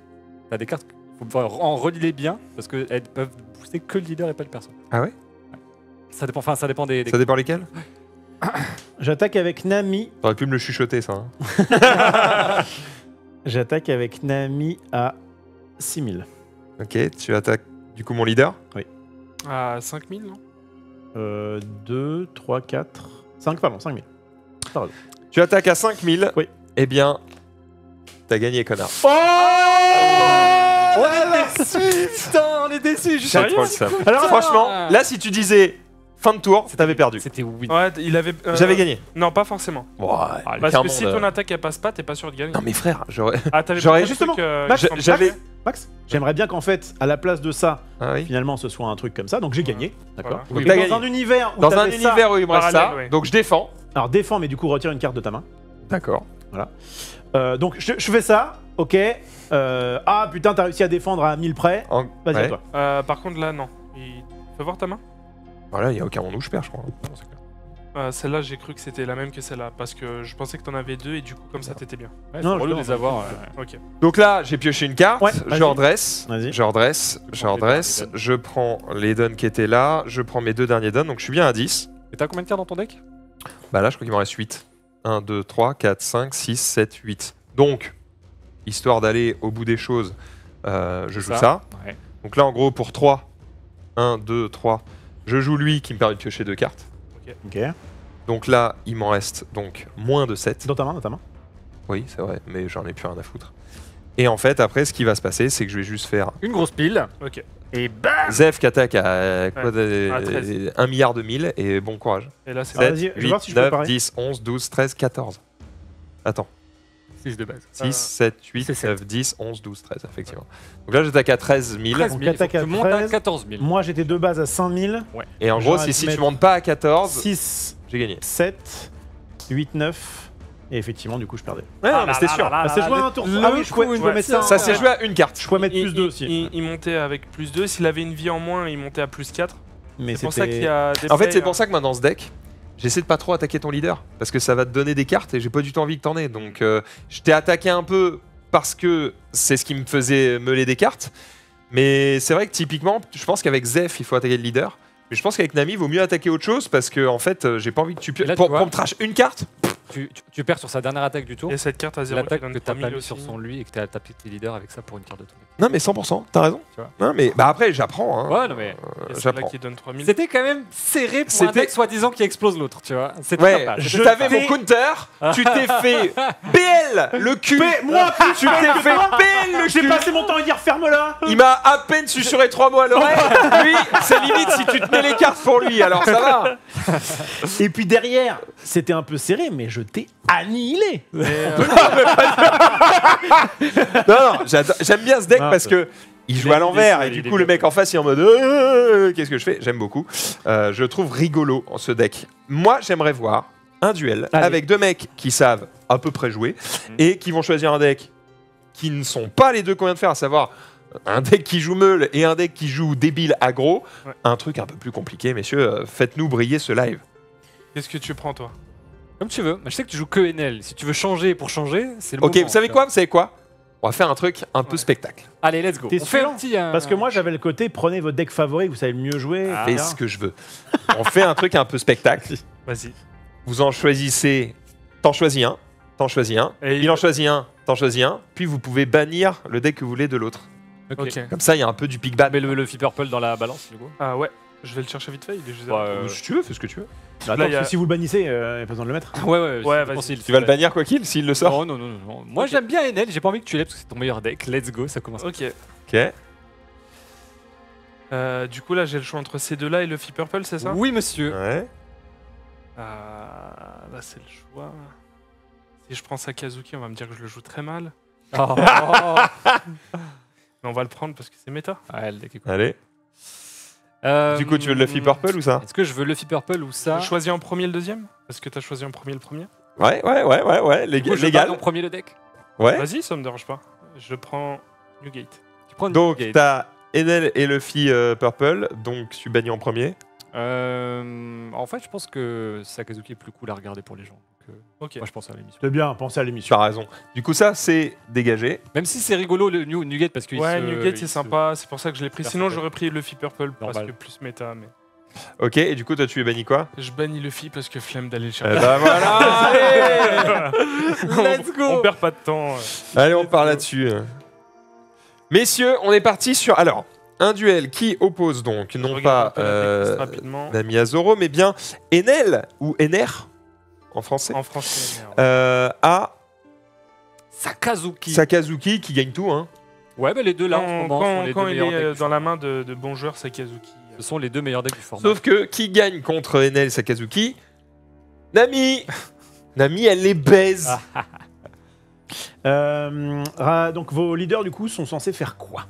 T'as des cartes, faut en relier bien, parce qu'elles peuvent booster que le leader et pas le perso.
Ah ouais?
Ça dépend, enfin, ça dépend des. des-
Ça dépend lesquels
j'attaque avec Nami.
T'aurais pu me le chuchoter, ça. hein.
J'attaque avec Nami à 6000.
ok, tu attaques du coup mon leader.
à 5000, non?
Euh, 2, 3, 4, 5, pardon, 5000.
Tu attaques à 5000.
Oui.
Eh bien, t'as gagné, connard.
Oh On est déçus Putain, on est déçus
fois le seum.
Alors,
Franchement, là, si tu disais fin de tour, t'avais perdu.
C'était win.
Ouais, il avait. euh,
J'avais gagné.
Non, pas forcément.
Ouais,
Parce que si
euh,
ton attaque elle passe pas, t'es pas sûr de gagner.
Non mais frère, j'aurais.
Ah, t'avais
j'aurais-
pas
justement,
euh,
Max,
j'avais-
j'aimerais bien qu'en fait, à la place de ça,
Ah oui.
finalement, ce soit un truc comme ça. Donc j'ai gagné, d'accord.
Voilà.
Dans
gagné.
un univers où
Dans un
ça-
univers où il me reste ça, donc je défends.
alors défends, mais du coup retire une carte de ta main.
D'accord.
Euh, donc je, je fais ça, ok. Euh, ah putain, t'as réussi à défendre à 1000 près.
En-
Vas-y
ouais.
toi.
Euh, par contre, là, non. Il... Fais voir ta main.
Voilà, il y a aucun moment où je perds, je crois.
Euh, celle-là, j'ai cru que c'était la même que celle-là. Parce que je pensais que t'en avais deux et du coup, comme ça, t'étais bien.
Ouais,
Non,
de
je-
les avoir. euh,
Ok.
Donc là, j'ai pioché une carte,
Ouais,
je redresse,
Vas-y.
je redresse, je
prends les
redresse,
derniers
je prends les dons qui étaient là, je prends mes deux derniers dons, donc je suis bien à 10.
Et t'as combien de cartes dans ton deck?
Bah là, je crois qu'il m'en reste 8. 1, 2, 3, 4, 5, 6, 7, 8. Donc, histoire d'aller au bout des choses, euh, je joue
Ça.
ça.
Ouais.
Donc là, en gros, pour 3, 1, 2, 3, je joue lui qui me permet de piocher deux cartes.
Ok.
Donc là, il m'en reste donc moins de 7.
Dans ta main, dans ta main.
Oui, c'est vrai, mais j'en ai plus rien à foutre. Et en fait, après, ce qui va se passer, c'est que je vais juste faire
Une grosse pile.
Ok.
Et bam
Zef qui attaque à, quoi,
à 13.
1 milliard de mille et bon courage.
Et là, c'est
Ah,
7,
vas-y, je vais
8,
voir si je peux
9,
parer.
10, 11, 12, 13, 14. Attends.
6 de base.
6,
Euh,
7, 8,
c'est sept.
9, 10, 11, 12, 13, effectivement. Donc là, j'attaque à 13 000.
13
Donc,
000, il faut
attaque
que
à
tu montes à
13.
14 000.
Moi j'étais de base à 5000.
Et en gros, si, si tu montes pas à 14,
6,
j'ai gagné.
7, 8, 9. Et effectivement, du coup, je perdais.
Ouais, non,
Ah
mais c'était sûr.
Ah, c'est joué à un tour.
le
Ah oui, je pouvais, je mettre ça.
Ça s'est joué à une carte.
Je pouvais mettre
il,
plus 2
il-
aussi.
Il, il montait avec plus 2. S'il avait une vie en moins, il montait à plus 4.
Mais
C'est pour ça qu'il y a des
En fait, c'est pour
euh,
ça que moi, dans ce deck, j'essaie de pas trop attaquer ton leader. Parce que ça va te donner des cartes et j'ai pas du tout envie que t'en aies. Donc, euh, je t'ai attaqué un peu parce que c'est ce qui me faisait meuler des cartes. Mais c'est vrai que typiquement, je pense qu'avec Zef, il faut attaquer le leader. Mais je pense qu'avec Nami, il vaut mieux attaquer autre chose parce que, en fait, euh, j'ai pas envie que tu.
Et là,
pour,
tu vois-
pour me trash une carte
Tu, tu- tu perds sur sa dernière attaque du tour.
A cette carte à 0
L'attaque que t'as
3000
pas mis
aussi.
sur son lui et que t'as tapé tes leaders avec ça pour une carte de deck.
Non, mais 100%, t'as raison.
Tu vois.
Non, mais bah après, j'apprends. Hein.
Ouais, non mais.
Euh,
celle-là
j'apprends.
qui donne 3000.
C'était quand même serré pour un
C'était-
deck soi-disant qui explose l'autre, tu vois. C'était
Ouais,
sympa.
je t'avais mon counter, tu t'es fait BL le cul.
moi,
tu t'es fait BL le
J'ai
cul.
passé mon temps à dire ferme-la
Il m'a à peine susurré trois mots à l'oreille. Lui, c'est limite si tu te mets les cartes pour lui, alors ça va.
Et puis derrière, c'était un peu serré, mais je t'ai annihilé.
Mais, euh,
Non, non, j'aime bien ce deck
Ah,
parce que. Il joue à l'envers et du coup le mec en face il est en mode Euh, qu'est-ce que je fais? J'aime beaucoup. Euh, je trouve rigolo en ce deck. Moi j'aimerais voir un duel
Allez.
avec deux mecs qui savent à peu près jouer
Mhm.
et qui vont choisir un deck qui ne sont pas les deux qu'on vient de faire, à savoir un deck qui joue meule et un deck qui joue débile aggro.
Ouais.
Un truc un peu plus compliqué, messieurs. Faites-nous briller ce live.
Qu'est-ce que tu prends, toi?
Comme tu veux. Je sais que tu joues que NL. Si tu veux changer pour changer, c'est le
Ok,
moment,
vous savez quoi Vous savez quoi On va faire un truc un peu
Ouais.
spectacle.
Allez, let's go.
T'es
On fait un petit. euh,
Parce que moi, j'avais le côté prenez votre deck favori, vous savez le mieux jouer.
Ah.
Fais ce que je veux. On fait un truc un peu spectacle.
Vas-y.
Vous en choisissez. T'en choisis un. T'en choisis un.
Et
Il en choisit un. T'en choisis un. Puis vous pouvez bannir le deck que vous voulez de l'autre.
Ok.
Ok.
Comme ça, il y a un peu du pick ban.
Mais le, le Purple dans la balance, du coup.
Ah ouais, je vais le chercher vite fait. Il est juste
Ouais,
derrière.
euh,
Si tu veux, fais ce que tu veux.
Attends, parce
a-
que si vous le bannissez, euh, il n'y a pas besoin de le mettre.
Ouais, ouais,
Ouais.
Tu vas le bannir quoi qu'il s'il le sort
Non, non, non. Moi j'aime bien NL, j'ai pas envie que tu l'aies parce que c'est ton meilleur deck. Let's go, ça commence.
Ok.
Ok.
Euh, du coup, là, j'ai le choix entre ces deux-là et le Fee Purple, c'est ça?
Oui, monsieur.
Ouais.
Ah, Là, c'est le choix. Si je prends Sakazuki, on va me dire que je le joue très mal.
Oh.
Mais on va le prendre parce que c'est méta.
ouais, le deck est cool.
Allez.
Euh,
Du coup, tu veux le Luffy Purple ou ça
Est-ce que je veux Luffy Purple ou ça
choisis en premier le deuxième Parce que t'as choisi en premier le premier
Ouais, ouais, ouais, ouais, ouais. Lég-
coup, je
légal.
banne en premier le deck.
Ouais.
Vas-y, ça me dérange pas. Je prends Newgate.
Tu prends
Donc, t'as Enel et Luffy euh, Purple. Donc, tu bannis en premier.
Euh, en fait, je pense que Sakazuki est plus cool à regarder pour les gens. Euh,
Ok.
moi, je pense à l'émission.
C'est bien, pensez à
Tu
l'émission.
as raison. Du coup, ça, c'est dégagé.
Même si c'est rigolo le New, Nugget parce que
Ouais,
il
c'est
se-
sympa. C'est pour ça que je l'ai pris.
Super
Sinon,
sympa.
j'aurais pris Luffy Purple parce
Normal.
que plus méta. Mais
Ok, et du coup, toi, tu es banni quoi
je bannis Luffy parce que flemme d'aller le
Eh
chercher.
ben voilà allez
Let's go
On perd pas de temps.
Allez, on part là-dessus. Messieurs, on est parti sur. Alors, un duel qui oppose donc
Je
non
regarde un
pas
peu la
euh,
technique rapidement.
Nami Azoro, mais bien Enel ou Ener en français
En français. merde.
euh, à
Sakazuki.
Sakazuki qui gagne tout. Hein.
Ouais, bah les deux là en ce
quand
moment
quand-
sont les
quand
deux
il
meilleurs
est euh,
decks.
dans la main de, de bons joueurs, Sakazuki. euh,
Ce sont les deux meilleurs decks du format.
Sauf que qui gagne contre Enel Sakazuki? Nami Nami, elle les baise.
Ah.
Euh, Ra- donc vos leaders du coup sont censés faire quoi?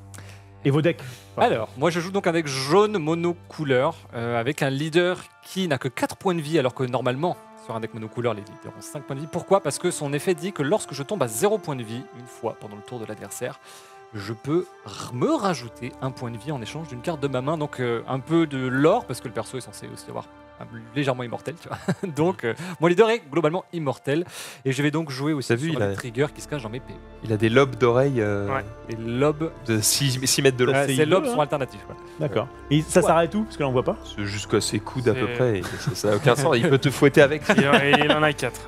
Et vos decks?
Alors, moi je joue donc avec jaune monocouleur, euh, avec un leader qui n'a que 4 points de vie, alors que normalement, sur un deck monocouleur, les leaders ont 5 points de vie. Pourquoi? Parce que son effet dit que lorsque je tombe à 0 points de vie, une fois pendant le tour de l'adversaire, je peux me rajouter un point de vie en échange d'une carte de ma main. Donc euh, un peu de lore, parce que le perso est censé aussi avoir légèrement immortel, tu vois. donc euh, mon leader est globalement immortel. Et je vais donc jouer aussi
vu,
sur
il a-
triggers qui se cachent dans mes PV.
Il a des lobes d'oreilles euh,
Ouais.
Les lobes,
de 6, mètres de long.
Euh, ces lobes
hein.
sont alternatifs. quoi.
D'accord. Et ça
Ouais.
s'arrête où? Parce que là on voit pas.
C'est jusqu'à ses coudes à peu près. et ça- n'a aucun sens. Il peut te fouetter avec.
Il, et il en a 4.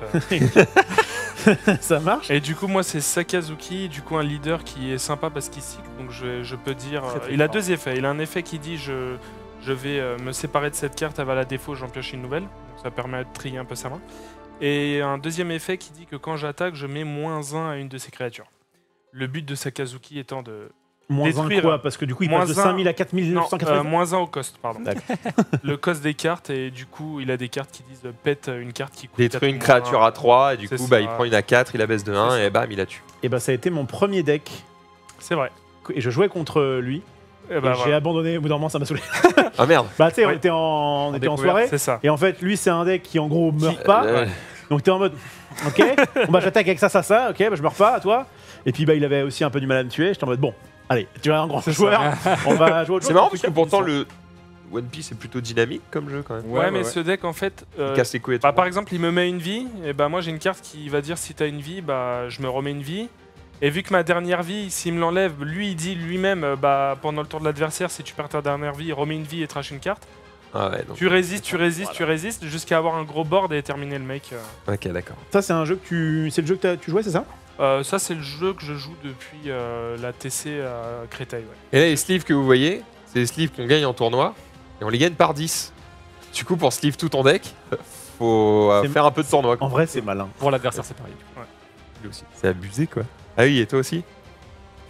ça marche?
Et du coup, moi, c'est Sakazuki, du coup, un leader qui est sympa parce qu'il cycle. Donc, je, je peux dire.
Très, très
il a
fort.
deux effets. Il a un effet qui dit je, je vais euh, me séparer de cette carte, elle va la défaut, j'en pioche une nouvelle. Donc, ça permet de trier un peu sa main. Et un deuxième effet qui dit que quand j'attaque, je mets moins 1 à une de ces créatures. Le but de Sakazuki étant de.
Moins
Détruire.
quoi? Parce que du coup il
Moins
passe de
un.
5000 à
Non,
4980.
euh, moins 1 au cost, pardon. Le cost des cartes, et du coup, il a des cartes qui disent euh, pète une carte qui coûte.
Détruit
4
une créature à 3 et du coup bah, il prend une à 4, il la baisse de 1
C'est
et bam il la tue.
Et bah ça a été mon premier deck.
C'est vrai.
Et je jouais contre lui.
Et
Et
bah,
J'ai abandonné au bout d'un moment, ça m'a saoulé.
Ah merde
Bah tu sais, on
Ouais.
était en, on était en
découverte,
soirée.
C'est ça.
Et en fait, lui, c'est un deck qui en gros meurt pas.
Euh,
Donc t'es en mode, ok, bon bah j'attaque avec ça, ça, ça, ok, bah je meurs pas, à toi. Et puis bah il avait aussi un peu du mal à me tuer. J'étais en mode, bon, allez, tu es un grand joueur, on va jouer au
C'est marrant parce que pourtant le One Piece est plutôt dynamique comme jeu quand même.
Ouais, mais ce deck, en fait.
Il
euh,
casse les couilles et
bah,
tout.
par exemple, il me met une vie, et bah moi j'ai une carte qui va dire si t'as une vie, bah je me remets une vie. Et vu que ma dernière vie, s'il me l'enlève, lui il dit lui-même, euh, bah pendant le tour de l'adversaire, si tu perds ta dernière vie, remets une vie et trash une carte.
Ah ouais, donc,
Tu résistes, tu résistes, tu résistes, jusqu'à avoir un gros board et terminer le mec. euh.
ok d'accord.
Ça, c'est un jeu que tu. C'est le jeu que tu jouais, c'est ça?
Euh, ça, c'est le jeu que je joue depuis euh, la TC à Créteil. Ouais.
Et là les sleeves que vous voyez, c'est les sleeves qu'on gagne en tournoi et on les gagne par 10. Du coup pour sleeve tout ton deck, faut euh, faire un peu de tournoi.
En vrai, c'est malin.
Pour l'adversaire, c'est pareil.
Lui aussi. C'est abusé quoi. Ah oui et toi aussi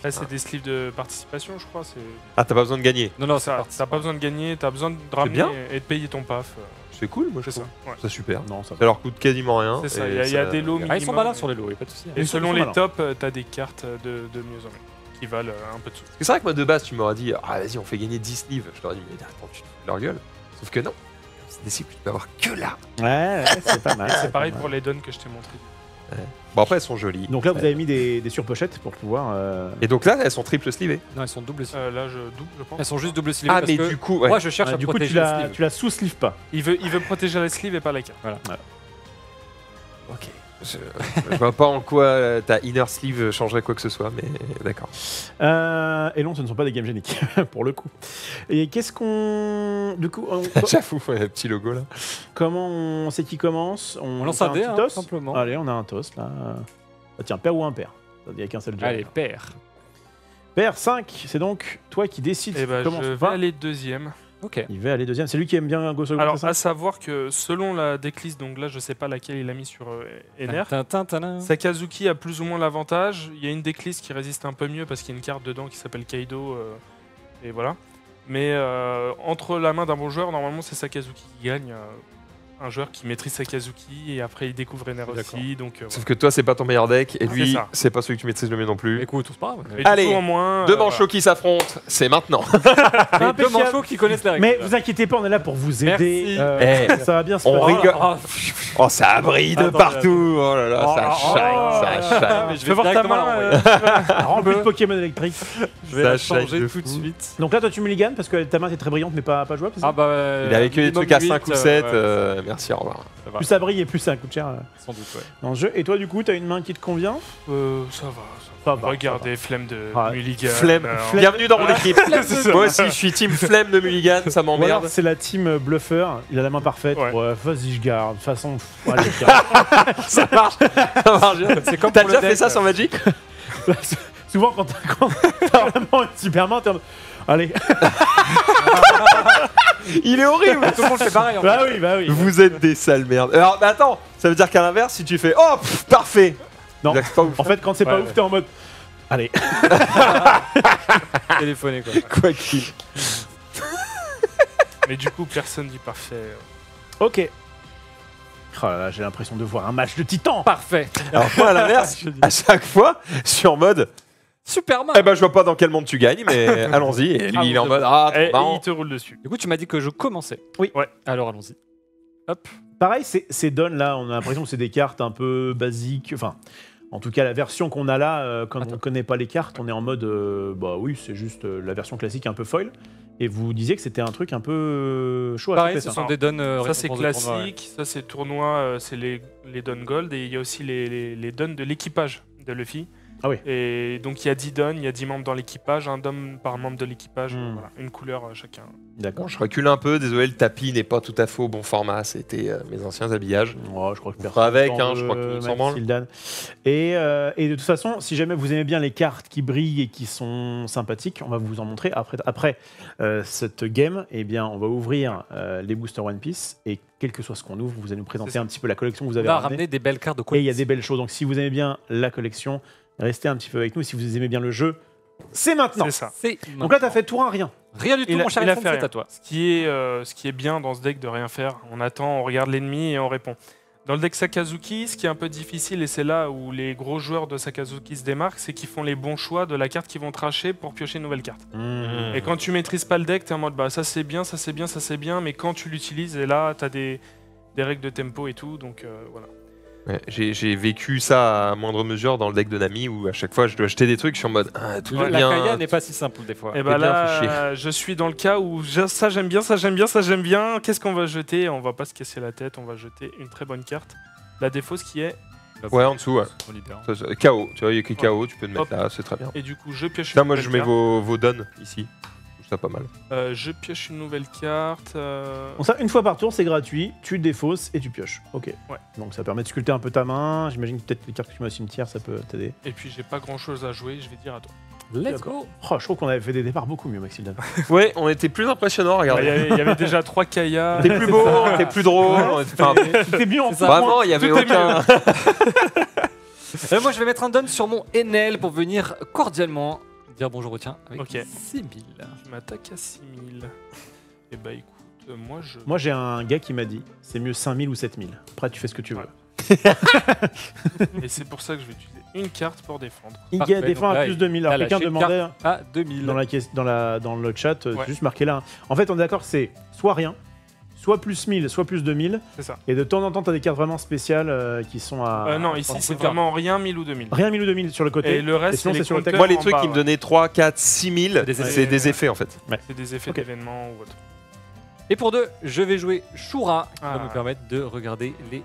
Là, c'est des sleeves de participation, je crois. C'est
Ah t'as pas besoin de gagner.
Non, non,
ça. T'as pas besoin de gagner, t'as besoin de ramener
bien.
et de payer ton paf. euh,
C'est cool moi je
C'est ça.
trouve.
ouais.
C'est super.
Non, ça
Ça leur coûte quasiment rien.
C'est ça,
et
il y a- il y, a
ça-
des lots
Ah, ils sont
minimum,
malins
et-
sur les lots, y a pas de souci.
Et
Ils sont-
selon
ils sont
les
malins.
tops, euh, t'as des cartes de, de mieux en mieux qui valent euh, un peu de sous.
Parce que c'est vrai que moi de base tu m'aurais dit ah vas-y on fait gagner 10 sleeves. Je t'aurais dit mais attends tu te fous de leur gueule. Sauf que non. C'est des sleeves que tu peux avoir que là.
Ouais, ouais, c'est pas mal.
C'est pareil pour les dons que je t'ai montré.
Bon après elles sont jolies.
Donc là, vous avez mis des, des surpochettes pour pouvoir. euh,
Et donc là elles sont triple sleevées.
Non, elles sont double
Euh, là, je double, je pense.
Elles sont juste double sleeve
Ah
parce
mais
que
du coup ouais.
moi je cherche
ah,
à
du coup, tu
protéger
la, tu la sous-sleeve pas.
Il veut, il veut protéger la sleeve et pas la carte.
Ok. Je, je vois pas en quoi euh, ta inner sleeve changerait quoi que ce soit, mais d'accord.
Euh, et non, ce ne sont pas des games géniques, pour le coup. Et qu'est-ce qu'on. Du coup, on-
J'avoue, ouais, le petit logo là.
comment on. C'est qui commence?
On lance un dé,
petit
hein,
toss?
simplement.
Allez, on a un toss là. Ah, tiens, père ou impair Il n'y a qu'un seul jeu.
Allez, père.
Père 5, c'est donc toi qui décides
Et bah,
comment
je vais
va.
aller deuxième.
Ok.
Il va aller deuxième. C'est lui qui aime bien Go Solo,
Alors,
c'est ça
à savoir que selon la decklist, donc là, je sais pas laquelle il a mis sur euh, NR.
Tintin, tintin.
Sakazuki a plus ou moins l'avantage. Il y a une decklist qui résiste un peu mieux parce qu'il y a une carte dedans qui s'appelle Kaido. euh, et voilà. Mais euh, entre la main d'un bon joueur, normalement, c'est Sakazuki qui gagne. euh, un joueur qui maîtrise Sakazuki et après il découvre
D'accord.
aussi. Donc, euh,
Sauf que toi, c'est pas ton meilleur deck, et
C'est
lui, c'est pas celui que tu maîtrises le mieux non plus.
Écoute, c'est pas grave.
Allez,
coup, moins,
Deux
euh,
manchots qui s'affrontent, c'est maintenant.
Deux manchots qui connaissent les règles.
Mais vous inquiétez pas, on est là pour vous aider.
Merci.
Euh,
Eh,
ça va bien se
on
passer.
rigole.
Oh,
Oh, ça brille de
Attends,
partout. Oh là là,
Oh,
ça
oh,
shine,
oh,
ça shine.
mais je vais
voir ta main.
la
euh.
Rempli de Pokémon électriques.
Je vais la changer
de
tout de suite.
Donc là, toi, tu mulligan parce que ta main est très brillante, mais pas, pas jouable.
Ah bah. euh,
Il avait que des trucs à
huit,
5 ou
euh,
7.
Ouais,
merci, au revoir.
ça va,
Plus ça brille et plus ça coûte cher euh,
Sans doute, ouais.
dans le jeu. Et toi, du coup, t'as une main qui te convient?
Euh, ça va.
Ça
Ça
va.
Regardez, flemme de
Ah,
Mulligan.
Flemme.
alors.
Bienvenue dans mon équipe. Moi aussi, je suis team flemme de Mulligan, ça
Ou alors,
m'emmerde.
c'est la team euh, bluffer. Il a la main parfaite.
Ouais.
Ouais, vas-y, je garde. De toute façon, pff, allez, je garde.
Ça marche. Ça marche bien.
C'est comme
T'as
pour
déjà fait
deck,
ça
euh,
sur Magic?
Souvent, quand t'as quand t'as vraiment une super main, t'es en mode, Allez.
Il est horrible.
Tout le monde fait pareil en fait.
bah oui, bah oui.
Vous êtes des sales merdes. Alors, mais attends, ça veut dire qu'à l'inverse, si tu fais Oh, pff, parfait
Non.
C'est pas ouf.
En fait, quand c'est pas
Ouais,
ouf,
ouais.
t'es en mode. Allez.
Téléphoner quoi.
Quoi qu'il.
Mais du coup, personne dit parfait.
Ok. Oh là là, j'ai l'impression de voir un match de titans.
Parfait.
Alors moi, à l'inverse, à chaque fois, je suis en mode,
Superman.
eh ben je vois pas dans quel monde tu gagnes, mais allons-y. Et lui,
Ah,
il est en mode, ah,
Et,
marrant.
il te roule dessus.
Du coup, tu m'as dit que je commençais.
Oui.
Ouais.
Alors allons-y. Hop.
Pareil, ces, ces dons là, on a l'impression que c'est des cartes un peu basiques. Enfin, en tout cas, la version qu'on a là, euh, quand on
Attends.
connaît pas les cartes, on est en mode, euh, bah oui, c'est juste euh, la version classique un peu foil. Et vous disiez que c'était un truc un peu euh, chaud à
Pareil, ce
ça.
sont des dons. euh,
Ça, c'est
récompenses de tournoi,
classique. Ça, c'est tournoi. euh, c'est les, les dons gold. Et il y a aussi les, les, les dons de l'équipage de Luffy.
Ah oui.
Et donc, il y a 10 dons. Il y a 10 membres dans l'équipage. Un don par membre de l'équipage.
Hmm.
Voilà, une couleur euh, chacun.
D'accord.
Bon, je recule un peu, désolé, le tapis n'est pas tout à fait au bon format, c'était euh, mes anciens habillages.
Oh, je crois que
On
personne
avec,
s'en
hein, je crois que tout le monde s'en.
Sildan. Et, euh, et de toute façon, si jamais vous aimez bien les cartes qui brillent et qui sont sympathiques, on va vous en montrer après, après euh, cette game. Eh bien, on va ouvrir euh, les boosters One Piece et quel que soit ce qu'on ouvre, vous allez nous présenter un petit peu la collection que vous
On
avez
va
ramenée.
ramener des belles cartes de
Et il y a des belles choses. Donc, si vous aimez bien la collection, restez un petit peu avec nous. Si vous aimez bien le jeu, c'est maintenant.
C'est ça.
C'est
Donc là, tu as fait tout un rien.
rien du tout,
Il
mon cher
il a
Alexandre,
fait
c'est
rien.
à toi.
Ce qui, est, euh, ce qui est bien dans ce deck de rien faire, on attend, on regarde l'ennemi et on répond. Dans le deck Sakazuki, ce qui est un peu difficile, et c'est là où les gros joueurs de Sakazuki se démarquent, c'est qu'ils font les bons choix de la carte qu'ils vont tracher pour piocher une nouvelle carte.
Mmh.
Et quand tu maîtrises pas le deck, t'es en mode bah ça c'est bien, ça c'est bien, ça c'est bien, mais quand tu l'utilises, et là t'as des, des règles de tempo et tout, donc euh, voilà.
Ouais, j'ai j'ai vécu ça à moindre mesure dans le deck de Nami où à chaque fois je dois acheter des trucs, je suis en mode, ah, tout
La
bien.
Kaya n'est pas si simple des fois.
Et
Eh
bah
bien,
là,
fait
euh, je suis dans le cas où je- ça j'aime bien, ça j'aime bien, ça j'aime bien. Qu'est-ce qu'on va jeter? On va pas se casser la tête, on va jeter une très bonne carte. La défausse qui est,
Ouais, en dessous, ouais. Ça, ça- KO, tu vois, il y a écrit KO, tu peux le mettre
Hop.
là, c'est très bien.
et du coup je pioche
Là, moi je mets vos, vos dons ici. Je trouve ça pas mal.
Euh, je pioche une nouvelle carte. euh,
Bon, ça, une fois par tour, c'est gratuit. Tu défausses et tu pioches. Ok.
Ouais.
Donc, ça permet de sculpter un peu ta main. J'imagine que peut-être les cartes que tu mets au cimetière, ça peut t'aider.
Et puis j'ai pas grand chose à jouer, je vais dire à toi.
Let's go.
Oh, je trouve qu'on avait fait des départs beaucoup mieux, Maxime.
Ouais, on était plus impressionnants,
Il y,
regarde.
avait- il y avait déjà trois Kaya.
T'es plus beau, t'es plus drôle. on était- enfin,
C'était mieux en
ça.
Vraiment, il y avait
Tout est
aucun.
Euh, moi, je vais mettre un don sur mon Enel pour venir cordialement dire bonjour au tien avec
Ok.
6000.
Je m'attaque à 6000. Et bah écoute, euh, moi je.
Moi, j'ai un gars qui m'a dit c'est mieux 5000 ou 7000. Après, tu fais ce que tu veux.
Et c'est pour ça que je vais utiliser une carte pour défendre.
Il
Parfait,
y a
là,
à plus de 1000.
il
Alors, quelqu'un demandait
À 2000.
dans, la, caisse- dans, la, dans le chat, euh,
Ouais.
juste marqué là. En fait, on est d'accord, c'est soit rien, soit plus 1000, soit plus 2000.
C'est ça.
Et de temps en temps, tu as des cartes vraiment spéciales euh, qui sont à.
Euh, non, ici c'est vraiment rien 1000 ou 2000.
Rien 1000 ou 2000 sur le côté.
Et le reste,
sinon,
c'est
sur le texte.
Moi, les trucs
bas,
qui me donnaient 3, 4, 6 000,
Des
c'est
effets.
des effets en fait.
C'est des effets d'événements ou autre.
Et pour deux, je vais jouer Shura, qui va
Ah.
me permettre de regarder les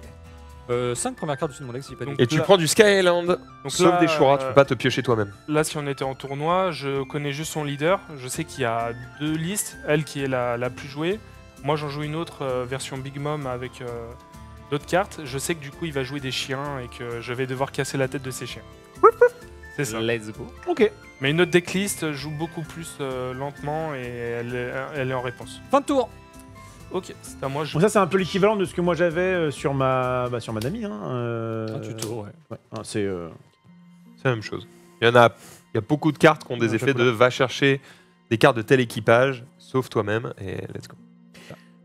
5 premières cartes du de mon deck si j'ai pas
Et tu
là-
prends du Sky Island,
Donc
sauf
là,
des Shura, tu
euh,
peux pas te piocher toi-même.
Là, si on était en tournoi, je connais juste son leader. Je sais qu'il y a deux listes. Elle qui est la, la plus jouée. Moi, j'en joue une autre euh, version Big Mom avec euh, d'autres cartes. Je sais que du coup, il va jouer des chiens et que je vais devoir casser la tête de ces chiens. C'est ça.
Let's go.
Ok.
Mais une autre decklist joue beaucoup plus euh, lentement et elle est, elle est en réponse.
Fin de tour.
Ok, c'est à moi. Je...
Donc, ça, c'est un peu l'équivalent de ce que moi j'avais euh, sur ma, bah, sur ma Nami. Hein, euh,
Un tuto, ouais.
ouais. Ah, c'est. euh,
C'est la même chose. Il y en a, il y a beaucoup de cartes qui ont des effets de
chocolat.
va chercher des cartes de tel équipage, sauf toi-même, et let's go.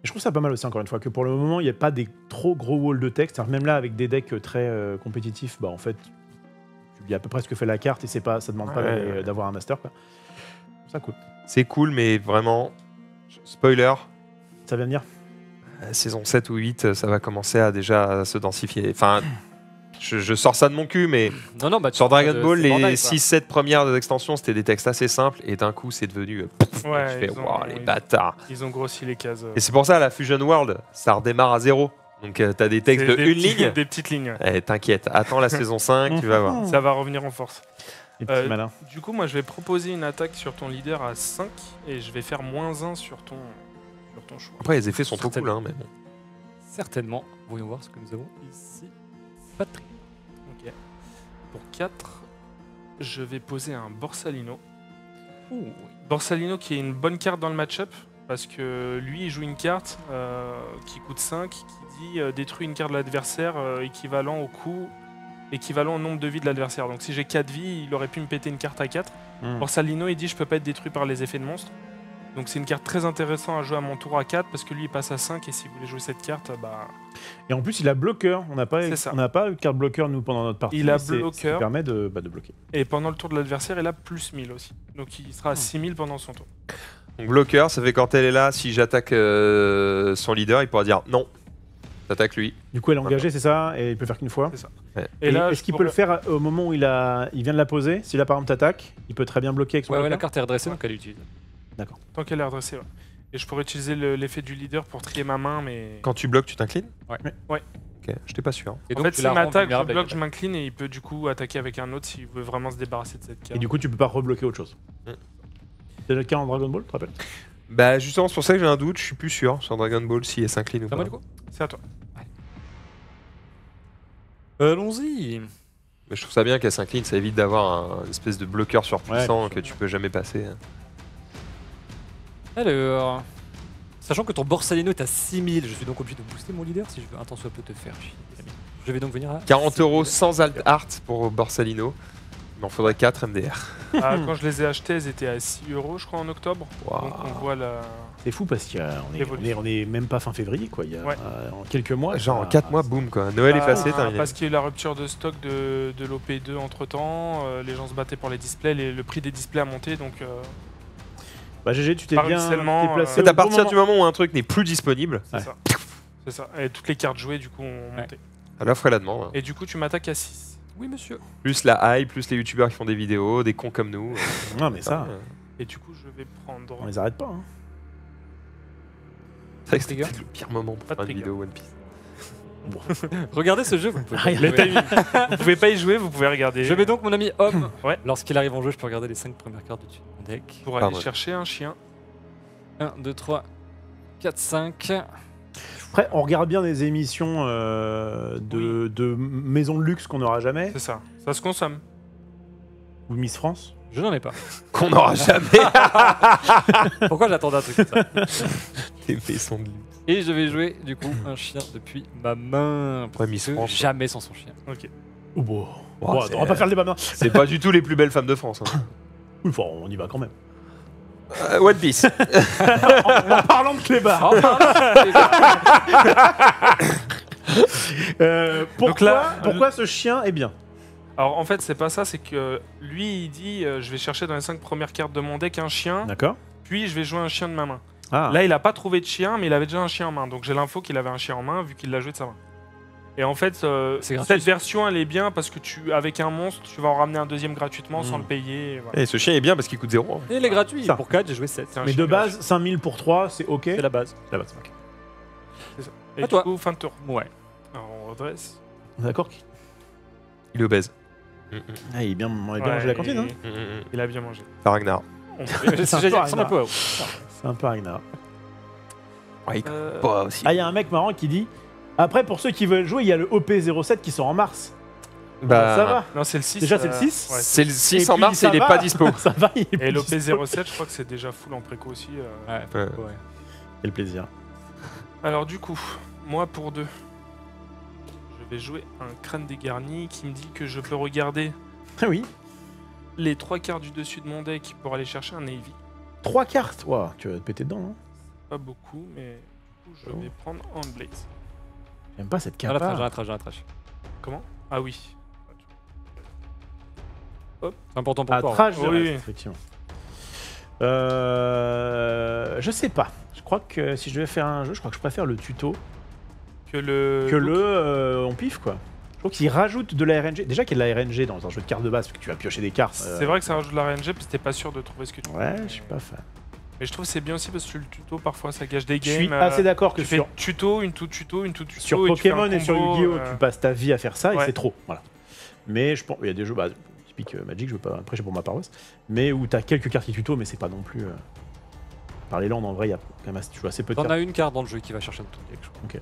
Je trouve ça pas mal aussi, encore une fois, que pour le moment, il n'y a pas des trop gros walls de texte. Alors, même là, avec des decks très euh, compétitifs, bah, en fait, tu y as à peu près ce que fait la carte et c'est pas, ça demande pas
Ouais, ouais.
d'avoir un master. Quoi. Ça, cool.
C'est cool, mais vraiment, spoiler,
Ça vient de dire
euh, saison 7 ou 8, euh, ça va commencer à déjà se densifier. Enfin, je, je sors ça de mon cul, mais
Non, non, bah, tu
sur Dragon Ball, les
quoi.
6-7 premières extensions, c'était des textes assez simples, et d'un coup, c'est devenu. euh,
Ouais,
tu fais,
ont-
Waouh, les
ils-
bâtards.
Ils ont grossi les cases. euh.
Et c'est pour ça, la Fusion World, ça redémarre à zéro. Donc, euh, t'as des textes de
des
une
petits-
ligne.
Des petites lignes.
Eh, T'inquiète, attends la saison 5, tu vas voir.
Ça va revenir en force. Euh. Du coup, moi, je vais proposer une attaque sur ton leader à 5 et je vais faire moins 1 sur ton, sur ton choix.
Après, les effets sont trop cool, hein, mais bon.
Certainement. Voyons voir ce que nous avons ici. Patrick.
Pour 4, je vais poser un Borsalino.
Ouh.
Borsalino qui est une bonne carte dans le match-up parce que lui, il joue une carte euh, qui coûte 5 qui dit euh, détruit une carte de l'adversaire euh, équivalent au coût, équivalent au nombre de vies de l'adversaire. Donc si j'ai 4 vies, il aurait pu me péter une carte à 4.
Hmm.
Borsalino, il dit je peux pas être détruit par les effets de monstres. Donc c'est une carte très intéressante à jouer à mon tour à 4 parce que lui il passe à 5 et si vous voulez jouer cette carte, bah
Et en plus, il a bloqueur. On n'a pas, on pas eu de carte bloqueur nous pendant notre partie.
Il a bloqueur.
Ça permet de, bah, de bloquer.
et pendant le tour de l'adversaire il a plus 1000 aussi. Donc il sera à 6000 pendant son tour.
Donc bloqueur, ça fait quand elle est là, si j'attaque euh, son leader, il pourra dire non. T'attaques lui.
Du coup, elle est engagée, c'est ça, et il peut faire qu'une fois?
C'est ça.
Ouais.
Et,
Et,
là,
est-ce qu'il peut le faire au moment où il a, il vient de la poser? Si là, par exemple, t'attaques, il peut très bien bloquer avec son
Ouais, ouais, la carte est redressée, donc elle l'utilise.
Tant qu'elle est redressée, ouais. Et je pourrais utiliser le- l'effet du leader pour trier ma main, mais.
Quand tu bloques, tu t'inclines?
Ouais.
Ouais.
Ok, je t'ai pas sûr.
Et
en
donc,
fait,
tu
s'il
la rends
m'attaque, je
vulnérable avec
bloque, je m'incline et il peut du coup attaquer avec un autre s'il veut vraiment se débarrasser de cette carte.
Et du coup, tu peux pas rebloquer autre chose?
Mm.
C'est le cas en Dragon Ball, tu te rappelles?
Bah justement, c'est pour ça que j'ai un doute, je suis plus sûr sur Dragon Ball si elle s'incline ou
C'est à
pas.
moi du coup?
C'est à toi.
Allons-y.
Mais je trouve ça bien qu'elle s'incline, ça évite d'avoir un espèce de bloqueur surpuissant
Ouais.
que tu peux jamais passer.
Alors. Sachant que ton Borsalino est à 6000, je suis donc obligé de booster mon leader si je veux un tant soit peu te faire. Je vais donc venir à
40 euros
6000.
sans alt art pour Borsalino. Il en faudrait 4 MDR.
Ah, quand je les ai achetés, elles étaient à 6 euros, je crois, en octobre.
Waouh.
Donc on voit la.
C'est fou parce qu'on est, on est,
Évolution.
on est même pas fin février, quoi. Il y a,
Ouais.
euh, en quelques mois.
Genre en
ça-
4 mois, boum quoi. Noël est
Ah,
passé, terminé.
Parce qu'il y a eu la rupture de stock de, de l'OP2 entre temps, les gens se battaient pour les displays, les- le prix des displays a monté donc. euh,
Bah, GG, tu t'es bien
ruissellement,
t'es placé.
En fait,
au
à partir
moment.
du moment où un truc n'est plus disponible,
c'est
Ouais.
ça. C'est ça. Et toutes les cartes jouées du coup ont
Ouais.
monté.
à l'offre et la demande.
Et du coup tu m'attaques à 6.
Oui, monsieur.
Plus la hype, plus les youtubeurs qui font des vidéos, des cons comme nous.
Non, mais ça,
Euh,
Et du coup je vais prendre.
on les arrête pas. hein.
C'est vrai que c'était le pire moment pour
Pas
faire une vidéo One Piece.
Regardez ce jeu, vous ne pouvez pas y
Ah,
vous pouvez pas y jouer, vous pouvez regarder.
Je vais donc, mon ami homme.
Ouais.
Lorsqu'il arrive en jeu, je peux regarder les 5 premières cartes du mon deck.
pour aller
Pardon.
chercher un chien.
1, 2, 3, 4, 5.
Après, on regarde bien des émissions euh, de, de maisons de luxe qu'on n'aura jamais,
C'est ça. Ça se consomme.
ou Miss France.
Je n'en ai pas.
Qu'on n'aura jamais
Pourquoi j'attendais un truc comme ça
des maisons de luxe.
Et je vais jouer, du coup, un chien depuis ma main.
Miss
Parce que
France.
Jamais sans son chien.
Ok.
Oh, bon.
C'est-
on va pas faire le débat maintenant.
C'est pas du tout les plus belles femmes de France. hein.
Oui, enfin, on y va quand même.
Euh, One Piece.
en parlant de clébard, euh, pourquoi,
là,
pourquoi ce chien est bien?
Alors en fait c'est pas ça, c'est que lui il dit euh, je vais chercher dans les 5 premières cartes de mon deck un chien,
D'accord.
puis je vais jouer un chien de ma main.
Ah,
Là il a pas trouvé de chien, mais il avait déjà un chien en main. Donc j'ai l'info qu'il avait un chien en main vu qu'il l'a joué de sa main. Et en fait, euh,
C'est gratuit.
cette version elle est bien parce que tu avec un monstre tu vas en ramener un deuxième gratuitement sans
Mm.
le payer. et voilà.
Et ce chien est bien parce qu'il coûte zéro. hein.
Et il est gratuit.
Ça.
Pour 4, j'ai joué 7.
C'est un
mais
chien
de base, 5000 pour 3, c'est ok.
C'est la base.
la base. ok.
Et
À
du
toi.
coup fin de tour.
Ouais.
Alors on redresse.
On est D'accord
Il est obèse.
Ah, Il est bien, est mangé la cantine. Hein
il- a bien mangé.
C'est Ragnar.
On-
C'est
un peu c'est un peu Ragnar.
Ouais, il
Euh,
pas aussi.
Ah, il y a un mec marrant qui dit Après, pour ceux qui veulent jouer, il y a le OP07 qui sort en mars.
Bah,
ça va
Non c'est le 6.
Déjà, c'est le 6
ouais.
C'est le 6
Et
en mars et il est pas dispo.
Ça va, il est
Et
plus dispo.
l'OP07 je crois que c'est déjà full en préco aussi. euh.
Ouais.
ouais.
Quel plaisir.
Alors du coup, moi pour deux, je vais jouer un crâne dégarni qui me dit que je peux regarder
Ah oui,
les trois quarts du dessus de mon deck pour aller chercher un Navy.
trois cartes. Waouh, tu vas te péter dedans, non?
Pas beaucoup, mais du coup, je
Oh.
vais prendre Handblaze.
J'aime pas cette carte.
un trash.
Comment? Ah oui.
C'est important pour
Ah,
toi. hein.
Oui,
oui.
oui.
effectivement. Euh, je sais pas. Je crois que si je devais faire un jeu, je crois que je préfère le tuto
Que le.
que le euh, on pif quoi. Je trouve qu'il rajoute de la RNG. Déjà qu'il y a de la RNG dans un jeu de cartes de base, parce que tu vas piocher des cartes. euh,
C'est vrai que ça rajoute de la RNG, puis t'es pas sûr de trouver ce que tu veux.
Ouais, je suis pas fan.
Mais je trouve que c'est bien aussi parce que le tuto, parfois, ça gâche des
Je
games.
suis
euh,
assez d'accord que
Tu fais
sur,
tuto, une tout tuto, une tout tuto.
sur
et tu fais un
Pokémon et sur Yu-Gi-Oh!
euh,
tu passes ta vie à faire ça et c'est trop. Voilà. Mais je pense, il y a des jeux, bah, typique euh, Magic, je veux pas prêcher pour ma paroisse, mais où t'as quelques cartes qui tuto, mais c'est pas non plus. euh, Par les landes, en vrai, il y a quand même assez, tu joues assez peu de
T'en as une carte dans le jeu qui va chercher un ton deck, je crois.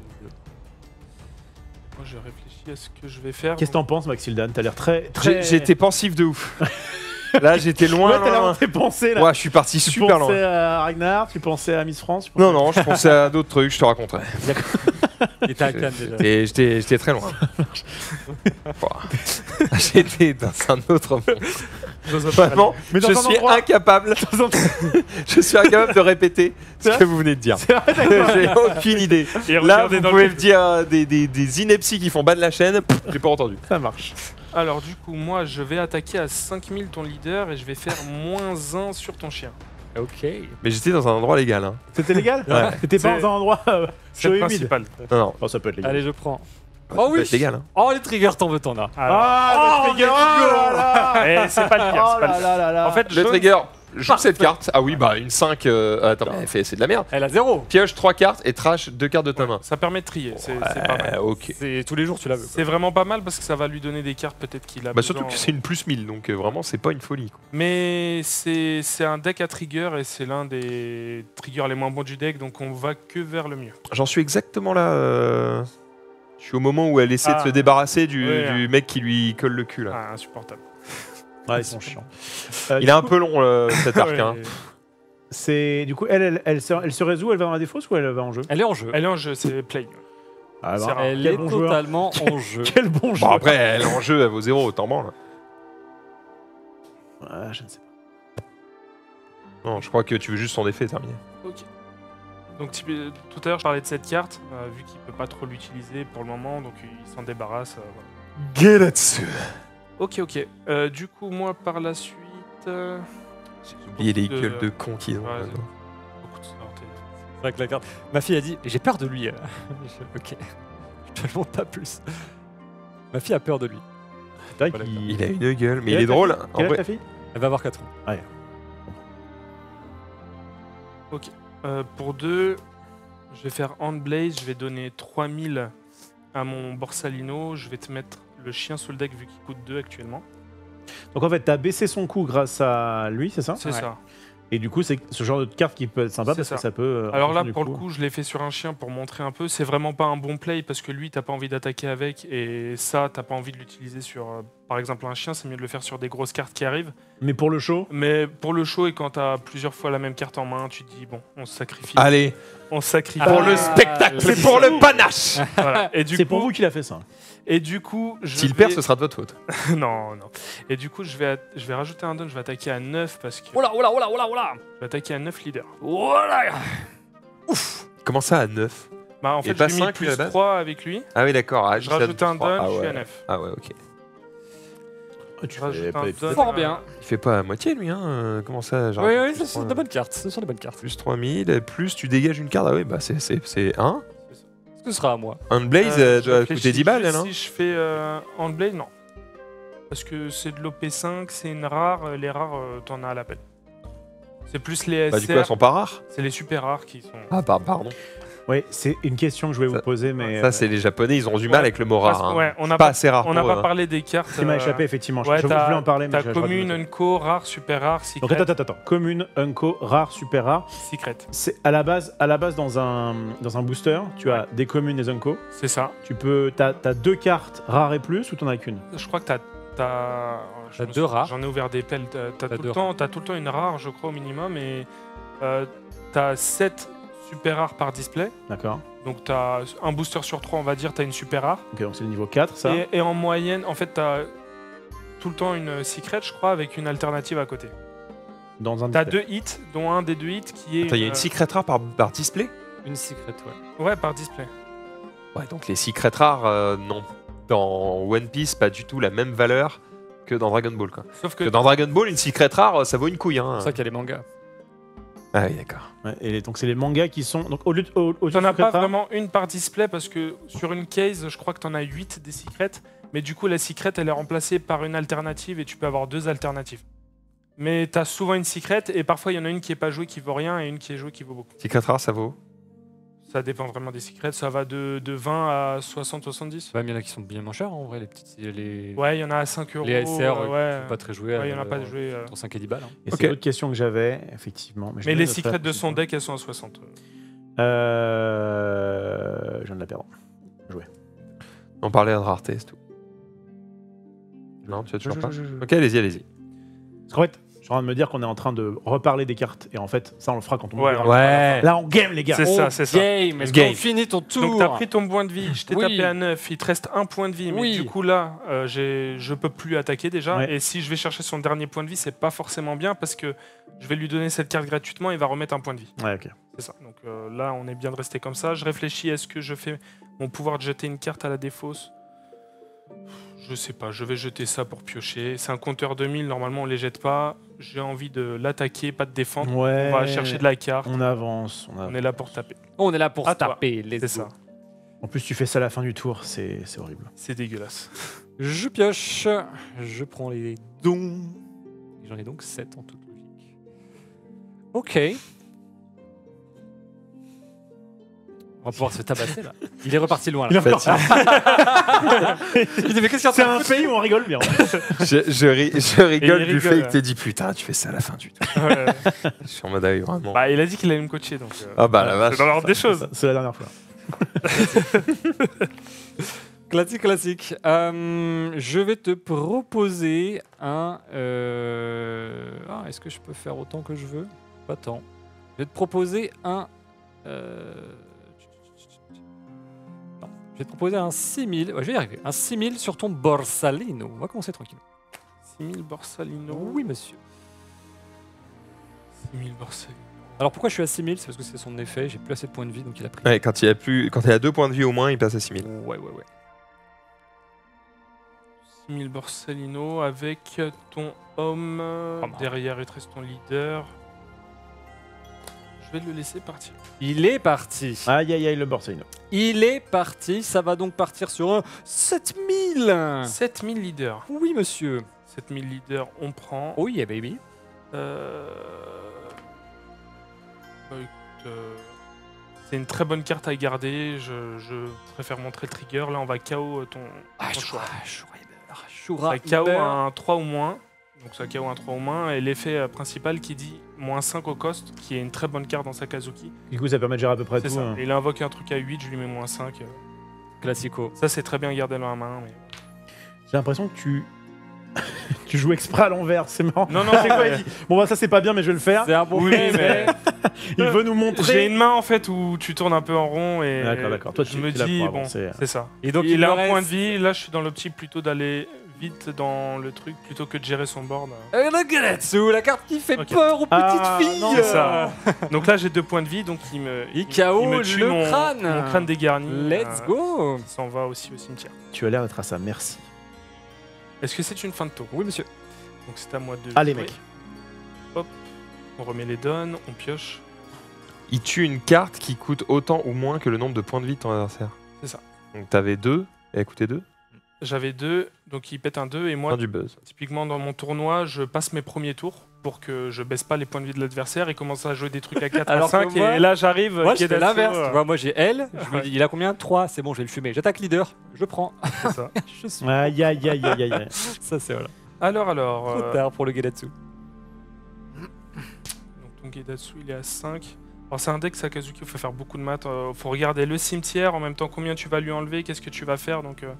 Moi, je réfléchis à ce que je vais faire.
Qu'est-ce que t'en penses, Maxildan T'as l'air très.
J'ai-
très...
J'étais pensif de ouf. Là, j'étais loin.
Ouais, t'as l'air
loin,
tes pensées là.
Ouais, je suis parti
tu
super
pensais
loin.
à Ragnar, tu pensais à Miss France. tu pensais-
Non, non, je pensais à d'autres trucs, je te raconterai.
Il était à Cannes déjà.
Et j'étais j'étais très loin. J'étais dans un autre monde. Vraiment,
Mais dans
je suis
endroit-
incapable. je suis incapable de répéter ce que vous venez de dire. J'ai aucune idée.
Et
Là, vous
dans
pouvez
le-
me dire euh, des, des, des inepties qui font bas de la chaîne. J'ai pas entendu.
Ça marche.
Alors du coup, moi, je vais attaquer à 5000 ton leader et je vais faire moins 1 sur ton chien.
Ok.
Mais j'étais dans un endroit légal. Hein.
C'était légal
Ouais.
T'étais pas dans un endroit euh,
C'est le principal.
Non, non.
Oh, ça peut être légal.
Allez, je prends.
Ça
Oh
peut
oui
être légal. Hein.
Oh, les triggers, t'en veux, t'en as.
Ah,
Oh,
le trigger
let's
oh là là
Eh, c'est pas le pire,
Oh
c'est pas
là
le
là là là.
En fait,
Le trigger joue cette carte. Ah oui, bah une 5. euh, Attends, elle fait- c'est de la merde.
Elle a zéro.
Pioche 3 cartes et trash 2 cartes de ta main.
ça permet de trier. C'est pas mal.
Ok.
C'est tous les jours, tu la veux.
C'est vraiment pas mal parce que ça va lui donner des cartes peut-être qu'il a
Bah
besoin.
surtout que c'est une plus 1000, donc euh, vraiment c'est pas une folie. quoi.
Mais c'est c'est un deck à trigger et c'est l'un des triggers les moins bons du deck, donc on va que vers le mieux.
J'en suis exactement là. euh, Je suis au moment où elle essaie de
Ah.
se débarrasser du,
Ouais.
du mec qui lui colle le cul là.
Ah, insupportable.
Ouais, ils sont chiants. Euh,
Il est un peu long euh, cet arc.
Ouais.
hein.
C'est du coup elle, elle, elle, se, elle se résout, elle va dans la défausse ou elle va en jeu?
Elle est en jeu.
Elle est en jeu, c'est play.
Ah, bah.
Elle est
bon joueur.
totalement en jeu.
Quel bon jeu.
Bon après elle est en jeu, elle vaut zéro, autant branle.
Ah, je ne sais pas.
Non, je crois que tu veux juste son effet terminé.
Ok. Donc euh, tout à l'heure je parlais de cette carte, euh, vu qu'il peut pas trop l'utiliser pour le moment, donc il s'en débarrasse. euh, voilà.
Geratsu.
Ok, ok. Euh, du coup, moi par la suite. euh,
J'ai oublié les
de-
gueules de cons qu'ils ont.
Ouais,
maintenant.
beaucoup de sortes.
C'est vrai que la carte. Ma fille a dit J'ai peur de lui. Je- ok. Je te le montre pas plus. Ma fille a peur de lui.
C'est vrai
Voilà,
qu'il-
Il a une gueule, mais
Quelle
il est
ta
drôle.
fille
En
Quelle est
vrai,
ta fille
Elle va avoir 4 ans.
Euh, pour deux, je vais faire Handblaze, je vais donner 3000 à mon Borsalino, je vais te mettre le chien sous le deck vu qu'il coûte 2 actuellement.
Donc en fait, t'as baissé son coût grâce à lui, c'est ça?
C'est
Ouais.
ça.
Et du coup, c'est ce genre de carte qui peut être sympa parce
ça.
que ça peut. euh,
Alors là, pour le coup, je l'ai fait sur un chien pour montrer un peu. C'est vraiment pas un bon play parce que lui, t'as pas envie d'attaquer avec et ça, t'as pas envie de l'utiliser sur, euh, par exemple, un chien. C'est mieux de le faire sur des grosses cartes qui arrivent.
Mais pour le show,
Mais pour le show et quand t'as plusieurs fois la même carte en main, tu te dis bon, on se sacrifie.
allez,
On se sacrifie.
pour
Ah,
le spectacle,
c'est
pour le panache.
Voilà.
C'est pour vous qu'il a fait ça.
Et du coup, je
S'il
vais-
perd, ce sera de votre faute.
non, non. Et du coup, je vais, at- je vais rajouter un don, je vais attaquer à 9 parce que
Oh là, oh là, oh là, oh là, oh là
je vais attaquer à 9 leaders.
Voilà
Comment ça à 9
Bah, en fait,
pas
j'ai mis plus
base?
3 avec lui.
Ah oui, d'accord. Ah,
Je rajoute un don,
ah,
je suis à 9.
Ah ouais, ok.
Tu
un don.
Fort bien.
Il fait pas à moitié lui, hein euh, Comment ça genre,
Oui, oui, ce sont
trois-
de bonnes cartes. Ce sont des bonnes cartes.
Plus 3000, plus tu dégages une carte. Ah oui, bah c'est c'est- c'est 1.
Ce sera à moi.
Unblaze
Euh,
euh, doit
réfléchis
coûter 10 balles, non
Si je fais euh, Handblade, non. Parce que c'est de l'OP5, c'est une rare. euh, Les rares, euh, t'en as à l'appel. C'est plus les
Bah,
SR,
du coup, elles sont pas rares.
c'est les super rares qui sont.
Ah, par- pardon.
Oui, c'est une question que je voulais
Ça-
vous poser, mais
Ça,
euh,
c'est les Japonais, ils ont du
Ouais.
mal avec le mot rare.
Parce-
hein.
ouais, on
C'est
n'a
pas
pas,
assez rare
on n'a
eux,
pas
hein.
parlé des cartes.
qui m'a
euh,
échappé effectivement. Je-
ouais,
je, je voulais en parler, mais
T'as commune, unco, rare, super rare, secret.
Donc attends, attends, attends. Commune, unco, rare, super rare.
secret.
C'est à la base, à la base dans un dans un booster, tu as des communes et des unco.
C'est ça.
Tu peux, t'as as deux cartes rares et plus ou t'en as qu'une?
Je crois que t'as. T'as
deux rares.
J'en ai ouvert des pelles. T'as tout,
deux
le temps- t'as tout le temps une rare, je crois, au minimum. Et euh, t'as 7 super rares par display.
D'accord.
Donc t'as un booster sur 3, on va dire, t'as une super rare.
Ok, donc c'est le niveau 4, ça.
Et, et en moyenne, en fait, t'as tout le temps une secret, je crois, avec une alternative à côté.
Dans un
T'as deux hits, dont un des deux hits qui est.
Attends, il y a une secret rare par, par display?
Une secret, ouais.
Ouais, par display.
Ouais, donc les secrets rares euh, n'ont dans One Piece pas du tout la même valeur que dans Dragon Ball. Quoi.
Sauf que
Que dans Dragon Ball, une secret rare, ça vaut une couille. Hein.
C'est pour ça qu'il y a les mangas.
Ah oui, d'accord.
Ouais, et donc c'est les mangas qui sont. Donc au lieu de. Au, au
T'en as
secret
pas vraiment une par display parce que sur une case, je crois que t'en as 8 des secrets. Mais du coup, la secret, elle est remplacée par une alternative et tu peux avoir deux alternatives. Mais t'as souvent une secret et parfois il y en a une qui est pas jouée qui vaut rien et une qui est jouée qui vaut beaucoup.
Secret rare, ça vaut
Ça dépend vraiment des secrets. Ça va de, de 20 à 60-70.
Même il y en a qui sont bien moins chers en vrai, les petites. Les,
Ouais, il y en a à 5 euros.
les SR,
euh, ouais.
sont pas très joués.
Ouais, il y en a
euh,
pas de joués. euh.
Entre 5 et 10 balles. hein.
Et
Ok.
c'est l'autre question que j'avais, effectivement.
Mais les
le
secrets de son
tout
deck, elles sont à 60.
Euh. Je viens de la perdre.
On parlait de rareté, c'est tout. Non, tu as toujours
Je-
pas
je- je-
Ok, allez-y, allez-y.
Fait, Je suis en train de me dire qu'on est en train de reparler des cartes. Et en fait, ça, on le fera quand on
Ouais,
verra.
Ouais.
Là, on game, les gars.
C'est ça, c'est ça.
Game. Est-ce
Game.
qu'on finit ton tour
Donc t'as pris ton point de vie, je t'ai
Oui.
tapé à 9, il te reste un point de vie, mais
Oui.
du coup là, euh, j'ai- je peux plus attaquer déjà.
Ouais.
Et si je vais chercher son dernier point de vie, c'est pas forcément bien parce que je vais lui donner cette carte gratuitement et il va remettre un point de vie.
Ouais, ok.
C'est ça. Donc euh, là, on est bien de rester comme ça. Je réfléchis, est-ce que je fais mon pouvoir de jeter une carte à la défausse? Je sais pas, je vais jeter ça pour piocher. C'est un compteur 2000, normalement on les jette pas. J'ai envie de l'attaquer, pas de défendre.
Ouais.
On va chercher de la carte.
On avance. On, avance.
On est là pour taper.
On est là pour
À
se
toi.
taper. let's
C'est ça.
En plus, tu fais ça à la fin du tour, c'est c'est horrible.
C'est dégueulasse.
Je pioche. Je prends les dons. J'en ai donc 7 en toute logique. Ok. On va pouvoir se tabasser là. Il est reparti loin là.
Il encore-
Il dit mais qu'est-ce qu'il y a
C'est un pays où on rigole bien.
Je, je ri- je rigole du
rigole,
fait que t'aies dit putain, tu fais ça à la fin du tout.
Ouais.
Je suis en mode ah oui, vraiment.
bah, il a dit qu'il allait me coacher, donc. euh,
Ah bah la vache.
c'est dans l'ordre des choses.
C'est la dernière fois.
Classique, classique. Euh, je vais te proposer un. euh, Ah, est-ce que je peux faire autant que je veux? Pas tant. Je vais te proposer un. euh, vais te proposer un 6000. Ouais, je vais y arriver. Un 6000 sur ton Borsalino. On va commencer tranquille.
6000 Borsalino.
Oui, monsieur.
6000 Borsalino.
Alors pourquoi je suis à 6000 C'est parce que c'est son effet. J'ai plus assez de points de vie, donc il a pris.
Ouais, quand il a plus, quand il a deux points de vie au moins, il passe à 6000.
Ouais, ouais, ouais.
6000 Borsalino avec ton homme. Derrière, reste ton leader. Je vais le laisser partir.
Il est parti.
Aïe aïe aïe, le.
Il est parti. Ça va donc partir sur un 7000.
7000 leaders.
Oui, monsieur.
7000 leaders, on prend.
Oh yeah, baby.
Euh, euh, C'est une très bonne carte à garder. Je, je préfère montrer le trigger. Là, on va KO ton. ton choix.
Shura,
KO
Iber.
un 3 ou moins. Donc ça KO un 3 ou moins. Et l'effet euh, principal qui dit moins 5 au cost, qui est une très bonne carte dans Sakazuki.
Du coup, ça permet de gérer à peu près
C'est
tout.
ça.
hein.
Et il invoque un truc à 8, je lui mets moins 5. euh.
Classico.
Ça, c'est très bien gardé dans la main. mais-
J'ai l'impression que tu. tu joues exprès à l'envers, c'est marrant.
Non, non,
C'est quoi il dit Bon, bah ça, c'est pas bien, mais je vais le faire.
C'est un bon
Oui, mais-
Il veut nous
J'ai
montrer.
une main en fait où tu tournes un peu en rond et
D'accord, d'accord. Toi, tu
je me dis bon, c'est ça.
Et donc,
il,
il
a un point de vie. Là, je suis dans l'optique plutôt d'aller vite dans le truc plutôt que de gérer son board.
Euh, la la carte qui fait
Ok.
peur aux petites
Ah,
filles.
non,
c'est ça. Donc là, j'ai deux points de vie, donc il me
Il
il, me tue
le
mon,
crâne.
mon crâne dégarni.
Let's
euh,
go.
Il s'en va aussi au cimetière.
Tu as l'air d'être à sa merci.
Est-ce que c'est une fin de tour?
Oui, monsieur.
Donc c'est à moi de.
Allez,
jouer.
mec.
On remet les donnes, on pioche.
Il tue une carte qui coûte autant ou moins que le nombre de points de vie de ton adversaire.
C'est ça.
Donc t'avais deux, et elle coûtait deux?
J'avais deux, donc il pète un 2 et moi,
du buzz.
typiquement dans mon tournoi, je passe mes premiers tours pour que je baisse pas les points de vie de l'adversaire et commence à jouer des trucs à 4 à
Alors que
5
moi-
et là j'arrive.
Moi,
Kedatsu,
l'inverse.
euh,
Tu vois, moi, j'ai L. Je me dis, il a combien? 3. C'est bon, je vais le fumer. J'attaque leader. Je prends.
c'est ça.
je suis.
Aïe aïe aïe aïe aïe. aïe.
Ça, c'est voilà.
Alors, alors.
Trop
euh,
tard pour le Gedatsu.
Donc ton Gedatsu il est à 5. Alors c'est un deck Sakazuki, il faut faire beaucoup de maths. Il faut regarder le cimetière en même temps combien tu vas lui enlever, qu'est-ce que tu vas faire. Donc euh,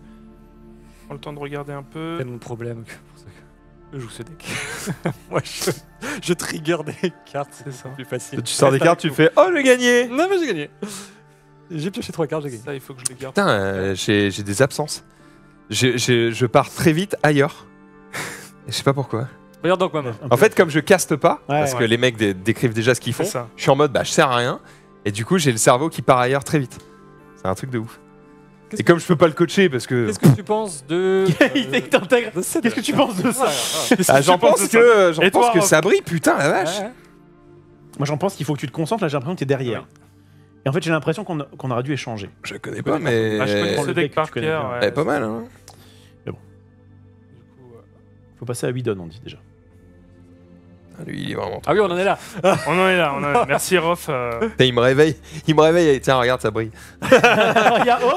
prends le temps de regarder un peu.
C'est mon problème. que pour ça que Je joue ce deck. moi, je, je trigger des cartes.
C'est ça.
plus facile.
Tu sors des cartes, tu fais Oh, j'ai gagné.
Non, mais j'ai gagné. J'ai pioché 3 cartes, j'ai gagné.
Ça il faut que je le garde.
Putain, euh, j'ai des absences. Je, je- je pars très vite ailleurs. Je sais pas pourquoi.
Regarde donc, maman.
En fait, comme je caste pas,
Ouais,
parce que les mecs dé- décrivent déjà ce qu'ils font, je suis en mode bah je sers à rien. Et du coup, j'ai le cerveau qui part ailleurs très vite. C'est un truc de ouf.
Qu'est-ce
Et comme je peux pas le coacher parce que.
Qu'est-ce que tu penses de.
Il t'intègre.
de cette-
Qu'est-ce que tu penses de ça
Ah, j'en pense que, j'en pense
toi,
que ça brille, putain la vache.
Ouais, ouais.
Moi, j'en pense qu'il faut que tu te concentres. Là, j'ai l'impression que tu es derrière. Et en fait, j'ai l'impression qu'on qu'on aurait dû échanger.
Je connais pas, mais.
Ah, je connais
le
deck par cœur.
bien.
Elle est pas mal, hein.
Du coup, euh,
faut passer à 8 donnes, on dit déjà.
Ah, Lui, il est vraiment.
Ah oui, on en est là.
on en est là. On en est là. Merci Rof. euh,
il me réveille, il me réveille. et Tiens, regarde, ça brille.
Regarde, oh,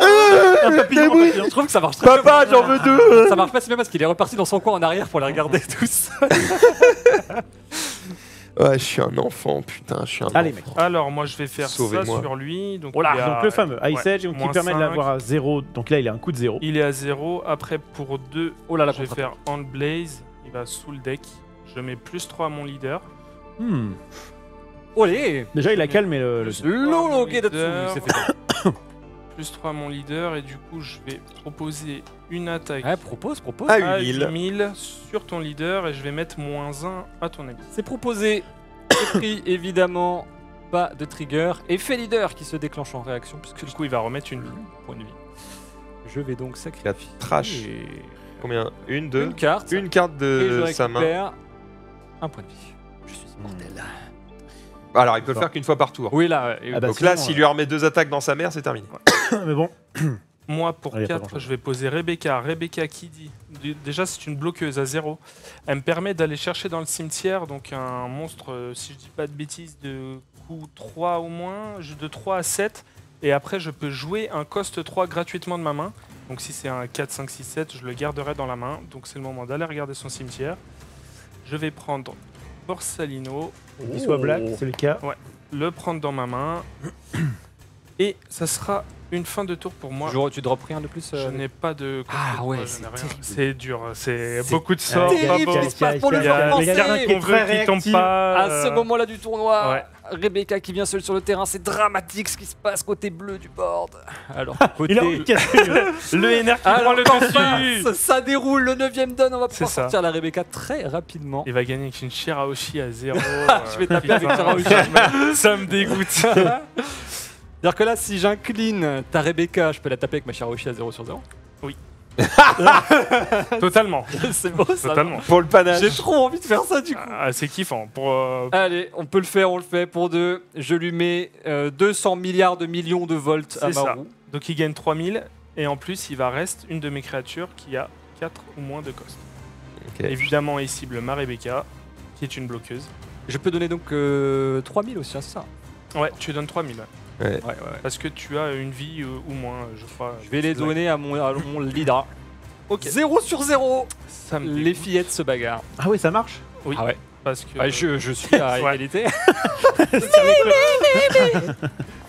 un papillon, un papillon.
Je trouve que ça marche très
Papa, j'en veux deux.
Ça marche pas si bien parce qu'il est reparti dans son coin en arrière pour les regarder tous.
Ouais, je suis un enfant, putain, je suis un
Allez,
enfant.
mec.
Alors moi je vais faire ça sur lui. Donc,
Oh là,
il est à-
Donc le fameux Ice Edge donc, qui permet de
5.
l'avoir à 0. Donc là, il a un coup de 0.
Il est à 0. Après pour 2,
Oh là là,
je vais faire Hand Blaze. Il va sous le deck. Je mets plus 3 à mon leader.
Hmm.
Olé
Déjà, il a calmé le. le-
Lolo
leader.
Gedatsu.
Plus 3 à mon leader et du coup je vais proposer une attaque
Ouais, propose, propose.
Ah,
à
8000.
8000 sur ton leader et je vais mettre moins 1 à ton ami.
C'est proposé. C'est pris, évidemment. Pas de trigger. Effet leader qui se déclenche en réaction, puisque
Du coup il va remettre une vie.
point de vie. Je vais donc sacrifier.
La trash. Combien? Une, deux
Une carte.
Une carte
et je
de sa main.
Un point de vie. Je suis immortel.
Alors, il peut le faire qu'une fois par tour.
Oui, là. et-
Ah bah,
Donc
sinon,
là, s'il lui remet deux attaques dans sa mère, c'est terminé.
Mais bon.
Moi, pour
Ah, y a pas
4,
grand-chose.
je vais poser Rebecca. Rebecca qui dit Déjà, c'est une bloqueuse à 0. Elle me permet d'aller chercher dans le cimetière donc un monstre, euh, si je dis pas de bêtises, de coup 3 au moins, je- de 3 à 7. Et après, je peux jouer un cost 3 gratuitement de ma main. Donc, si c'est un 4, 5, 6, 7, je le garderai dans la main. Donc, c'est le moment d'aller regarder son cimetière. Je vais prendre Borsalino,
Qu'il soit black, c'est le cas.
le prendre dans ma main. Et ça sera une fin de tour pour moi.
Je- tu drops rien de plus euh,
Je n'ai pas de.
Ah ouais, c'est.
C'est dur, c'est
C'est
beaucoup de sorts.
terrible,
pas beau.
ce qui se passe pour le joueur français.
tombent pas.
À ce
euh,
moment-là du tournoi,
ouais.
Rebecca qui vient seule sur le terrain, c'est dramatique ce qui se passe côté bleu du board. Alors, côté...
Il a envie de casser le-
NR qui
Alors,
prend le dessus.
ça déroule, le 9ème donne, on va
C'est
pouvoir sortir la Rebecca très rapidement.
Il va gagner avec une Shiraoshi à 0.
Je vais taper avec Shiraoshi.
Ça me dégoûte.
C'est-à-dire que là, si j'incline ta Rebecca, je peux la taper avec ma Shiroshi à 0 sur 0.
Totalement.
c'est beau ça.
Totalement.
Pour le panache.
J'ai trop envie de faire ça du coup.
Ah, c'est kiffant. Pour, euh,
Allez, on peut le faire, on le fait pour deux. Je lui mets euh, 200 milliards de millions de volts à
C'est ça.
Maru.
Donc il gagne 3000. Et en plus, il va reste une de mes créatures qui a 4 ou moins de cost. Évidemment, il cible ma Rebecca, qui est une bloqueuse.
Je peux donner donc euh, 3000 aussi, hein, c'est ça?
Ouais, tu donnes 3000. Ouais.
Ouais.
Parce que tu as une vie euh, ou moins, euh, je crois.
Je vais les donner à mon, à mon leader.
Ok.
0 sur 0
Ça me
Les
dégoûte,
fillettes se bagarrent.
Ah oui, ça marche?
Oui.
Ah ouais.
Parce que
Ah, je, je suis à
Ouais.
égalité.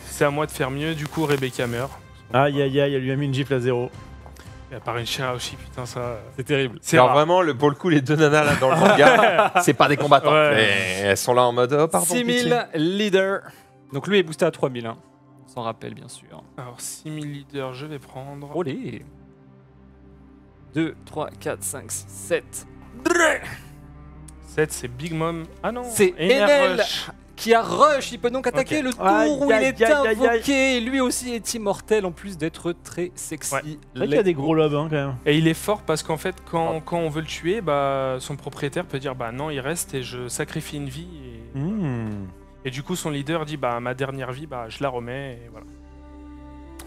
c'est à moi de faire mieux. Du coup, Rebecca meurt.
Aïe aïe aïe, elle lui a mis une gifle à zéro.
Et à part une Shiraoshi, putain, ça. euh,
C'est terrible.
C'est
Alors
rare.
vraiment, le, pour le coup, les deux nanas là dans le manga, c'est pas des combattants.
Ouais.
Mais elles sont là en mode, oh, pardon,
6000
pitié.
Donc lui est boosté à 3000. Hein. On s'en rappelle bien sûr.
Alors, 6000 leaders, je vais prendre.
Olé 2, 3, 4, 5, 6, 7.
7, c'est Big Mom. Ah non
C'est Enel. Qui a rush, il peut donc attaquer
Ok.
le tour
Aïe,
où il
aïe,
est
aïe, aïe, aïe.
invoqué. Lui aussi est immortel en plus d'être très sexy.
Ouais.
Vrai qu'il y a des gros lobes hein, quand même.
Et il est fort parce qu'en fait, quand, quand on veut le tuer, bah, son propriétaire peut dire Bah non, il reste et je sacrifie une vie. Et,
Hmm.
Et du coup, son leader dit Bah ma dernière vie, bah je la remets. Et voilà.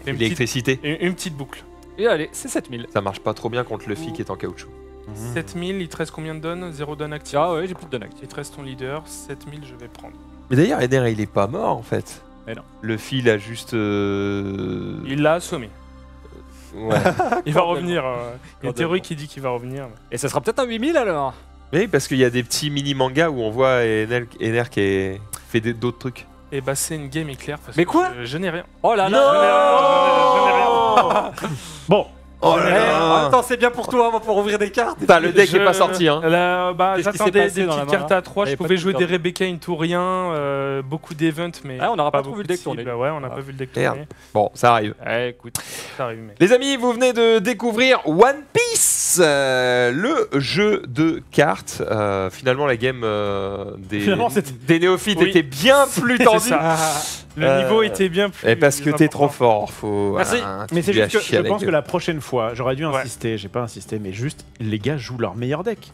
Et une, petite,
L'électricité,
une- une petite boucle.
Et allez, c'est 7000.
ça marche pas trop bien contre Luffy qui est en caoutchouc.
Mhm.
7000, il te reste combien de donnes? 0 donne active?
Ah ouais, j'ai plus de donne active.
Il te reste ton leader, 7000, je vais prendre.
Mais d'ailleurs, Eder, il est pas mort en fait.
Mais non.
Luffy, il a juste. euh,
Il l'a assommé.
Ouais.
Il va revenir. euh, Il y a une théorie qui dit qu'il va revenir.
Et ça sera peut-être un 8000 alors
oui, parce qu'il y a des petits mini-mangas où on voit Ener, Ener qui est- fait d'autres trucs.
Et bah, c'est une game éclair. Parce
Mais
que
quoi
je, je n'ai rien.
Oh là
Je
là
Bon,
Oh
Eh, en même temps, c'est bien pour toi, pouvoir ouvrir des cartes.
Putain, le deck
Je-
est pas sorti, hein.
Là, bah, J'attendais des petites cartes
là
à 3.
Il y
Je
pas
pouvais jouer des. Rebecca into rien. euh, beaucoup d'events, mais.
Ah, on n'aura pas
beaucoup
vu le deck
de
tourner.
cibles. Ouais, on n'a
Ah.
pas vu le deck tourner.
Bon, ça arrive.
Eh, écoute.
Ça arrive, mais.
Les amis, vous venez de découvrir One Piece, euh, le jeu de cartes. Euh, finalement, la game euh, des,
Finalement, c'était-
des néophytes
Oui.
était bien plus tendue.
Le
Euh,
niveau était bien plus.
Et parce que t'es trop fort, faut.
Mais c'est juste que je pense que la prochaine fois, j'aurais dû
Ouais.
insister, j'ai pas insisté, mais juste les gars jouent leur meilleur deck.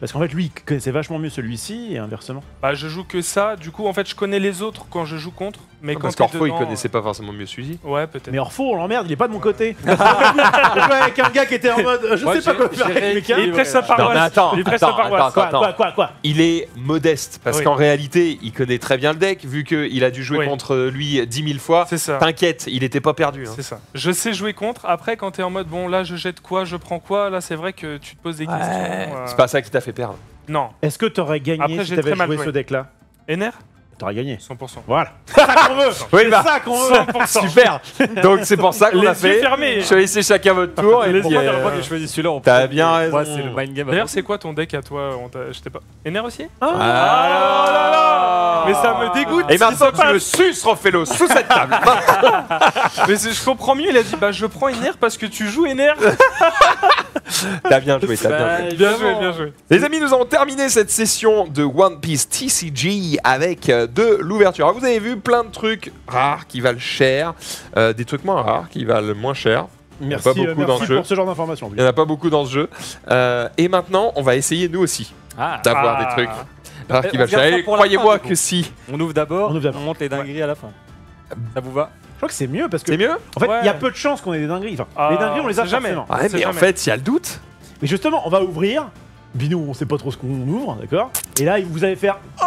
Parce qu'en fait, lui, il connaissait vachement mieux celui-ci et inversement.
Bah, je joue que ça. Du coup, en fait, je connais les autres quand je joue contre. Mais quand
Parce
t'es
qu'Orfo, il
dedans,
connaissait pas forcément mieux
euh, Ouais, peut-être.
Mais Orfo, on l'emmerde, il est pas de mon côté. Je jouais avec un gars qui était en mode, euh, je
Moi,
sais pas
j'ai-
quoi faire avec
rééquilibré.
Il presse sa
Non,
paroisse.
Attends,
Il presse
attends,
sa paroisse.
attends,
Quoi,
attends.
quoi, quoi, quoi
Il est modeste parce
Oui.
qu'en réalité, il connaît très bien le deck vu qu'il a dû jouer
Oui.
contre lui 10 000 fois.
C'est ça.
T'inquiète, il était pas perdu. hein.
C'est ça. Je sais jouer contre. Après, quand t'es en mode bon, là, je jette quoi, je prends quoi, là, c'est vrai que tu te poses des questions. euh,
C'est pas ça qui t'a fait perdre.
Non.
Est-ce que t'aurais gagné
Après,
si
j'ai
t'avais
mal
joué
joué.
ce deck-là?
Ener?
T'auras gagné.
100%.
Voilà. C'est ça qu'on veut.
Oui,
C'est
bah,
ça qu'on veut. Super.
donc c'est pour ça qu'on a fait.
fermés.
Choisissez chacun votre tour. et euh,
dernières fois que je choisis celui-là,
t'as bien
Moi,
raison.
c'est le mind game.
D'ailleurs, c'est quoi ton deck à toi On t'a- Je t'ai pas. Ener aussi?
Ah là là
Mais ça me dégoûte.
Et maintenant tu me suces, Rofello, sous cette table.
Mais je comprends mieux. Il a dit Bah, je prends Ener parce que tu joues Ener.
t'as bien joué, t'as bien
Bah,
joué.
Bien joué, bien joué.
Les amis, nous avons terminé cette session de One Piece TCG avec euh, de l'ouverture. Alors, vous avez vu plein de trucs rares qui valent cher, euh, des trucs moins rares qui valent moins cher.
Merci,
pas beaucoup
euh,
dans le jeu.
pour ce genre d'informations.
Il n'y en a pas beaucoup dans ce jeu. Euh, et maintenant, on va essayer nous aussi
Ah,
d'avoir
Ah.
des trucs rares
Eh,
qui valent cher. croyez-moi que si.
on ouvre d'abord,
On
on, monte les dingueries à la fin. Ça vous va
Je crois que c'est mieux parce que
C'est mieux
en fait, il
Ouais.
y a peu de chances qu'on ait des dingueries. Enfin,
Ah,
les dingueries, on les a
jamais.
Ouais, mais en fait, il y a le doute.
Mais justement, on va ouvrir. Binou, on sait pas trop ce qu'on ouvre, d'accord? Et là, vous allez faire. Oh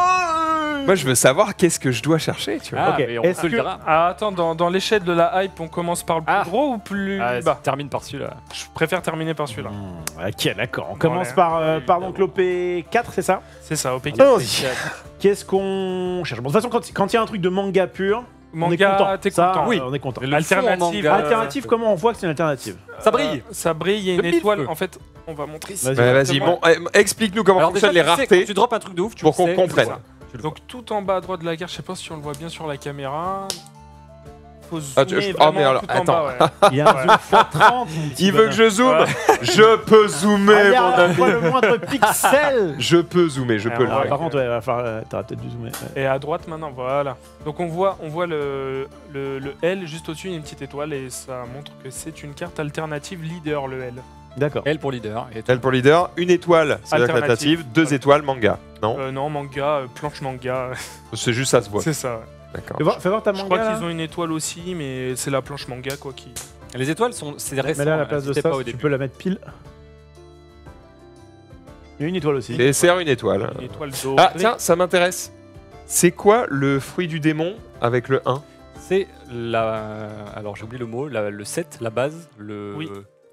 Moi, je veux savoir qu'est-ce que je dois chercher, tu vois.
Ah,
Ok,
mais on peut le.
Ah, attends, dans, dans l'échelle de la hype, on commence par le plus
Ah.
gros ou plus
Ah,
bas
termine par celui-là.
Je préfère terminer par celui-là.
Hmm, Ok, d'accord. On commence par, euh, par
évidemment.
donc l'OP4, c'est ça?
C'est ça, OP4.
Allons-y.
Qu'est-ce qu'on cherche? Bon, de toute façon, quand quand il y a un truc de manga pur, on est content. Ça,
content.
euh,
Oui.
on est content.
Alternative, euh,
Alternative, comment on voit que c'est une alternative?
Ça brille
Euh, ça brille, il y a une étoile. En fait, on va montrer ici.
Vas-y.
Ouais, Vas-y, bon, euh, explique-nous comment
Alors déjà,
fonctionnent les
sais,
raretés.
quand tu drops un truc de ouf, tu
pour qu'on comprenne.
Vois.
Donc tout en bas à droite de la carte, je sais pas si on le voit bien sur la caméra. Faut zoomer
Ah, tu-
vraiment
mais alors,
tout en
attends.
bas, ouais.
Il y a un zoom x30. mon petit
Il veut que je zoome
Ouais.
Je peux zoomer, mon ami.
voit le moindre pixel
Je peux zoomer, je
Ah,
peux
ouais.
le.
Par contre, ouais, falloir, euh, t'auras peut-être dû zoomer. ouais.
Et à droite maintenant, voilà. Donc on voit, on voit le, le, le L juste au-dessus, il y a une petite étoile et ça montre que c'est une carte alternative leader, le L.
D'accord.
L pour leader. Et
Tel pour leader, une étoile, c'est
Alternative.
deux
Voilà.
étoiles, manga. Non
Euh, non, manga, euh, planche manga,
C'est juste ça se voit.
c'est ça. ouais.
D'accord.
Fais voir, fais voir ta
Je
manga.
crois
là.
qu'ils ont une étoile aussi, mais c'est la planche manga quoi qui.
Les étoiles sont c'est récent.
Mais là, à la place de ça,
pas au
si tu
début.
peux la mettre pile. Il y a une étoile aussi.
Et c'est une étoile.
Une étoile dorée.
Ah, tiens, ça m'intéresse. C'est quoi le fruit du démon avec le 1
C'est la. Alors j'ai oublié le mot, la- le set, la base, le.
Oui.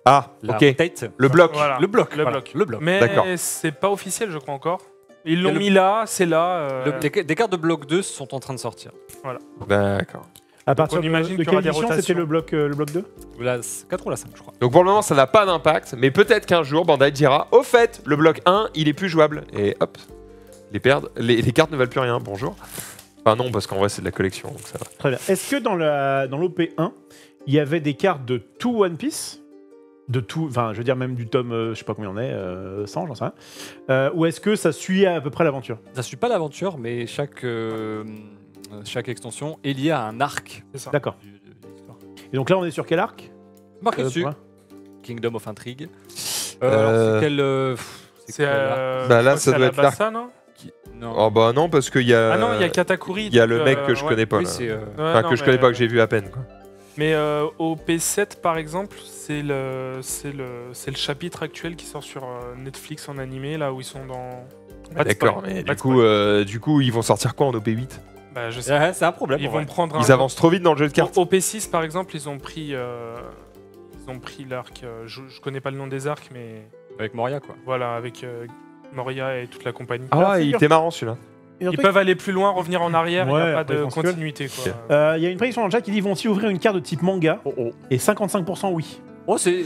Ah,
La
ok.
tête.
Le bloc.
Voilà.
Le bloc.
Le
voilà,
bloc.
Le bloc.
Mais c'est pas officiel, je crois encore. Ils l'ont
le-
mis là, c'est là. euh,
Le- des, des cartes de bloc 2 sont en train de sortir.
D'accord.
À partir
on
de,
imagine
de
qu'il y aura
quelle
des
édition c'était le bloc, euh, le bloc 2
La 4 ou la 5, je crois.
Donc pour le moment, ça n'a pas d'impact, mais peut-être qu'un jour, Bandai dira au fait, le bloc 1, il est plus jouable. Et hop, les, perdre, les, les cartes ne valent plus rien. Bonjour. Enfin, non, parce qu'en vrai, c'est de la collection, donc ça va.
Très bien. Est-ce que dans la dans l'OP1, il y avait des cartes de tout One Piece? De tout, enfin, je veux dire même du tome, euh, je sais pas combien on est, euh, 100, j'en sais rien. Euh, ou est-ce que ça suit à peu près l'aventure?
Ça suit pas l'aventure, mais chaque, euh, chaque extension est liée à un arc.
C'est ça.
D'accord. Et donc là, on est sur quel arc?
Marqué
Euh,
dessus,
ouais.
Kingdom of Intrigue.
Euh,
alors, c'est quel. euh, pff,
C'est
quel arc?
Euh,
Bah là, ça doit être
Alabasta, non?
Non.
Oh bah non, parce qu'il y a.
Ah non, il y a Katakuri.
il y a le mec
euh,
que je
ouais.
connais pas.
oui,
là.
c'est.
Ouais,
Enfin,
non,
que je connais pas, que j'ai vu à peine. Quoi.
Mais euh, au P7, par exemple, c'est le, c'est le, c'est le chapitre actuel qui sort sur euh, Netflix en animé, là où ils sont dans.
D'accord, mais du coup, euh, du coup, ils vont sortir quoi en OP8
Bah, je sais.
ouais, c'est un problème.
Ils vont prendre un.
Ils avancent trop vite dans le jeu de cartes.
Au, au P6, par exemple, ils ont pris. euh, ils ont pris l'arc. euh, je, je connais pas le nom des arcs, mais
Avec Moria, quoi.
voilà, avec euh, Moria et toute la compagnie.
Ah, il était marrant celui-là.
Ils
truc-
peuvent aller plus loin, revenir en arrière, il
Ouais,
n'y a pas de continuité. Quoi.
Euh, Il y a une prédiction dans le chat qui dit vont aussi ouvrir une carte de type manga et 55% oui.
Oh, c'est.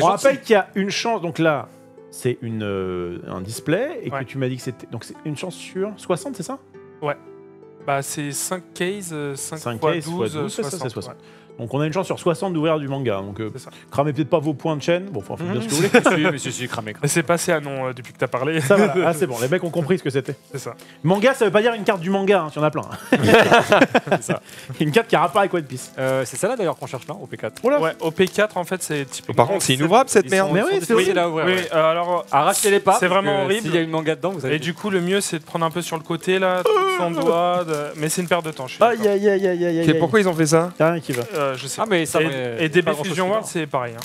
On rappelle qu'il y a une chance, donc là, c'est une euh, un display et
Ouais.
que tu m'as dit que c'était donc c'est une chance sur 60, c'est ça?
Bah, c'est 5 cases, euh, 5,
5
fois
cases
12,
fois 12,
euh,
c'est ça,
60.
c'est 60.
ouais.
Donc on a une chance sur 60 d'ouvrir du manga. Donc euh, cramez peut-être pas vos points de chaîne. Bon, faut faire bien ce que vous voulez.
si, mais si, si.
Mais c'est passé à non euh, depuis que t'as parlé.
Ça va, ah, c'est bon, les mecs ont compris ce que c'était.
c'est ça.
Manga, ça veut pas dire une carte du manga, hein, il y en a plein.
C'est ça.
une carte qui a rapport avec One Piece.
Euh, c'est celle-là d'ailleurs qu'on cherche là, au P4.
Oh là
Ouais, au P4, en fait, c'est typiquement.
Par contre, c'est inouvrable cette merde.
Mais oui, c'est.
Oui,
ouais.
euh, alors.
Arrachez les pas.
C'est vraiment horrible.
S'il y a une manga dedans, vous avez.
Et du coup, le mieux, c'est de prendre un peu sur le côté, là, son doigt. Mais c'est une perte de temps,
Aïe aïe aïe aïe aïe.
Pourquoi ils ont fait ça?
Y'a rien qui va.
Euh, je sais.
Ah, mais ça.
et,
mais-
et DB Fusion World, c'est pareil. hein.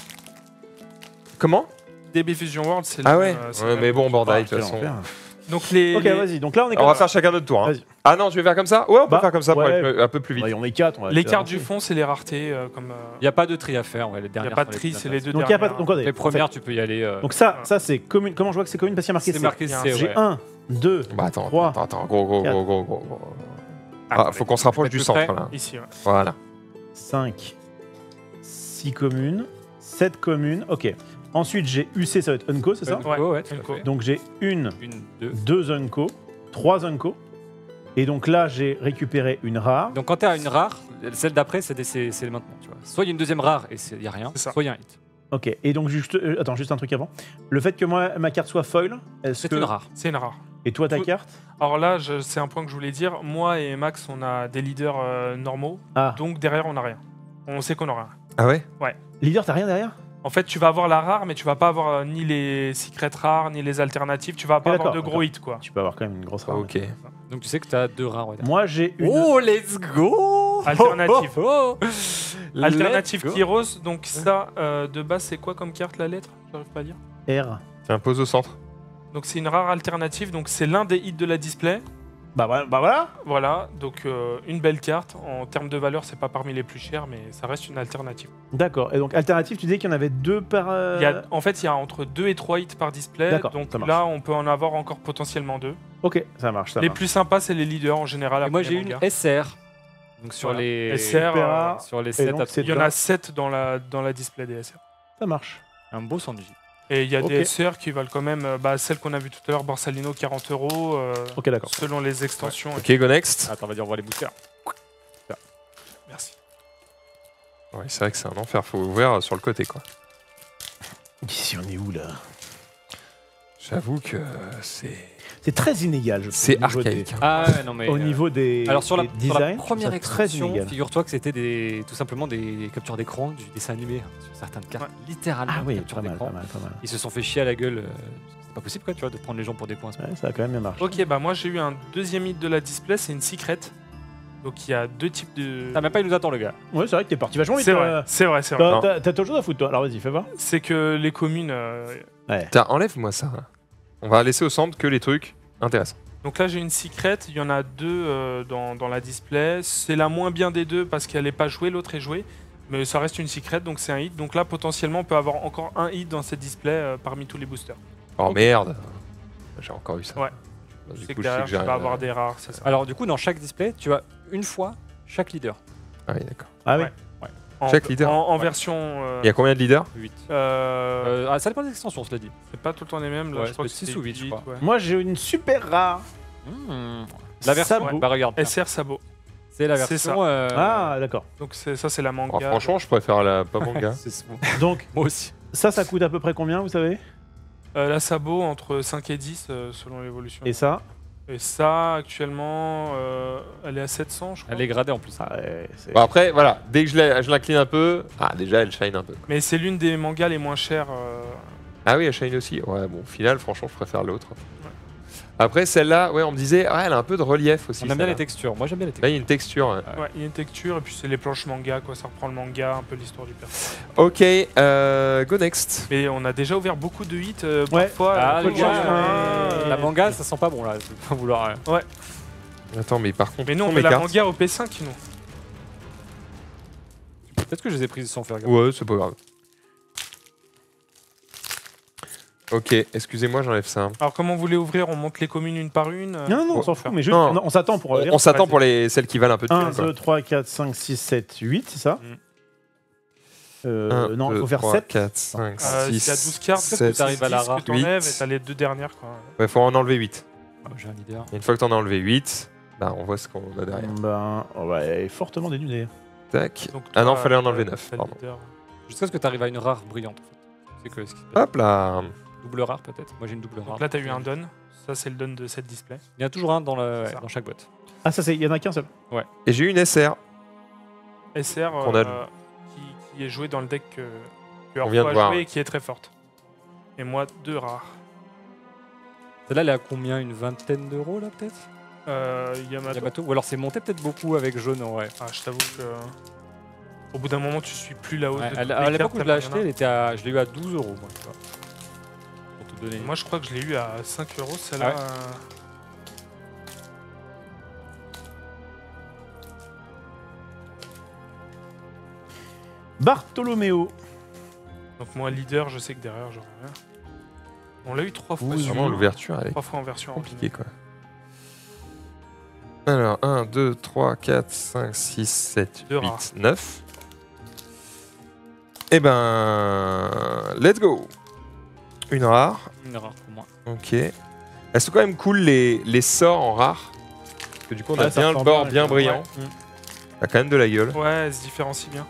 Comment?
DB Fusion World, c'est le
Ah ouais
euh,
Ouais, mais bon, Bandai, de
Quel
toute façon.
Donc, les.
Ok,
les-
vas-y. Donc là, on est
On va faire chacun notre tour. hein. Ah non, tu veux faire comme ça Ouais, on peut
Bah,
faire comme ça pour
ouais.
être un peu plus vite.
Ouais, on est 4.
Les cartes du fond, c'est les raretés. euh, comme. euh,
Il n'y a pas de tri à faire, ouais, les
Il n'y a pas de tri, c'est les deux
Donc, il y a pas.
dernières.
Donc,
Les premières, tu peux y aller. euh,
Donc, ça, ça c'est commune. Comment je vois que c'est commune Parce qu'il y a marqué
c'est
C.
marqué
c'est un
C,
J'ai
ouais.
1, 2,
Bah attends,
Trois,
attends, attends, gros, gros,
quatre.
gros, gros, gros, gros. Ah, faut qu'on se rapproche du centre là.
Ici, ouais.
Voilà.
5, 6 communes, 7 communes. Ok. Ensuite, j'ai UC, ça va être Unco, c'est ça
Unco,
Ouais,
ouais, tout à
Unco.
fait.
Donc j'ai une,
Une, deux.
deux Unco, trois Unco. Et donc là, j'ai récupéré une rare.
Donc quand tu as une rare, celle d'après, c'est des- c'est c'est maintenant. Tu vois. Soit il y a une deuxième rare et il n'y a rien,
C'est ça.
soit il y a un hit.
Ok. Et donc, juste, euh, attends, juste un truc avant. Le fait que moi, ma carte soit foil, est-ce
C'est
que.
une rare.
C'est une rare.
Et toi, ta
Faut-
carte
Alors là, je- c'est un point que je voulais dire. Moi et Max, on a des leaders euh, normaux.
Ah.
Donc derrière, on n'a rien. On sait qu'on aura rien.
Ah ouais?
Leader, t'as rien derrière?
En fait, tu vas avoir la rare, mais tu vas pas avoir euh, ni les secrets rares, ni les alternatives. Tu vas pas
Ah,
avoir de
d'accord,
gros hits, quoi.
Tu peux avoir quand même une grosse rare.
Ok.
Donc tu sais que tu as deux rares. ouais.
Moi, j'ai une.
Oh, let's go
Alternative.
Oh, oh, oh.
Alternative. Tyros. Donc ça, euh, de base, c'est quoi comme carte la lettre? J'arrive pas à dire.
R.
Tiens, pose au centre.
Donc c'est une rare alternative. Donc c'est l'un des hits de la display.
Bah, voilà- bah voilà.
Voilà. Donc euh, une belle carte. En termes de valeur, c'est pas parmi les plus chers, mais ça reste une alternative.
D'accord. Et donc, alternative, tu disais qu'il y en avait deux par. euh,
Il y a, en fait, il y a entre 2 et 3 hits par display.
D'accord,
Donc
ça marche.
là, on peut en avoir encore potentiellement deux.
Ok, ça marche. Ça
les
marche.
plus sympas, c'est les leaders en général.
Et moi
après
j'ai
les
une
mangas.
SR. Donc sur
Voilà.
les
SR, euh,
sur les
Et
7
donc,
Il y en a 7 dans la, dans la display des SR.
Ça marche.
un beau Sanji.
Et il y a des SR qui valent quand même, euh, bah, celle qu'on a vue tout à l'heure, Borsalino, 40 euros, euh,
Ok, d'accord.
selon les extensions.
Ok, go next.
Attends, on va dire on va les boosters.
Merci.
Ouais, c'est vrai que c'est un enfer. Faut ouvrir sur le côté quoi.
Ici, on est où là?
J'avoue que c'est.
C'est très inégal, je trouve.
C'est
des-
archaïque. hein.
Ah ouais, non mais
Au
euh,
niveau des.
Alors sur la, sur première
inégal.
figure-toi que c'était des, tout simplement des captures d'écran du dessin animé hein, sur certaines cartes, littéralement
Ah oui, pas mal, pas mal, pas mal.
Ils se sont fait chier à la gueule. euh, c'est pas possible quoi, tu vois, de prendre les gens pour des points.
Ouais, ça a quand même bien marché.
Ok, bah moi j'ai eu un deuxième hit de la display, c'est une secret. Donc il y a deux types de.
Ah, même pas, il nous attend le gars.
Ouais, c'est vrai que t'es parti vachement vite.
C'est vrai, c'est vrai, c'est vrai.
T'as t'as- t'as chose à foutre, toi. Alors vas-y, fais voir.
C'est que les communes. euh,
Ouais.
Tiens, enlève-moi ça. On va laisser au centre que les trucs intéressants.
Donc là j'ai une secret, il y en a deux euh, dans, dans la display. C'est la moins bien des deux parce qu'elle n'est pas jouée, l'autre est jouée. Mais ça reste une secret, donc c'est un hit. Donc là potentiellement on peut avoir encore un hit dans cette display euh, parmi tous les boosters.
Oh merde. J'ai encore eu ça.
Ouais.
Bah, du
Je sais
coup,
que
je sais
derrière
que
tu vas
j'arrive
avoir des rares, c'est ça.
Alors du coup, dans chaque display, tu as une fois chaque leader.
Ah oui, d'accord.
Ah oui.
Ouais. En,
chaque leader.
En, en
Ouais.
version. euh,
Il y a combien de leaders
8.
euh,
ah, ça dépend des extensions, cela dit.
c'est pas tout le temps les mêmes. Là,
Ouais,
je crois que
c'est six
c'était
ou huit, je
huit,
crois.
ouais.
Moi, j'ai une super rare.
La version, bah regarde.
SR Sabot.
c'est la version.
ça.
euh,
Ah, d'accord.
Donc ça c'est la manga.
Oh, Franchement, je préfère la pas manga.
Donc,
Moi aussi.
ça, ça coûte à peu près combien, vous savez?
Euh, la Sabot entre 5 et 10 euh, selon l'évolution.
Et ça?
Et ça actuellement euh, elle est à 700 je crois.
Elle est gradée en plus.
Ah ouais, c'est-
Bon, après, voilà, dès que je la- je l'incline un peu, ah, déjà, elle shine un peu.
Mais c'est l'une des mangas les moins chers. euh,
Ah oui, elle shine aussi. Ouais, bon, au final, franchement, je préfère l'autre. Après, celle-là, ouais, on me disait, ah, elle a un peu de relief aussi.
On aime bien les textures. Moi j'aime bien les
Là,
textures.
il y a une texture. ouais.
Ouais, il y a une texture et puis c'est les planches manga quoi, ça reprend le manga, un peu l'histoire du personnage.
Ok, euh, go next.
Mais on a déjà ouvert beaucoup de hits euh,
Ouais.
parfois.
Ah,
euh,
le changer.
euh, la manga, ça sent pas bon là. Pas vouloir. euh,
Attends, mais par contre,
Mais nous on met la
cartes.
manga au P5 nous.
Peut-être que je les ai prises sans faire gaffe.
Ouais, c'est pas grave. Ok, excusez-moi, j'enlève ça.
Alors comment vous voulez ouvrir? On monte les communes une par une euh,
Non, non, non, on s'en fout, mais juste,
Non.
on, on s'attend pour.
On, on s'attend pour les, celles qui valent un peu de
1,
thunes, quoi.
2, 3, 4, 5, 6, 7, 8, c'est ça?
Mm.
euh,
Un,
Non, il
deux,
faut faire
trois,
7.
4, 5,
Euh,
6,
S'il y a 12 cartes,
sept,
peut-être
t'arrives à la rare.
que t'enlèves
Huit.
et t'as les deux dernières quoi.
Ouais, faut en enlever 8.
Ah, J'ai un leader.
Et une fois que t'en as enlevé 8, bah, on voit ce qu'on a derrière.
Ben, on va être fortement dénudé.
Tac.
Donc,
Ah non,
toi,
fallait en enlever neuf,
t'as le
pardon.
leader.
Jusqu'à ce que tu arrives à une rare brillante. En fait. C'est que ce qui se passe.
Hop là.
Double rare peut-être. Moi j'ai une double rare.
Donc là t'as eu un don. Ça c'est le don de cette display.
Il y en a toujours un dans, le, ouais, dans chaque boîte.
Ah, ça, c'est. Il y en a qu'un seul.
Et j'ai eu une SR.
SR
Qu'on a-
euh, qui, qui est joué dans le deck que, que
On vient de
Orpo a
voir,
joué
ouais.
et qui est très forte. Et moi deux rares.
Celle-là, elle est à combien? Une vingtaine d'euros là peut-être?
Euh, Yamato.
Yamato Ou alors c'est monté peut-être beaucoup avec jaune en vrai.
Ah, je t'avoue que au bout d'un moment tu suis plus là-haut.
Ouais,
de
à
toutes
à
les
l'époque
cartes,
où je l'ai acheté, elle était à, je l'ai eu à 12 euros moi. Tu vois.
Moi je crois que je l'ai eu à 5 euros celle-là.
Ah ouais
Bartolomeo.
Donc moi leader, je sais que derrière j'aurai rien. On l'a eu trois fois. Sur-
Vraiment, l'ouverture, elle est
Trois fois en version
compliquée, quoi. Alors, 1, 2, 3, 4, 5, 6, 7,
Deux
8,
rares.
9. Eh ben, let's go. Une rare.
Une rare pour moi.
Ok. Elles sont quand même cool les, les sorts en rare? Parce que du coup, on a
Ouais,
bien le bord
bien,
bien
ouais.
brillant. Ça a quand même de la gueule.
Ouais, elle se différencie bien.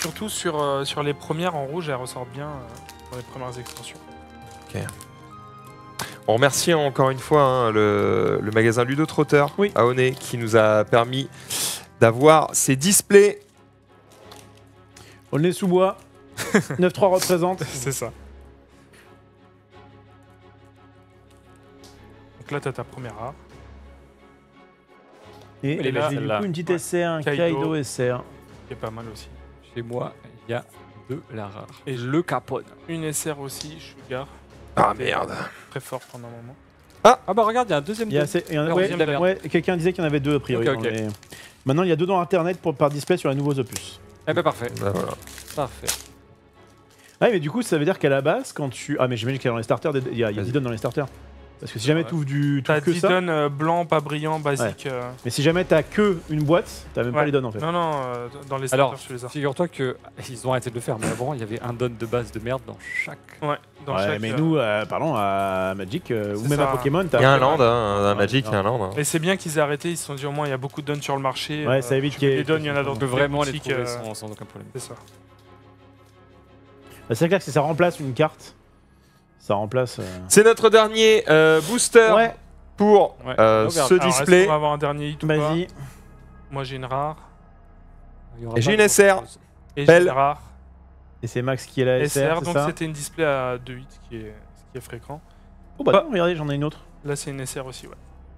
Surtout sur, euh, sur les premières en rouge, elle ressort bien euh, dans les premières extensions.
On remercie encore une fois hein, le, le magasin Ludo Trotter
Oui.
à Oné qui nous a permis d'avoir ces displays.
On est sous bois. 9-3 représente.
C'est ça. Donc là, t'as ta première rare.
Et, et là, du coup, une petite
Ouais.
SR, un
Kaido.
Kaido SR.
qui est pas mal aussi.
Chez moi, il y a de la rare.
Et
le capone.
Une SR aussi, Sugar,
Ah merde.
très fort pendant un moment.
Ah bah regarde, il y a un deuxième.
Il y a assez- y a- ouais,
deuxième de merde.
ouais, Quelqu'un disait qu'il y en avait deux a priori. Les- Maintenant, il y a deux dans Internet pour, par display sur les nouveaux opus.
Eh bah parfait.
Bah, voilà.
Parfait.
Ah, mais du coup, ça veut dire qu'à la base, quand tu. Ah, mais j'imagine qu'il y a dans les starters, des- il y a, il y a
Vas-y.
10 donnes dans les starters. Parce que si jamais
Ouais.
tu ouvres du.
T'as
que
10
ça.
donnes euh, blanc, pas brillant, basique. euh,
Mais si jamais t'as que une boîte, t'as même pas
Ouais.
les donnes en fait.
Non, non, euh, dans les
Alors,
starters, tu les as.
Figure-toi que ils ont arrêté de le faire, mais avant, il y avait un don de base de merde dans chaque.
Ouais, dans
ouais,
chaque,
mais
euh,
nous, euh, parlons à Magic euh, ou
C'est
même
ça.
à Pokémon, t'as.
Il y a un land, hein, un
Ouais,
Magic, il y a un land. hein.
Et c'est bien qu'ils aient arrêté, ils se sont dit au moins il y a beaucoup de donnes sur le marché.
Ouais,
euh,
ça évite qu'il y ait-
Les donnes, il y en a dans
On peut
toutes
vraiment les
boutiques,
trouver
euh,
sans, sans aucun problème.
C'est ça.
Bah, c'est clair que si ça remplace une carte, ça remplace. euh,
C'est notre dernier euh, booster
Ouais,
pour
Ouais.
euh, ce
est-ce
display.
qu'on va avoir un dernier hit ou pas
vas-y.
Moi j'ai une rare.
Il y aura
Et j'ai
pas
une SR.
grand-chose.
Et j'ai
Belle.
une rare.
Et c'est Max qui est la SR,
SR,
c'est
donc
ça
c'était une display à 2 hits, qui est, ce qui est fréquent.
Oh bah
Pas-
non, regardez, j'en ai une autre.
Là c'est une SR aussi, ouais.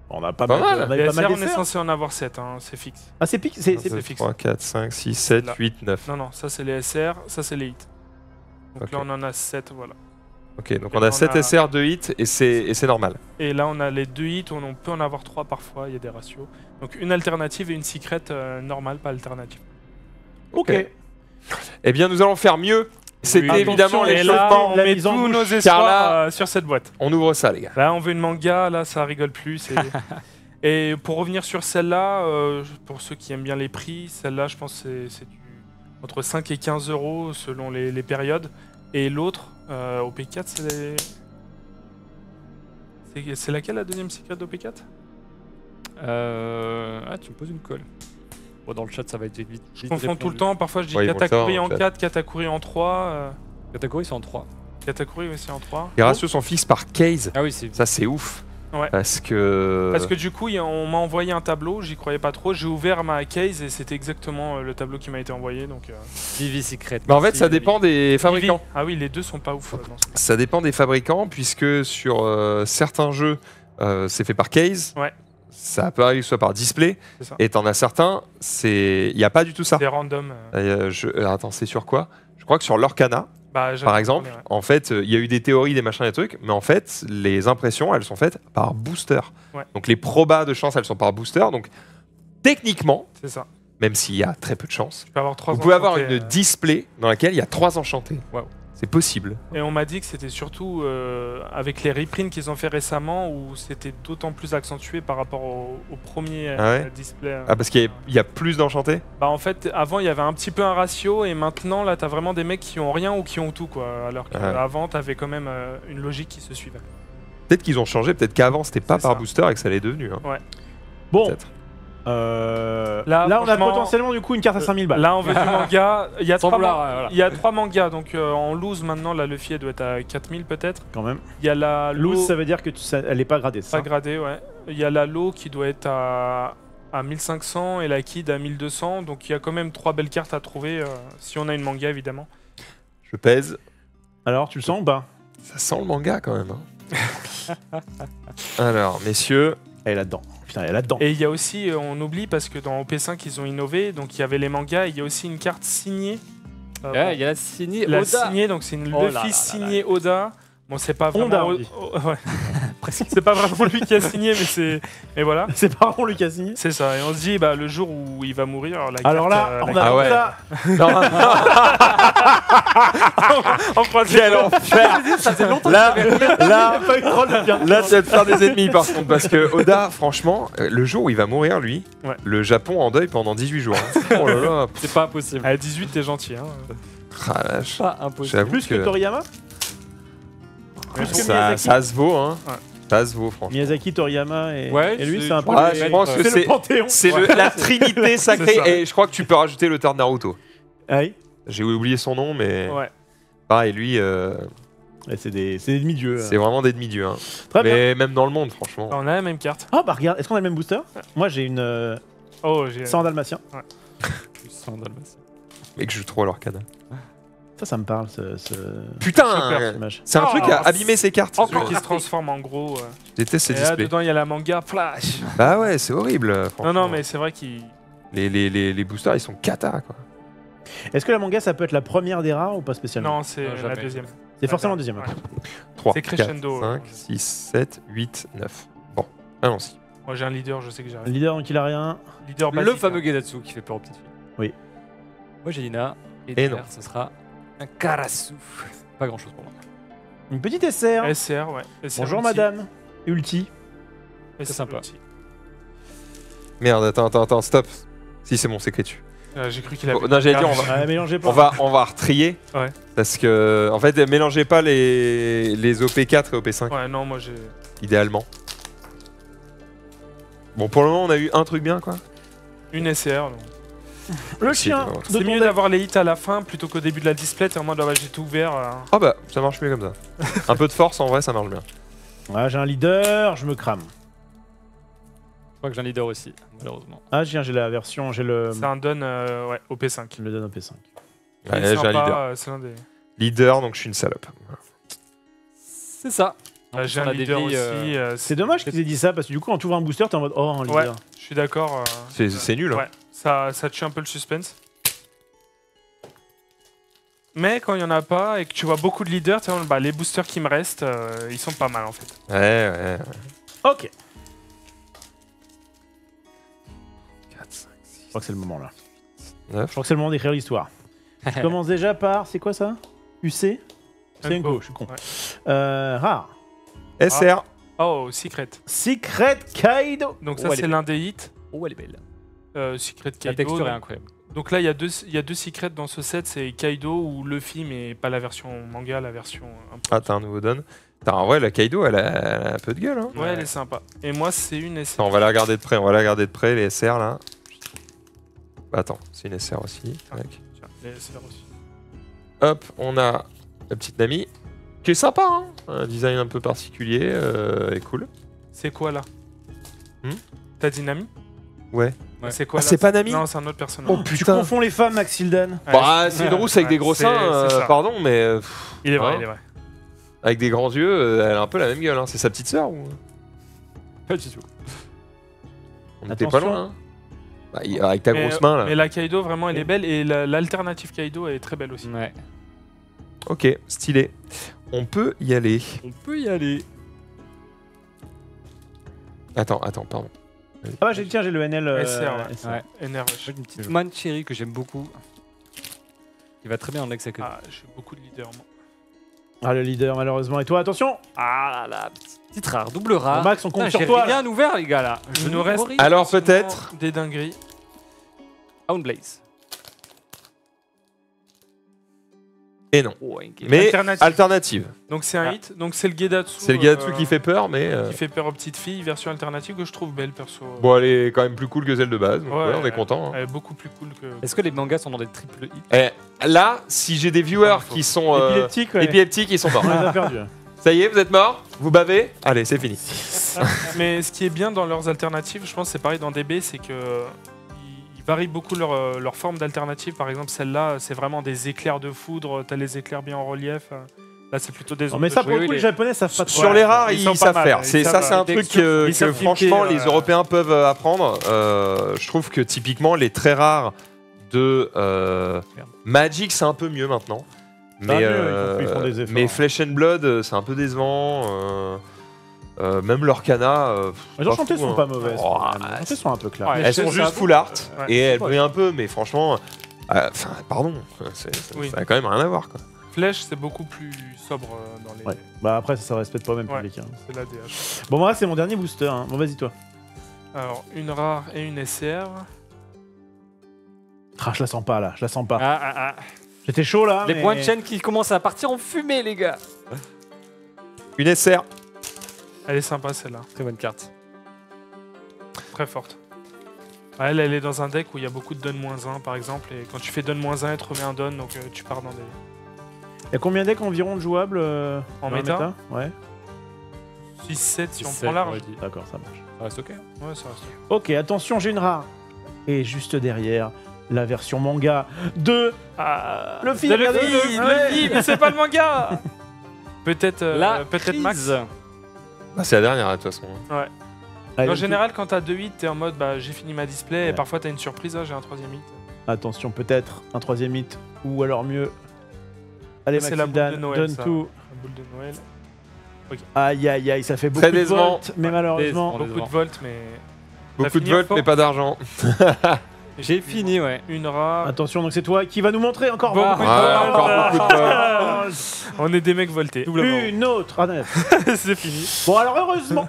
On a pas,
Pas
mal.
mal.
On avait
Les
pas mal
on est
d'essais.
censé en avoir 7, hein, c'est fixe.
Ah, c'est pique, c'est.
c'est-
c'est-
2,
fixe.
3, 4, 5, 6, 7,
Là.
8, 9.
Non, non, ça c'est les SR, ça c'est les hits. Donc
Ok.
là on en a 7, voilà.
Ok, donc
Et
on a
on
7
a-
SR, 2 hits et c'est et c'est normal.
Et là on a les deux hits, on, peut en avoir 3 parfois, il y a des ratios. Donc une alternative et une secret euh, normale, pas alternative.
Ok.
Eh bien, nous allons faire mieux. C'était
Oui.
évidemment les l'échauffement.
on met tous
bouche.
nos espoirs
là-
euh, sur cette boîte.
On ouvre ça, les gars.
Là, on veut une manga, là, ça rigole plus. Et pour revenir sur celle-là, euh, pour ceux qui aiment bien les prix, celle-là, je pense c'est- c'est du- entre 5 et 15 euros selon les, les périodes. Et l'autre, euh, au P4, c'est les- c'est c'est laquelle la deuxième secret d'OP4
Euh... Ah, tu me poses une colle. Bon, dans le chat, ça va être vite.
Je confonds tout le temps, parfois je dis
Ouais,
Katakuri en
en fait.
4, Katakuri en 3. euh,
Catégorie, c'est en 3.
Katakuri aussi en 3.
Les ratios sont fixes par case.
Ah oui, c'est.
Ça, c'est ouf.
Ouais.
Parce que.
Parce que du coup, on m'a envoyé un tableau, j'y croyais pas trop. J'ai ouvert ma case et c'était exactement euh, le tableau qui m'a été envoyé. Donc, euh,
Vivi Secret.
Bah, en fait, ça
Vivi.
dépend des fabricants.
Vivi. Ah oui, les deux sont pas ouf. euh, dans ce-
Ça dépend des fabricants, puisque sur euh, certains jeux, euh, c'est fait par case.
Ouais.
Ça peut arriver soit par display.
C'est.
Et t'en as certains, c'est. Il n'y a pas du tout ça.
Des random. euh,
Euh, je- euh, Attends, c'est sur quoi? Je crois que sur l'Orcana,
bah,
par exemple,
parlé, ouais.
en fait, euh, il y a eu des théories, des machins, des trucs, mais en fait, les impressions, elles sont faites par booster.
Ouais.
Donc les probas de chance, elles sont par booster. Donc techniquement,
C'est ça.
même s'il y a très peu de chance,
Tu peux avoir trois
vous pouvez avoir une
euh,
display dans laquelle il y a trois enchantés. C'est possible.
Et on m'a dit que c'était surtout euh, avec les reprints qu'ils ont fait récemment où c'était d'autant plus accentué par rapport au, au premier euh,
Ah ouais
display. euh.
Ah, parce qu'il y a- il y, a plus d'enchantés
Bah en fait, avant il y avait un petit peu un ratio et maintenant là t'as vraiment des mecs qui ont rien ou qui ont tout quoi. Alors
Ouais.
qu'avant t'avais quand même euh, une logique qui se suivait.
Peut-être qu'ils ont changé, peut-être qu'avant c'était pas par
ça.
booster et que ça l'est devenu. hein.
Bon,
Peut-être.
Euh,
Là,
là, on a potentiellement du coup une carte à 5000 balles.
Là on veut du manga. Il y a trois,
vouloir,
man-
euh, voilà.
il y a trois mangas donc euh, en loose maintenant la Luffy elle doit être à 4000 peut-être.
quand même.
Il y a la
Loose,
Lo-
ça veut dire que tu, ça- elle est pas gradée,
Pas
ça
gradé, ouais. Il y a la low qui doit être à, à 1500 et la kid à 1200. Donc il y a quand même trois belles cartes à trouver euh, si on a une manga évidemment.
Je pèse.
Alors, tu le sens ou pas?
Ça sent le manga quand même. hein. Alors, messieurs,
Elle est là-dedans. Putain, elle est là-dedans.
Et il y a aussi, euh, on oublie parce que dans OP5 ils ont innové. Donc il y avait les mangas. et Il y a aussi une carte signée. Euh,
Ouais,
bon,
il y a la signée
la
Oda.
signée, donc c'est une
Oh
Luffy signée Oda. Bon, c'est pas vraiment.
on
oh. C'est pas vraiment lui qui a signé, mais c'est. Mais voilà.
C'est pas vraiment Lucas signé.
C'est ça. Et on se dit, bah, le jour où il va mourir, alors, la
Alors
carte,
là,
euh,
on
la
a
Ah ouais.
ça.
Non,
On croise les
quel enfer
Ça faisait longtemps
Là,
Là,
là,
trop de bien.
là, tu vas te faire des ennemis par contre, parce que Oda, franchement, euh, le jour où il va mourir, lui,
Ouais.
le Japon en deuil pendant 18 jours. hein. Oh là là,
C'est pas impossible.
À 18, t'es gentil. Hein.
ah. J'avoue
Plus que Toriyama que
ça, ça se vaut, hein.
Ouais.
Ça se vaut, franchement.
Miyazaki, Toriyama et,
Ouais,
et lui,
c'est-
un peu.
Ouais,
les-
je pense que
c'est
c'est-
le panthéon.
C'est le- la trinité sacrée, et je crois que tu peux rajouter l'auteur de Naruto.
Ah oui
J'ai oublié son nom, mais
Ouais.
pareil, lui, euh,
Ouais, C'est des, c'est des demi-dieux.
c'est vraiment des demi-dieux. hein.
Très bien.
Mais même dans le monde, franchement.
On a la même carte.
Oh bah regarde, est-ce qu'on a le même booster Moi j'ai une euh,
Oh, j'ai.
100 dalmatien.
Mec, je joue trop à l'Arcana.
Ça, ça me parle, ce, ce...
Putain. C'est un
Oh,
truc à abîmer ses cartes.
Celui qui se transforme en gros. euh.
Je déteste ces
Et là,
displays.
dedans, il y a la manga Flash.
Bah ouais, c'est horrible.
Non, non, mais c'est vrai qu'il.
Les, les, les, les boosters, ils sont cata, quoi.
Est-ce que la manga, ça peut être la première des rares ou pas spécialement?
Non, c'est la deuxième.
C'est forcément la deuxième.
Ouais.
ok.
3,
C'est
4,
crescendo,
5,
euh.
6, 7, 8, 9. Bon, allons-y.
Moi, j'ai un leader, je sais que
Le
j'arrive.
leader, donc il a rien.
Leader
Le
basique,
fameux
hein.
Gedatsu qui fait peur aux petites filles.
Oui.
Moi j'ai Lina. Et,
Et
derrière,
non.
ce sera un Karasu. Pas grand chose pour moi.
Une petite SR.
SR, ouais. SR
Bonjour
ulti.
madame. Ulti.
C'est sympa.
ulti.
Merde, attends, attends, attends, stop. Si, c'est bon, c'est écrit.
Euh, J'ai cru qu'il avait.
Bon, non, j'allais dire, on va,
Ouais, mélangez pas.
on va, on va retrier.
Ouais.
Parce que, en fait, mélangez pas les, les OP4 et OP5,
Ouais, non, moi j'ai.
idéalement. Bon, pour le moment, on a eu un truc bien, quoi.
Une SR. donc.
Le chien.
C'est mieux d'avoir les hits à la fin plutôt qu'au début de la display. T'es en mode, ah bah, j'ai tout ouvert. euh.
Ah bah, ça marche mieux comme ça. un peu de force, en vrai, ça marche bien.
Ouais, j'ai un leader, je me crame.
Je crois que j'ai un leader aussi, malheureusement.
Ah, j'ai j'ai la version, j'ai le.
C'est un don euh, ouais, au P5.
Je me donne au P5.
Il est
Ouais, j'ai un leader.
euh, C'est l'un des.
Leader, donc je suis une salope.
C'est ça.
Euh, J'ai un leader aussi.
C'est dommage qu'ils aient dit ça parce que du coup, quand tu ouvres un booster, t'es en mode oh, un
Ouais,
leader.
je suis d'accord. euh,
C'est c'est nul, hein.
Ouais, ça, ça tue un peu le suspense. Mais quand il y en a pas et que tu vois beaucoup de leaders, tu vois, bah, les boosters qui me restent, euh, ils sont pas mal en fait.
Ouais, ouais.
Ok.
4, 5, 6,
Je crois que c'est le moment là.
9.
Je crois que c'est le moment d'écrire l'histoire. Je commence déjà par. C'est quoi ça? UC C'est une
Unco.
go, je suis con.
Ouais.
Euh, rare.
SR.
Oh, Secret.
Secret Kaido.
Donc
Oh,
ça
est
c'est l'un des hits.
Oh, elle est belle.
Euh, Secret
La
Kaido.
est
donc,
incroyable.
donc là il y a deux, il y a deux secrets dans ce set, c'est Kaido ou Luffy, mais pas la version manga, la version. un peu-
Ah, t'as un nouveau don. En vrai, la Kaido, elle a, elle a un peu de gueule, hein.
Ouais, elle est sympa. Et moi c'est une SR.
Attends, on va la regarder de près, on va la regarder de près, les SR là. Bah, attends, c'est une SR aussi.
Ah. Tiens, les SR aussi.
Hop, on a la petite Nami, qui est sympa, hein. un design un peu particulier euh, et cool.
C'est quoi là?
Hmm?
T'as dit Nami?
Ouais.
Ouais.
C'est quoi
Ah, c'est pas Nami
Non, c'est un autre personnage.
Oh
Tu
putain
confonds les femmes, Maxildan.
Ouais,
Bah, c'est une rousse avec
ouais,
des gros seins, euh, pardon, mais euh, pff,
Il est vrai,
Hein
il est vrai.
avec des grands yeux, euh, elle a un peu la même gueule. Hein. C'est sa petite sœur ou?
Pas du tout.
On était pas loin. hein. Bah, il- avec ta
Mais,
grosse main là.
Mais la Kaido, vraiment, elle est belle. Et la- l'alternative Kaido, elle est très belle aussi.
Ouais.
Ok, stylé. On peut y aller.
On peut y aller.
Attends, attends, pardon.
Ah bah j'ai- tiens, j'ai le NL. euh,
SR.
SR.
Ouais. J'ai une petite Mancheri que j'aime beaucoup. Il va très bien en Lex Academy.
Ah, j'ai beaucoup de leaders, moi.
Ah, le leader, malheureusement. Et toi, attention
Ah là là, petite rare, double rare.
Max, on compte
Putain,
sur
j'ai
toi. là.
rien ouvert, les gars, là.
Il nous reste-.
Alors peut-être.
Des dingueries.
Houndblaze.
Et non.
Oh.
Mais
Alternative.
alternative.
Donc c'est un
Ah.
hit. Donc c'est le Gedatsu.
C'est le Gatsu
euh,
qui fait peur, mais. euh,
Qui fait peur aux petites filles. Version alternative que je trouve belle, perso.
Bon, elle est quand même plus cool que celle de base. Donc
Ouais,
ouais, on est content. hein.
Elle est beaucoup plus cool que.
Est-ce que les mangas sont dans des triple hits?
Eh, là, si j'ai des viewers
Ah,
qui sont euh,
Épileptique, ouais.
épileptiques, ils sont morts.
On les a perdus.
Ça y est, vous êtes morts? Vous bavez? Allez, c'est fini.
Mais ce qui est bien dans leurs alternatives, je pense, c'est pareil dans DB, c'est que varient beaucoup leur, euh, leur forme d'alternative. Par exemple, celle-là, c'est vraiment des éclairs de foudre. T'as les éclairs bien en relief. Là, c'est plutôt des.
Non, mais ça, pour
Oui,
le coup, les
les-
japonais savent pas trop.
Sur les rares,
ils
savent faire. C'est ça, c'est un truc que, franchement les
euh,
Européens peuvent euh, apprendre. Euh, je trouve que typiquement les très rares de euh. Magic, c'est un peu mieux maintenant.
va
Mais,
mieux, ils
euh,
font- ils font des efforts.
mais Flesh and Blood, euh, c'est un peu décevant. Euh, même l'Orcana. euh,
Les
pas
enchantées
fou,
sont
hein.
pas mauvaises.
Oh.
Les enchantées sont un peu claires.
Ouais.
Elles sont juste full art
Ouais.
et elles brillent un peu, mais franchement, euh, enfin, pardon,
Oui.
ça a quand même rien à voir. Quoi.
Flèche, c'est beaucoup plus sobre euh, dans les.
Ouais. Bah après, ça, ça respecte pas le même
Ouais.
public. hein.
C'est l'ADH.
Bon, moi, c'est mon dernier booster. hein. Bon, vas-y, toi.
Alors, une rare et une SR.
Ah, je la sens pas là, je la sens pas.
Ah, ah, ah.
J'étais chaud là.
Les
mais-
points de chaîne qui commencent à partir en fumée, les gars.
Une SR.
Elle est sympa celle-là.
Très bonne carte.
Très forte. Elle, elle est dans un deck où il y a beaucoup de donne-1 par exemple. Et quand tu fais donne-1, elle te remet un don. Donc euh, tu pars dans des.
Il y a combien de decks environ de jouables euh,
En
dans
méta
Ouais,
6-7 si on
6-7,
prend large.
d'accord, ça marche.
Ça reste ok.
Ouais, ça reste.
Ok, attention, j'ai une rare. Et juste derrière, la version manga de.
Ah, de
regardez,
Luffy,
ouais.
Luffy, mais c'est pas le manga Peut-être euh,
La
peut-être Max.
crise.
Bah, c'est la dernière, de toute façon.
Allez,
En général, quand t'as 2 hits, t'es en mode bah, j'ai fini ma display
Ouais.
et parfois t'as une surprise, ah, j'ai un troisième hit.
Attention, peut-être un troisième hit, ou alors mieux. Allez,
C'est la boule de Noël,
donne
ça.
tout.
La boule de Noël.
Aïe, aïe, aïe, ça fait beaucoup
Très
de
décevant.
volts, mais malheureusement.
Décevant.
Beaucoup de volts, mais
Beaucoup de
fini
volts, mais pas d'argent.
J'ai fini, ouais.
une rare.
Attention, donc c'est toi qui va nous montrer encore
Bon,
beaucoup de
encore beaucoup de volts.
On est des mecs voltés.
Une autre. Ah, non.
c'est fini.
Bon, alors heureusement.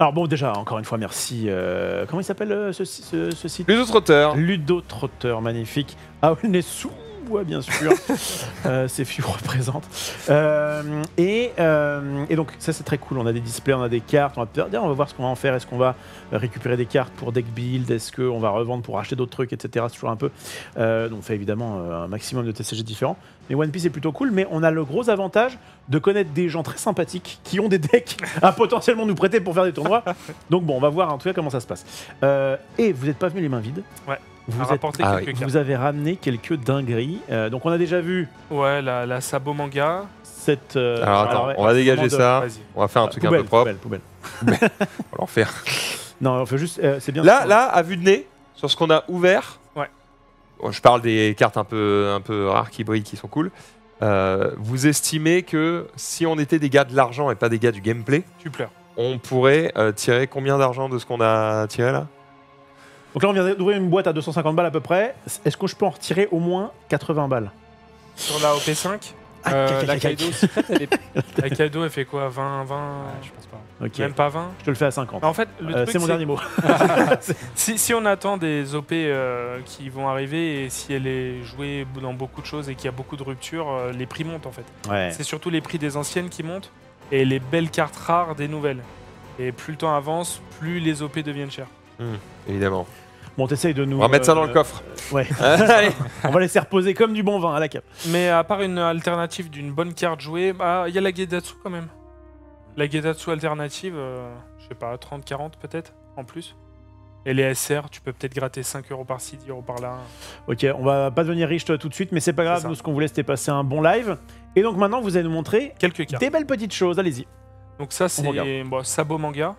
Alors bon, déjà, encore une fois, merci. euh, comment il s'appelle euh, ce, ce- ce site?
Les autres auteurs.
Ludo Trotteur, magnifique. Aulnessu, ouais, bien sûr. euh, c'est Fiu représente. Euh, et, euh, et donc, ça, c'est très cool. On a des displays, on a des cartes. On va, peut-être- on va voir ce qu'on va en faire. Est-ce qu'on va récupérer des cartes pour deck build? Est-ce qu'on va revendre pour acheter d'autres trucs, etc. C'est toujours un peu. Euh, donc, on fait évidemment un maximum de TCG différents. Mais One Piece est plutôt cool. Mais on a le gros avantage de connaître des gens très sympathiques qui ont des decks à potentiellement nous prêter pour faire des tournois. Donc, bon, on va voir en tout cas comment ça se passe. Et vous n'êtes pas venu les mains vides.
Ouais.
Vous êtes
Ah
vous avez ramené quelques dingueries. Euh, donc on a déjà vu
Ouais, la, la Sabo manga.
cette. euh,
Alors attends,
ouais,
on va dégager
de-
ça. On va faire un
Ah,
truc
poubelle,
un peu propre.
Poubelle, poubelle.
On va leur faire.
Non, on fait juste. euh, c'est bien.
Là, là, à vue de nez, sur ce qu'on a ouvert.
Ouais.
Bon, je parle des cartes un peu, un peu rares qui brillent, qui sont cool. Euh, vous estimez que si on était des gars de l'argent et pas des gars du gameplay,
Tu pleures.
on pourrait euh, tirer combien d'argent de ce qu'on a tiré là?
Donc là, on vient d'ouvrir une boîte à 250 balles à peu près. Est-ce que je peux en retirer au moins 80 balles?
Sur la OP5,
Ah,
Euh, la. Kaido
la cadeau, elle fait quoi 20, 20
je pense pas.
Ok,
Même pas 20
je te le fais à 50.
En fait,
Euh, c'est mon dernier mot.
Si, si on attend des OP euh, qui vont arriver et si elle est jouée dans beaucoup de choses et qu'il y a beaucoup de ruptures, euh, les prix montent en fait.
Ouais.
C'est surtout les prix des anciennes qui montent et les belles cartes rares des nouvelles. Et plus le temps avance, plus les OP deviennent chères.
Évidemment.
Bon, t'essayes de nous.
On va mettre ça dans
euh,
le coffre.
Ouais.
Allez.
on va laisser reposer comme du bon vin à la cape.
Mais à part une alternative d'une bonne carte jouée, bah, il y a la Gedatsu quand même. La Gedatsu alternative, euh, je sais pas, 30-40 peut-être en plus. Et les SR, tu peux peut-être gratter 5 euros par-ci, 10 euros par-là.
Ok, on va pas devenir riche tout de suite, mais c'est pas grave. Nous, ce qu'on voulait, c'était passer un bon live. Et donc maintenant, vous allez nous montrer
Quelques cartes.
des belles petites choses. Allez-y.
Donc ça c'est bon, Sabo manga.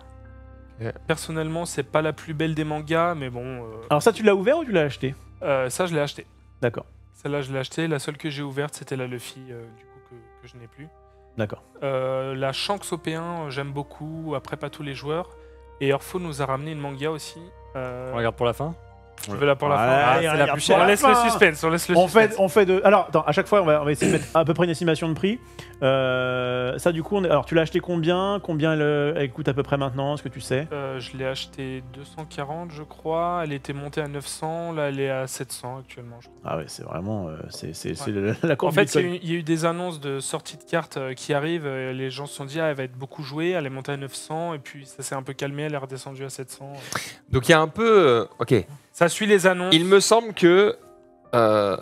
Ok.
Personnellement c'est pas la plus belle des mangas mais bon euh,
Alors ça, tu l'as ouvert ou tu l'as acheté
euh, ça je l'ai acheté.
D'accord,
Celle-là je l'ai acheté. La seule que j'ai ouverte c'était la Luffy euh, du coup que, que je n'ai plus.
d'accord.
Euh, la Shanks OP1 euh, j'aime beaucoup. Après pas tous les joueurs. Et Orpho nous a ramené une manga aussi. Euh,
On regarde pour la fin?
Tu veux la pour la
Ouais,
fin
Ah,
allez,
c'est la
regarde
plus
pour
chère.
On
la
laisse le suspense. On laisse le
On
suspense.
fait, on fait de. Alors, attends, à chaque fois, on va, on va essayer de mettre à peu près une estimation de prix. Euh, ça, du coup, on est- alors tu l'as acheté combien? Combien elle, elle coûte à peu près maintenant Est-ce que tu sais?
Euh, je l'ai acheté 240 je crois. Elle était montée à 900. Là elle est à 700 actuellement. je crois.
Ah ouais, c'est vraiment. euh, c'est c'est- la, la
En
courbe
fait, il y a eu- il y, a eu des annonces de sortie de cartes euh, qui arrivent. euh, les gens se sont dit, ah, elle va être beaucoup jouée, elle est montée à 900, et puis ça s'est un peu calmé, elle est redescendue à 700.
Donc il y a un peu. euh, ok.
Ça suit les annonces.
Il me semble que. euh,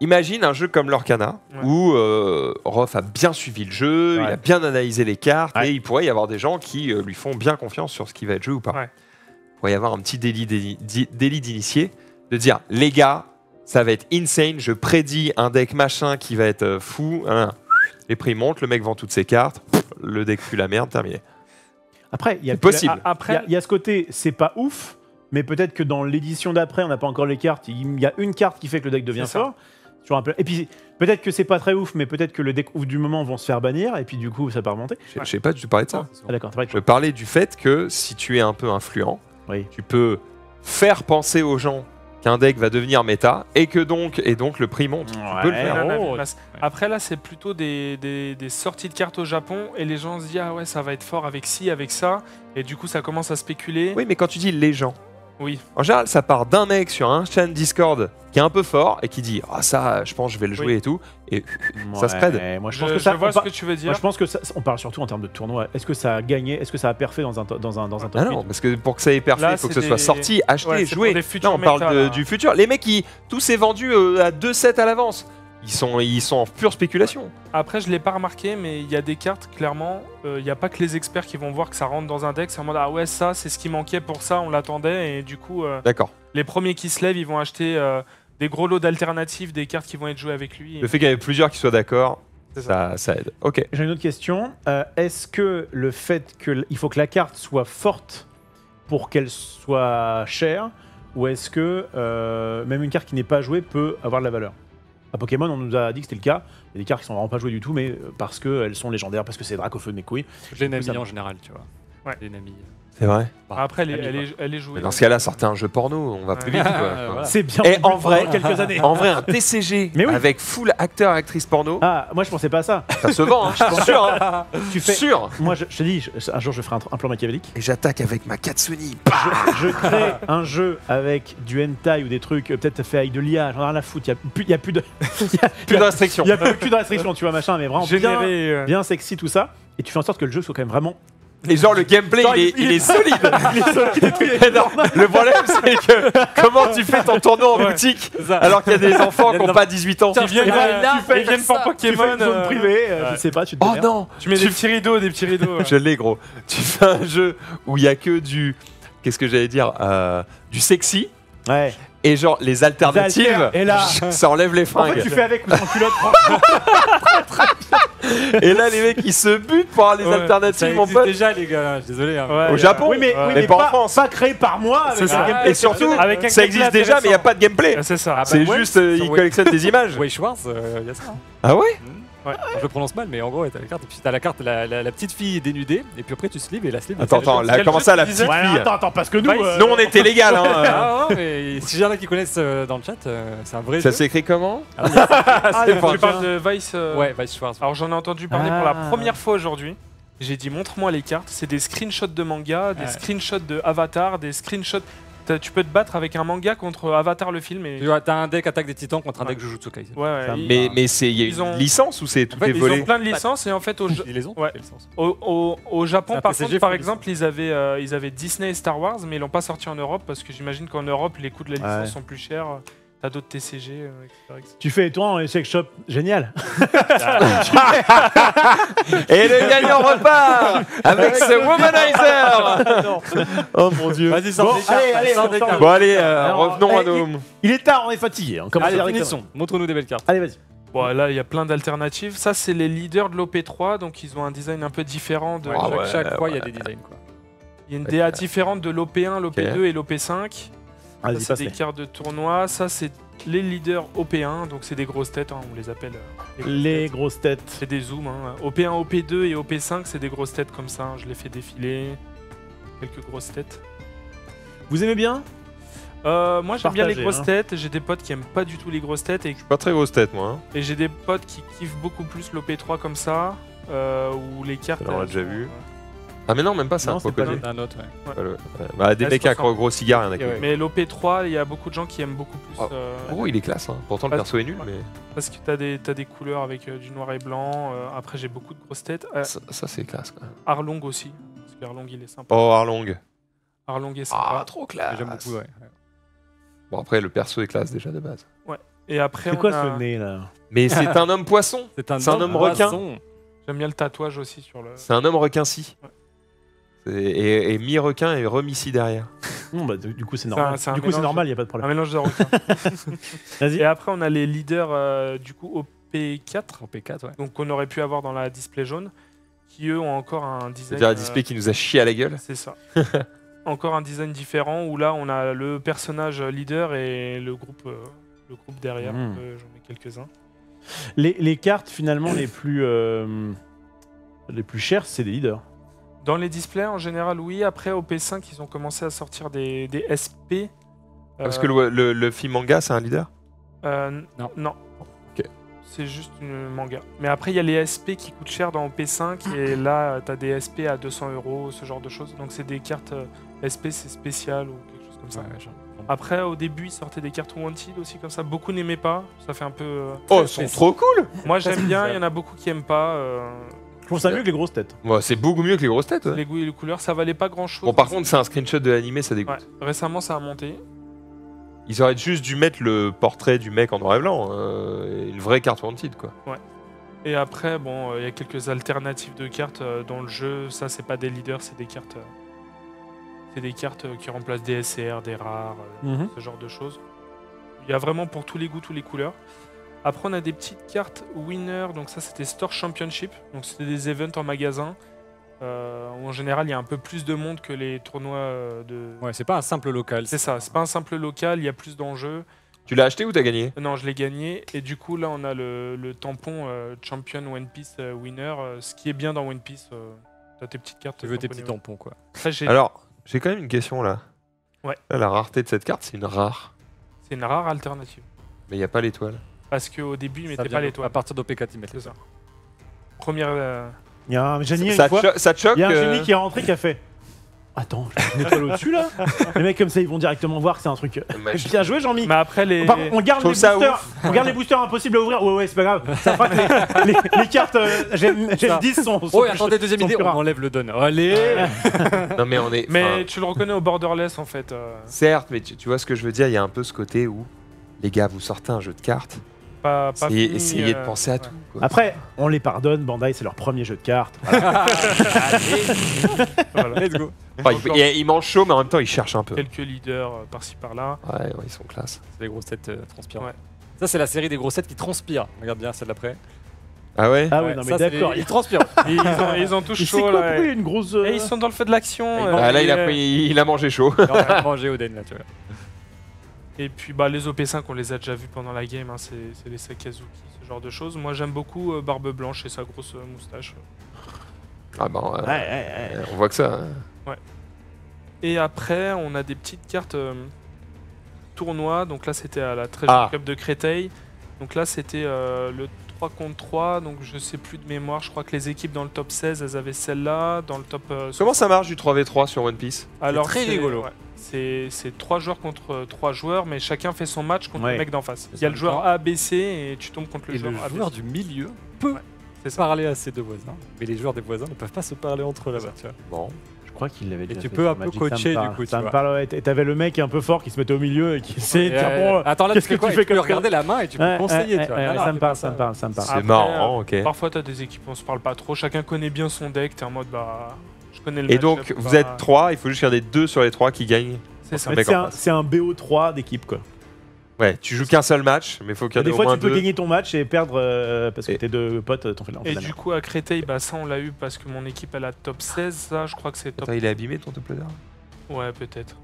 Imagine un jeu comme l'Orcana,
Ouais.
où euh, Roth a bien suivi le jeu, il
Ouais.
a bien analysé les cartes,
Ouais.
et il pourrait y avoir des gens qui euh, lui font bien confiance sur ce qui va être joué ou pas.
Ouais.
Il pourrait y avoir un petit délit délit- di- délit d'initié, de dire les gars, ça va être insane, je prédis un deck machin qui va être euh, fou. hein. Les prix montent, le mec vend toutes ses cartes, le deck pue la merde, terminé.
Après, il y a
possible.
Après,
il y ce côté, c'est pas ouf, mais peut-être que dans l'édition d'après, on n'a pas encore les cartes. Il y a une carte qui fait que le deck devient fort. Et puis peut-être que c'est pas très ouf, mais peut-être que le deck ouf du moment vont se faire bannir et puis du coup ça peut remonter.
Je je sais pas, tu parlais de ça.
Ah, d'accord, c'est vrai que
Je parlais du fait que si tu es un peu influent,
Oui.
tu peux faire penser aux gens qu'un deck va devenir méta et que donc, et donc le prix monte. Tu peux le faire.
Oh.
Après là c'est plutôt des, des- des sorties de cartes au Japon et les gens se disent ah ouais ça va être fort avec ci, avec ça et du coup ça commence à spéculer.
Oui, mais quand tu dis les gens,
Oui.
en général, ça part d'un mec sur un chaîne Discord qui est un peu fort et qui dit Ah, ça, je pense, je vais le jouer
Oui.
et tout. Et ça se spread.
Moi je
Je,
pense que
je
ça.
vois
on
ce
par-
que tu veux dire.
Moi, je pense que ça, on parle surtout en termes de tournoi. Est-ce que ça a gagné? Est-ce que ça a perfé dans un, to- dans un, dans un top
Ah non,
8?
parce que pour que ça ait perfait, il faut que ce soit sorti, acheté,
Ouais,
joué. on parle
méta,
de-
là.
du futur. Les mecs, qui, tout s'est vendu euh, à 2 sets à l'avance. Ils sont, ils sont en pure spéculation.
Après, je l'ai pas remarqué, mais il y a des cartes, clairement, euh, il n'y a pas que les experts qui vont voir que ça rentre dans un deck. C'est en mode, ah ouais, ça, c'est ce qui manquait pour ça, on l'attendait. Et du coup, euh,
D'accord.
les premiers qui se lèvent, ils vont acheter euh, des gros lots d'alternatives, des cartes qui vont être jouées avec lui.
Le fait qu'il y ait plusieurs qui soient d'accord, ça, ça aide. Ok.
J'ai une autre question. Euh, Est-ce que le fait qu'il faut que la carte soit forte pour qu'elle soit chère, ou est-ce que euh, même une carte qui n'est pas jouée peut avoir de la valeur? À Pokémon, on nous a dit que c'était le cas. Il y a des cartes qui sont vraiment pas jouées du tout, mais euh, parce qu'elles sont légendaires, parce que c'est Dracofeu de mes couilles.
J'ai une
Ça-
amie en général, tu vois.
Ouais.
J'ai une amie.
C'est vrai.
Bah,
Après, elle est,
ami,
elle
quoi.
est, elle est jouée.
Mais dans ce cas-là, sortez un jeu porno, on va plus vite. quoi.
Voilà.
C'est bien.
Et
pour
en vrai-
quelques années.
En vrai, un TCG
Mais oui.
avec full acteur actrice porno,
Ah, moi je pensais pas à ça.
ça se vend, hein, je suis sûr. hein.
Tu fais.
Sûr.
Moi, je, je te dis, je- un jour je ferai un, un plan machiavélique.
Et j'attaque avec ma Katsuni.
je, je crée un jeu avec du hentai ou des trucs, euh, peut-être fait avec de l'IA, j'en ai rien à foutre. Il n'y a, plus- y a plus de. y a-
Plus
y
de
a-
restrictions.
y a plus, plus de restrictions, tu vois, machin, mais vraiment bien,
euh,
bien sexy tout ça. Et tu fais en sorte que le jeu soit quand même vraiment.
Et genre le gameplay,
Genre,
il, est,
il-
il est solide.
Il est solide
non, le problème, c'est que comment tu fais ton tournoi en
Ouais.
boutique alors qu'il y a des enfants qui n'ont pas 18 ans?
Ils viennent,
tu
ils viennent pour
Tu fais
Pokémon.
une zone
euh,
privée, euh,
ouais.
je sais pas, tu te
Oh non
Tu mets des petits rideaux, des petits rideaux. ouais.
Je l'ai gros. Tu fais un jeu où il y a que du. Qu'est-ce que j'allais dire euh, Du sexy.
Ouais.
Et genre les alternatives,
Altères, et là-
ça enlève les
En
fringues.
fait, tu fais avec ou sans culotte, franchement.
Et là, les mecs, ils se butent pour avoir les
Ouais,
alternatives, mon
existe
pote.
déjà, les gars. Je désolé. hein.
Ouais,
Au Japon
Oui, mais,
Ouais.
oui,
Mais
mais
pas en
pas,
France.
pas créé par moi. avec
C'est
un
ça.
gameplay
Et surtout.
Avec un
ça existe déjà, mais il n'y a pas de gameplay.
Ah, C'est ça.
C'est
ouais,
juste, euh, ils collectionnent des images.
Il y a ça.
Ah ouais?
Ouais.
Je le prononce mal, mais en gros, t'as la carte. Et puis t'as la carte, la, la, la petite fille dénudée. Et puis après, tu sleeves et la sleeve.
Attends, attends, là, comment ça, la petite
Ouais,
fille
attends, attends, parce que nous.
Ouais,
euh,
Nous, on était légal, hein.
Ah, ouais, mais si y'en a qui connaissent euh, dans le chat, euh, c'est un vrai
Ça s'écrit comment
Ah, d'accord.
pas-
Tu parles de Vice. euh,
Ouais, Vice Schwartz.
Alors j'en ai entendu parler pour la
Ah.
première fois aujourd'hui. J'ai dit montre-moi les cartes. C'est des screenshots de manga, des
Ouais.
screenshots de Avatar, des screenshots. Tu peux te battre avec un manga contre Avatar le film et
Tu vois, t'as un deck attaque des titans contre un
Ouais.
deck Jujutsu Kaisen.
ouais, ouais, ils,
Mais, mais c'est, il y a
Ils
une
ont-
licence ou c'est tout
En fait,
est
ils
ont plein de licences et en fait au, Ja-
Ils les ont
Ouais. au, au- au Japon par contre par exemple ils avaient euh, ils avaient Disney et Star Wars mais ils l'ont pas sorti en Europe parce que j'imagine qu'en Europe les coûts de la licence
Ouais.
sont plus chers. T'as d'autres TCG, euh, etc., etc.
Tu fais toi en sex shop, génial.
Et le gagnant repart avec ce womanizer. oh mon dieu.
Vas-y, sors
Bon,
des
allez, allez,
sors
on
des
sort
cartes.
Bon allez, euh,
Alors,
revenons à
eh,
nos.
Il est tard, on est fatigué. On commence
Allez, finissons. Montre-nous des belles cartes.
Allez, vas-y.
Bon là il y a plein d'alternatives. Ça c'est les leaders de l'OP3 donc ils ont un design un peu différent de
Ouais,
Ah
chaque,
ouais,
chaque fois, il y a des designs. Quoi.
Il y a une DA différente de l'OP1, l'OP2 et l'OP5. Ça,
Vas-y,
c'est des cartes de tournoi. Ça, c'est les leaders OP1, donc c'est des grosses têtes, hein, on les appelle. euh, grosses
Les
têtes.
grosses têtes.
C'est des zooms. hein. OP1, OP2 et OP5, c'est des grosses têtes comme ça. hein. Je les fais défiler. Quelques grosses têtes.
Vous aimez bien?
Euh, moi, j'aime bien les grosses
hein.
têtes. J'ai des potes qui aiment pas du tout les grosses têtes. Et,
Pas très grosse tête, moi. hein.
et j'ai des potes qui kiffent beaucoup plus l'OP3 comme ça. Euh, où les cartes.
Ça, on l'a déjà vu.
euh,
Ah, mais non, même pas ça.
Non, c'est pas lui.
Un autre, ouais.
Pas le- ouais. Bah, des mecs un
ressemble.
gros cigare, il y en a qui.
Ouais.
Mais l'OP3, il y a beaucoup de gens qui aiment beaucoup plus.
Oh.
euh,
Oh, il est classe. Hein. Pourtant, le
Parce-
perso est nul,
ouais.
mais
Parce que t'as des, t'as des couleurs avec euh, du noir et blanc. euh, après, j'ai beaucoup de grosses têtes. Euh,
ça, ça, c'est classe. Quoi.
Arlong aussi. Parce qu'Arlong, il est sympa.
Oh, Arlong.
Arlong est sympa.
Ah, trop classe.
J'aime beaucoup, ouais.
Bon, après, le perso est classe déjà de base.
Et après,
C'est
on
quoi
a-
ce nez là?
Mais c'est un homme poisson.
C'est un,
C'est un homme requin.
poisson.
j'aime bien le tatouage aussi sur le.
C'est un homme requin-ci.
Ouais.
Et, et mi-requin et remis-ci derrière.
Non, bah, du coup, c'est normal.
un- un
Du coup, c'est normal, il n'y a pas de
Un
problème.
mélange de requins.
Vas-y.
Et après, on a les leaders euh, du coup OP4,
En P4, ouais.
donc qu'on aurait pu avoir dans la display jaune, qui eux ont encore un design.
C'est-à-dire un
euh,
display qui nous a chié à la gueule.
C'est ça. encore un design différent où là, on a le personnage leader et le groupe euh, le groupe derrière. Euh, J'en mets quelques-uns.
Les, les cartes finalement les plus euh, les plus chères, c'est des leaders.
Dans les displays, en général, oui. Après, au P5, ils ont commencé à sortir des, des SP.
Parce
Euh,
que le, le, le film manga, c'est un leader?
Euh,
Non.
Non.
Ok.
C'est juste une manga. Mais après, il y a les SP qui coûtent cher dans P5. et là, tu as des SP à 200 euros, ce genre de choses. Donc, c'est des cartes euh, SP, c'est spécial ou quelque chose comme ça.
Ouais,
Après, au début, ils sortaient des cartes Wanted aussi comme ça. Beaucoup n'aimaient pas. Ça fait un peu. euh,
Oh, ils sont trop cool
Moi, j'aime bien. Il y en a beaucoup qui aiment pas. euh,
Je trouve ça mieux que les grosses têtes.
C'est beaucoup mieux que les grosses têtes. ouais.
Les goûts et les couleurs, ça valait pas grand chose.
Bon, par contre, c'est un screenshot de l'animé, ça dégoûte.
Ouais, récemment, ça a monté.
Ils auraient juste dû mettre le portrait du mec en noir et blanc. euh, et une vraie carte wanted, quoi.
Et après, bon, euh, il y a quelques alternatives de cartes euh, dans le jeu. Ça, c'est pas des leaders, c'est des cartes. euh, c'est des cartes euh, qui remplacent des SCR, des rares, euh,
Mhm.
ce genre de choses. Il y a vraiment pour tous les goûts, tous les couleurs. Après, on a des petites cartes winner. Donc ça, c'était Store Championship. Donc c'était des events en magasin. euh, où en général, il y a un peu plus de monde que les tournois euh, de.
Ouais, c'est pas un simple local.
C'est ça. C'est pas un simple local. Il y a plus d'enjeux.
Tu l'as acheté ou t'as gagné?
Non, je l'ai gagné. Et du coup, là, on a le, le tampon euh, Champion One Piece euh, Winner. euh, ce qui est bien dans One Piece, euh, t'as tes petites cartes.
Tu veux tes petits tampons, quoi.
Alors, j'ai quand même une question là.
Ouais.
Là, la rareté de cette carte, c'est une rare.
C'est une rare alternative.
Mais il n'y a pas l'étoile.
Parce qu'au début, ils mettaient pas l'étoile.
À partir d'OP4, ils mettent
ça. Première. euh,
Il y a un génie
ça,
fois.
cho- choque
Il y a un
euh,
génie qui est rentré qui a fait. Attends, je vais une étoile au-dessus là. Les mecs comme ça, ils vont directement voir que c'est un truc.
je-
Bien joué, Jean-Mi.
Mais après, les.
Par on garde les boosters. On garde les boosters impossibles à ouvrir. Ouais, ouais, c'est pas grave. Ça fera que les, les- les cartes euh, Gen Gen
Ça.
10 sont. sont
Oh, et attendez, deuxième idée, on enlève le don. Allez
Non, mais on est.
Mais tu le reconnais au borderless en fait. euh,
Certes, mais tu, tu vois ce que je veux dire, il y a un peu ce côté où, les gars, vous sortez un jeu de cartes,
pas, pas
essayez,
fini,
essayez de
euh,
penser à
ouais.
tout. quoi.
Après, on les pardonne. Bandai, c'est leur premier jeu de cartes. Voilà.
Voilà.
Let's go
Enfin, il,
Encore.
il- il mange chaud, mais en même temps, il cherche un peu.
Quelques leaders euh, par-ci par-là.
Ouais, ouais, ils sont classe.
C'est les grossettes euh, transpirantes.
Ouais.
Ça, c'est la série des grossettes qui transpirent. Regarde bien celle d'après.
Ah ouais?
Ah oui,
Ouais,
non,
ça,
mais
c'est
d'accord.
les- Ils transpirent.
Et ils, ont, ils ont
Il
chaud
quoi,
là. ouais.
a une grosse.
Et ils sont dans le feu de l'action.
Ah, ils
euh,
Ah, Là, il a,
et,
pris, il a mangé chaud.
On va manger Oden là, tu vois.
Et puis bah, les OP5, on les a déjà vus pendant la game, hein, c'est c'est les Sakazuki, ce genre de choses. Moi j'aime beaucoup euh, Barbe Blanche et sa grosse euh, moustache.
Ah bah, ouais,
Ouais, ouais, ouais.
on voit que ça. hein.
Et après, on a des petites cartes euh, tournois. Donc là, c'était à la Treasure
Ah.
Cup de Créteil. Donc là, c'était euh, le 3 contre 3. Donc je sais plus de mémoire. Je crois que les équipes dans le top 16, elles avaient celle-là. Dans le top. euh,
Comment ça marche du 3v3 sur One Piece?
Alors
très rigolo.
ouais, C'est c'est trois joueurs contre trois joueurs, mais chacun fait son match contre
Ouais.
le mec d'en face. Il y a le joueur A, B, C et tu tombes contre le
Et
joueur
le
A, B,
joueur
C.
du milieu peut
c'est ça.
parler à ses deux voisins. Mais les joueurs des voisins ne peuvent pas se parler entre eux là-bas, tu vois.
Bon.
Je crois qu'il l'avait déjà
tu
fait
peux un peu
Magic,
coacher, du coup, tu
Ça me parle, ouais. T'avais le mec un peu fort qui se mettait au milieu et qui essayait de dire
euh,
bon.
attends là,
qu'est-ce
tu
que
quoi
tu fais
Tu peux
comme
regarder la main et tu peux conseiller, tu
ça me parle, ça me parle, ça me parle.
C'est marrant, ok.
Parfois, t'as des équipes, on se parle pas trop. Chacun connaît bien son deck. T'es en mode, bah, je connais le
Et donc, vous êtes 3, il faut juste faire des 2 sur les 3 qui gagnent.
C'est
un
BO3 d'équipe quoi.
Ouais, tu joues qu'un seul match, mais il faut qu'il y en
Des
ait au
fois
moins
tu peux
deux.
gagner ton match et perdre euh, parce que
Et-
tes deux potes t'ont fait la
Et du coup, à Créteil, bah, ça, on l'a eu parce que mon équipe, elle a top 16. Ça, je crois que c'est top.
Attends, il est abîmé ton top ladder
Ouais, peut-être.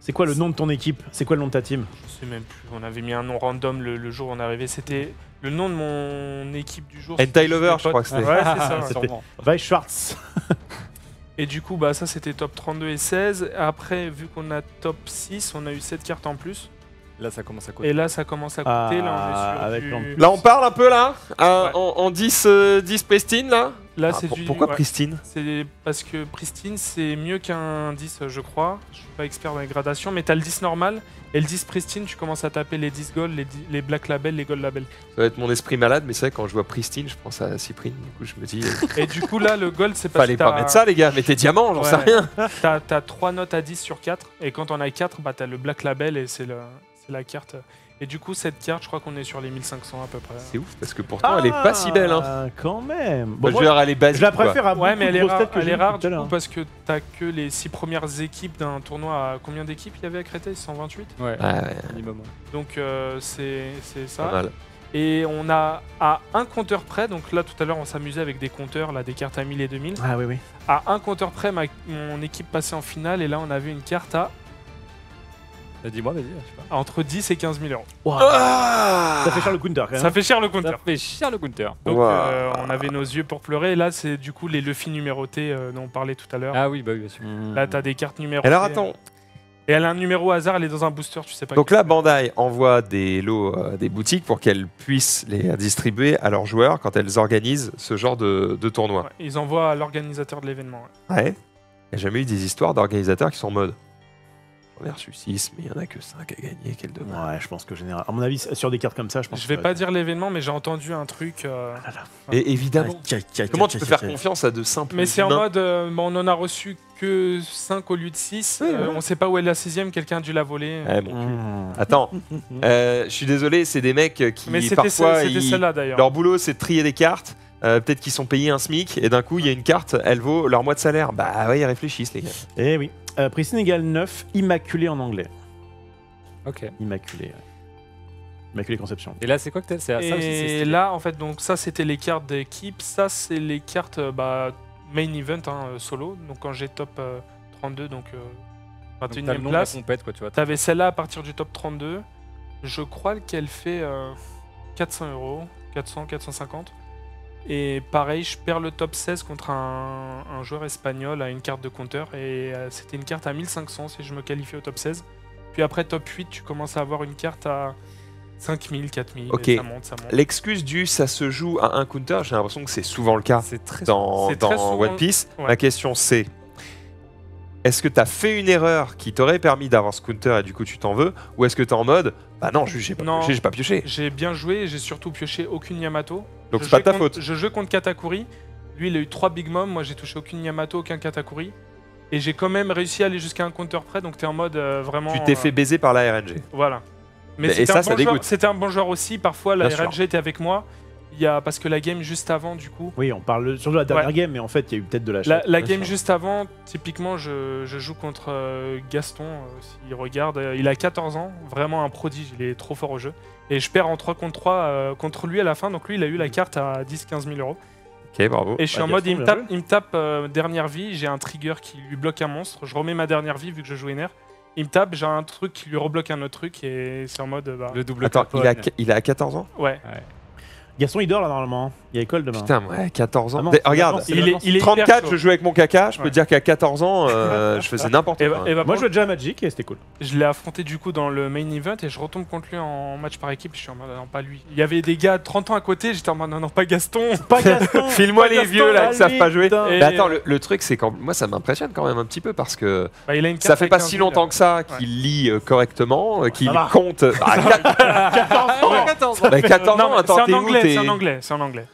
C'est quoi le nom de ton équipe? C'est quoi le nom de ta team?
Je sais même plus. On avait mis un nom random le, le jour où on est arrivé. C'était le nom de mon équipe du jour.
Hentai
c'était juste
Lover,
mes
je crois que c'était.
Ouais, c'est ça.
C'était-
Sûrement.
Vai Schwartz.
Et du coup, bah, ça, c'était top 32 et 16. Après, vu qu'on a top 6, on a eu 7 cartes en plus.
Là, ça commence à coûter.
Et là, ça commence à coûter. là, on est
Ah,
sur du-
Là, on parle un peu là Euh,
Ouais.
en, en 10, euh, 10 pristine là
Là,
Ah,
c'est
pour-
du.
Pourquoi
ouais.
pristine
C'est parce que Pristine, c'est mieux qu'un 10, je crois. Je suis pas expert dans les gradations, mais t'as le 10 normal. Et le 10 Pristine, tu commences à taper les 10 gold, les, 10 les Black Label, les Gold Label.
Ça va être mon esprit malade, mais c'est vrai, quand je vois pristine, je pense à Cyprine. Du coup, je me dis, euh,
Et du coup, là, le Gold, c'est parce
fallait
que
pas
t'as-
mettre ça, les gars, mettez diamant, j'en sais rien.
t'as t'as 3 notes à 10 sur 4. Et quand on a 4, bah, t'as le Black Label et c'est le- c'est la carte. Et du coup, cette carte, je crois qu'on est sur les 1500 à peu près.
C'est ouf, parce que pourtant, elle est pas si belle. Hein.
Ah, Quand même. Bon,
Bah, je
moi,
veux dire, elle est basique.
je la
quoi.
préfère à
Ouais, mais elle est rare, elle est rare
tout à
du coup
l'heure.
parce que t'as que les 6 premières équipes d'un tournoi à combien d'équipes il y avait à Créteil 128
Ouais,
Ouais, ouais,
minimum.
Donc euh, c'est c'est ça. Et on a à un compteur près, donc là tout à l'heure on s'amusait avec des compteurs, là des cartes à 1000 et 2000.
Ah oui, oui.
À un compteur près, ma- mon équipe passait en finale et là on avait une carte à
Bah, Dis-moi, vas-y, je sais pas.
Entre 10 et 15 000 euros.
Ah
Ça fait cher le counter quand même.
Ça fait cher le counter.
Ça fait cher le counter.
Donc
Wow.
euh, on avait nos yeux pour pleurer. Et là, c'est du coup les Luffy numérotés euh, dont on parlait tout à l'heure.
Ah oui, bah oui, bien sûr.
Mmh.
Là, t'as des cartes numérotées.
Alors attends,
Et elle a un numéro au hasard, elle est dans un booster, tu sais pas.
donc là Bandai envoie des lots à des boutiques pour qu'elles puissent les distribuer à leurs joueurs quand elles organisent ce genre de, de tournoi.
Ouais, ils envoient à l'organisateur de l'événement. ouais.
Ouais. Il n'y a jamais eu des histoires d'organisateurs qui sont en mode. On a reçu 6, mais il n'y en a que 5 à gagner, quel dommage.
Ouais, je pense que général. À mon avis, sur des cartes comme ça, je pense.
Je vais pas dire l'événement, mais j'ai entendu un truc. euh,
Et évidemment, comment tu peux faire confiance à de simples
Mais c'est en
humains
mode, euh, bon, on en a reçu que 5 au lieu de 6.
Oui, ouais.
on sait pas où est la sixième, quelqu'un a dû la voler.
Ouais, bon.
Mmh.
Attends, euh, je suis désolé, c'est des mecs qui
mais c'était
parfois
ce- c'était
ils-
celle-là d'ailleurs.
leur boulot c'est de trier des cartes. euh, Peut-être qu'ils sont payés un SMIC et d'un coup il y a une carte, elle vaut leur mois de salaire. Bah ouais, ils réfléchissent les gars.
Eh oui. Euh, Pricine égale 9, immaculé en anglais.
Ok.
Immaculé. ouais. Immaculé conception.
Et là, c'est quoi que t'as C'est ça aussi, c'est
Et
stylé.
là, en fait, donc ça c'était les cartes d'équipe, ça c'est les cartes euh, bah, main event hein, euh, solo. Donc quand j'ai top euh, 32, donc euh,
Donc, t'as le
21 e
nom de la
place,
compète, quoi, tu vois.
t'avais celle-là à partir du top 32. Je crois qu'elle fait euh, 400 euros, 400, 450. Et pareil, je perds le top 16 contre un, un joueur espagnol à une carte de compteur. Et euh, c'était une carte à 1500 si je me qualifiais au top 16. Puis après top 8, tu commences à avoir une carte à 5000, 4000.
Ok.
Et ça monte, ça monte.
L'excuse du ça se joue à un counter, j'ai l'impression que c'est souvent le cas
C'est très
dans,
très souvent-
One Piece.
ouais.
Ma question c'est est-ce que tu as fait une erreur qui t'aurait permis d'avoir ce counter et du coup tu t'en veux? Ou est-ce que tu es en mode bah non, j'ai pas,
Non.
pioché, j'ai pas pioché?
J'ai bien joué et j'ai surtout pioché aucune Yamato.
Donc
Je
c'est pas ta
contre-
faute.
Je jouais contre Katakuri. Lui, il a eu 3 Big Mom. Moi, j'ai touché aucune Yamato, aucun Katakuri. Et j'ai quand même réussi à aller jusqu'à un counter près. Donc, t'es en mode euh, vraiment.
Tu t'es
euh,
fait baiser par la RNG.
Voilà. Mais
Et- et
c'était
ça,
un,
ça
bon joueur-
dégoûte.
c'était un bon joueur aussi. Parfois, la
Bien sûr.
RNG était avec moi. Il y a, parce que la game juste avant, du coup.
Oui, on parle surtout de la dernière game, mais en fait, il y a eu peut-être de la
La, la game
sûr.
juste avant, typiquement, je, je joue contre euh, Gaston. euh, S'il regarde, euh, il a 14 ans, vraiment un prodige, il est trop fort au jeu. Et je perds en 3 contre 3 euh, contre lui à la fin. Donc lui, il a eu la carte à 10-15 000 euros.
Ok, bravo.
Et je suis
Bah,
en mode, il me tape, il me tape euh, dernière vie, j'ai un trigger qui lui bloque un monstre. Je remets ma dernière vie vu que je joue Ener. Il me tape, j'ai un truc qui lui rebloque un autre truc et c'est en mode. Bah,
Le double
Attends, il a, il a 14 ans?
Ouais.
Gaston, il dort là normalement. Il y a école demain.
Putain, ouais, 14 ans.
Ah non,
regarde,
Il est,
vacances.
il est hyper
34,
chaud.
je jouais avec mon caca, je peux
Ouais.
te dire qu'à 14 ans, euh, je faisais n'importe quoi.
bah- et bah,
Moi, je jouais déjà à Magic et c'était cool.
je l'ai affronté du coup dans le main event et je retombe contre lui en match par équipe. Je suis en mode, non, pas lui. Il y avait des gars de 30 ans à côté, j'étais en mode, non, non, pas Gaston.
Pas Gaston
File-moi les
Gaston,
vieux là qui savent pas jouer. Mais attends, le, le truc c'est quand moi ça m'impressionne quand même un petit peu parce que
Bah, il a une
ça fait pas si longtemps que ça qu'il lit euh, correctement, euh, qu'il compte. Ah, quat-
14 ans
bah, 14
Non,
ans,
mais
attends, t'es où,
c'est en anglais, c'est en anglais.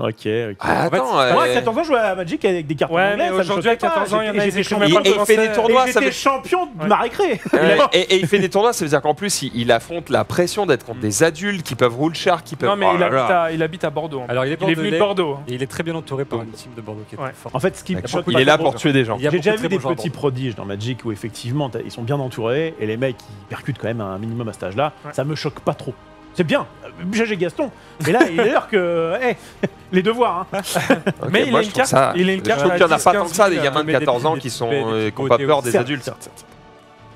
Ok, ok.
Ah, attends,
Moi, à
euh,
14 ans, je jouais à Magic avec des cartes
Ouais,
en anglais.
mais
ça me
aujourd'hui, à
choquait pas.
14 ans, il y en a,
J'étais-
ils
j'étais
écrivent
champion
même pas
et
de
il fait des tournois,
j'étais
veut-
champion de
Ouais.
ma récré.
Euh, et, et il fait des tournois, ça veut dire qu'en plus il, il affronte la pression d'être contre des adultes qui peuvent rouler char, qui peuvent.
Non, mais
Oh
il,
là
habite
là.
à, il habite à Bordeaux. hein.
Alors, il est,
Il est venu de Bordeaux.
Et il est très bien entouré par une team de Bordeaux qui est
Ouais.
très forte.
En fait, ce qui me
D'accord.
choque
Il est là pour tuer des gens.
Il y a
J'ai déjà vu des petits prodiges dans Magic où effectivement ils sont bien entourés et les mecs ils percutent quand même un minimum à cet âge-là. Ça me choque pas trop. C'est bien, GG Gaston. Mais là, il est l'heure que. hey, les devoirs. Hein.
Mais il
moi,
a
je
une
trouve
carte-
ça-
il a une
Je
carte
trouve
à
qu'il y en a
10,
pas tant que ça, des
15
gamins de
mais des
14 ans qui sont
des- des
euh, qui ont
petits
pas peur des adultes.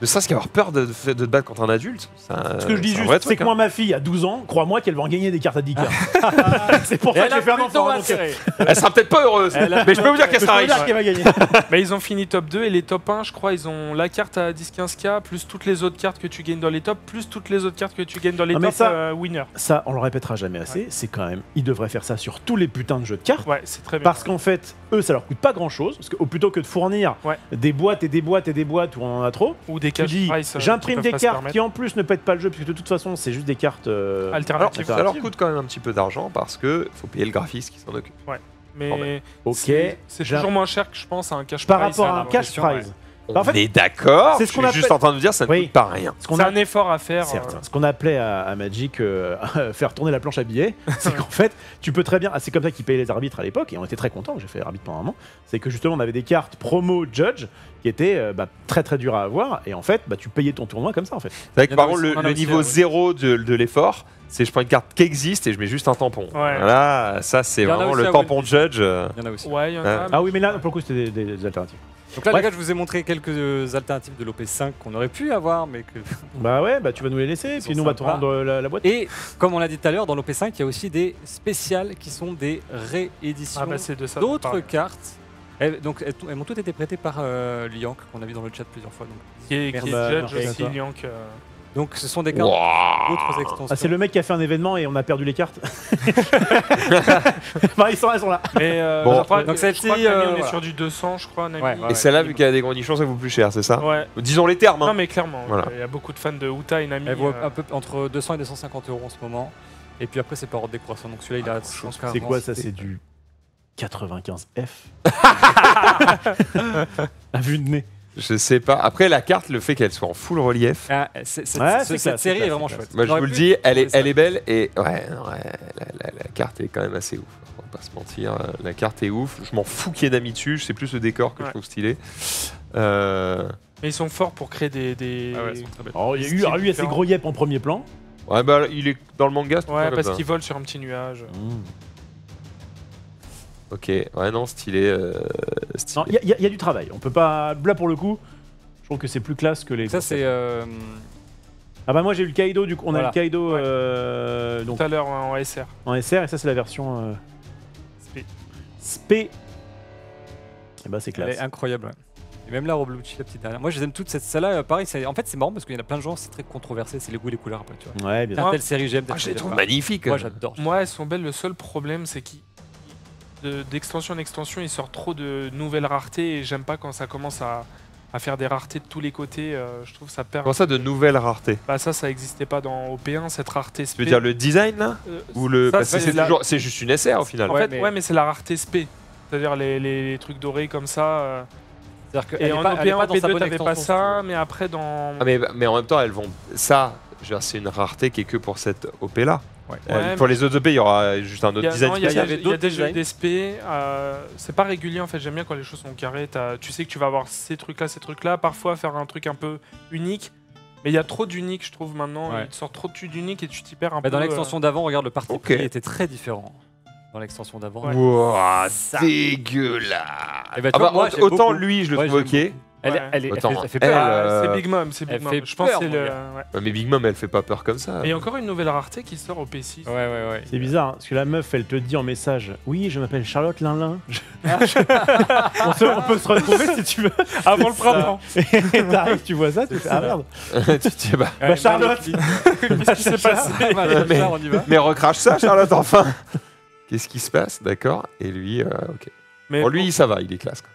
Ne serait-ce qu'avoir peur de, de, de te battre contre un adulte. ça-
Ce que je dis
c'est un
juste, c'est que
hein.
moi, ma fille, à 12 ans, crois-moi qu'elle va en gagner des cartes à 10 cartes. c'est pour ça que j'ai fait un enfant. donc, euh,
Elle sera peut-être pas heureuse, mais je peux vous dire qu'elle
je
sera
peux
riche.
dire qu'elle va gagner.
Mais ils ont fini top 2 et les top 1, je crois, ils ont la carte à 10-15k, plus toutes les autres cartes que tu gagnes dans les tops, plus toutes les autres cartes que tu gagnes dans les
Ah, mais
tops
ça-
euh, winner.
Ça, on le répétera jamais assez. C'est quand même, ils devraient faire ça sur tous les putains de jeux de cartes.
Ouais, c'est très bien.
Parce qu'en fait, eux, ça leur coûte pas grand chose. Parce que au plutôt que de fournir des boîtes et des boîtes et des boîtes où on en a trop,
Ou des
tu
cash
dis
price. euh,
j'imprime des cartes qui en plus ne pètent pas le jeu, puisque de toute façon, c'est juste des cartes. euh,
Alors,
Alternatives.
ça leur coûte quand même un petit peu d'argent parce que faut payer le graphiste qui s'en occupe.
Mais
Ok.
c'est toujours moins cher que je pense à un cash
Par
price.
rapport
à
à un cash prize.
ouais.
On
Bah, en fait,
est d'accord.
c'est ce qu'on
est juste
appelle-
en train de dire, ça ne
Oui.
coûte pas rien.
Ce qu'on
C'est
a
un effort à faire.
Certes.
euh,
Ce qu'on appelait à, à Magic euh, faire tourner la planche à billets, c'est qu'en fait, tu peux très bien. ah, c'est comme ça qu'ils payaient les arbitres à l'époque, et on était très contents. J'ai fait arbitre pendant un moment. C'est que justement, on avait des cartes promo judge qui étaient euh, bah, très très dures à avoir, et en fait, bah, tu payais ton tournoi comme ça en fait.
C'est que par contre, le, niveau
ouais.
zéro de, de l'effort, c'est je prends une carte qui existe et je mets juste un tampon. Voilà, ça c'est vraiment le tampon judge.
Il y en a aussi.
Ouais, il y en
Ah.
Ah oui, mais là, pour le coup, c'était des, des- des alternatives.
Donc là,
Bref.
les gars, je vous ai montré quelques alternatives de l'OP5 qu'on aurait pu avoir, mais que.
Bah ouais, bah tu vas nous les laisser, puis nous on va te rendre euh, la, la boîte.
Et comme on l'a dit tout à l'heure, dans l'OP5, il y a aussi des spéciales qui sont des rééditions
Ah bah
d'autres cartes. Et donc, elles, elles m'ont toutes été prêtées par euh, Liank, qu'on a vu dans le chat plusieurs fois. Donc,
Qui est, qui est Judge aussi. Liank. euh,
donc ce sont des cartes d'autres extensions.
Ah, c'est le mec qui a fait un événement et on a perdu les cartes. bah, ils sont là, ils sont là.
Mais euh,
Bon.
je crois,
Donc celle-ci,
Nami,
euh,
on est
voilà.
sur du 200, je crois, Nami.
Ouais, ouais.
Et celle-là, vu qu'elle a des conditions, ça vaut plus cher, c'est ça
Ouais.
Disons les termes.
Non
hein.
mais clairement,
Voilà.
il y a beaucoup de fans de Uta et Nami.
Elle vaut
euh,
un peu entre 200 et 250 euros en ce moment. Et puis après, c'est par ordre décroissant. Donc celui-là, il a 140.
C'est quoi ça C'est du 95F À vue de nez.
Je sais pas. Après, la carte, le fait qu'elle soit en full relief.
Ah, c'est- c'est-
Ouais,
ce-
c'est
cette série
c'est
est vraiment chouette.
Moi, je
J'aurais
vous le
pu
dis, elle est,
ça.
elle est belle et ouais, non, ouais, la, la- la carte est quand même assez ouf. On va pas se mentir, euh, la carte est ouf. Je m'en fous qu'il y ait dessus. C'est plus le décor que je
Ouais.
trouve stylé. Euh,
Mais ils sont forts pour créer des. des...
Ah ouais, elles sont très belles.
Oh, il y a eu,
Style
alors, lui, il y a ces
différent.
gros yep en premier plan.
Ouais, bah il est dans le manga. c'est tout le
Ouais,
comme
parce
ça.
qu'ils volent sur un petit nuage.
Ok, ouais, non, stylé. euh, stylé.
Non, il y, a- il y a- y a du travail. On peut pas. Là, pour le coup, je trouve que c'est plus classe que les.
Ça, c'est. euh,
Ah bah, moi, j'ai eu le Kaido, du coup. On a
Voilà.
le Kaido
Ouais.
euh, donc,
Tout à l'heure en SR.
en SR, et ça, c'est la version euh,
Spé.
SP. Et bah, c'est
Elle
classe.
est incroyable. ouais. Et même la Roblucci, la petite dernière. Moi, je les aime toutes. Cette celle-là, euh, pareil, en fait, c'est marrant parce qu'il y en a plein de gens, c'est très controversé. C'est les goûts et les couleurs après, tu vois.
Ouais, bien sûr.
Telle série j'aime, telle
Ah, je
série
les trouve magnifiques.
Moi, j'adore.
Moi, elles sont belles. Le seul problème, c'est qu'ils. De- D'extension en extension, ils sortent trop de nouvelles raretés et j'aime pas quand ça commence à, à faire des raretés de tous les côtés. euh, je trouve que ça perd.
Comment ça, de nouvelles raretés?
Bah, ça, ça existait pas dans OP1, cette rareté
Tu veux
SP.
dire le design là?
Euh,
Ou le.
ça,
parce que
c'est la-
toujours- juste une SR au final.
En
Ouais,
fait,
mais-
ouais, mais c'est la rareté SP. C'est-à-dire les, les- les trucs dorés comme ça. euh.
C'est-à-dire que
Et en
pas- elle est
OP1,
pas dans sa
OP2,
bonne
t'avais pas ça, mais après dans.
Ah, mais, mais en même temps, elles vont. Ça, je veux dire, c'est une rareté qui est que pour cette OP là.
Ouais.
Ouais,
pour les autres OP, il y aura juste un
y
autre
a,
design.
il y
y avait
il y a
d'autres
des jeux
designs.
d'SP, euh, c'est pas régulier en fait, j'aime bien quand les choses sont carrées, tu sais que tu vas avoir ces trucs là, ces trucs là, parfois faire un truc un peu unique, mais il y a trop d'unique je trouve maintenant,
Ouais.
il te sort trop de trucs d'unique et tu t'y perds un
Bah,
peu.
dans
euh,
l'extension d'avant, regarde, le parti
Ok.
pris était très différent. Dans l'extension d'avant. Ça.
dégueulasse.
Eh ben,
Ah bah,
moi,
aut-
j'aime
autant
beaucoup.
lui, je le
Ouais,
trouve ok.
Elle,
Ouais.
elle, est- elle fait, elle fait
elle,
peur.
Euh,
C'est Big Mom, c'est Big Mom. Je pense
peur,
le.
gars.
ouais.
Ouais, mais Big Mom, elle fait pas peur comme ça.
Et il y a encore une nouvelle rareté qui sort au P6.
Ouais, ouais, ouais.
C'est bizarre, hein, parce que la meuf, elle te dit en message Oui, je m'appelle Charlotte Linlin. On, se- on peut se retrouver si tu veux.
Avant le printemps.
Et t'arrives, tu vois ça, tu fais Ah merde.
tu te dis, bah,
Bah, Charlotte.
Qu'est-ce qui s'est passé
Mais-
on y va.
mais recrache ça, Charlotte, enfin Qu'est-ce qui se passe? D'accord. Et lui, euh, ok.
Mais
Bon, lui, ça va, il est classe.
Pour,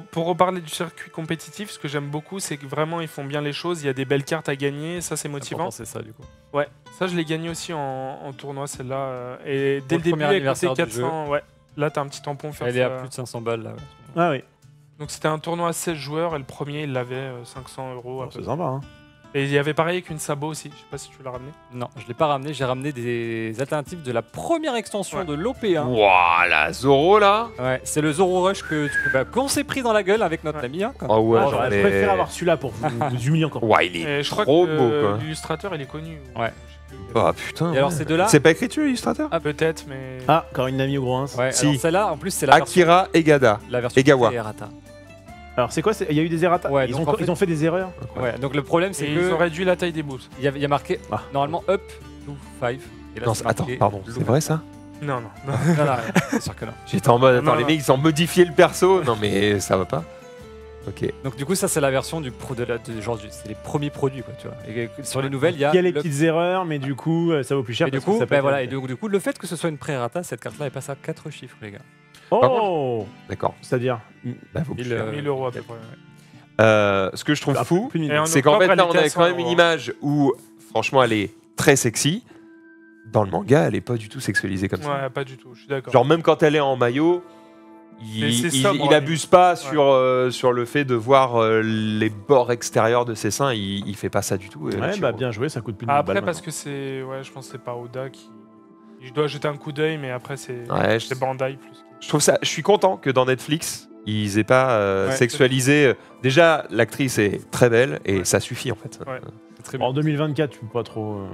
pour reparler du circuit compétitif, ce que j'aime beaucoup, c'est que vraiment ils font bien les choses. Il y a des belles cartes à gagner, ça c'est motivant.
C'est ça, du coup.
Ouais, ça je l'ai gagné aussi en, en tournoi celle-là. euh, et dès
le
le début,
premier
elle coûtait
anniversaire du
400. Ouais, là t'as un petit tampon faire
Elle est à plus de 500 balles, là.
Ah oui,
Donc c'était un tournoi à 16 joueurs et le premier il l'avait euh, 500 euros. à peu
c'est sympa. Hein.
Et il y avait pareil avec une sabot aussi. Je sais pas si tu l'as ramené.
Non, je l'ai pas ramené. J'ai ramené des alternatives de la première extension
Ouais.
de l'OP1.
Wouah, la Zoro là
Ouais, c'est le Zoro Rush que tu- bah, qu'on s'est pris dans la gueule avec notre
Ouais.
ami. Hein, quand
Oh ouais,
Ah,
j'en
j'aurais-
ai-
Je préfère avoir celui-là pour vous, vous humilier encore.
Ouah, il est
Et je crois
trop
que
beau quoi.
l'illustrateur il est connu.
Ouais.
Ah putain.
Et alors
ouais.
ces deux-là
C'est pas écrit dessus, l'illustrateur?
Ah, peut-être, mais.
Ah, Corinne Nami au gros ins.
Ouais,
Si.
alors celle-là, en plus, c'est la version,
Akira Egada.
la version
Egawa.
Alors c'est quoi c'est- Il y a eu des errata
Ouais,
ils,
donc,
ont,
en fait-
ils ont fait des erreurs
Ouais, donc le problème, c'est
Et
que
ils ont réduit la taille des boosts.
il y, a- il y a marqué
Ah.
normalement up to 5. Et là,
Non,
c'est
c'est- attends,
marqué
pardon, c'est vrai ça
Non, non. non.
Non, non, c'est sûr que non.
J'étais en mode, attends,
Non,
les
non.
mecs ils ont modifié le perso. Non mais ça va pas. Ok.
Donc du coup, ça, c'est la version du pro de la, de, genre, du- c'est les premiers produits, quoi, tu vois. Et que- sur les nouvelles, il y a.
Il y a les
le-
petites erreurs, mais du coup, euh, ça vaut plus cher.
Et du
parce que
coup,
ça peut
ben
être-
voilà, et donc, du coup, le fait que ce soit une pré-rata, cette carte-là, elle passe à 4 chiffres, les gars.
Oh
D'accord.
C'est-à-dire
Bah, faut plus
Il,
cher.
euh,
1000 euros à peu
a-
près. ouais.
Euh, ce que je trouve
Ah,
fou,
plus de mille.
Et en
c'est qu'en
octobre,
fait
elle
là on
était à
avait quand
100
même une
euros.
image où franchement elle est très sexy. Dans le manga, elle est pas du tout sexualisée comme ça.
Ouais, pas du tout, je suis d'accord.
Genre même quand elle est en maillot, il,
Mais c'est
il-
sobre,
il
ouais.
abuse pas sur, euh, sur le fait de voir euh, les bords extérieurs de ses seins. Il, il fait pas ça du tout.
Ouais, bah bien joué, ça coûte plus de
Ah,
1000
après,
balles
parce que c'est. Ouais, je pense que c'est pas Oda qui. Je dois jeter un coup d'œil, mais après, c'est.
Ouais, je,
C'est Bandai plus.
Je trouve ça. Je suis content que dans Netflix ils aient pas euh,
Ouais.
sexualisé. Déjà, l'actrice est très belle et
Ouais.
ça suffit en fait.
Ouais.
C'est très
En
bien.
2024, tu peux pas trop. euh,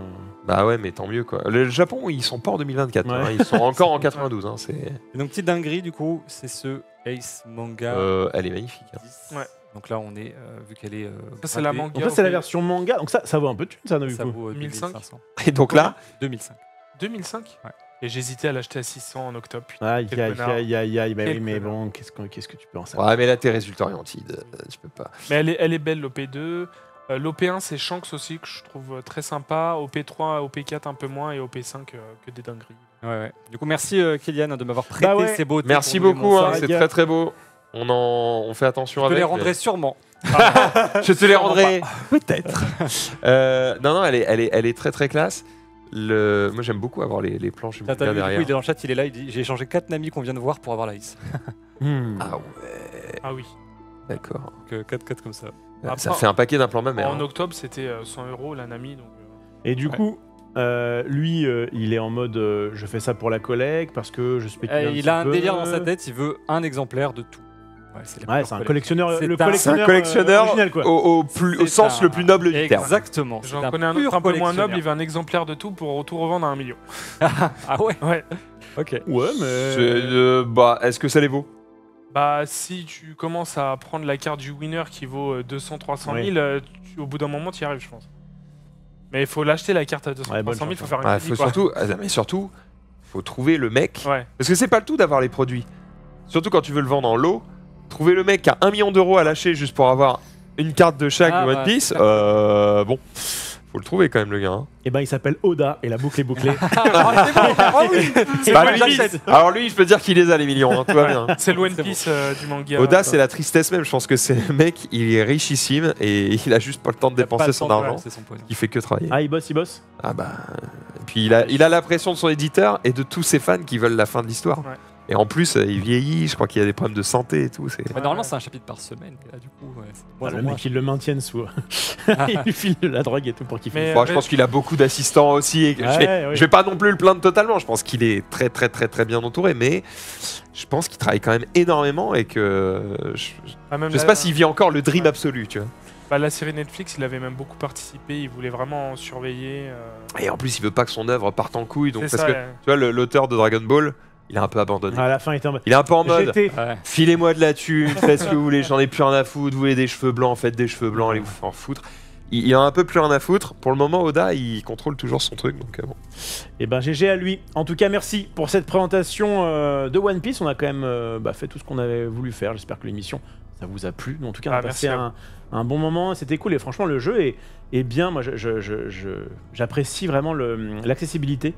Bah ouais, mais tant mieux quoi. Le Japon, ils sont pas en 2024.
Ouais.
hein, Ils sont encore en 92. hein, c'est...
Et donc, petite dinguerie, du coup, c'est ce Ace Manga
Euh, elle est magnifique. hein.
10.
Ouais.
Donc là, on est, euh, vu qu'elle est. euh,
Ça, c'est la
gravée,
Donc ça, c'est la version manga. Donc ça, ça vaut un peu de thunes, ça, du
Ça
coup.
vaut euh,
1005.
2500.
Et donc là,
2005.
2005
Ouais.
Et j'hésitais à l'acheter à 600 en octobre. putain.
Aïe, aïe, aïe, aïe, aïe. Bah oui, mais bon, qu'est-ce que, qu'est-ce que tu peux en savoir
ouais, mais là, t'es résultat orienté. euh, Tu peux pas.
Mais elle est, elle est belle, l'OP2. Euh, L'OP1, c'est Shanks aussi, que je trouve euh, très sympa. OP3, OP4, un peu moins. Et OP5, euh, que des dingueries.
Ouais, ouais. Du coup, merci euh, Kylian de m'avoir prêté
Bah ouais.
ces beaux
Merci
les
beaucoup, hein, c'est très très beau. On, en... on fait attention
Je te
avec.
les
mais-
rendrai sûrement.
Je te les rendrai peut-être. Euh, non, non, elle est, elle, est, elle est très très classe. Le... Moi j'aime beaucoup avoir les, les planches
T'as vu, du coup,
derrière.
il est dans le chat, il est là, il dit J'ai échangé 4 Nami qu'on vient de voir pour avoir la Ice.
Hmm.
Ah ouais,
Ah oui.
d'accord.
Donc 4 4 comme ça.
Euh,
Après,
ça fait un paquet d'un plan ma mère.
en
hein.
octobre, c'était euh, 100 euros la Nami. Donc, euh,
Et du
Ouais.
coup, euh, lui, euh, il est en mode euh, je fais ça pour la collègue parce que je spécule.
Euh,
un
il
petit
a un
peu.
délire dans sa tête, il veut un exemplaire de tout. Ouais, c'est
un
collection.
collectionneur. Le collectionneur,
un
euh,
collectionneur
original, quoi.
au, au plus, au sens
un-
le plus noble du terme.
Exactement.
J'en connais un autre un peu moins noble,
collectionneur.
il veut un exemplaire de tout pour tout revendre à un million.
Ah ouais
Ouais.
Ok.
Ouais, mais.
Euh, bah, est-ce que ça les vaut?
Bah, si tu commences à prendre la carte du winner qui vaut euh, 200, 300 000,
Oui.
tu- au bout d'un moment, tu y arrives, je pense. Mais il faut l'acheter la carte à 200,
Ouais, bonne
300 000,
chance,
faut faire une
Ah,
crédit,
faut
quoi.
surtout, ah, mais surtout, faut trouver le mec.
Ouais.
Parce que c'est pas le tout d'avoir les produits. Surtout quand tu veux le vendre en lot. Trouver le mec qui a un million d'euros à lâcher juste pour avoir une carte de chaque
Ah,
One Piece, euh, bon, faut le trouver quand même le gars. hein.
Et ben, il s'appelle Oda et la boucle est bouclée.
Ah, c'est bon Ah oui
C'est
Bah,
pas
lui,
une j'achète.
Alors lui, je peux dire qu'il les a les millions, hein, tout va bien.
C'est le One
bon.
Piece euh, du manga.
Oda, c'est la tristesse même. Je pense que c'est le mec, il est richissime et il a juste pas le temps de dépenser son argent.
son.
Il fait que travailler.
Ah, il bosse, il bosse?
Ah bah. Et puis il a, il a la pression de son éditeur et de tous ses fans qui veulent la fin de l'histoire.
Ouais.
Et en plus, euh, il vieillit. Je crois qu'il a des problèmes de santé et tout. C'est.
Bah, normalement, c'est un chapitre par semaine. et Là, du coup, ouais, c'est
Ah, le
moins.
mec, il le maintienne sous. il lui file de la drogue et tout pour qu'il fasse.
Je pense qu'il a beaucoup d'assistants aussi. Et je, vais,
Ouais, oui.
je vais pas non plus le plaindre totalement. Je pense qu'il est très très très très bien entouré, mais je pense qu'il travaille quand même énormément et que je,
Ah, même
je sais pas s'il vit encore le dream
Ouais.
absolu, tu vois.
bah, la série Netflix, il avait même beaucoup participé, il voulait vraiment surveiller. euh,
Et en plus, il veut pas que son œuvre parte en couille. Donc
c'est
parce
ça,
que
ouais.
tu vois, le- l'auteur de Dragon Ball, il a un peu abandonné.
À la fin, il était en mode.
Il est un peu en mode. Filez-moi de la thune, faites ce que vous voulez, j'en ai plus rien à foutre. Vous voulez des cheveux blancs, faites des cheveux blancs, allez vous en foutre. Il, il a un peu plus rien à foutre. Pour le moment, Oda, il contrôle toujours son truc. Donc, euh, bon.
Et ben GG à lui. En tout cas, merci pour cette présentation euh, de One Piece. On a quand même euh, bah, fait tout ce qu'on avait voulu faire. J'espère que l'émission ça vous a plu. En tout cas, on
Ah,
a passé
merci à
un, un bon moment. C'était cool. Et franchement, le jeu est, est bien. Moi, je- je- je- je- j'apprécie vraiment l'accessibilité.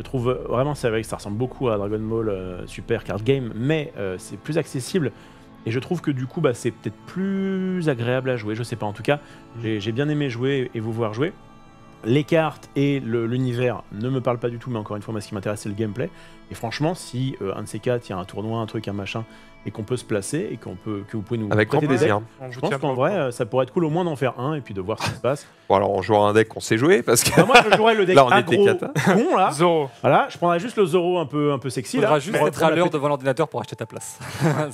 Je trouve vraiment, c'est vrai que ça ressemble beaucoup à Dragon Ball euh, Super Card Game, mais euh, c'est plus accessible. Et je trouve que du coup, bah, c'est peut-être plus agréable à jouer. Je sais pas. En tout cas, j'ai bien aimé jouer et vous voir jouer. Les cartes et l'univers ne me parlent pas du tout, mais encore une fois, moi, ce qui m'intéresse, c'est le gameplay. Et franchement, si euh, un de ces quatre, il y a un tournoi, un truc, un machin, et qu'on peut se placer, et qu'on peut, que vous pouvez nous
Avec grand plaisir.
Je pense qu'en vrai, euh, ça pourrait être cool au moins d'en faire un, et puis de voir ce qui se passe.
Bon, alors on jouera un deck qu'on sait jouer parce que
Bah, moi, je jouerais le deck
Là, on était
aggro
cata.
con, là.
Zoro.
Voilà, je prendrais juste le Zoro un peu, un peu sexy,
Il faudra
là.
juste être à l'heure devant l'ordinateur pour acheter ta place.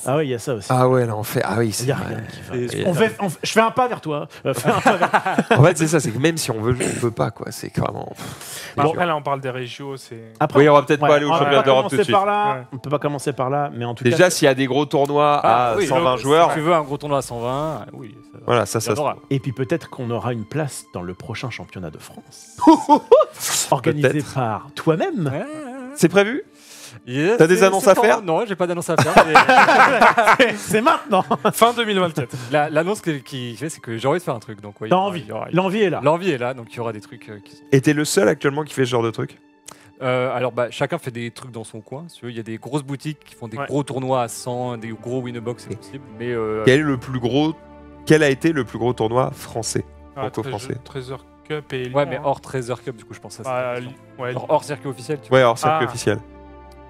Ah oui, il y a ça aussi.
ah ouais, là on fait. Ah oui,
Il
c'est
On fait, on fait- je fais un pas vers toi. Euh, fais un pas vers-
En fait, c'est ça, c'est que même si on veut jouer, on peut pas quoi. C'est vraiment. Bon.
Après, là, on parle des régios, c'est.
Après,
Oui, on va peut-être pas aller au championnat
pas
d'Europe tout
commencer
de suite.
par là.
Ouais.
On peut pas commencer par là, mais en tout cas.
Déjà, s'il y a des gros tournois
Ah,
à
oui,
120
donc,
joueurs,
Si tu veux un gros tournoi à 120, oui. ça-
voilà, ça, ça. se-
adorable.
Et puis peut-être qu'on aura une place dans le prochain championnat de France. Organisé
Peut-être.
par toi-même.
Ouais, ouais, ouais.
C'est prévu
Yes,
T'as des annonces à faire
Non, j'ai pas d'annonce à faire. mais
C'est maintenant.
Fin 2024.
la- L'annonce que- qui fait, c'est que j'ai envie de faire un truc. Donc, ouais, il y
T'as
aura-
envie.
il y aura-
L'envie est là.
L'envie est là, donc il y aura des trucs euh, qui.
Et t'es le seul actuellement qui fait ce genre de truc
Euh, alors, bah, chacun fait des trucs dans son coin. si. Il y a des grosses boutiques qui font des
Ouais.
gros tournois à 100, des gros Winnerbox, c'est possible. Mais euh,
Quel est le plus gros Quel a été le plus gros tournoi français
Ah,
Franco-français.
Trésor Cup et.
ouais, mais
hein.
hors Treasure Cup, du coup, je pense à ça.
Bah, Li- ouais,
Genre hors circuit officiel, tu vois.
Ouais, hors circuit
Ah.
officiel.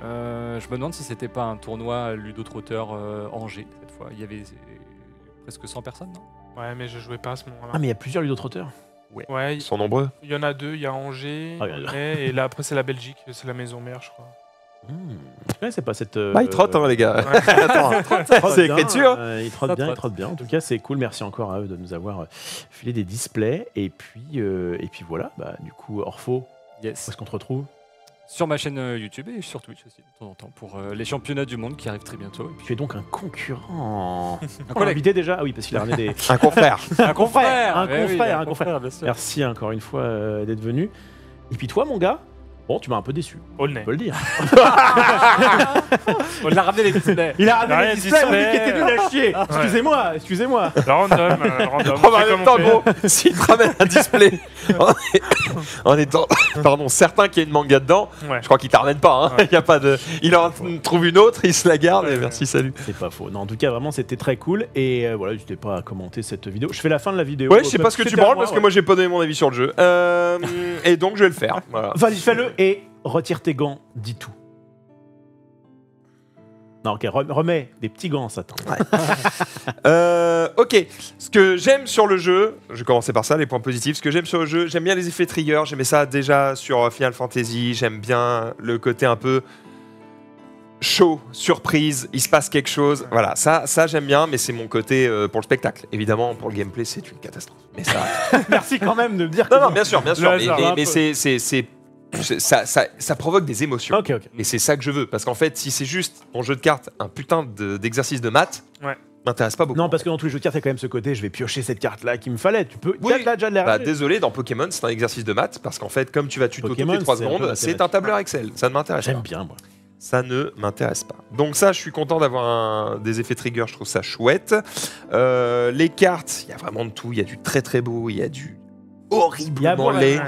Euh, je me demande si c'était pas un tournoi Ludo-Trotteur euh, Angers, cette fois. Il y avait euh, presque 100 personnes, non?
Ouais, mais je jouais pas à ce moment-là.
Ah, mais il y a plusieurs ludotrotteurs.
Ouais,
Ils sont nombreux.
il y en a deux. Il y a Angers,
Ah, il y en a
et là après c'est la Belgique, c'est la maison mère, je crois.
Hmm. Je connaissais pas cette. euh,
Bah, il trotte, hein, les gars.
Ouais.
C'est
bien,
écrit dessus. hein.
euh, il trotte
Ça
bien, il
trotte.
trotte bien. En tout cas, c'est cool. Merci encore à eux de nous avoir euh, filé des displays. Et puis, euh, et puis voilà. Bah, du coup, Orpho, où est-ce qu'on te retrouve?
Sur ma chaîne euh, YouTube et sur Twitch aussi, de temps en temps, pour euh, les championnats du monde qui arrivent très bientôt. Et puis,
Tu es donc un concurrent.
un collègue.
invité déjà Ah oui, parce qu'il a ramené des.
Un confrère.
un confrère Un
Eh oui,
confrère, un confrère.
bien sûr.
Merci encore une fois euh, d'être venu. Et puis toi, mon gars, bon, tu m'as un peu déçu,
Aulnay.
on peut le dire.
On a ramené les displays.
Il a ramené les displays, on dit qu'il était nul à chier. Excusez-moi, excusez-moi.
Random, euh, random.
Oh,
on
bah, en même temps, bon, s'il te ramène un display en, en étant pardon, certain qu'il y a une manga dedans,
Ouais.
je crois qu'il te ramène pas. Hein.
Ouais.
Il y a pas de... Il en trouve une autre, il se la garde et merci, salut.
C'est pas faux. Non, en tout cas, vraiment, c'était très cool. Et euh, voilà, n'hésitez pas à commenter cette vidéo. Je fais la fin de la vidéo.
Ouais, je sais pas ce que tu branles parce que moi j'ai pas donné mon avis sur le jeu. Euh, et donc je vais le faire. Voilà.
Vas-y, fais-le et retire tes gants, dis tout. Non, ok, rem- remets des petits gants en satin.
Euh, ok, ce que j'aime sur le jeu, je vais commencer par ça, les points positifs. Ce que j'aime sur le jeu, j'aime bien les effets trigger. J'aimais ça déjà sur Final Fantasy. J'aime bien le côté un peu chaud, surprise, il se passe quelque chose. Voilà, ça, ça j'aime bien, mais c'est mon côté euh, pour le spectacle. Évidemment, pour le gameplay, c'est une catastrophe. Mais ça.
Merci quand même de me dire
non,
que-
non, bien sûr, bien sûr. Mais, mais- mais c'est- ça, ça, ça provoque des émotions.
Ok, ok.
Et c'est ça que je veux. Parce qu'en fait, si c'est juste ton jeu de cartes, un putain de- d'exercice de maths,
Ouais.
m'intéresse pas beaucoup.
Non, parce que dans tous les jeux de cartes, il y a quand même ce côté, je vais piocher cette carte-là qu'il me fallait. Tu peux.
Oui.
Là, déjà de la
Bah, désolé, dans Pokémon, c'est un exercice de maths. Parce qu'en fait, comme tu vas tuto toutes les 3
c'est un peu
secondes, c'est un tableur Excel. Ça ne m'intéresse
J'aime
pas.
bien, moi.
Ça ne m'intéresse pas. Donc ça, je suis content d'avoir des effets trigger, je trouve ça chouette. Euh, les cartes, il y a vraiment de tout. Il y a du très très beau, il y a du horriblement
bon,
laid.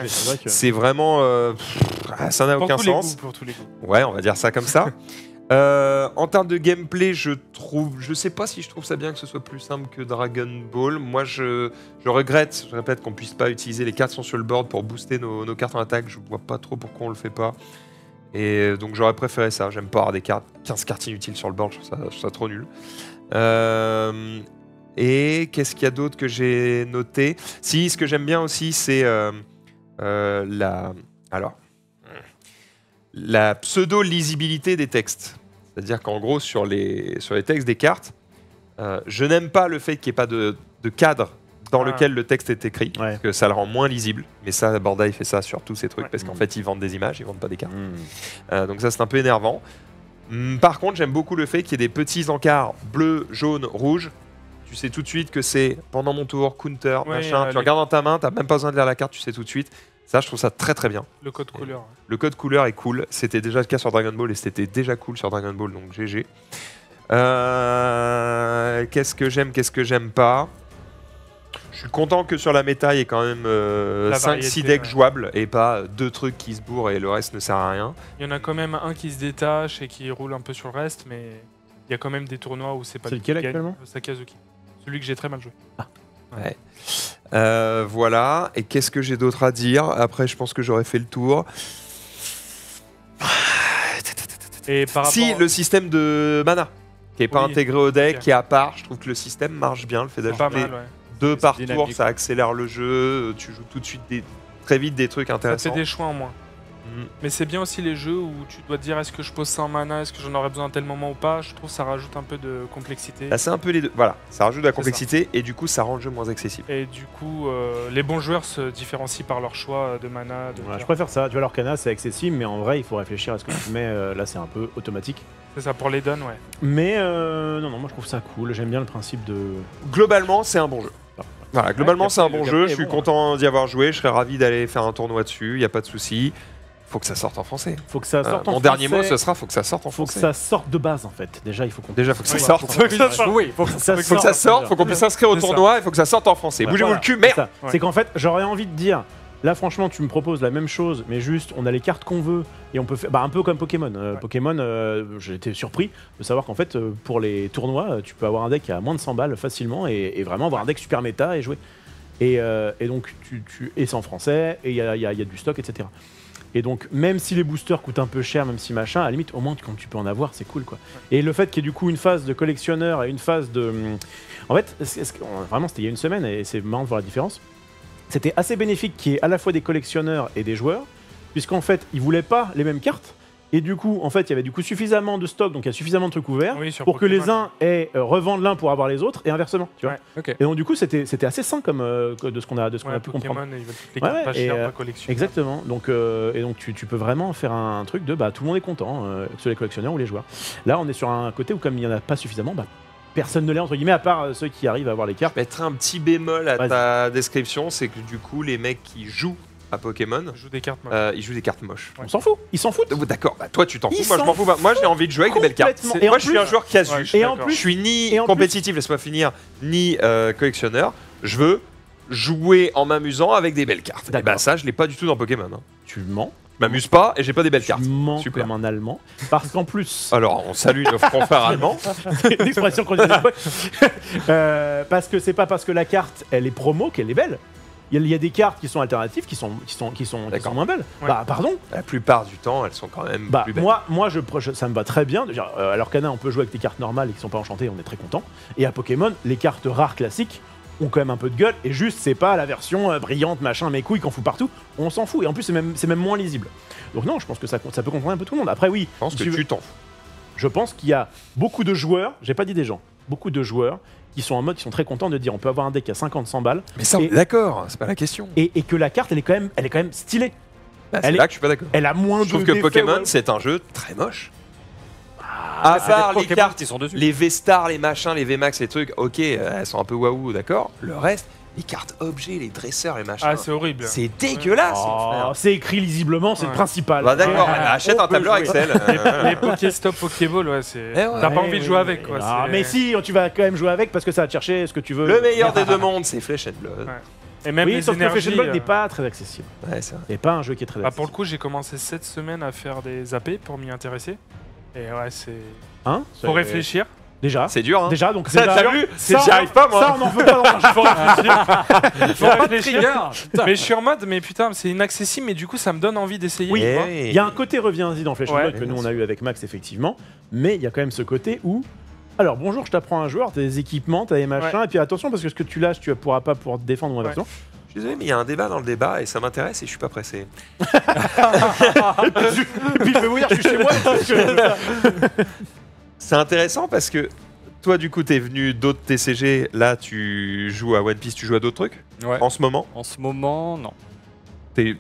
c'est
vraiment... euh, pff, ça n'a aucun
tous les
sens.
goûts, pour tous les goûts.
Ouais, on va dire ça comme ça. Euh, en termes de gameplay, je trouve, je sais pas si je trouve ça bien que ce soit plus simple que Dragon Ball. Moi, je, je regrette, je répète, qu'on puisse pas utiliser les cartes qui sont sur le board pour booster nos, nos cartes en attaque. Je vois pas trop pourquoi on le fait pas. Et donc j'aurais préféré ça. J'aime pas avoir des cartes, 15 cartes inutiles sur le board. Je trouve ça, je trouve ça trop nul. Euh, et qu'est-ce qu'il y a d'autre que j'ai noté? Si, ce que j'aime bien aussi, c'est euh, euh, la. Alors la pseudo-lisibilité des textes. C'est-à-dire qu'en gros, sur les, sur les textes des cartes, euh, je n'aime pas le fait qu'il n'y ait pas de, de cadre dans
Ah.
lequel le texte est écrit,
Ouais.
parce que ça le rend moins lisible. Mais ça, Bandai fait ça sur tous ces trucs,
Ouais.
parce qu'en
Mm.
fait, ils vendent des images, ils vendent pas des cartes. Euh, donc ça, c'est un peu énervant. Hum, Par contre, j'aime beaucoup le fait qu'il y ait des petits encarts bleu, jaune, rouge. Tu sais tout de suite que c'est pendant mon tour, counter,
Ouais,
machin.
euh,
tu
les-
regardes dans ta main, t'as même pas besoin de lire la carte, tu sais tout de suite. Ça, je trouve ça très très bien.
Le code couleur.
Le code couleur est cool. C'était déjà le cas sur Dragon Ball et c'était déjà cool sur Dragon Ball, donc GG. Euh, qu'est-ce que j'aime, qu'est-ce que j'aime pas? Je suis content que sur la méta, il y ait quand même
La
5-6
variété,
decks
ouais.
jouables et pas deux trucs qui se bourrent et le reste ne sert à rien.
Il y en a quand même un qui se détache et qui roule un peu sur le reste, mais il y a quand même des tournois où c'est pas
C'est lequel actuellement
Le Sakazuki. Celui que j'ai très mal joué.
Euh, voilà. Et qu'est-ce que j'ai d'autre à dire? Après, je pense que j'aurais fait le tour.
Et par
Si,
rapport-
le système de mana, qui est pas
Oui,
intégré au deck, qui est à part, je trouve que le système marche bien. Le fait d'ajouter
ouais.
deux par tour, ça accélère le jeu. Tu joues tout de suite des, très vite des trucs
Ça te fait
intéressants.
des choix en moins.
Mhm.
Mais c'est bien aussi les jeux où tu dois te dire est-ce que je pose ça en mana, est-ce que j'en aurais besoin à tel moment ou pas. Je trouve que ça rajoute un peu de complexité.
Là, c'est un peu les deux. Voilà, ça rajoute de la
ça.
complexité et du coup, ça rend le jeu moins accessible.
Et du coup, euh, les bons joueurs se différencient par leur choix de mana. De
Ouais, je préfère ça. Tu vois, l'Orcana, c'est accessible, mais en vrai, il faut réfléchir à ce que tu mets. euh, là, c'est un peu automatique.
C'est ça pour les dons, ouais.
Mais euh, non, non, moi, je trouve ça cool. J'aime bien le principe de.
Globalement, c'est un bon jeu. Voilà, globalement,
Ouais,
c'est un bon jeu. Je suis
bon,
content d'y avoir joué. Je serais ravi d'aller faire un tournoi dessus. Il y a pas de souci. Faut que ça sorte en français.
Faut que ça
Euh,
sorte en
mon dernier mot,
français.
ce sera faut que ça sorte en
Faut que
français.
ça sorte de base, en fait. Déjà, il faut qu'on.
Déjà, faut que ça sorte.
faut que ça sorte.
Oui, faut que
ça
Faut que ça sorte, faut qu'on puisse s'inscrire au
C'est ça.
tournoi, il faut que ça sorte en français. Bougez-vous
voilà,
le cul,
c'est
merde.
Ouais.
C'est qu'en fait, j'aurais envie de dire, là franchement, tu me proposes la même chose, mais juste, on a les cartes qu'on veut et on peut faire, bah, un peu comme Pokémon. Euh,
Ouais.
Pokémon, euh, j'ai été surpris de savoir qu'en fait, euh, pour les tournois, euh, tu peux avoir un deck à moins de 100 balles facilement et, et vraiment avoir un deck super méta et jouer. Et, euh, et donc, tu, tu et c'est en français et il y a, il y a- il y a du stock, etc. Et donc, même si les boosters coûtent un peu cher, même si machin, à la limite, au moins, quand tu peux en avoir, c'est cool, quoi. Et le fait qu'il y ait du coup une phase de collectionneur et une phase de. hum, En fait, vraiment, c'était il y a une semaine et c'est marrant de voir la différence. C'était assez bénéfique qu'il y ait à la fois des collectionneurs et des joueurs, puisqu'en fait, ils voulaient pas les mêmes cartes. Et du coup, en fait, il y avait du coup suffisamment de stock, donc il y a suffisamment de trucs ouverts
Oui, sur
pour que les uns aient euh, revendent l'un pour avoir les autres et inversement. Tu vois.
Ouais.
Ok.
Et donc du coup, c'était c'était assez sain comme euh, de ce qu'on a de ce qu'on
Ouais,
a pu comprendre.
Pokémon, ils veulent toutes les
Ouais,
cartes pas
ouais, et,
chères,
euh,
pas collectionnables.
Exactement. Donc, euh, et donc tu, tu peux vraiment faire un truc de bah tout le monde est content, euh, que ce soit les collectionneurs ou les joueurs. Là, on est sur un côté où comme il n'y en a pas suffisamment, bah, personne ne l'est entre guillemets à part euh, ceux qui arrivent à avoir les cartes.
Mettre un petit bémol à
Vas-y.
ta description, c'est que du coup, les mecs qui jouent à Pokémon,
Je joue des cartes. moi.
euh, ils jouent des cartes moches.
On s'en fout. Ils s'en foutent.
Oh, D'accord, bah toi tu t'en fous, moi je m'en fous pas. Moi j'ai envie de jouer avec des belles cartes.
Et
Moi je suis un joueur casu.
Ouais, je suis
Et en
d'accord.
plus-
Je suis ni
Et en plus-
compétitif, laisse-moi finir, ni euh, collectionneur. Je veux jouer en m'amusant avec des belles cartes. Et bah ça, je l'ai pas du tout dans Pokémon. hein.
Tu mens.
Je m'amuse pas et j'ai pas des belles cartes.
Tu mens
Super.
comme un Allemand. Parce qu'en plus,
Alors, on salue nos confrères allemands.
une expression qu'on dit. Euh, parce que c'est pas parce que la carte elle est promo qu'elle est belle. Il y, a, il y a des cartes qui sont alternatives qui sont qui sont qui sont, qui
D'accord.
sont moins belles.
Ouais.
Bah pardon.
La plupart du temps, elles sont quand même
Bah
plus belles.
moi moi je, ça me va très bien. Euh, alors qu'Anna on peut jouer avec des cartes normales et qui sont pas enchantées, on est très content. Et à Pokémon, les cartes rares classiques ont quand même un peu de gueule et juste c'est pas la version euh, brillante machin mes couilles qu'on fout partout. On s'en fout et en plus c'est même c'est même moins lisible. Donc non, je pense que ça ça peut comprendre un peu tout le monde. Après oui,
je pense que
tu
t'en fous.
je pense qu'il y a beaucoup de joueurs, j'ai pas dit des gens, beaucoup de joueurs qui sont en mode, qui sont très contents de dire on peut avoir un deck à 50-100 balles
Mais ça, d'accord, c'est pas la question.
et, et que la carte elle est quand même, elle est quand même stylée.
Bah, c'est
elle est-
là que je suis pas d'accord.
Elle a moins
Je
de
trouve que Pokémon,
ouais.
c'est un jeu très moche.
Ah,
à part les
Pokémon
cartes,
qui sont dessus.
les V-Stars, les machins, les V-Max, les trucs, ok, euh, elles sont un peu waouh, d'accord. Le reste, les cartes objets, les dresseurs, les machins,
Ah, c'est horrible.
c'est dégueulasse,
Oh, c'est écrit lisiblement, c'est le principal.
Bah d'accord,
Ouais.
achète
On
un tableur
jouer.
Excel. euh,
Les Pokéstop, Pokéball, ouais, c'est.
Eh ouais.
T'as pas
Ouais,
envie de
oui,
jouer avec, quoi.
Ah, mais si, tu vas quand même jouer avec parce que ça va te chercher ce que tu veux.
Le meilleur des deux mondes, c'est Flesh and Blood.
Ouais. Et même
Oui,
les
sauf que
énergies.
Fashion Blood
euh,
n'est pas très accessible.
Ouais, c'est vrai.
C'est pas un jeu qui est très
bah,
accessible.
pour le coup, j'ai commencé cette semaine à faire des AP pour m'y intéresser. Et ouais, c'est.
Hein?
Faut réfléchir.
Déjà.
C'est dur, hein.
Déjà, donc
Ça,
déjà-
t'as vu
ça,
J'y arrive pas, moi.
Ça, on n'en veut pas dans un jeu.
Faut réfléchir. Faut. Mais je suis en mode, mais putain, c'est inaccessible, mais du coup, ça me donne envie d'essayer.
Oui.
Eh,
Il y a un côté reviens-y dans Flash
Ouais.
Que nous on a eu avec Max effectivement, mais il y a quand même ce côté où alors bonjour, je t'apprends un joueur, t'as des équipements, t'as des machins, et puis attention parce que ce que tu lâches, tu pourras pas pouvoir te défendre ou inversement.
Je suis désolé, mais il y a un débat dans le débat et ça m'intéresse et je suis pas pressé.
et puis je vais vous dire, je suis chez moi. et je-
C'est intéressant parce que toi, du coup, t'es venu d'autres TCG. Là, tu joues à One Piece, tu joues à d'autres trucs
Ouais.
en ce moment?
En ce moment, non.
T'es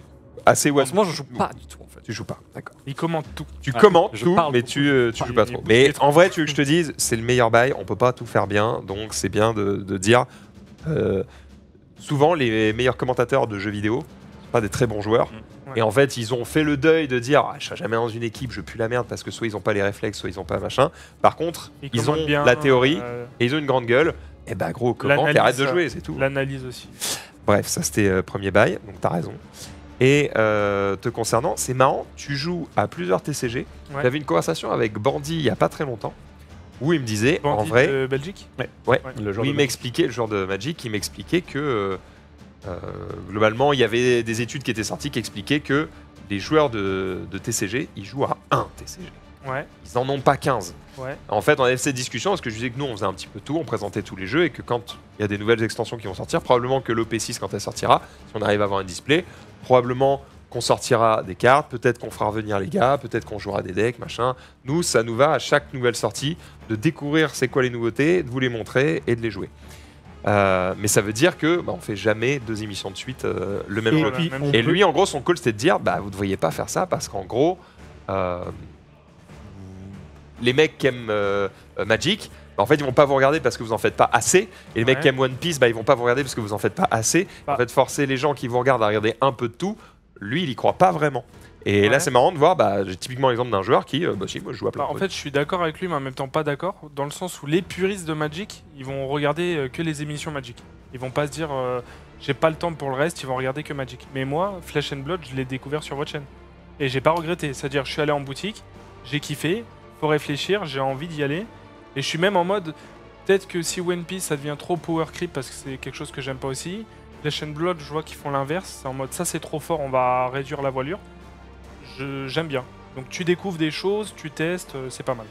assez
En
One
ce moment, je joue pas du tout en fait.
Tu joues pas, d'accord.
Il commente tout.
Tu
Ah,
commentes
je
tout,
parle
mais
beaucoup.
tu, euh, tu joues pas
il-
trop. Mais en vrai, tu veux que je te dise, c'est le meilleur bail. On peut pas tout faire bien, donc c'est bien de, de dire. euh, souvent, les meilleurs commentateurs de jeux vidéo, sont pas des très bons joueurs.
Ouais.
Et en fait, ils ont fait le deuil de dire, ah, je serai jamais dans une équipe, je pue la merde parce que soit ils ont pas les réflexes, soit ils ont pas machin. Par contre,
Il
ils ont
bien,
la théorie
euh,
et ils ont une grande gueule. Et bah gros, comment t'arrêtes de jouer, c'est tout.
L'analyse aussi.
Bref, ça c'était euh, premier bail, donc t'as raison. Et euh, te concernant, c'est marrant, tu joues à plusieurs TCG.
Ouais.
J'avais une conversation avec Bandy il y a pas très longtemps, où il me disait, en
Bandit
vrai,
de Belgique?
Ouais,
Le genre
où il m'expliquait, le genre de Magic, il m'expliquait que euh, globalement, il y avait des études qui étaient sorties qui expliquaient que les joueurs de, de TCG, ils jouent à un TCG.
Ouais,
Ils en ont pas 15.
ouais.
En fait, on avait cette discussion parce que je disais que nous, on faisait un petit peu tout, on présentait tous les jeux et que quand il y a des nouvelles extensions qui vont sortir, probablement que l'OP6, quand elle sortira, si on arrive à avoir un display, probablement qu'on sortira des cartes, peut-être qu'on fera revenir les gars, peut-être qu'on jouera des decks, machin. Nous, ça nous va à chaque nouvelle sortie de découvrir c'est quoi les nouveautés, de vous les montrer et de les jouer. Euh, mais ça veut dire que bah, on fait jamais deux émissions de suite euh, le même
Et
jeu.
puis,
Et
peut-
lui, en gros, son call, c'était de dire bah, vous devriez pas faire ça parce qu'en gros, euh, les mecs qui aiment Magic, bah, en fait, ils vont pas vous regarder parce que vous en faites pas assez. Et les mecs qui aiment One Piece, bah, ils vont pas vous regarder parce que vous en faites pas assez.
Bah.
En fait, forcer les gens qui vous regardent à regarder un peu de tout, lui, il y croit pas vraiment. Et là, c'est marrant de voir, bah, j'ai typiquement l'exemple d'un joueur qui, euh, bah, si, moi, je joue à plein
Bah, en fait, je suis d'accord avec lui, mais en même temps pas d'accord, dans le sens où les puristes de Magic, ils vont regarder euh, que les émissions Magic. Ils vont pas se dire, euh, j'ai pas le temps pour le reste, ils vont regarder que Magic. Mais moi, Flesh and Blood, je l'ai découvert sur votre chaîne. Et j'ai pas regretté. C'est-à-dire, je suis allé en boutique, j'ai kiffé, faut réfléchir, j'ai envie d'y aller. Et je suis même en mode, peut-être que si One Piece ça devient trop power creep parce que c'est quelque chose que j'aime pas aussi. Flesh and Blood, je vois qu'ils font l'inverse. C'est en mode, ça c'est trop fort, on va réduire la voilure. Je- J'aime bien. Donc tu découvres des choses, tu testes, euh, c'est pas mal.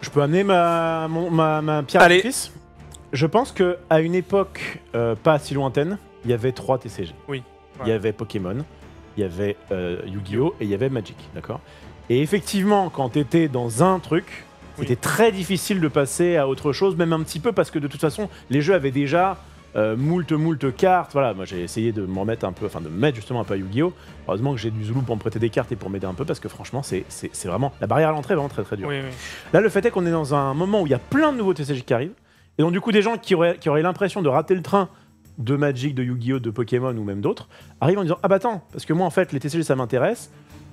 Je peux amener ma, mon- ma, ma pierre à
Allez.
l'édifice Je pense que à une époque euh, pas si lointaine, il y avait trois TCG.
Oui,
Il y avait Pokémon, il y avait euh, Yu-Gi-Oh! et il y avait Magic, d'accord? Et effectivement, quand tu étais dans un truc,
Oui.
c'était très difficile de passer à autre chose, même un petit peu parce que de toute façon, les jeux avaient déjà euh, moult, moult cartes. Voilà, moi j'ai essayé de me remettre un peu, enfin de me mettre justement un peu à Yu-Gi-Oh! Heureusement que j'ai du Zulu pour me prêter des cartes et pour m'aider un peu parce que franchement, c'est vraiment. La barrière à l'entrée est vraiment très très dure.
Oui, oui.
Là, le fait est qu'on est dans un moment où il y a plein de nouveaux TCG qui arrivent. Et donc, du coup, des gens qui auraient, qui auraient l'impression de rater le train de Magic, de Yu-Gi-Oh!, de Pokémon ou même d'autres, arrivent en disant Ah bah attends, parce que moi, en fait, les TCG, ça m'intéresse.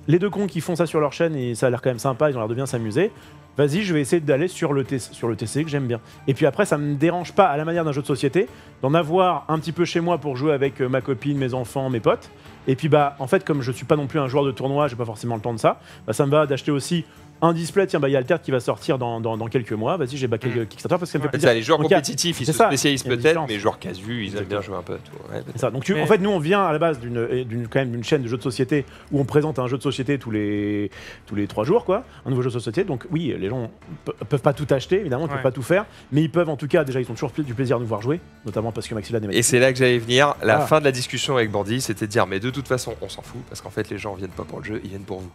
Les deux cons qui font ça sur leur chaîne et ça a l'air quand même sympa, ils ont l'air de bien s'amuser. Vas-y, je vais essayer d'aller sur, le TC que j'aime bien. Et puis après, ça me dérange pas, à la manière d'un jeu de société, d'en avoir un petit peu chez moi pour jouer avec euh, ma copine, mes enfants, mes potes. Et puis bah, en fait, comme je suis pas non plus un joueur de tournoi, j'ai pas forcément le temps de ça, bah, ça me va d'acheter aussi un display. Tiens, bah il y a Alter qui va sortir dans, dans- dans quelques mois. Vas-y, j'ai backé le Kickstarter parce que ça me fait plaisir.
ça, les joueurs
Donc,
compétitifs, ils se
ça,
spécialisent peut-être, mais les joueurs casus, ils aiment bien jouer un peu à tout. Ouais,
ça. Donc, tu-
Mais-
en fait, nous, on vient à la base d'une, euh, d'une quand même d'une chaîne de jeux de société où on présente un jeu de société tous les tous les trois jours, quoi, un nouveau jeu de société. Donc, oui, les gens pe- peuvent pas tout acheter, évidemment, ils peuvent
Ouais.
pas tout faire, mais ils peuvent en tout cas déjà, ils ont toujours du plaisir de nous voir jouer, notamment parce que Maxilla est
Et c'est là que j'allais venir. La
Ah.
fin de la discussion avec Bordy, c'était de dire mais de toute façon, on s'en fout parce qu'en fait, les gens viennent pas pour le jeu, ils viennent pour vous.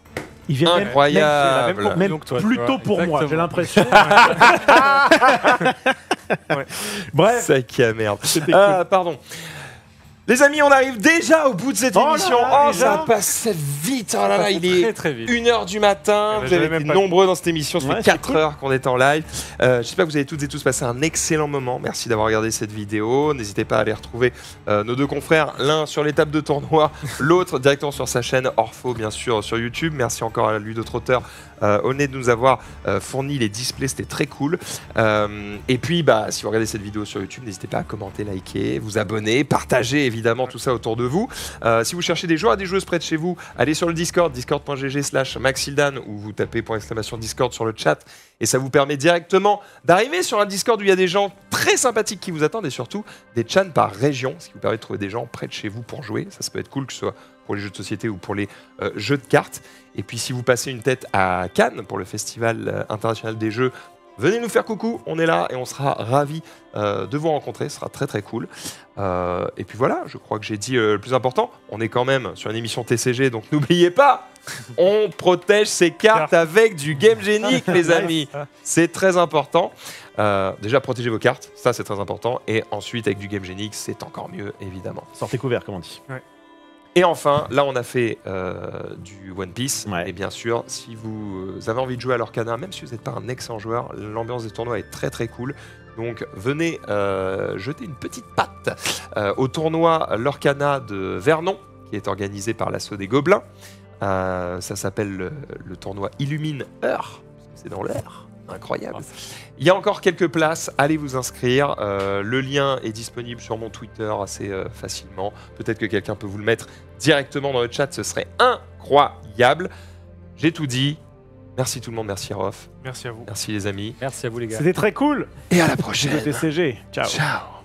Ils viennent
Incroyable.
même, même, même
Donc toi, tu
plutôt
vois,
pour moi, j'ai l'impression.
Ouais.
Bref,
Ça qui a merde. Ah, pardon. Les amis, on arrive déjà au bout de cette
Oh là
émission.
là,
oh,
déjà
ça passe vite. Oh là là, il est
très très vite.
1h du matin,
Eh ben,
vous avez été nombreux dans cette émission, ça
Ouais,
fait
c'est
4
cool.
heures qu'on est en live. Euh, J'espère que vous avez toutes et tous passé un excellent moment. Merci d'avoir regardé cette vidéo. N'hésitez pas à aller retrouver euh, nos deux confrères, l'un sur les tables de tournoi, l'autre directement sur sa chaîne Orpho, bien sûr, sur YouTube. Merci encore à lui, d'autres auteurs, euh, de nous avoir euh, fourni les displays, c'était très cool. Euh, et puis, bah, si vous regardez cette vidéo sur YouTube, n'hésitez pas à commenter, liker, vous abonner, partager évidemment tout ça autour de vous. Si vous cherchez des joueurs des joueuses près de chez vous, allez sur le Discord, discord.gg slash maxildan, ou vous tapez point exclamation Discord sur le chat, et ça vous permet directement d'arriver sur un Discord où il y a des gens très sympathiques qui vous attendent, et surtout des chans par région, ce qui vous permet de trouver des gens près de chez vous pour jouer. Ça, ça peut être cool, que ce soit pour les jeux de société ou pour les euh, jeux de cartes. Et puis si vous passez une tête à Cannes pour le Festival euh, international des jeux, venez nous faire coucou, on est là et on sera ravis euh, de vous rencontrer, ce sera très très cool. Euh, et puis voilà, je crois que j'ai dit euh, le plus important, on est quand même sur une émission TCG, donc n'oubliez pas, on protège ses cartes avec du Game Genic, les amis. C'est très important. Euh, déjà, protégez vos cartes, ça c'est très important. Et ensuite, avec du Game Genic, c'est encore mieux, évidemment.
sortez couvert, comme on dit.
Et enfin, là, on a fait euh, du One Piece.
Ouais.
Et bien sûr, si vous avez envie de jouer à l'Orcana, même si vous n'êtes pas un excellent joueur, l'ambiance des tournois est très très cool. Donc, venez euh, jeter une petite patte euh, au tournoi L'Orcana de Vernon, qui est organisé par l'assaut des Gobelins. Euh, ça s'appelle le, le tournoi Illumine Heure, parce que c'est dans l'heure. Incroyable. Il y a encore quelques places, allez vous inscrire. Euh, le lien est disponible sur mon Twitter assez euh, facilement. Peut-être que quelqu'un peut vous le mettre directement dans le chat, ce serait incroyable. J'ai tout dit. Merci tout le monde, merci Rof,
Merci à vous.
merci les amis.
Merci à vous les gars.
C'était très cool.
Et à la
Le
prochaine.
TCG. Ciao.
Ciao.